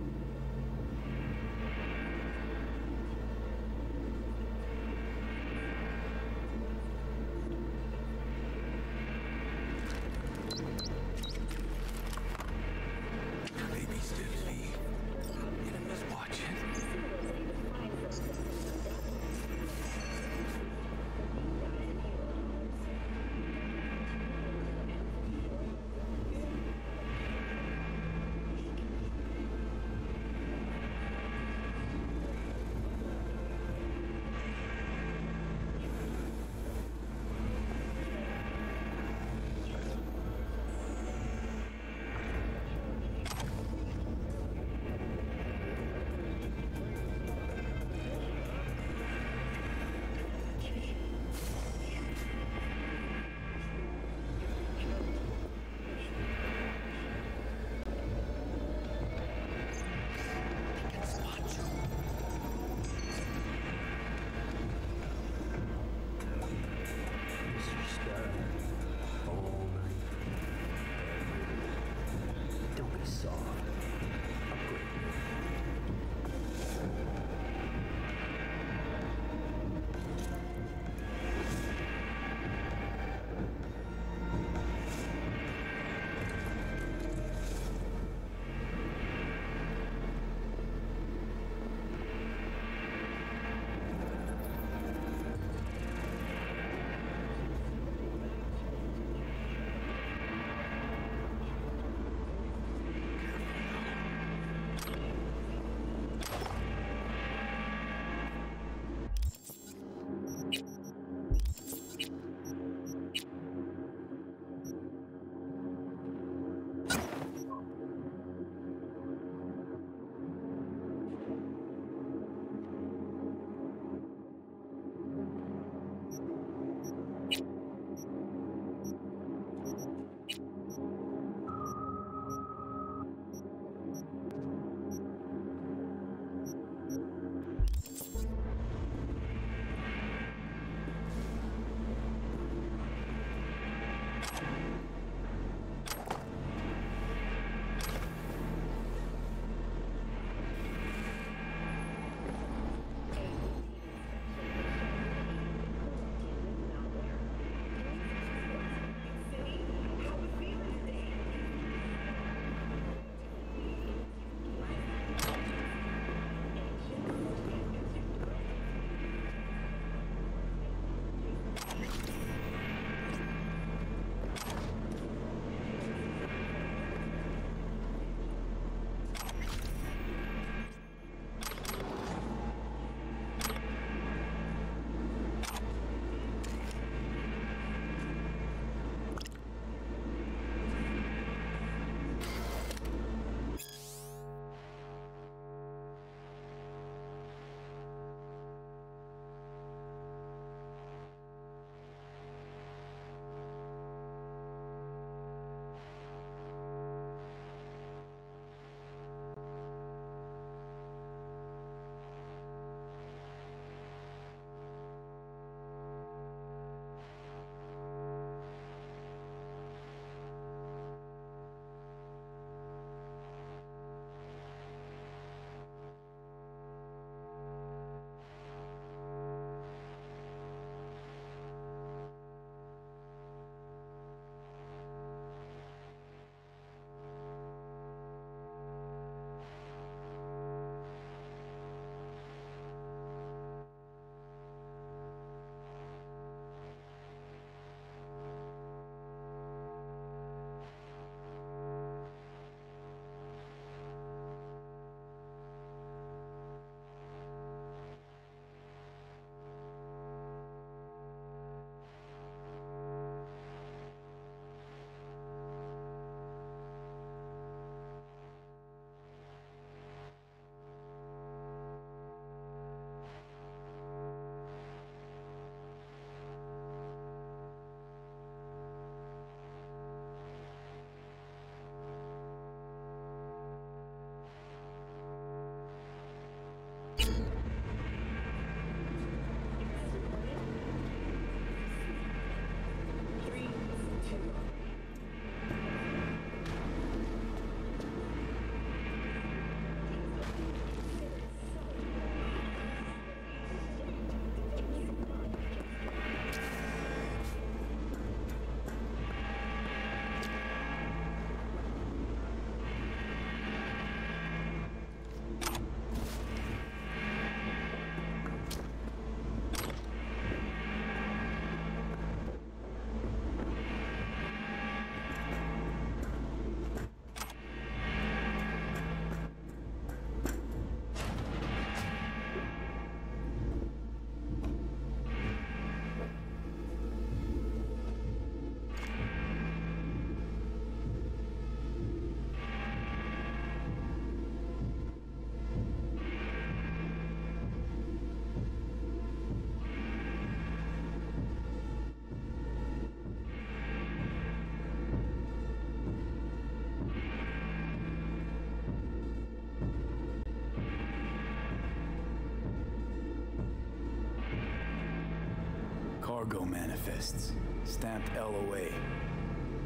S3: Cargo manifests, stamped LOA.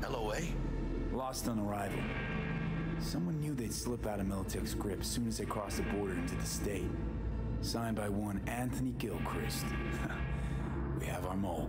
S57: LOA?
S3: Lost on arrival. Someone knew they'd slip out of Militech's grip as soon as they crossed the border into the state. Signed by one Anthony Gilchrist. we have our mole.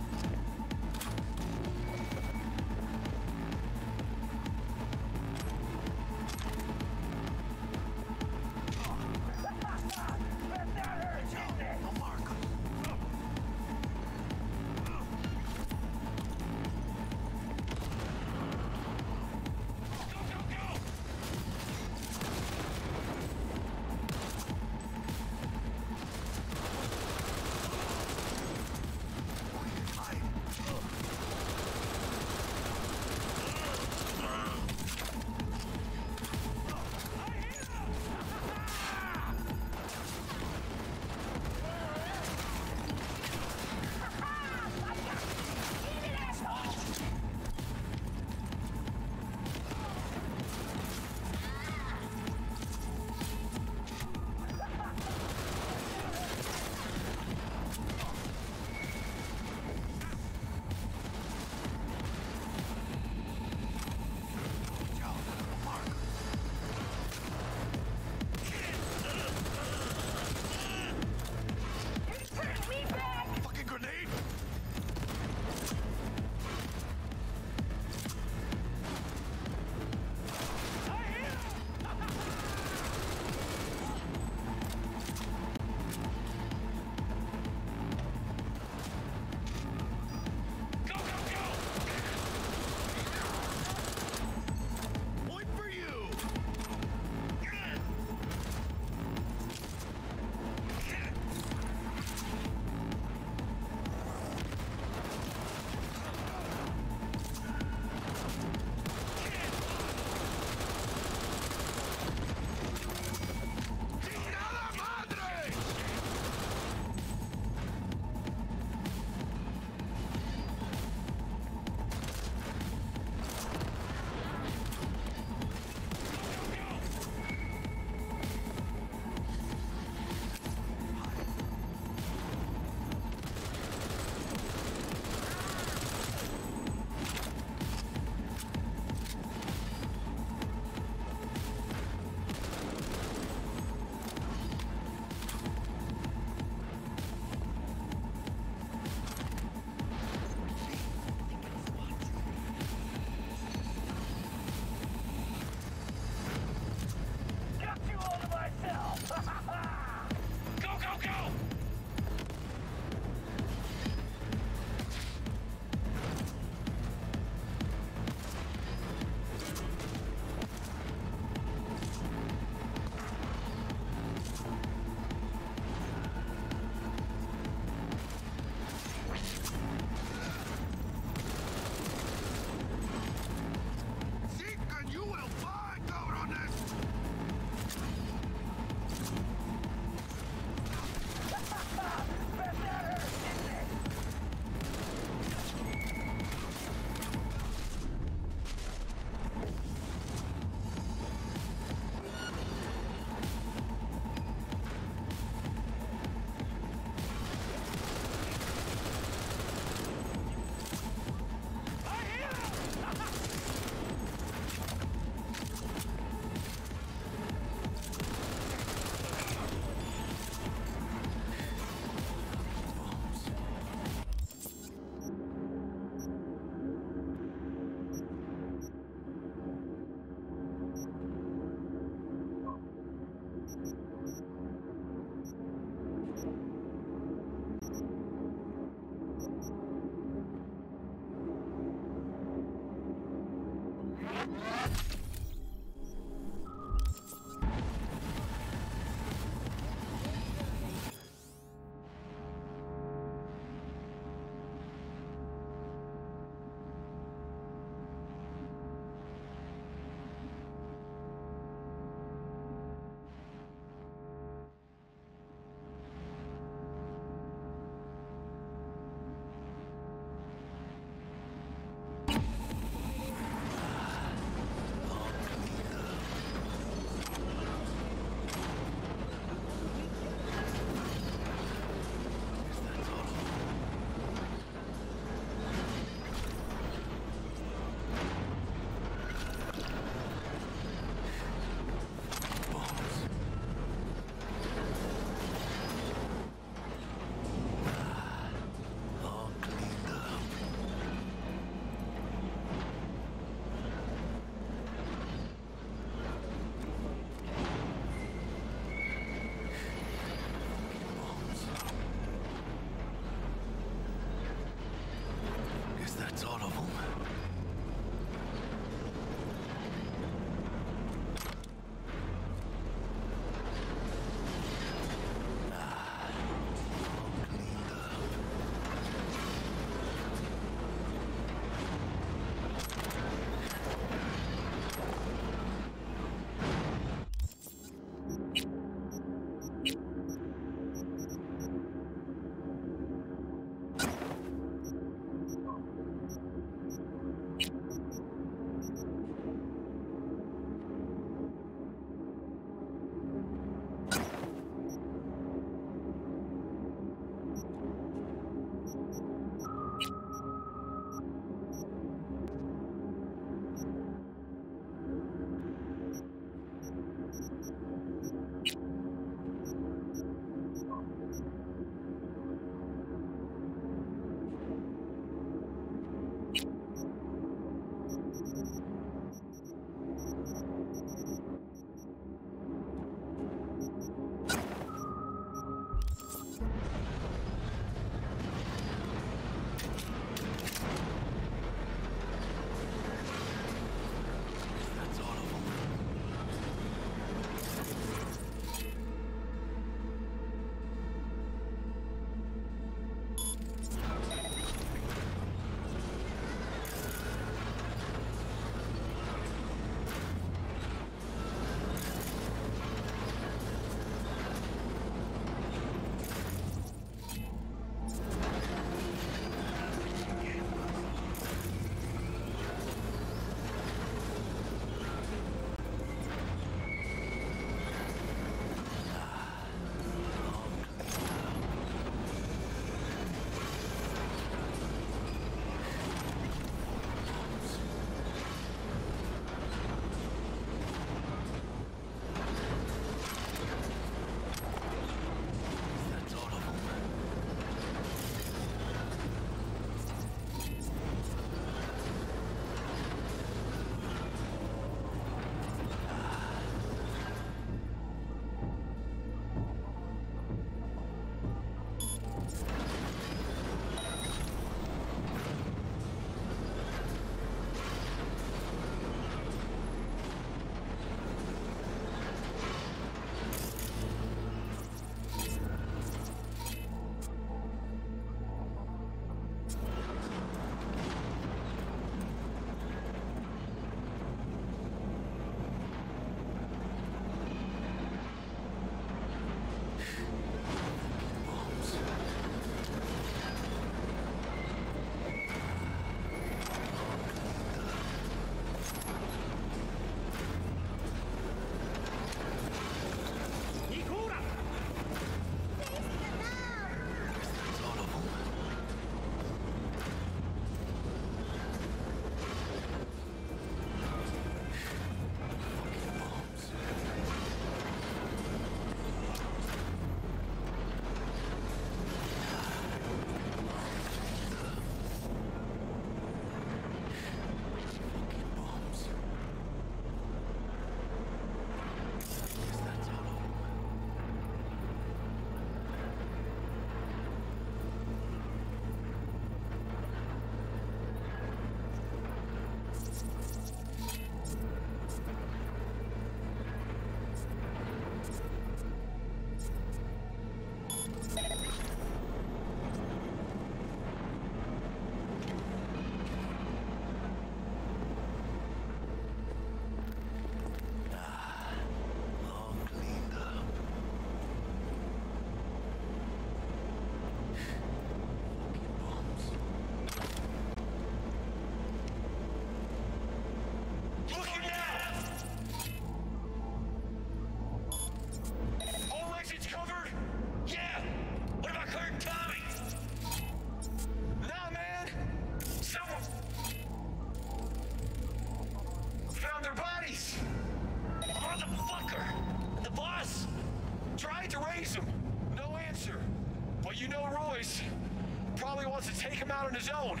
S55: Him out on his own.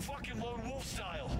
S55: Fucking lone wolf style.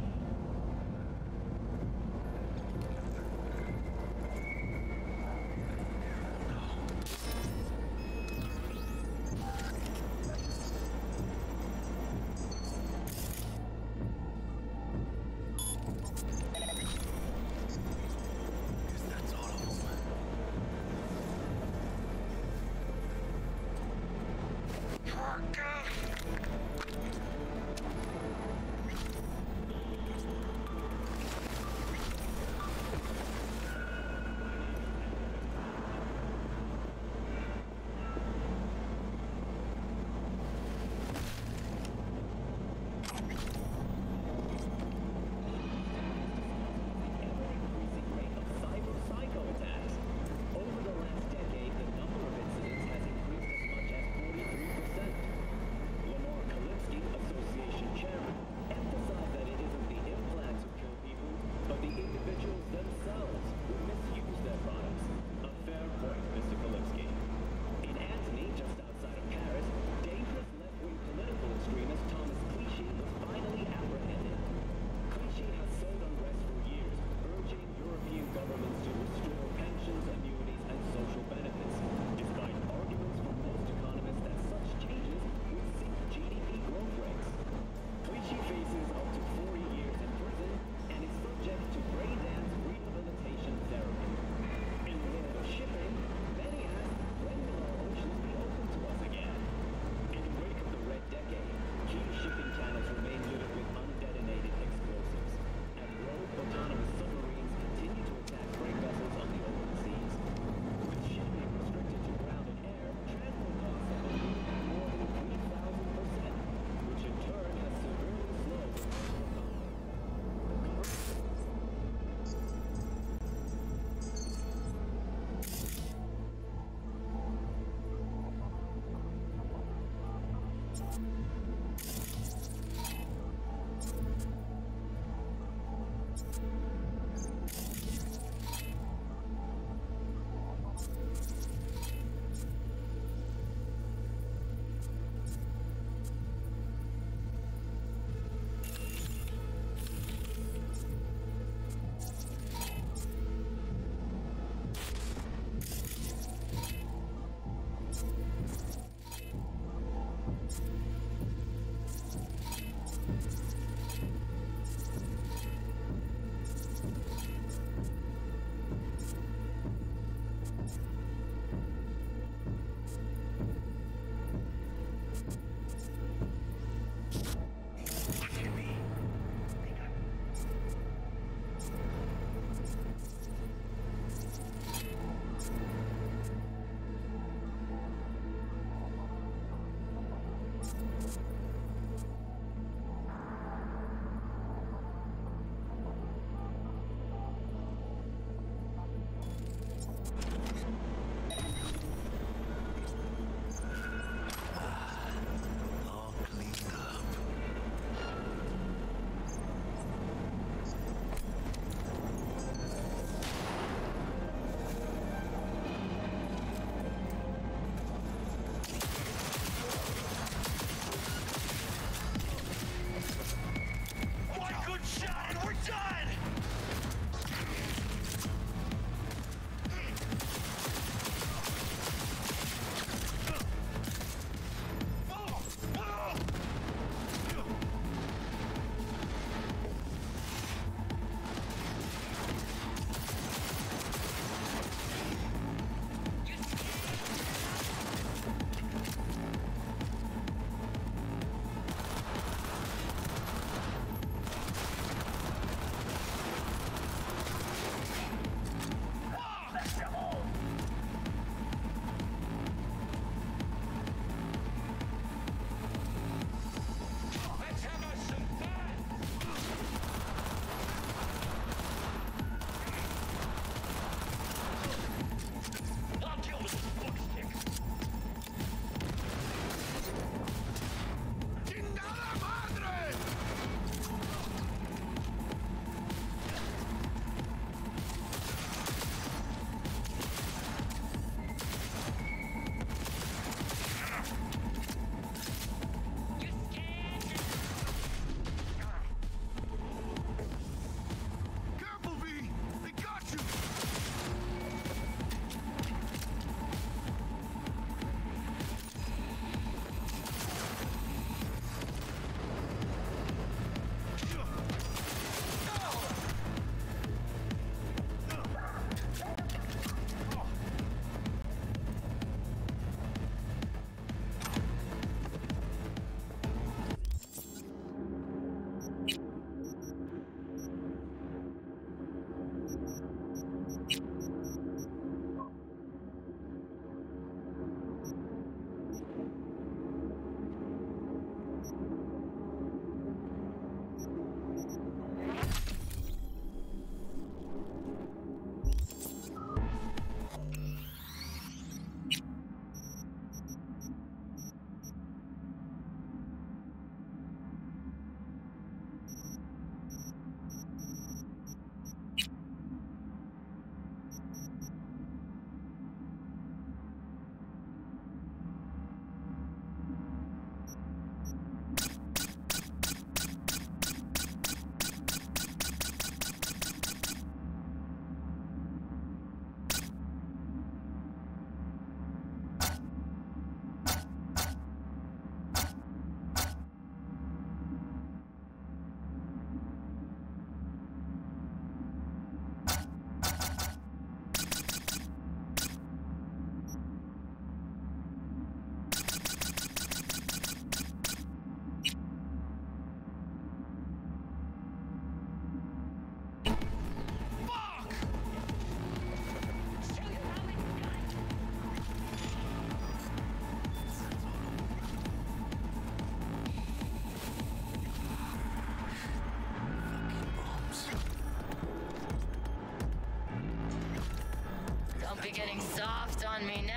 S55: Getting soft on me now.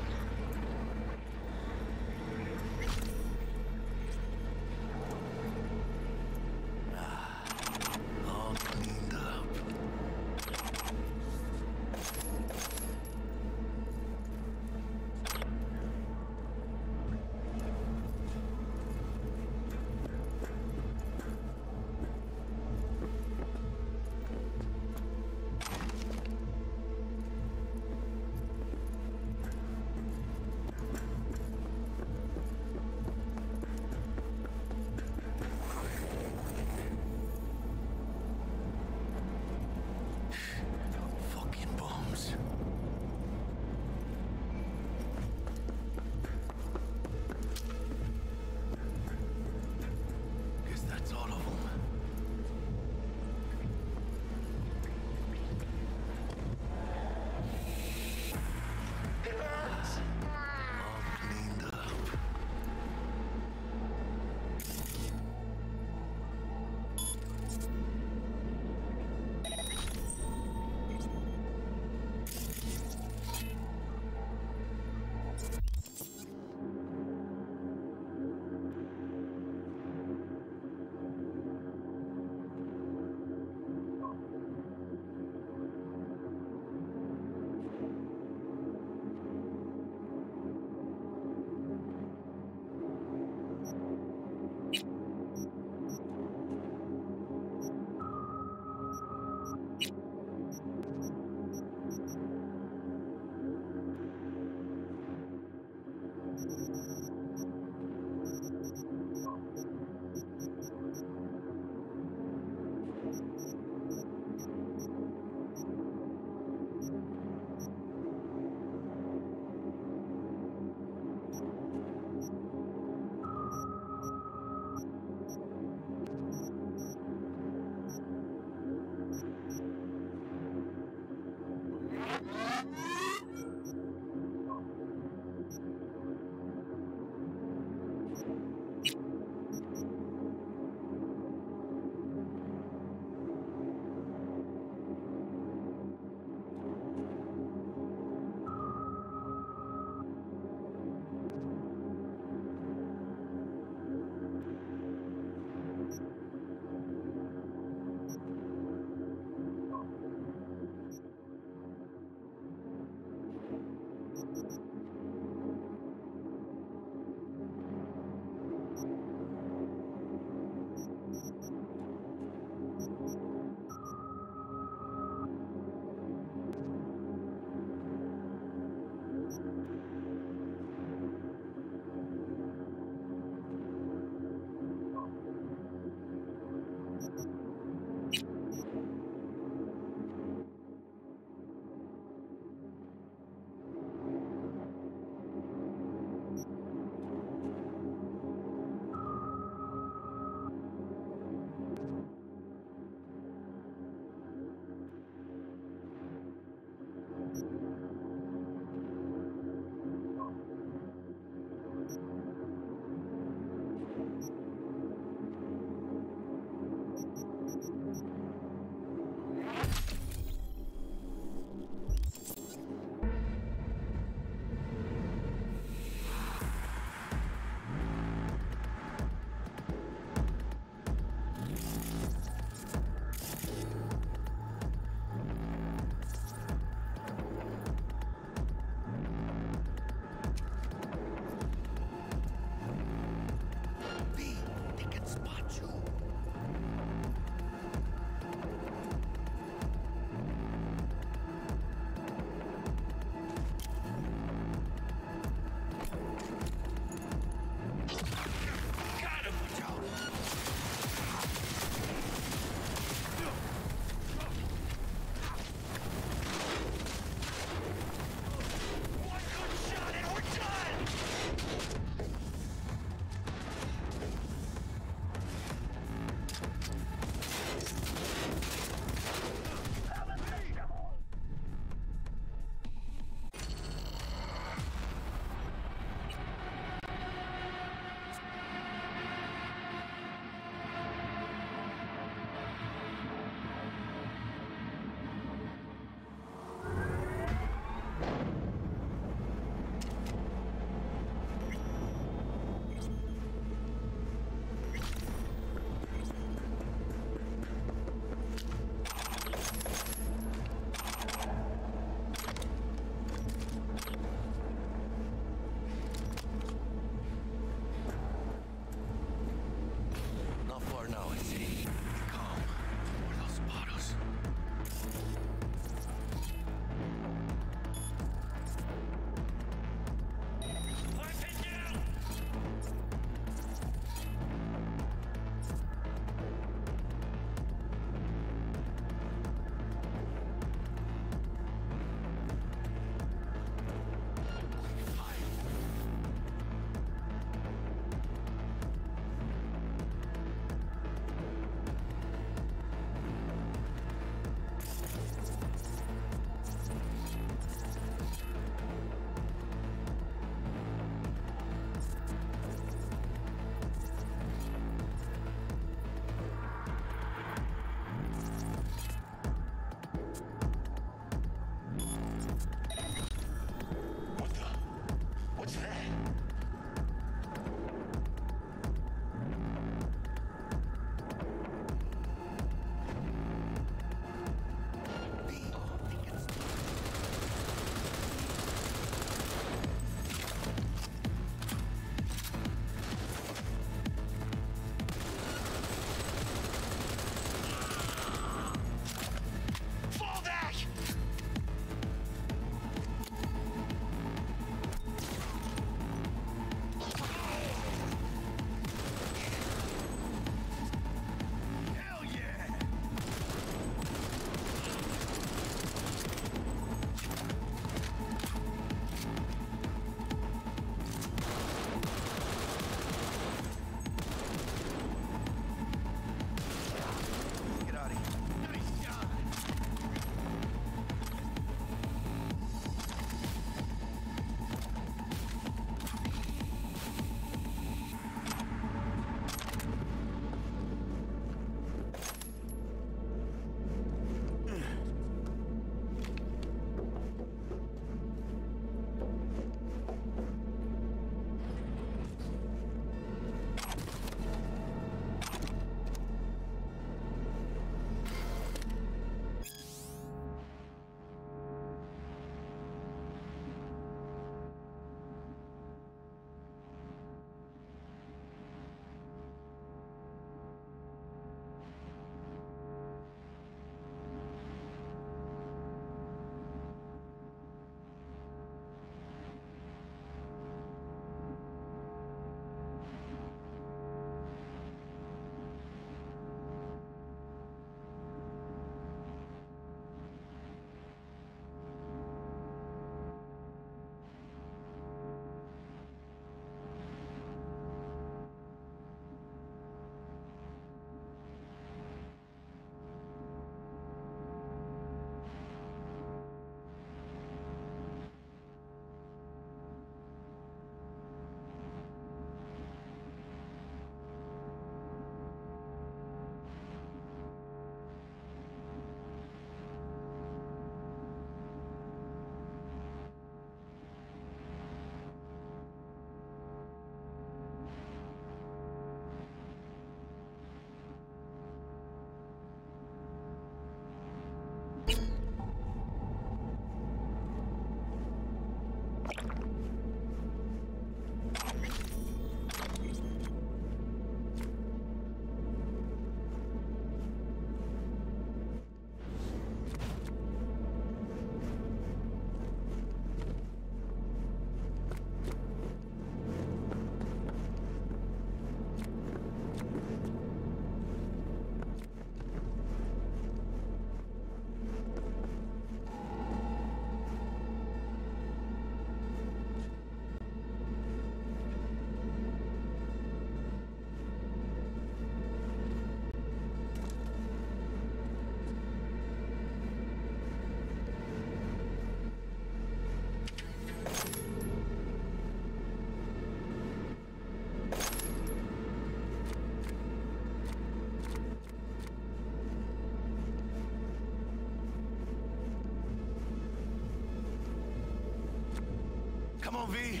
S8: On, V.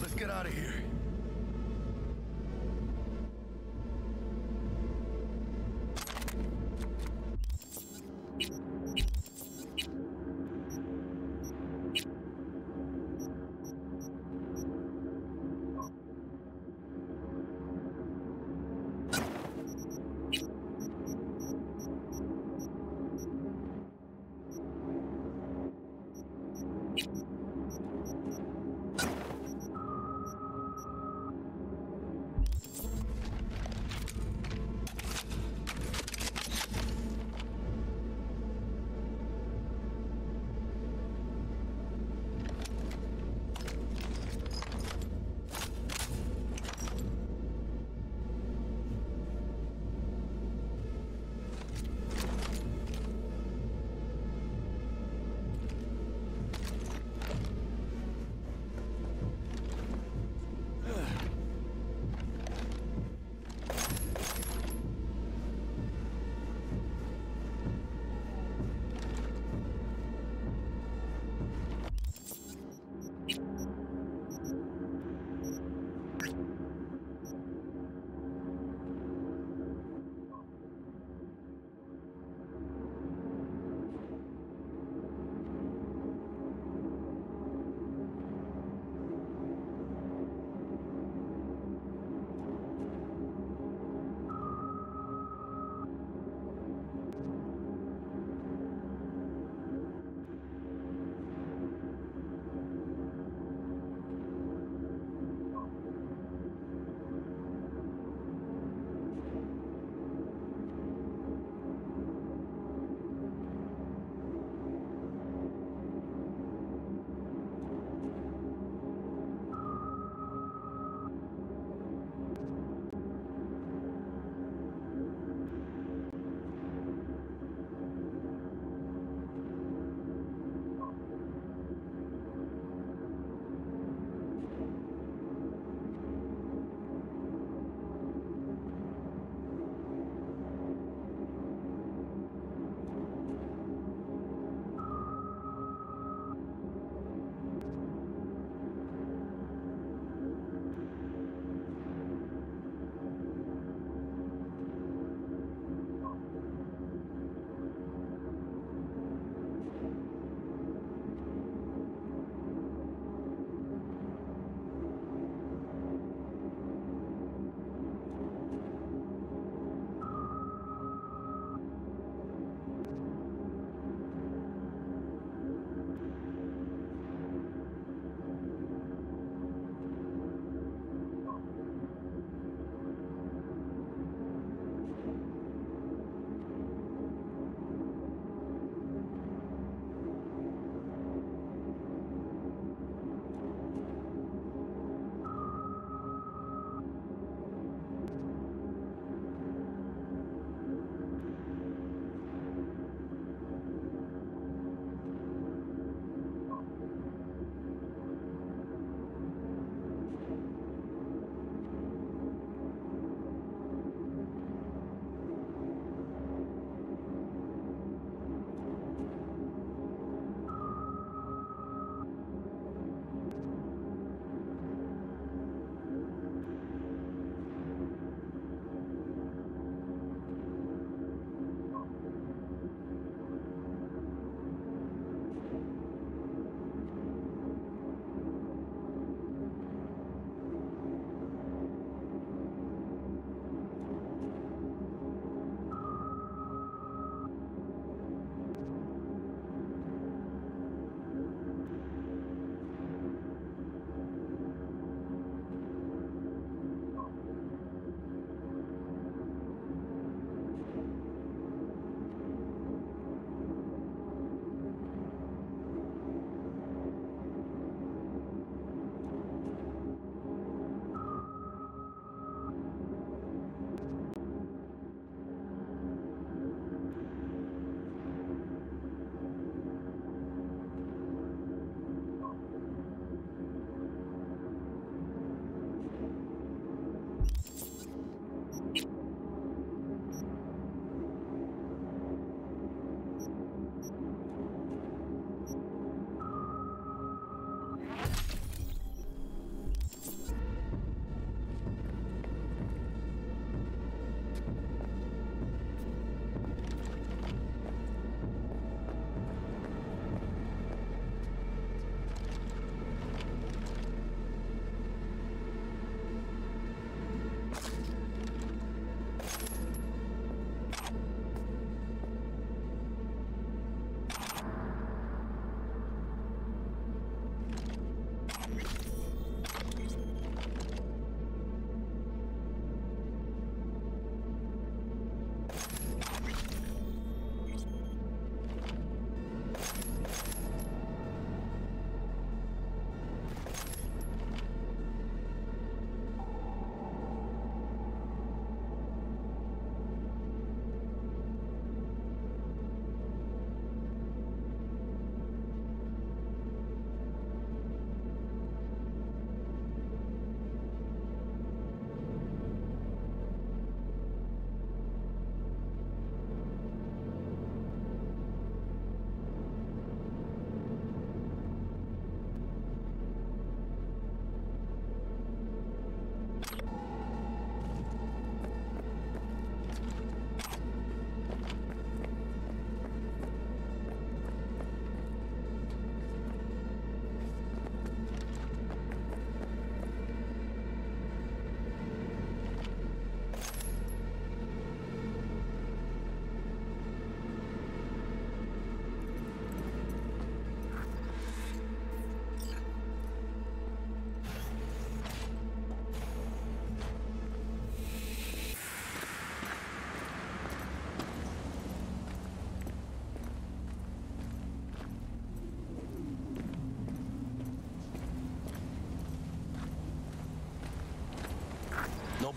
S8: Let's get out of here.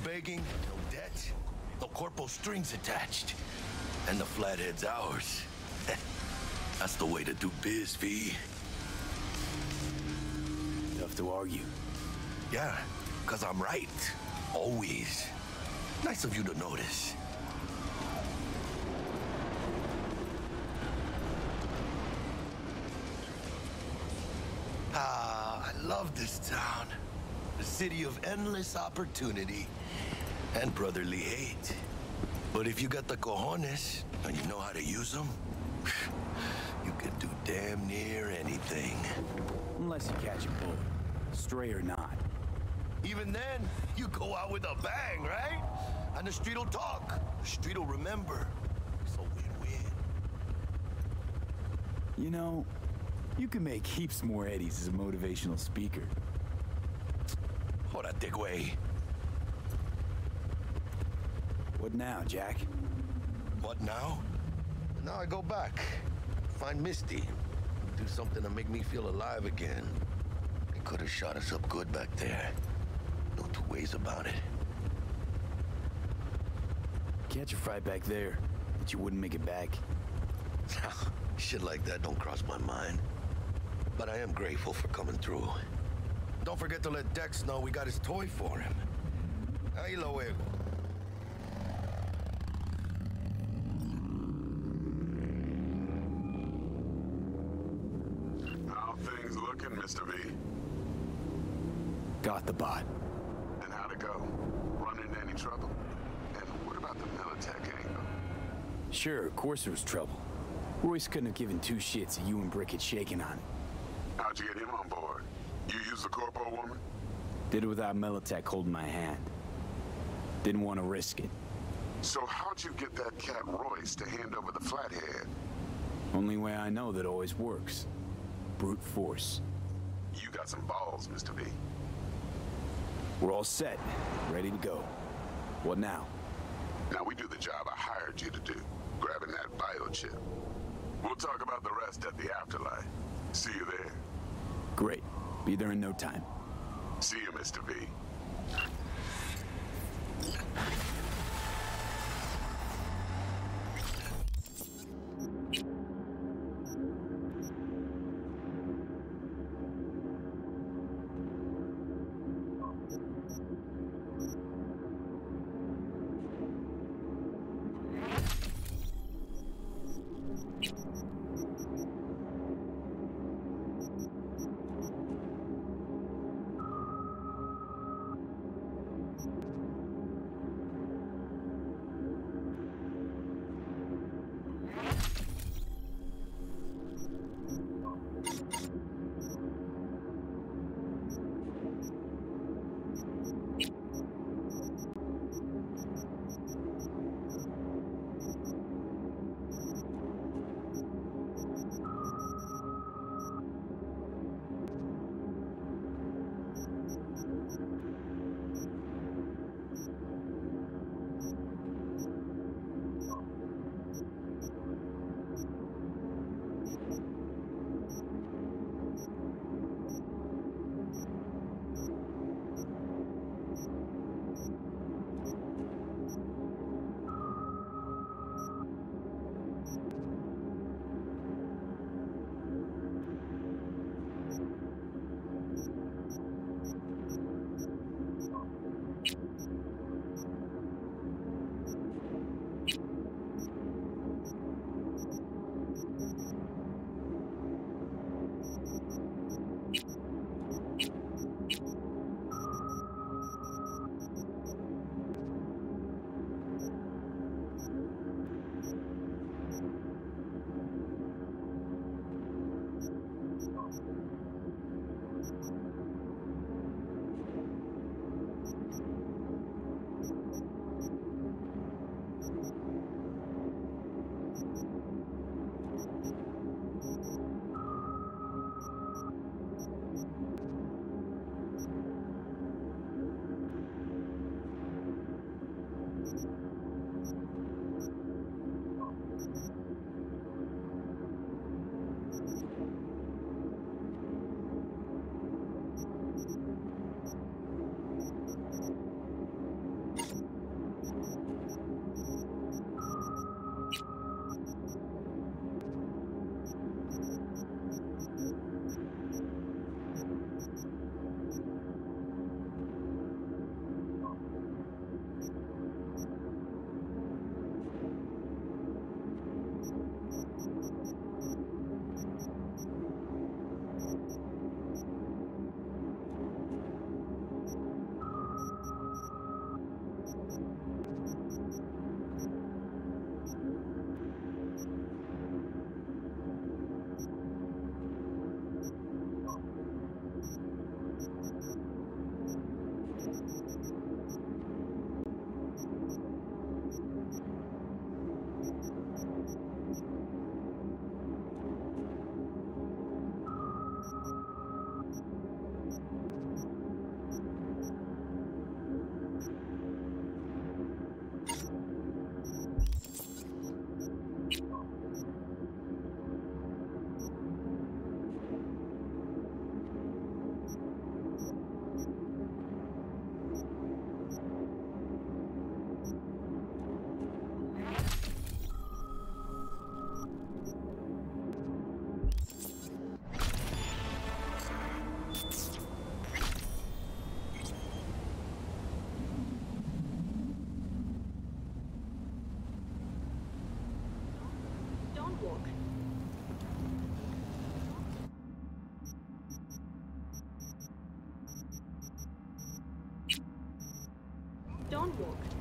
S8: Begging, no debt, no corpo strings attached. And the flathead's ours. That's the way to do biz, V.
S3: Tough to argue.
S8: Yeah, because I'm right. Always. Nice of you to notice. Ah, I love this town. The city of endless opportunity and brotherly hate. But if you got the cojones and you know how to use them, you can do damn near anything.
S3: Unless you catch a bullet, stray or not.
S8: Even then, you go out with a bang, right? And the street'll talk. The street'll remember. It's a win-win.
S3: You know, you can make heaps more eddies as a motivational speaker.
S8: Hold way.
S3: What now, Jack?
S8: What now? Now I go back. Find Misty. Do something to make me feel alive again. They could have shot us up good back there. No two ways about it.
S3: Catch a fight back there, but you wouldn't make it back.
S8: Shit like that don't cross my mind. But I am grateful for coming through. Don't forget to let Dex know we got his toy for him. Ahí lo
S3: Got the bot.
S37: And how'd it go? Run into any trouble? And what about the Militech angle?
S3: Sure, of course there was trouble. Royce couldn't have given two shits if you and Brick had shaken on it.
S37: How'd you get him on board? You used the Corpo woman?
S3: Did it without Militech holding my hand. Didn't want to risk it.
S37: So how'd you get that cat Royce to hand over the Flathead?
S3: Only way I know that always works. Brute force.
S37: You got some balls, Mr. V.
S3: We're all set. Ready to go. What now?
S37: Now we do the job I hired you to do, grabbing that biochip. We'll talk about the rest at the afterlife. See you there.
S3: Great. Be there in no time.
S37: See you, Mr. V.
S58: Stonewalk.
S8: Sí,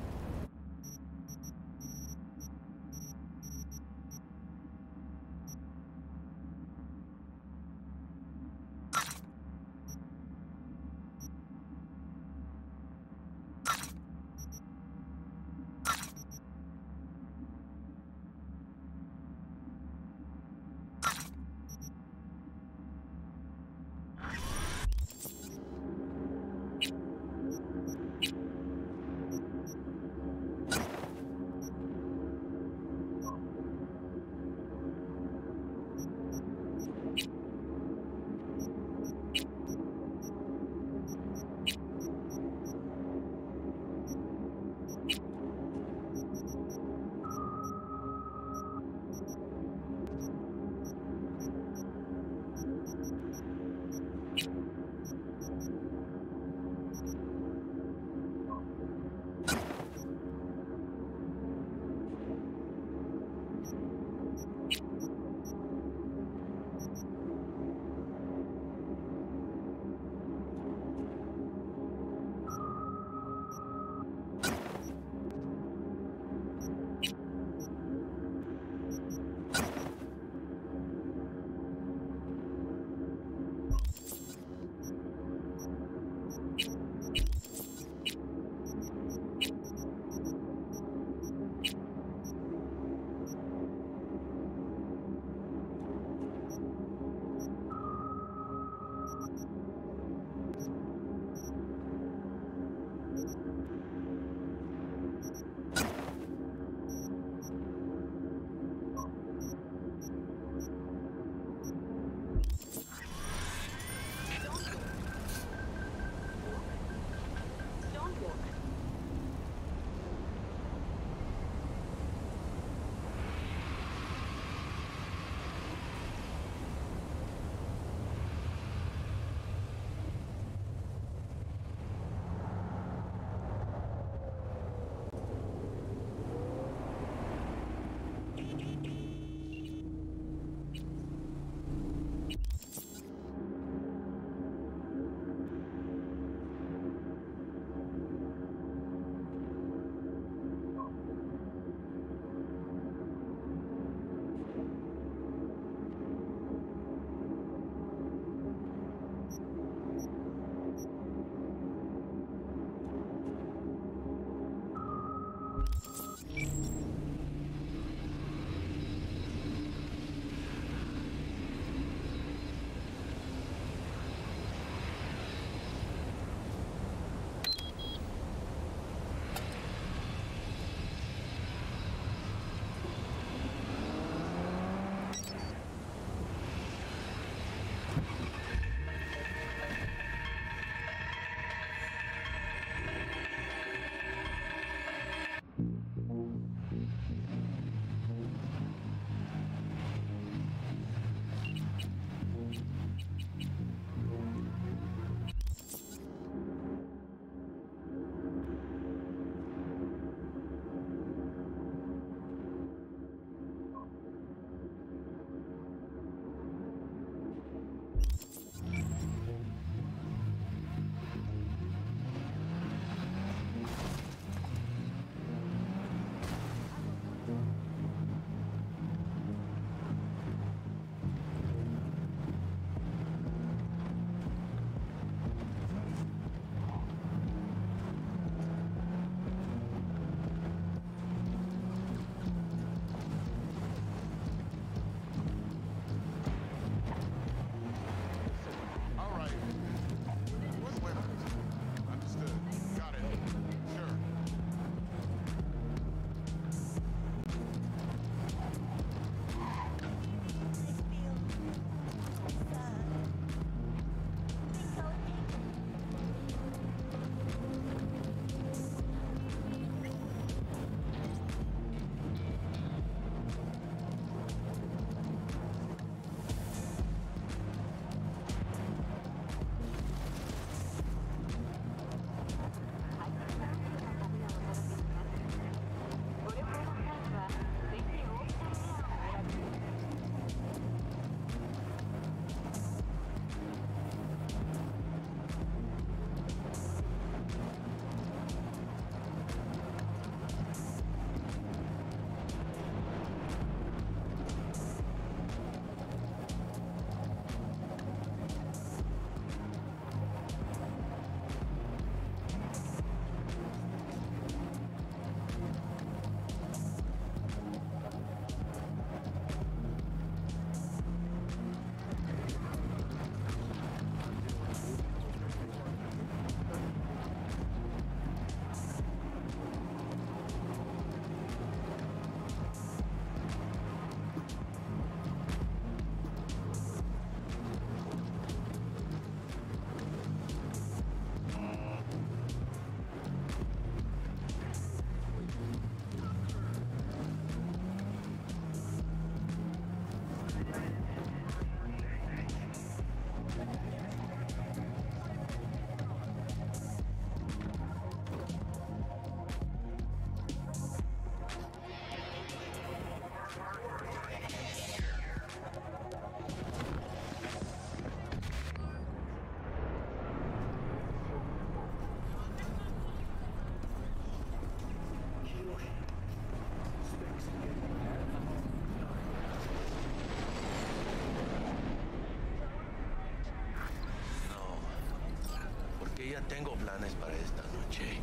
S8: tengo planes para esta noche.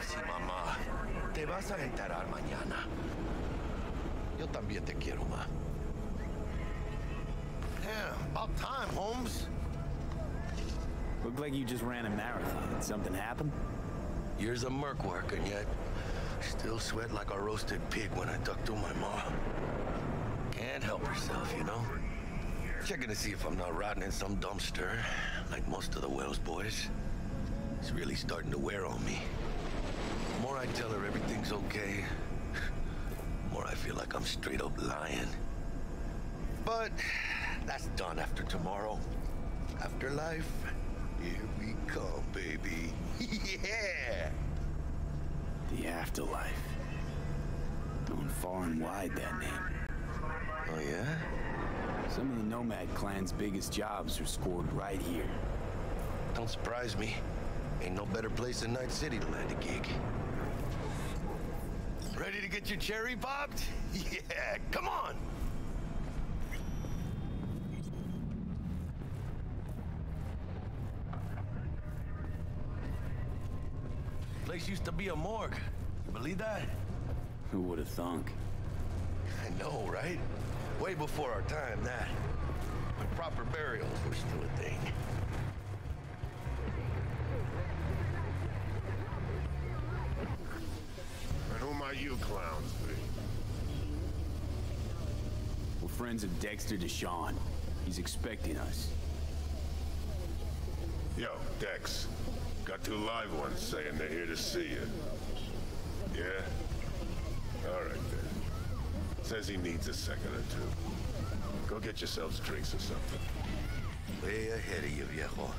S8: Sí, mamá. Te vas a enterar mañana. Yo también te quiero, ma. Yeah, about time, Holmes.
S3: Looked like you just ran a marathon. Something happened?
S8: Years of merc work, and yet still sweat like a roasted pig when I talk to my ma. Can't help herself, you know? Checking to see if I'm not rotting in some dumpster, like most of the Wells boys. It's really starting to wear on me. The more I tell her everything's okay, the more I feel like I'm straight up lying. But that's done after tomorrow. Afterlife, here we come, baby. yeah!
S3: The afterlife. Known far and wide, that name.
S8: Oh, yeah?
S3: Some of the Nomad clan's biggest jobs are scored right here.
S8: Don't surprise me. Ain't no better place than Night City to land a gig. Ready to get your cherry popped? Yeah, come on! Place used to be a morgue. You believe that?
S3: Who would have thunk?
S8: I know, right? Way before our time, that. When proper burials were still a thing.
S59: And who might you clowns be?
S3: We're friends of Dexter Deshawn. He's expecting us.
S59: Yo, Dex. Got two live ones saying they're here to see you. Yeah? Says he needs a second or two. Go get yourselves drinks or something.
S8: Way ahead of you, viejo.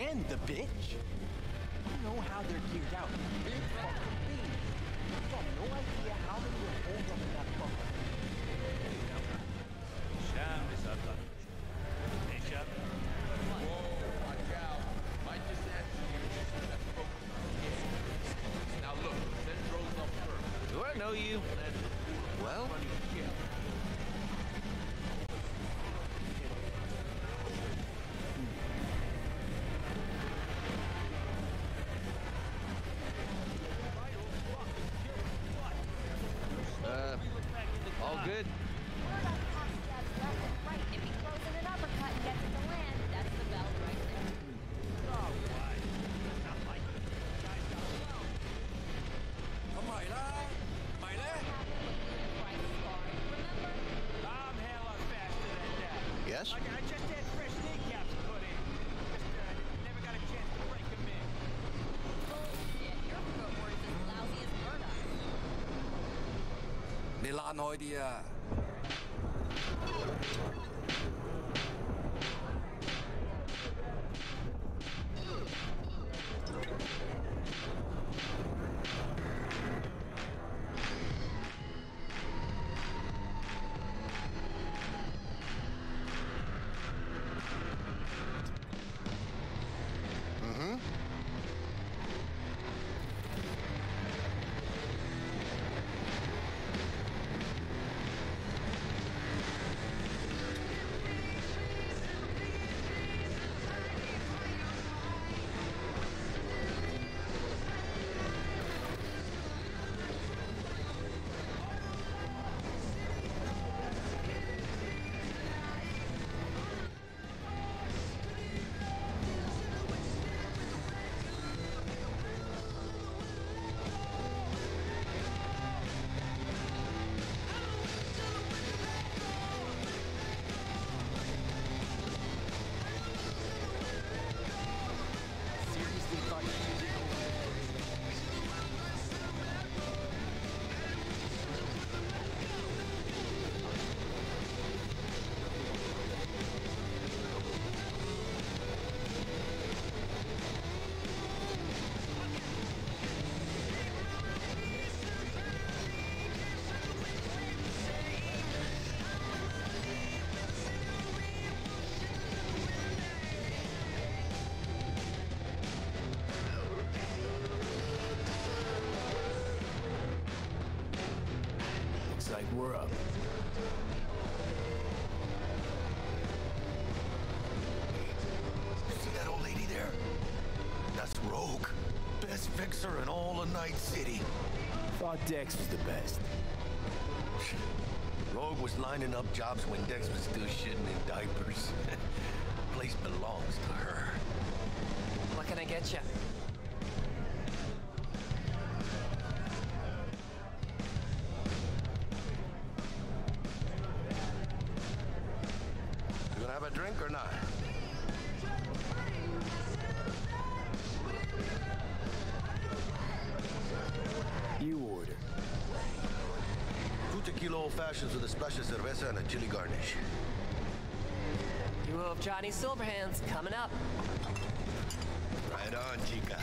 S60: Again, the bitch. You know how they're geared out. Big fucking beans. You have no idea how they will hold up in that bunker.
S30: Sham is up. Hey, Sham.
S61: Oh, Watch out. Might just answer you. Now look, Centro's up first.
S30: Do I know you?
S8: an
S3: Thought Dex was the best.
S8: Rogue was lining up jobs when Dex was still shitting in diapers. Place belongs to her.
S62: What can I get you?
S8: You gonna have a drink or not? Tequila with a splash of cerveza and a chili garnish.
S62: You of Johnny Silverhands coming up.
S8: Right on, chica.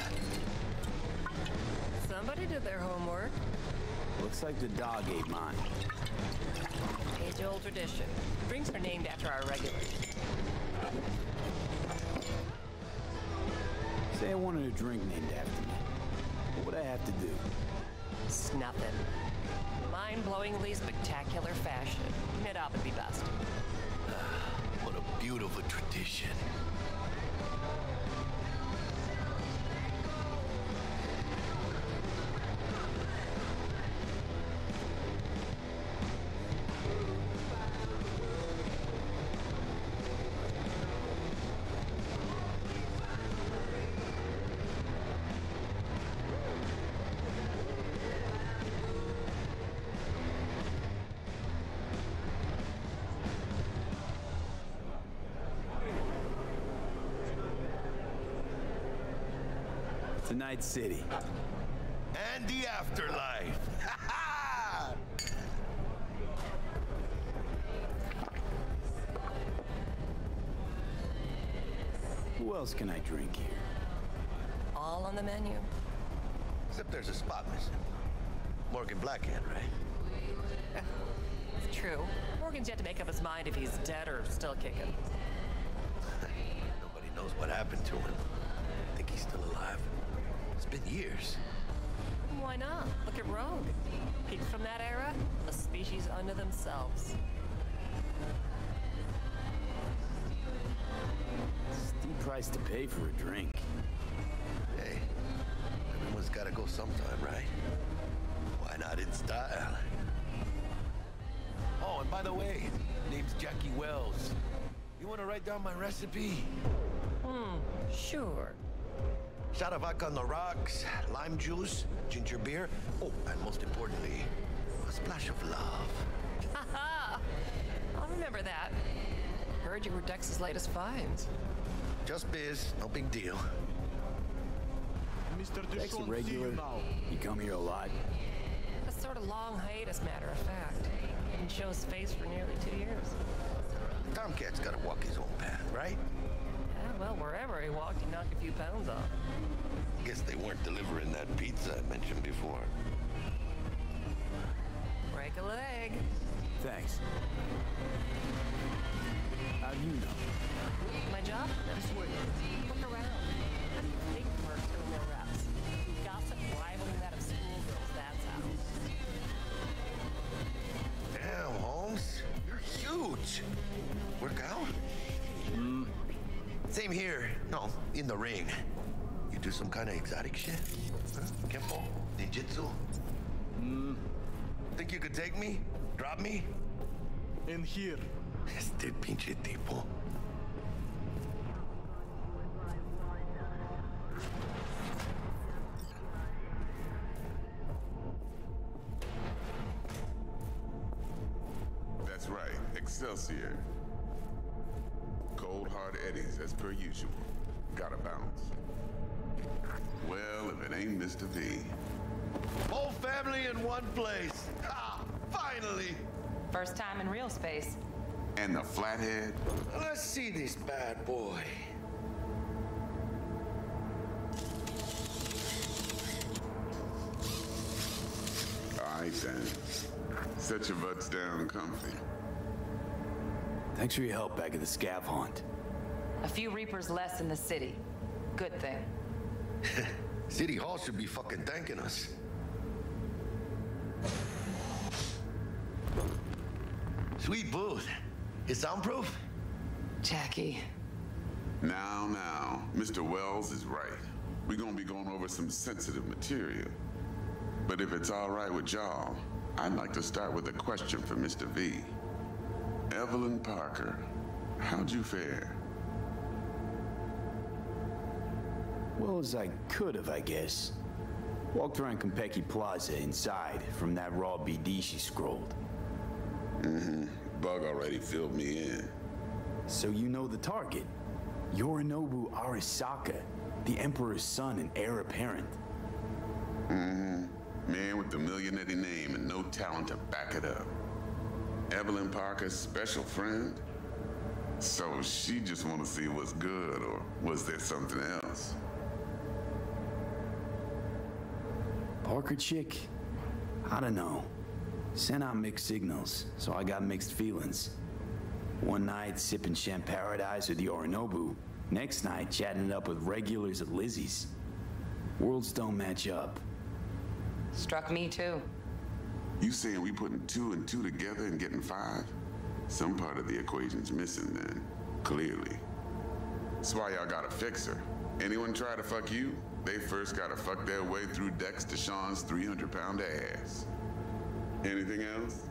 S62: Somebody did their homework.
S3: Looks like the dog ate mine.
S62: Age-old tradition. Drinks are named after our regulars.
S3: Say I wanted a drink named after me. What would I have to do?
S62: Snuff it. Mind-blowingly spectacular fashion. Knit up would be best.
S8: What a beautiful tradition.
S3: Night City.
S8: And the afterlife.
S3: Who else can I drink here?
S62: All on the menu.
S8: Except there's a spot missing. Morgan Blackhand, right?
S62: It's true. Morgan's yet to make up his mind if he's dead or still kicking.
S8: Nobody knows what happened to him. Been years.
S62: Why not? Look at Rogue. People from that era, a species unto themselves.
S3: Steep price to pay for a drink.
S8: Hey, everyone's gotta go sometime, right? Why not in style? Oh, and by the way, name's Jackie Wells. You wanna write down my recipe?
S62: Hmm, sure.
S8: Shot of vodka on the rocks, lime juice, ginger beer. Oh, and most importantly, a splash of love.
S62: Haha! I'll remember that. Heard you were Dex's latest finds.
S8: Just biz, no big deal.
S28: Mr.
S3: Dex a regular? You come here a lot?
S62: A sort of long hiatus, matter of fact. Didn't show his face for nearly two years.
S8: Tomcat's gotta walk his own path, right?
S62: Yeah, well, wherever he walked, he knocked a few pounds off.
S8: Guess they weren't delivering that pizza I mentioned before.
S62: Break a leg.
S3: Thanks. How do you know?
S62: My job? This way.
S8: In the ring. You do some kind of exotic shit? Huh? Kempo? Ninjutsu?
S3: Hmm.
S8: Think you could take me? Drop me?
S28: In here.
S8: Este pinche tipo.
S37: That's right, Excelsior. Cold hard eddies as per usual. Gotta bounce. Well, if it ain't Mr. V.
S8: Whole family in one place. Ha! Finally!
S15: First time in real space.
S37: And the flathead?
S8: Let's see this bad boy.
S37: All right then. Set your butts down comfy.
S3: Thanks for your help back at the scav haunt.
S15: A few Reapers less in the city. Good thing.
S8: City Hall should be fucking thanking us. Sweet booth. Is soundproof?
S15: Jackie.
S37: Now, now, Mr. Wells is right. We're gonna be going over some sensitive material. But if it's all right with y'all, I'd like to start with a question for Mr. V. Evelyn Parker, how'd you fare?
S3: Well, as I could have, I guess. Walked around Konpeki Plaza inside from that raw BD she scrolled.
S37: Mm-hmm. Bug already filled me in.
S3: So you know the target. Yorinobu Arisaka, the Emperor's son and heir apparent.
S37: Mm-hmm. Man with the millionaire name and no talent to back it up. Evelyn Parker's special friend? So she just want to see what's good, or was there something else?
S3: Parker chick? I don't know. Sent out mixed signals, so I got mixed feelings. One night sipping Champ Paradise with Yorinobu. Next night chatting it up with regulars at Lizzie's. Worlds don't match up.
S15: Struck me too.
S37: You saying we putting two and two together and getting five? Some part of the equation's missing then, clearly. That's why y'all gotta fix her. Anyone try to fuck you, they first gotta fuck their way through Dex Deshawn's 300 pound ass. Anything else?